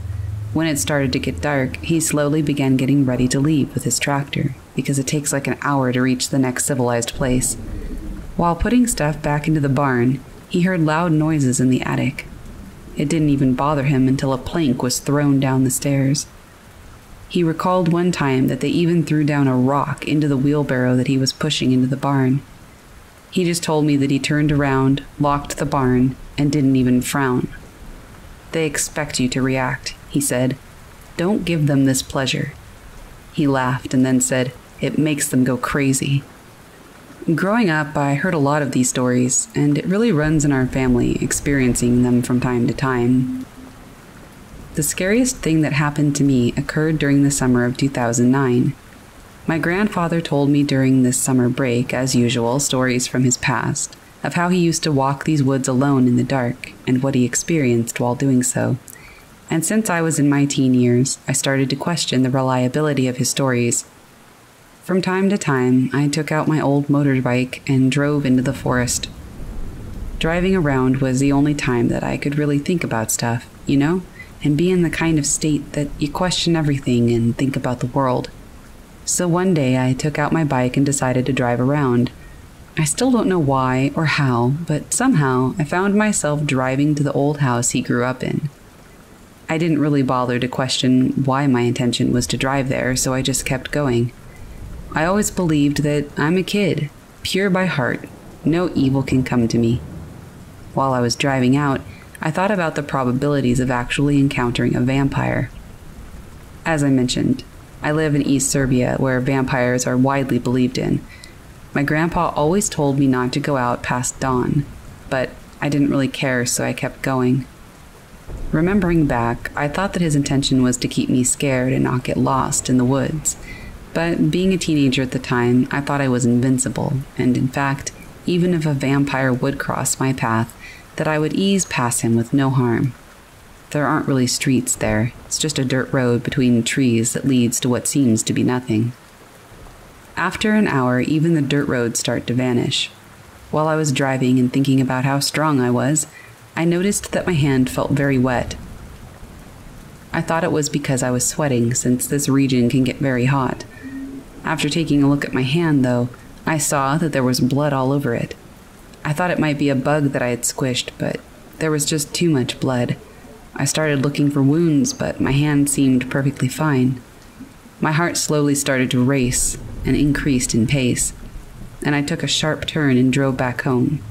When it started to get dark, he slowly began getting ready to leave with his tractor because it takes like an hour to reach the next civilized place. While putting stuff back into the barn, he heard loud noises in the attic. It didn't even bother him until a plank was thrown down the stairs. He recalled one time that they even threw down a rock into the wheelbarrow that he was pushing into the barn. He just told me that he turned around, locked the barn, and didn't even frown. They expect you to react, he said. Don't give them this pleasure. He laughed and then said, it makes them go crazy. Growing up, I heard a lot of these stories, and it really runs in our family, experiencing them from time to time. The scariest thing that happened to me occurred during the summer of 2009. My grandfather told me during this summer break, as usual, stories from his past of how he used to walk these woods alone in the dark and what he experienced while doing so. And since I was in my teen years, I started to question the reliability of his stories. From time to time, I took out my old motorbike and drove into the forest. Driving around was the only time that I could really think about stuff, you know, and be in the kind of state that you question everything and think about the world. So one day I took out my bike and decided to drive around. I still don't know why or how, but somehow I found myself driving to the old house he grew up in. I didn't really bother to question why my intention was to drive there, so I just kept going. I always believed that I'm a kid, pure by heart. No evil can come to me. While I was driving out, I thought about the probabilities of actually encountering a vampire. As I mentioned, I live in East Serbia where vampires are widely believed in. My grandpa always told me not to go out past dawn, but I didn't really care, so I kept going. Remembering back, I thought that his intention was to keep me scared and not get lost in the woods. But being a teenager at the time, I thought I was invincible, and in fact, even if a vampire would cross my path, that I would ease past him with no harm. There aren't really streets there, it's just a dirt road between trees that leads to what seems to be nothing. After an hour, even the dirt roads start to vanish. While I was driving and thinking about how strong I was, I noticed that my hand felt very wet. I thought it was because I was sweating, since this region can get very hot. After taking a look at my hand, though, I saw that there was blood all over it. I thought it might be a bug that I had squished, but there was just too much blood. I started looking for wounds, but my hand seemed perfectly fine. My heart slowly started to race and increased in pace, and I took a sharp turn and drove back home.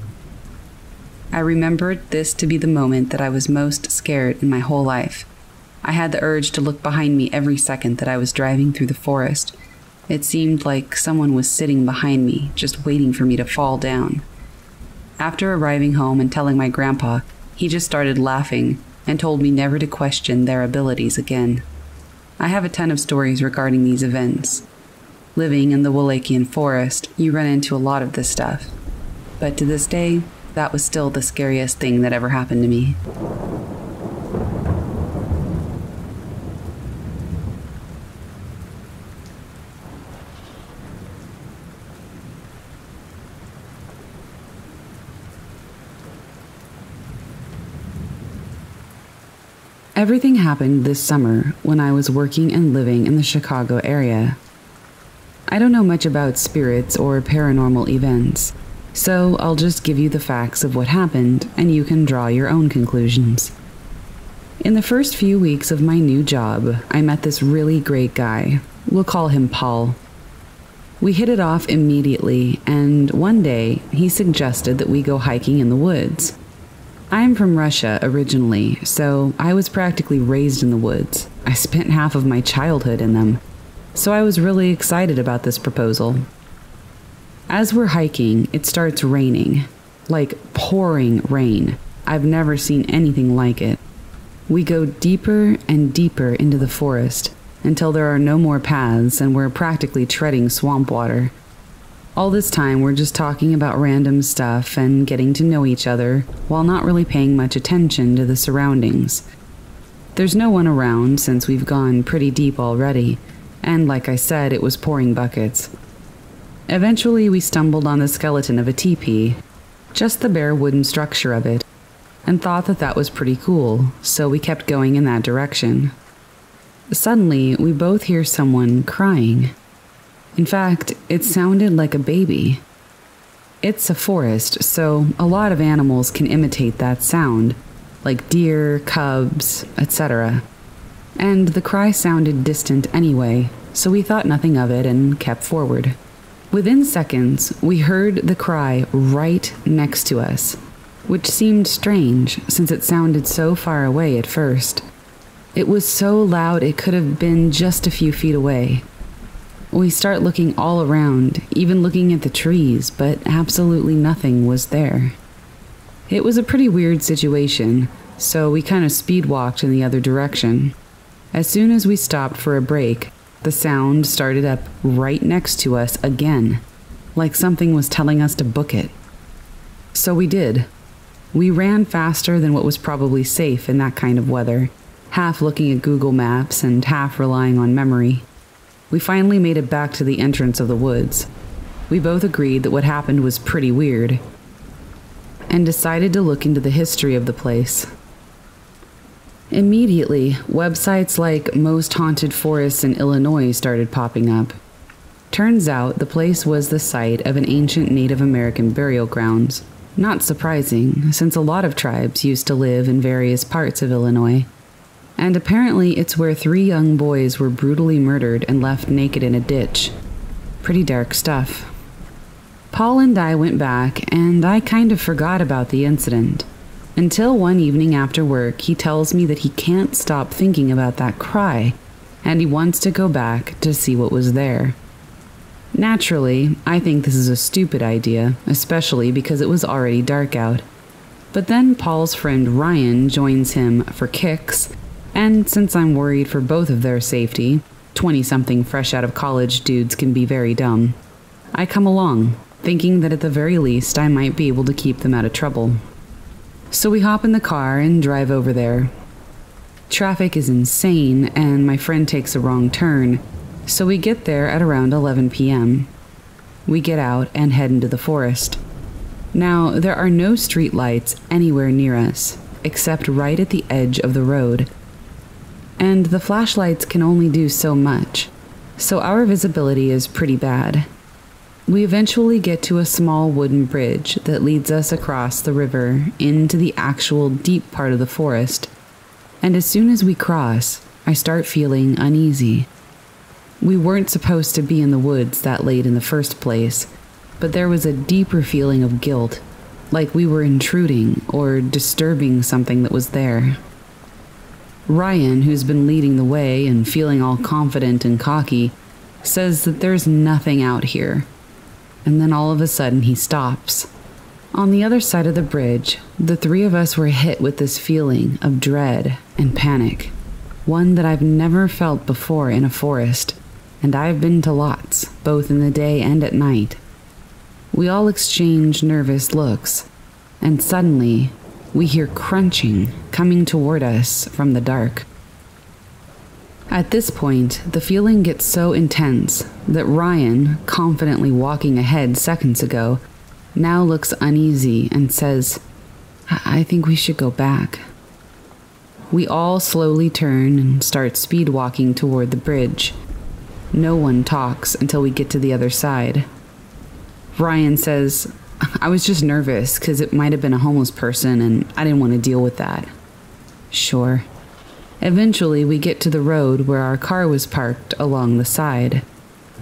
I remembered this to be the moment that I was most scared in my whole life. I had the urge to look behind me every second that I was driving through the forest. It seemed like someone was sitting behind me, just waiting for me to fall down. After arriving home and telling my grandpa, he just started laughing and told me never to question their abilities again. I have a ton of stories regarding these events. Living in the Wallachian forest, you run into a lot of this stuff. But to this day, that was still the scariest thing that ever happened to me. Everything happened this summer when I was working and living in the Chicago area. I don't know much about spirits or paranormal events, so I'll just give you the facts of what happened and you can draw your own conclusions. In the first few weeks of my new job, I met this really great guy. We'll call him Paul. We hit it off immediately, and one day he suggested that we go hiking in the woods. I'm from Russia originally, so I was practically raised in the woods. I spent half of my childhood in them. So I was really excited about this proposal. As we're hiking, it starts raining. Like pouring rain. I've never seen anything like it. We go deeper and deeper into the forest until there are no more paths and we're practically treading swamp water. All this time, we're just talking about random stuff and getting to know each other while not really paying much attention to the surroundings. There's no one around since we've gone pretty deep already, and like I said, it was pouring buckets. Eventually, we stumbled on the skeleton of a teepee, just the bare wooden structure of it, and thought that that was pretty cool, so we kept going in that direction. Suddenly, we both hear someone crying. In fact, it sounded like a baby. It's a forest, so a lot of animals can imitate that sound, like deer, cubs, etc. And the cry sounded distant anyway, so we thought nothing of it and kept forward. Within seconds, we heard the cry right next to us, which seemed strange since it sounded so far away at first. It was so loud it could have been just a few feet away. We start looking all around, even looking at the trees, but absolutely nothing was there. It was a pretty weird situation, so we kind of speed walked in the other direction. As soon as we stopped for a break, The sound started up right next to us again, like something was telling us to book it. So we did. We ran faster than what was probably safe in that kind of weather, half looking at Google Maps and half relying on memory. We finally made it back to the entrance of the woods. We both agreed that what happened was pretty weird and decided to look into the history of the place. Immediately, websites like Most Haunted Forests in Illinois started popping up. Turns out the place was the site of an ancient Native American burial grounds. Not surprising, since a lot of tribes used to live in various parts of Illinois. And apparently, it's where three young boys were brutally murdered and left naked in a ditch. Pretty dark stuff. Paul and I went back, and I kind of forgot about the incident. Until one evening after work, he tells me that he can't stop thinking about that cry, and he wants to go back to see what was there. Naturally, I think this is a stupid idea, especially because it was already dark out. But then Paul's friend Ryan joins him for kicks, and since I'm worried for both of their safety, 20 something fresh out of college dudes can be very dumb, I come along thinking that at the very least I might be able to keep them out of trouble. So we hop in the car and drive over there. Traffic is insane, and my friend takes a wrong turn, so we get there at around 11 p.m. We get out and head into the forest. Now, there are no street lights anywhere near us, except right at the edge of the road. And the flashlights can only do so much, so our visibility is pretty bad. We eventually get to a small wooden bridge that leads us across the river into the actual deep part of the forest. And as soon as we cross, I start feeling uneasy. We weren't supposed to be in the woods that late in the first place, but there was a deeper feeling of guilt, like we were intruding or disturbing something that was there. Ryan, who's been leading the way and feeling all confident and cocky, says that there's nothing out here and then all of a sudden he stops. On the other side of the bridge, the three of us were hit with this feeling of dread and panic, one that I've never felt before in a forest, and I've been to lots, both in the day and at night. We all exchange nervous looks, and suddenly we hear crunching coming toward us from the dark. At this point, the feeling gets so intense that Ryan, confidently walking ahead seconds ago, now looks uneasy and says, I, I think we should go back. We all slowly turn and start speed walking toward the bridge. No one talks until we get to the other side. Ryan says, I was just nervous because it might have been a homeless person and I didn't want to deal with that. Sure. Eventually, we get to the road where our car was parked along the side.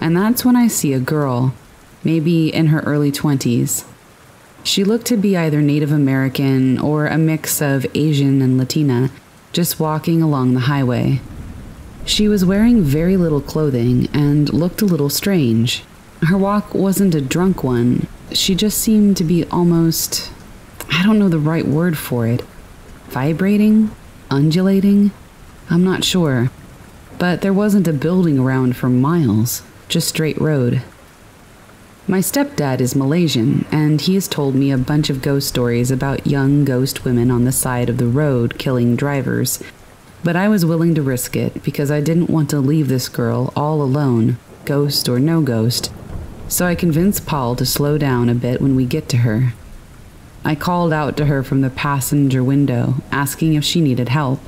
And that's when I see a girl, maybe in her early 20s. She looked to be either Native American or a mix of Asian and Latina, just walking along the highway. She was wearing very little clothing and looked a little strange. Her walk wasn't a drunk one, she just seemed to be almost. I don't know the right word for it. Vibrating? Undulating? I'm not sure. But there wasn't a building around for miles, just straight road. My stepdad is Malaysian, and he has told me a bunch of ghost stories about young ghost women on the side of the road killing drivers. But I was willing to risk it because I didn't want to leave this girl all alone, ghost or no ghost. So I convinced Paul to slow down a bit when we get to her. I called out to her from the passenger window, asking if she needed help.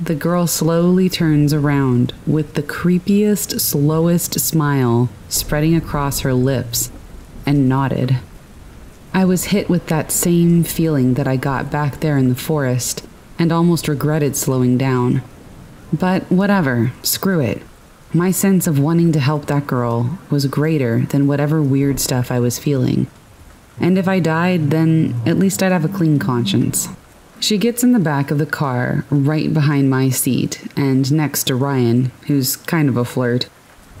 The girl slowly turns around with the creepiest, slowest smile spreading across her lips and nodded. I was hit with that same feeling that I got back there in the forest and almost regretted slowing down. But whatever, screw it. My sense of wanting to help that girl was greater than whatever weird stuff I was feeling. And if I died, then at least I'd have a clean conscience. She gets in the back of the car, right behind my seat, and next to Ryan, who's kind of a flirt,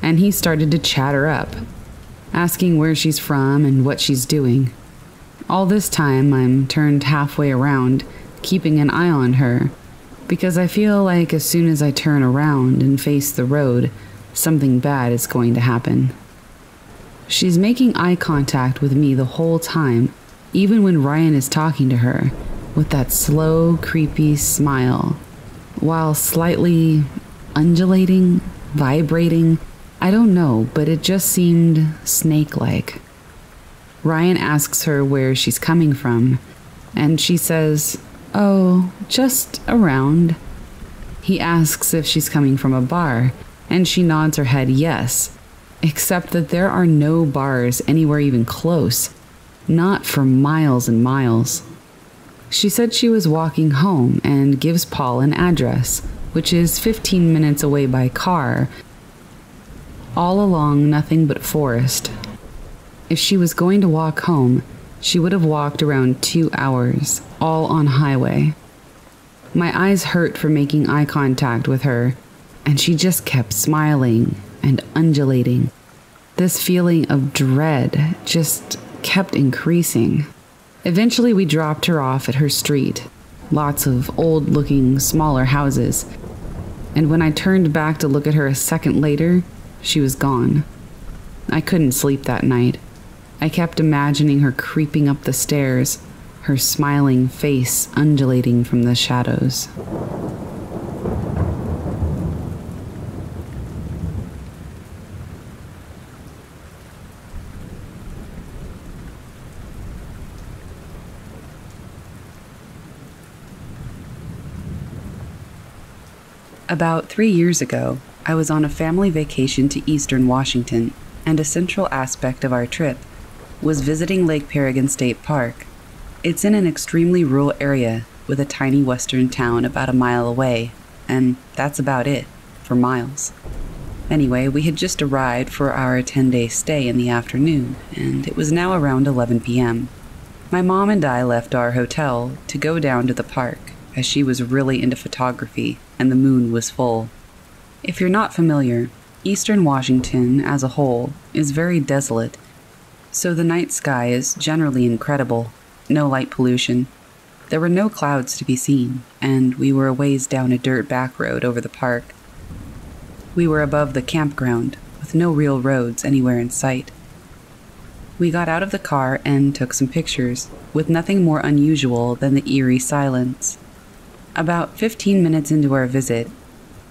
and he started to chat her up, asking where she's from and what she's doing. All this time, I'm turned halfway around, keeping an eye on her, because I feel like as soon as I turn around and face the road, Something bad is going to happen. She's making eye contact with me the whole time, even when Ryan is talking to her, with that slow, creepy smile, while slightly undulating, vibrating. I don't know, but it just seemed snake like. Ryan asks her where she's coming from, and she says, Oh, just around. He asks if she's coming from a bar, and she nods her head yes, except that there are no bars anywhere even close, not for miles and miles. She said she was walking home and gives Paul an address, which is 15 minutes away by car, all along nothing but forest. If she was going to walk home, she would have walked around two hours, all on highway. My eyes hurt for making eye contact with her, and she just kept smiling and undulating. This feeling of dread just kept increasing. Eventually, we dropped her off at her street. Lots of old looking, smaller houses. And when I turned back to look at her a second later, she was gone. I couldn't sleep that night. I kept imagining her creeping up the stairs, her smiling face undulating from the shadows. About three years ago, I was on a family vacation to eastern Washington, and a central aspect of our trip was visiting Lake Paragon State Park. It's in an extremely rural area with a tiny western town about a mile away, and that's about it for miles. Anyway, we had just arrived for our 10 day stay in the afternoon, and it was now around 11 p.m. My mom and I left our hotel to go down to the park, as she was really into photography and the moon was full. If you're not familiar, eastern Washington as a whole is very desolate, so the night sky is generally incredible, no light pollution. There were no clouds to be seen, and we were a ways down a dirt back road over the park. We were above the campground, with no real roads anywhere in sight. We got out of the car and took some pictures, with nothing more unusual than the eerie silence. About 15 minutes into our visit,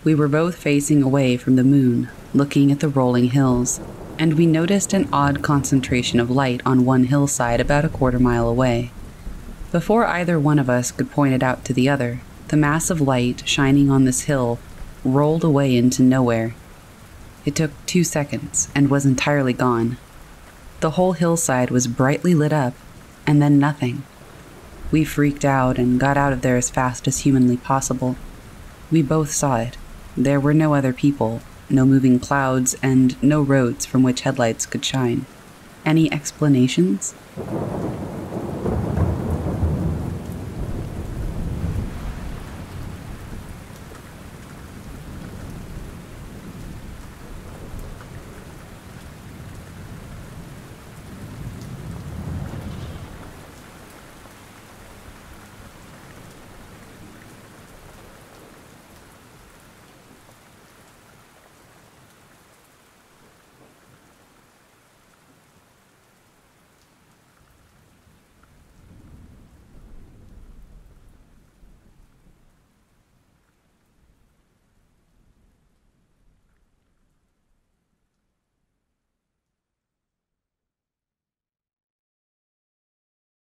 we were both facing away from the moon, looking at the rolling hills, and we noticed an odd concentration of light on one hillside about a quarter mile away. Before either one of us could point it out to the other, the mass of light shining on this hill rolled away into nowhere. It took two seconds and was entirely gone. The whole hillside was brightly lit up, and then nothing. We freaked out and got out of there as fast as humanly possible. We both saw it. There were no other people, no moving clouds, and no roads from which headlights could shine. Any explanations?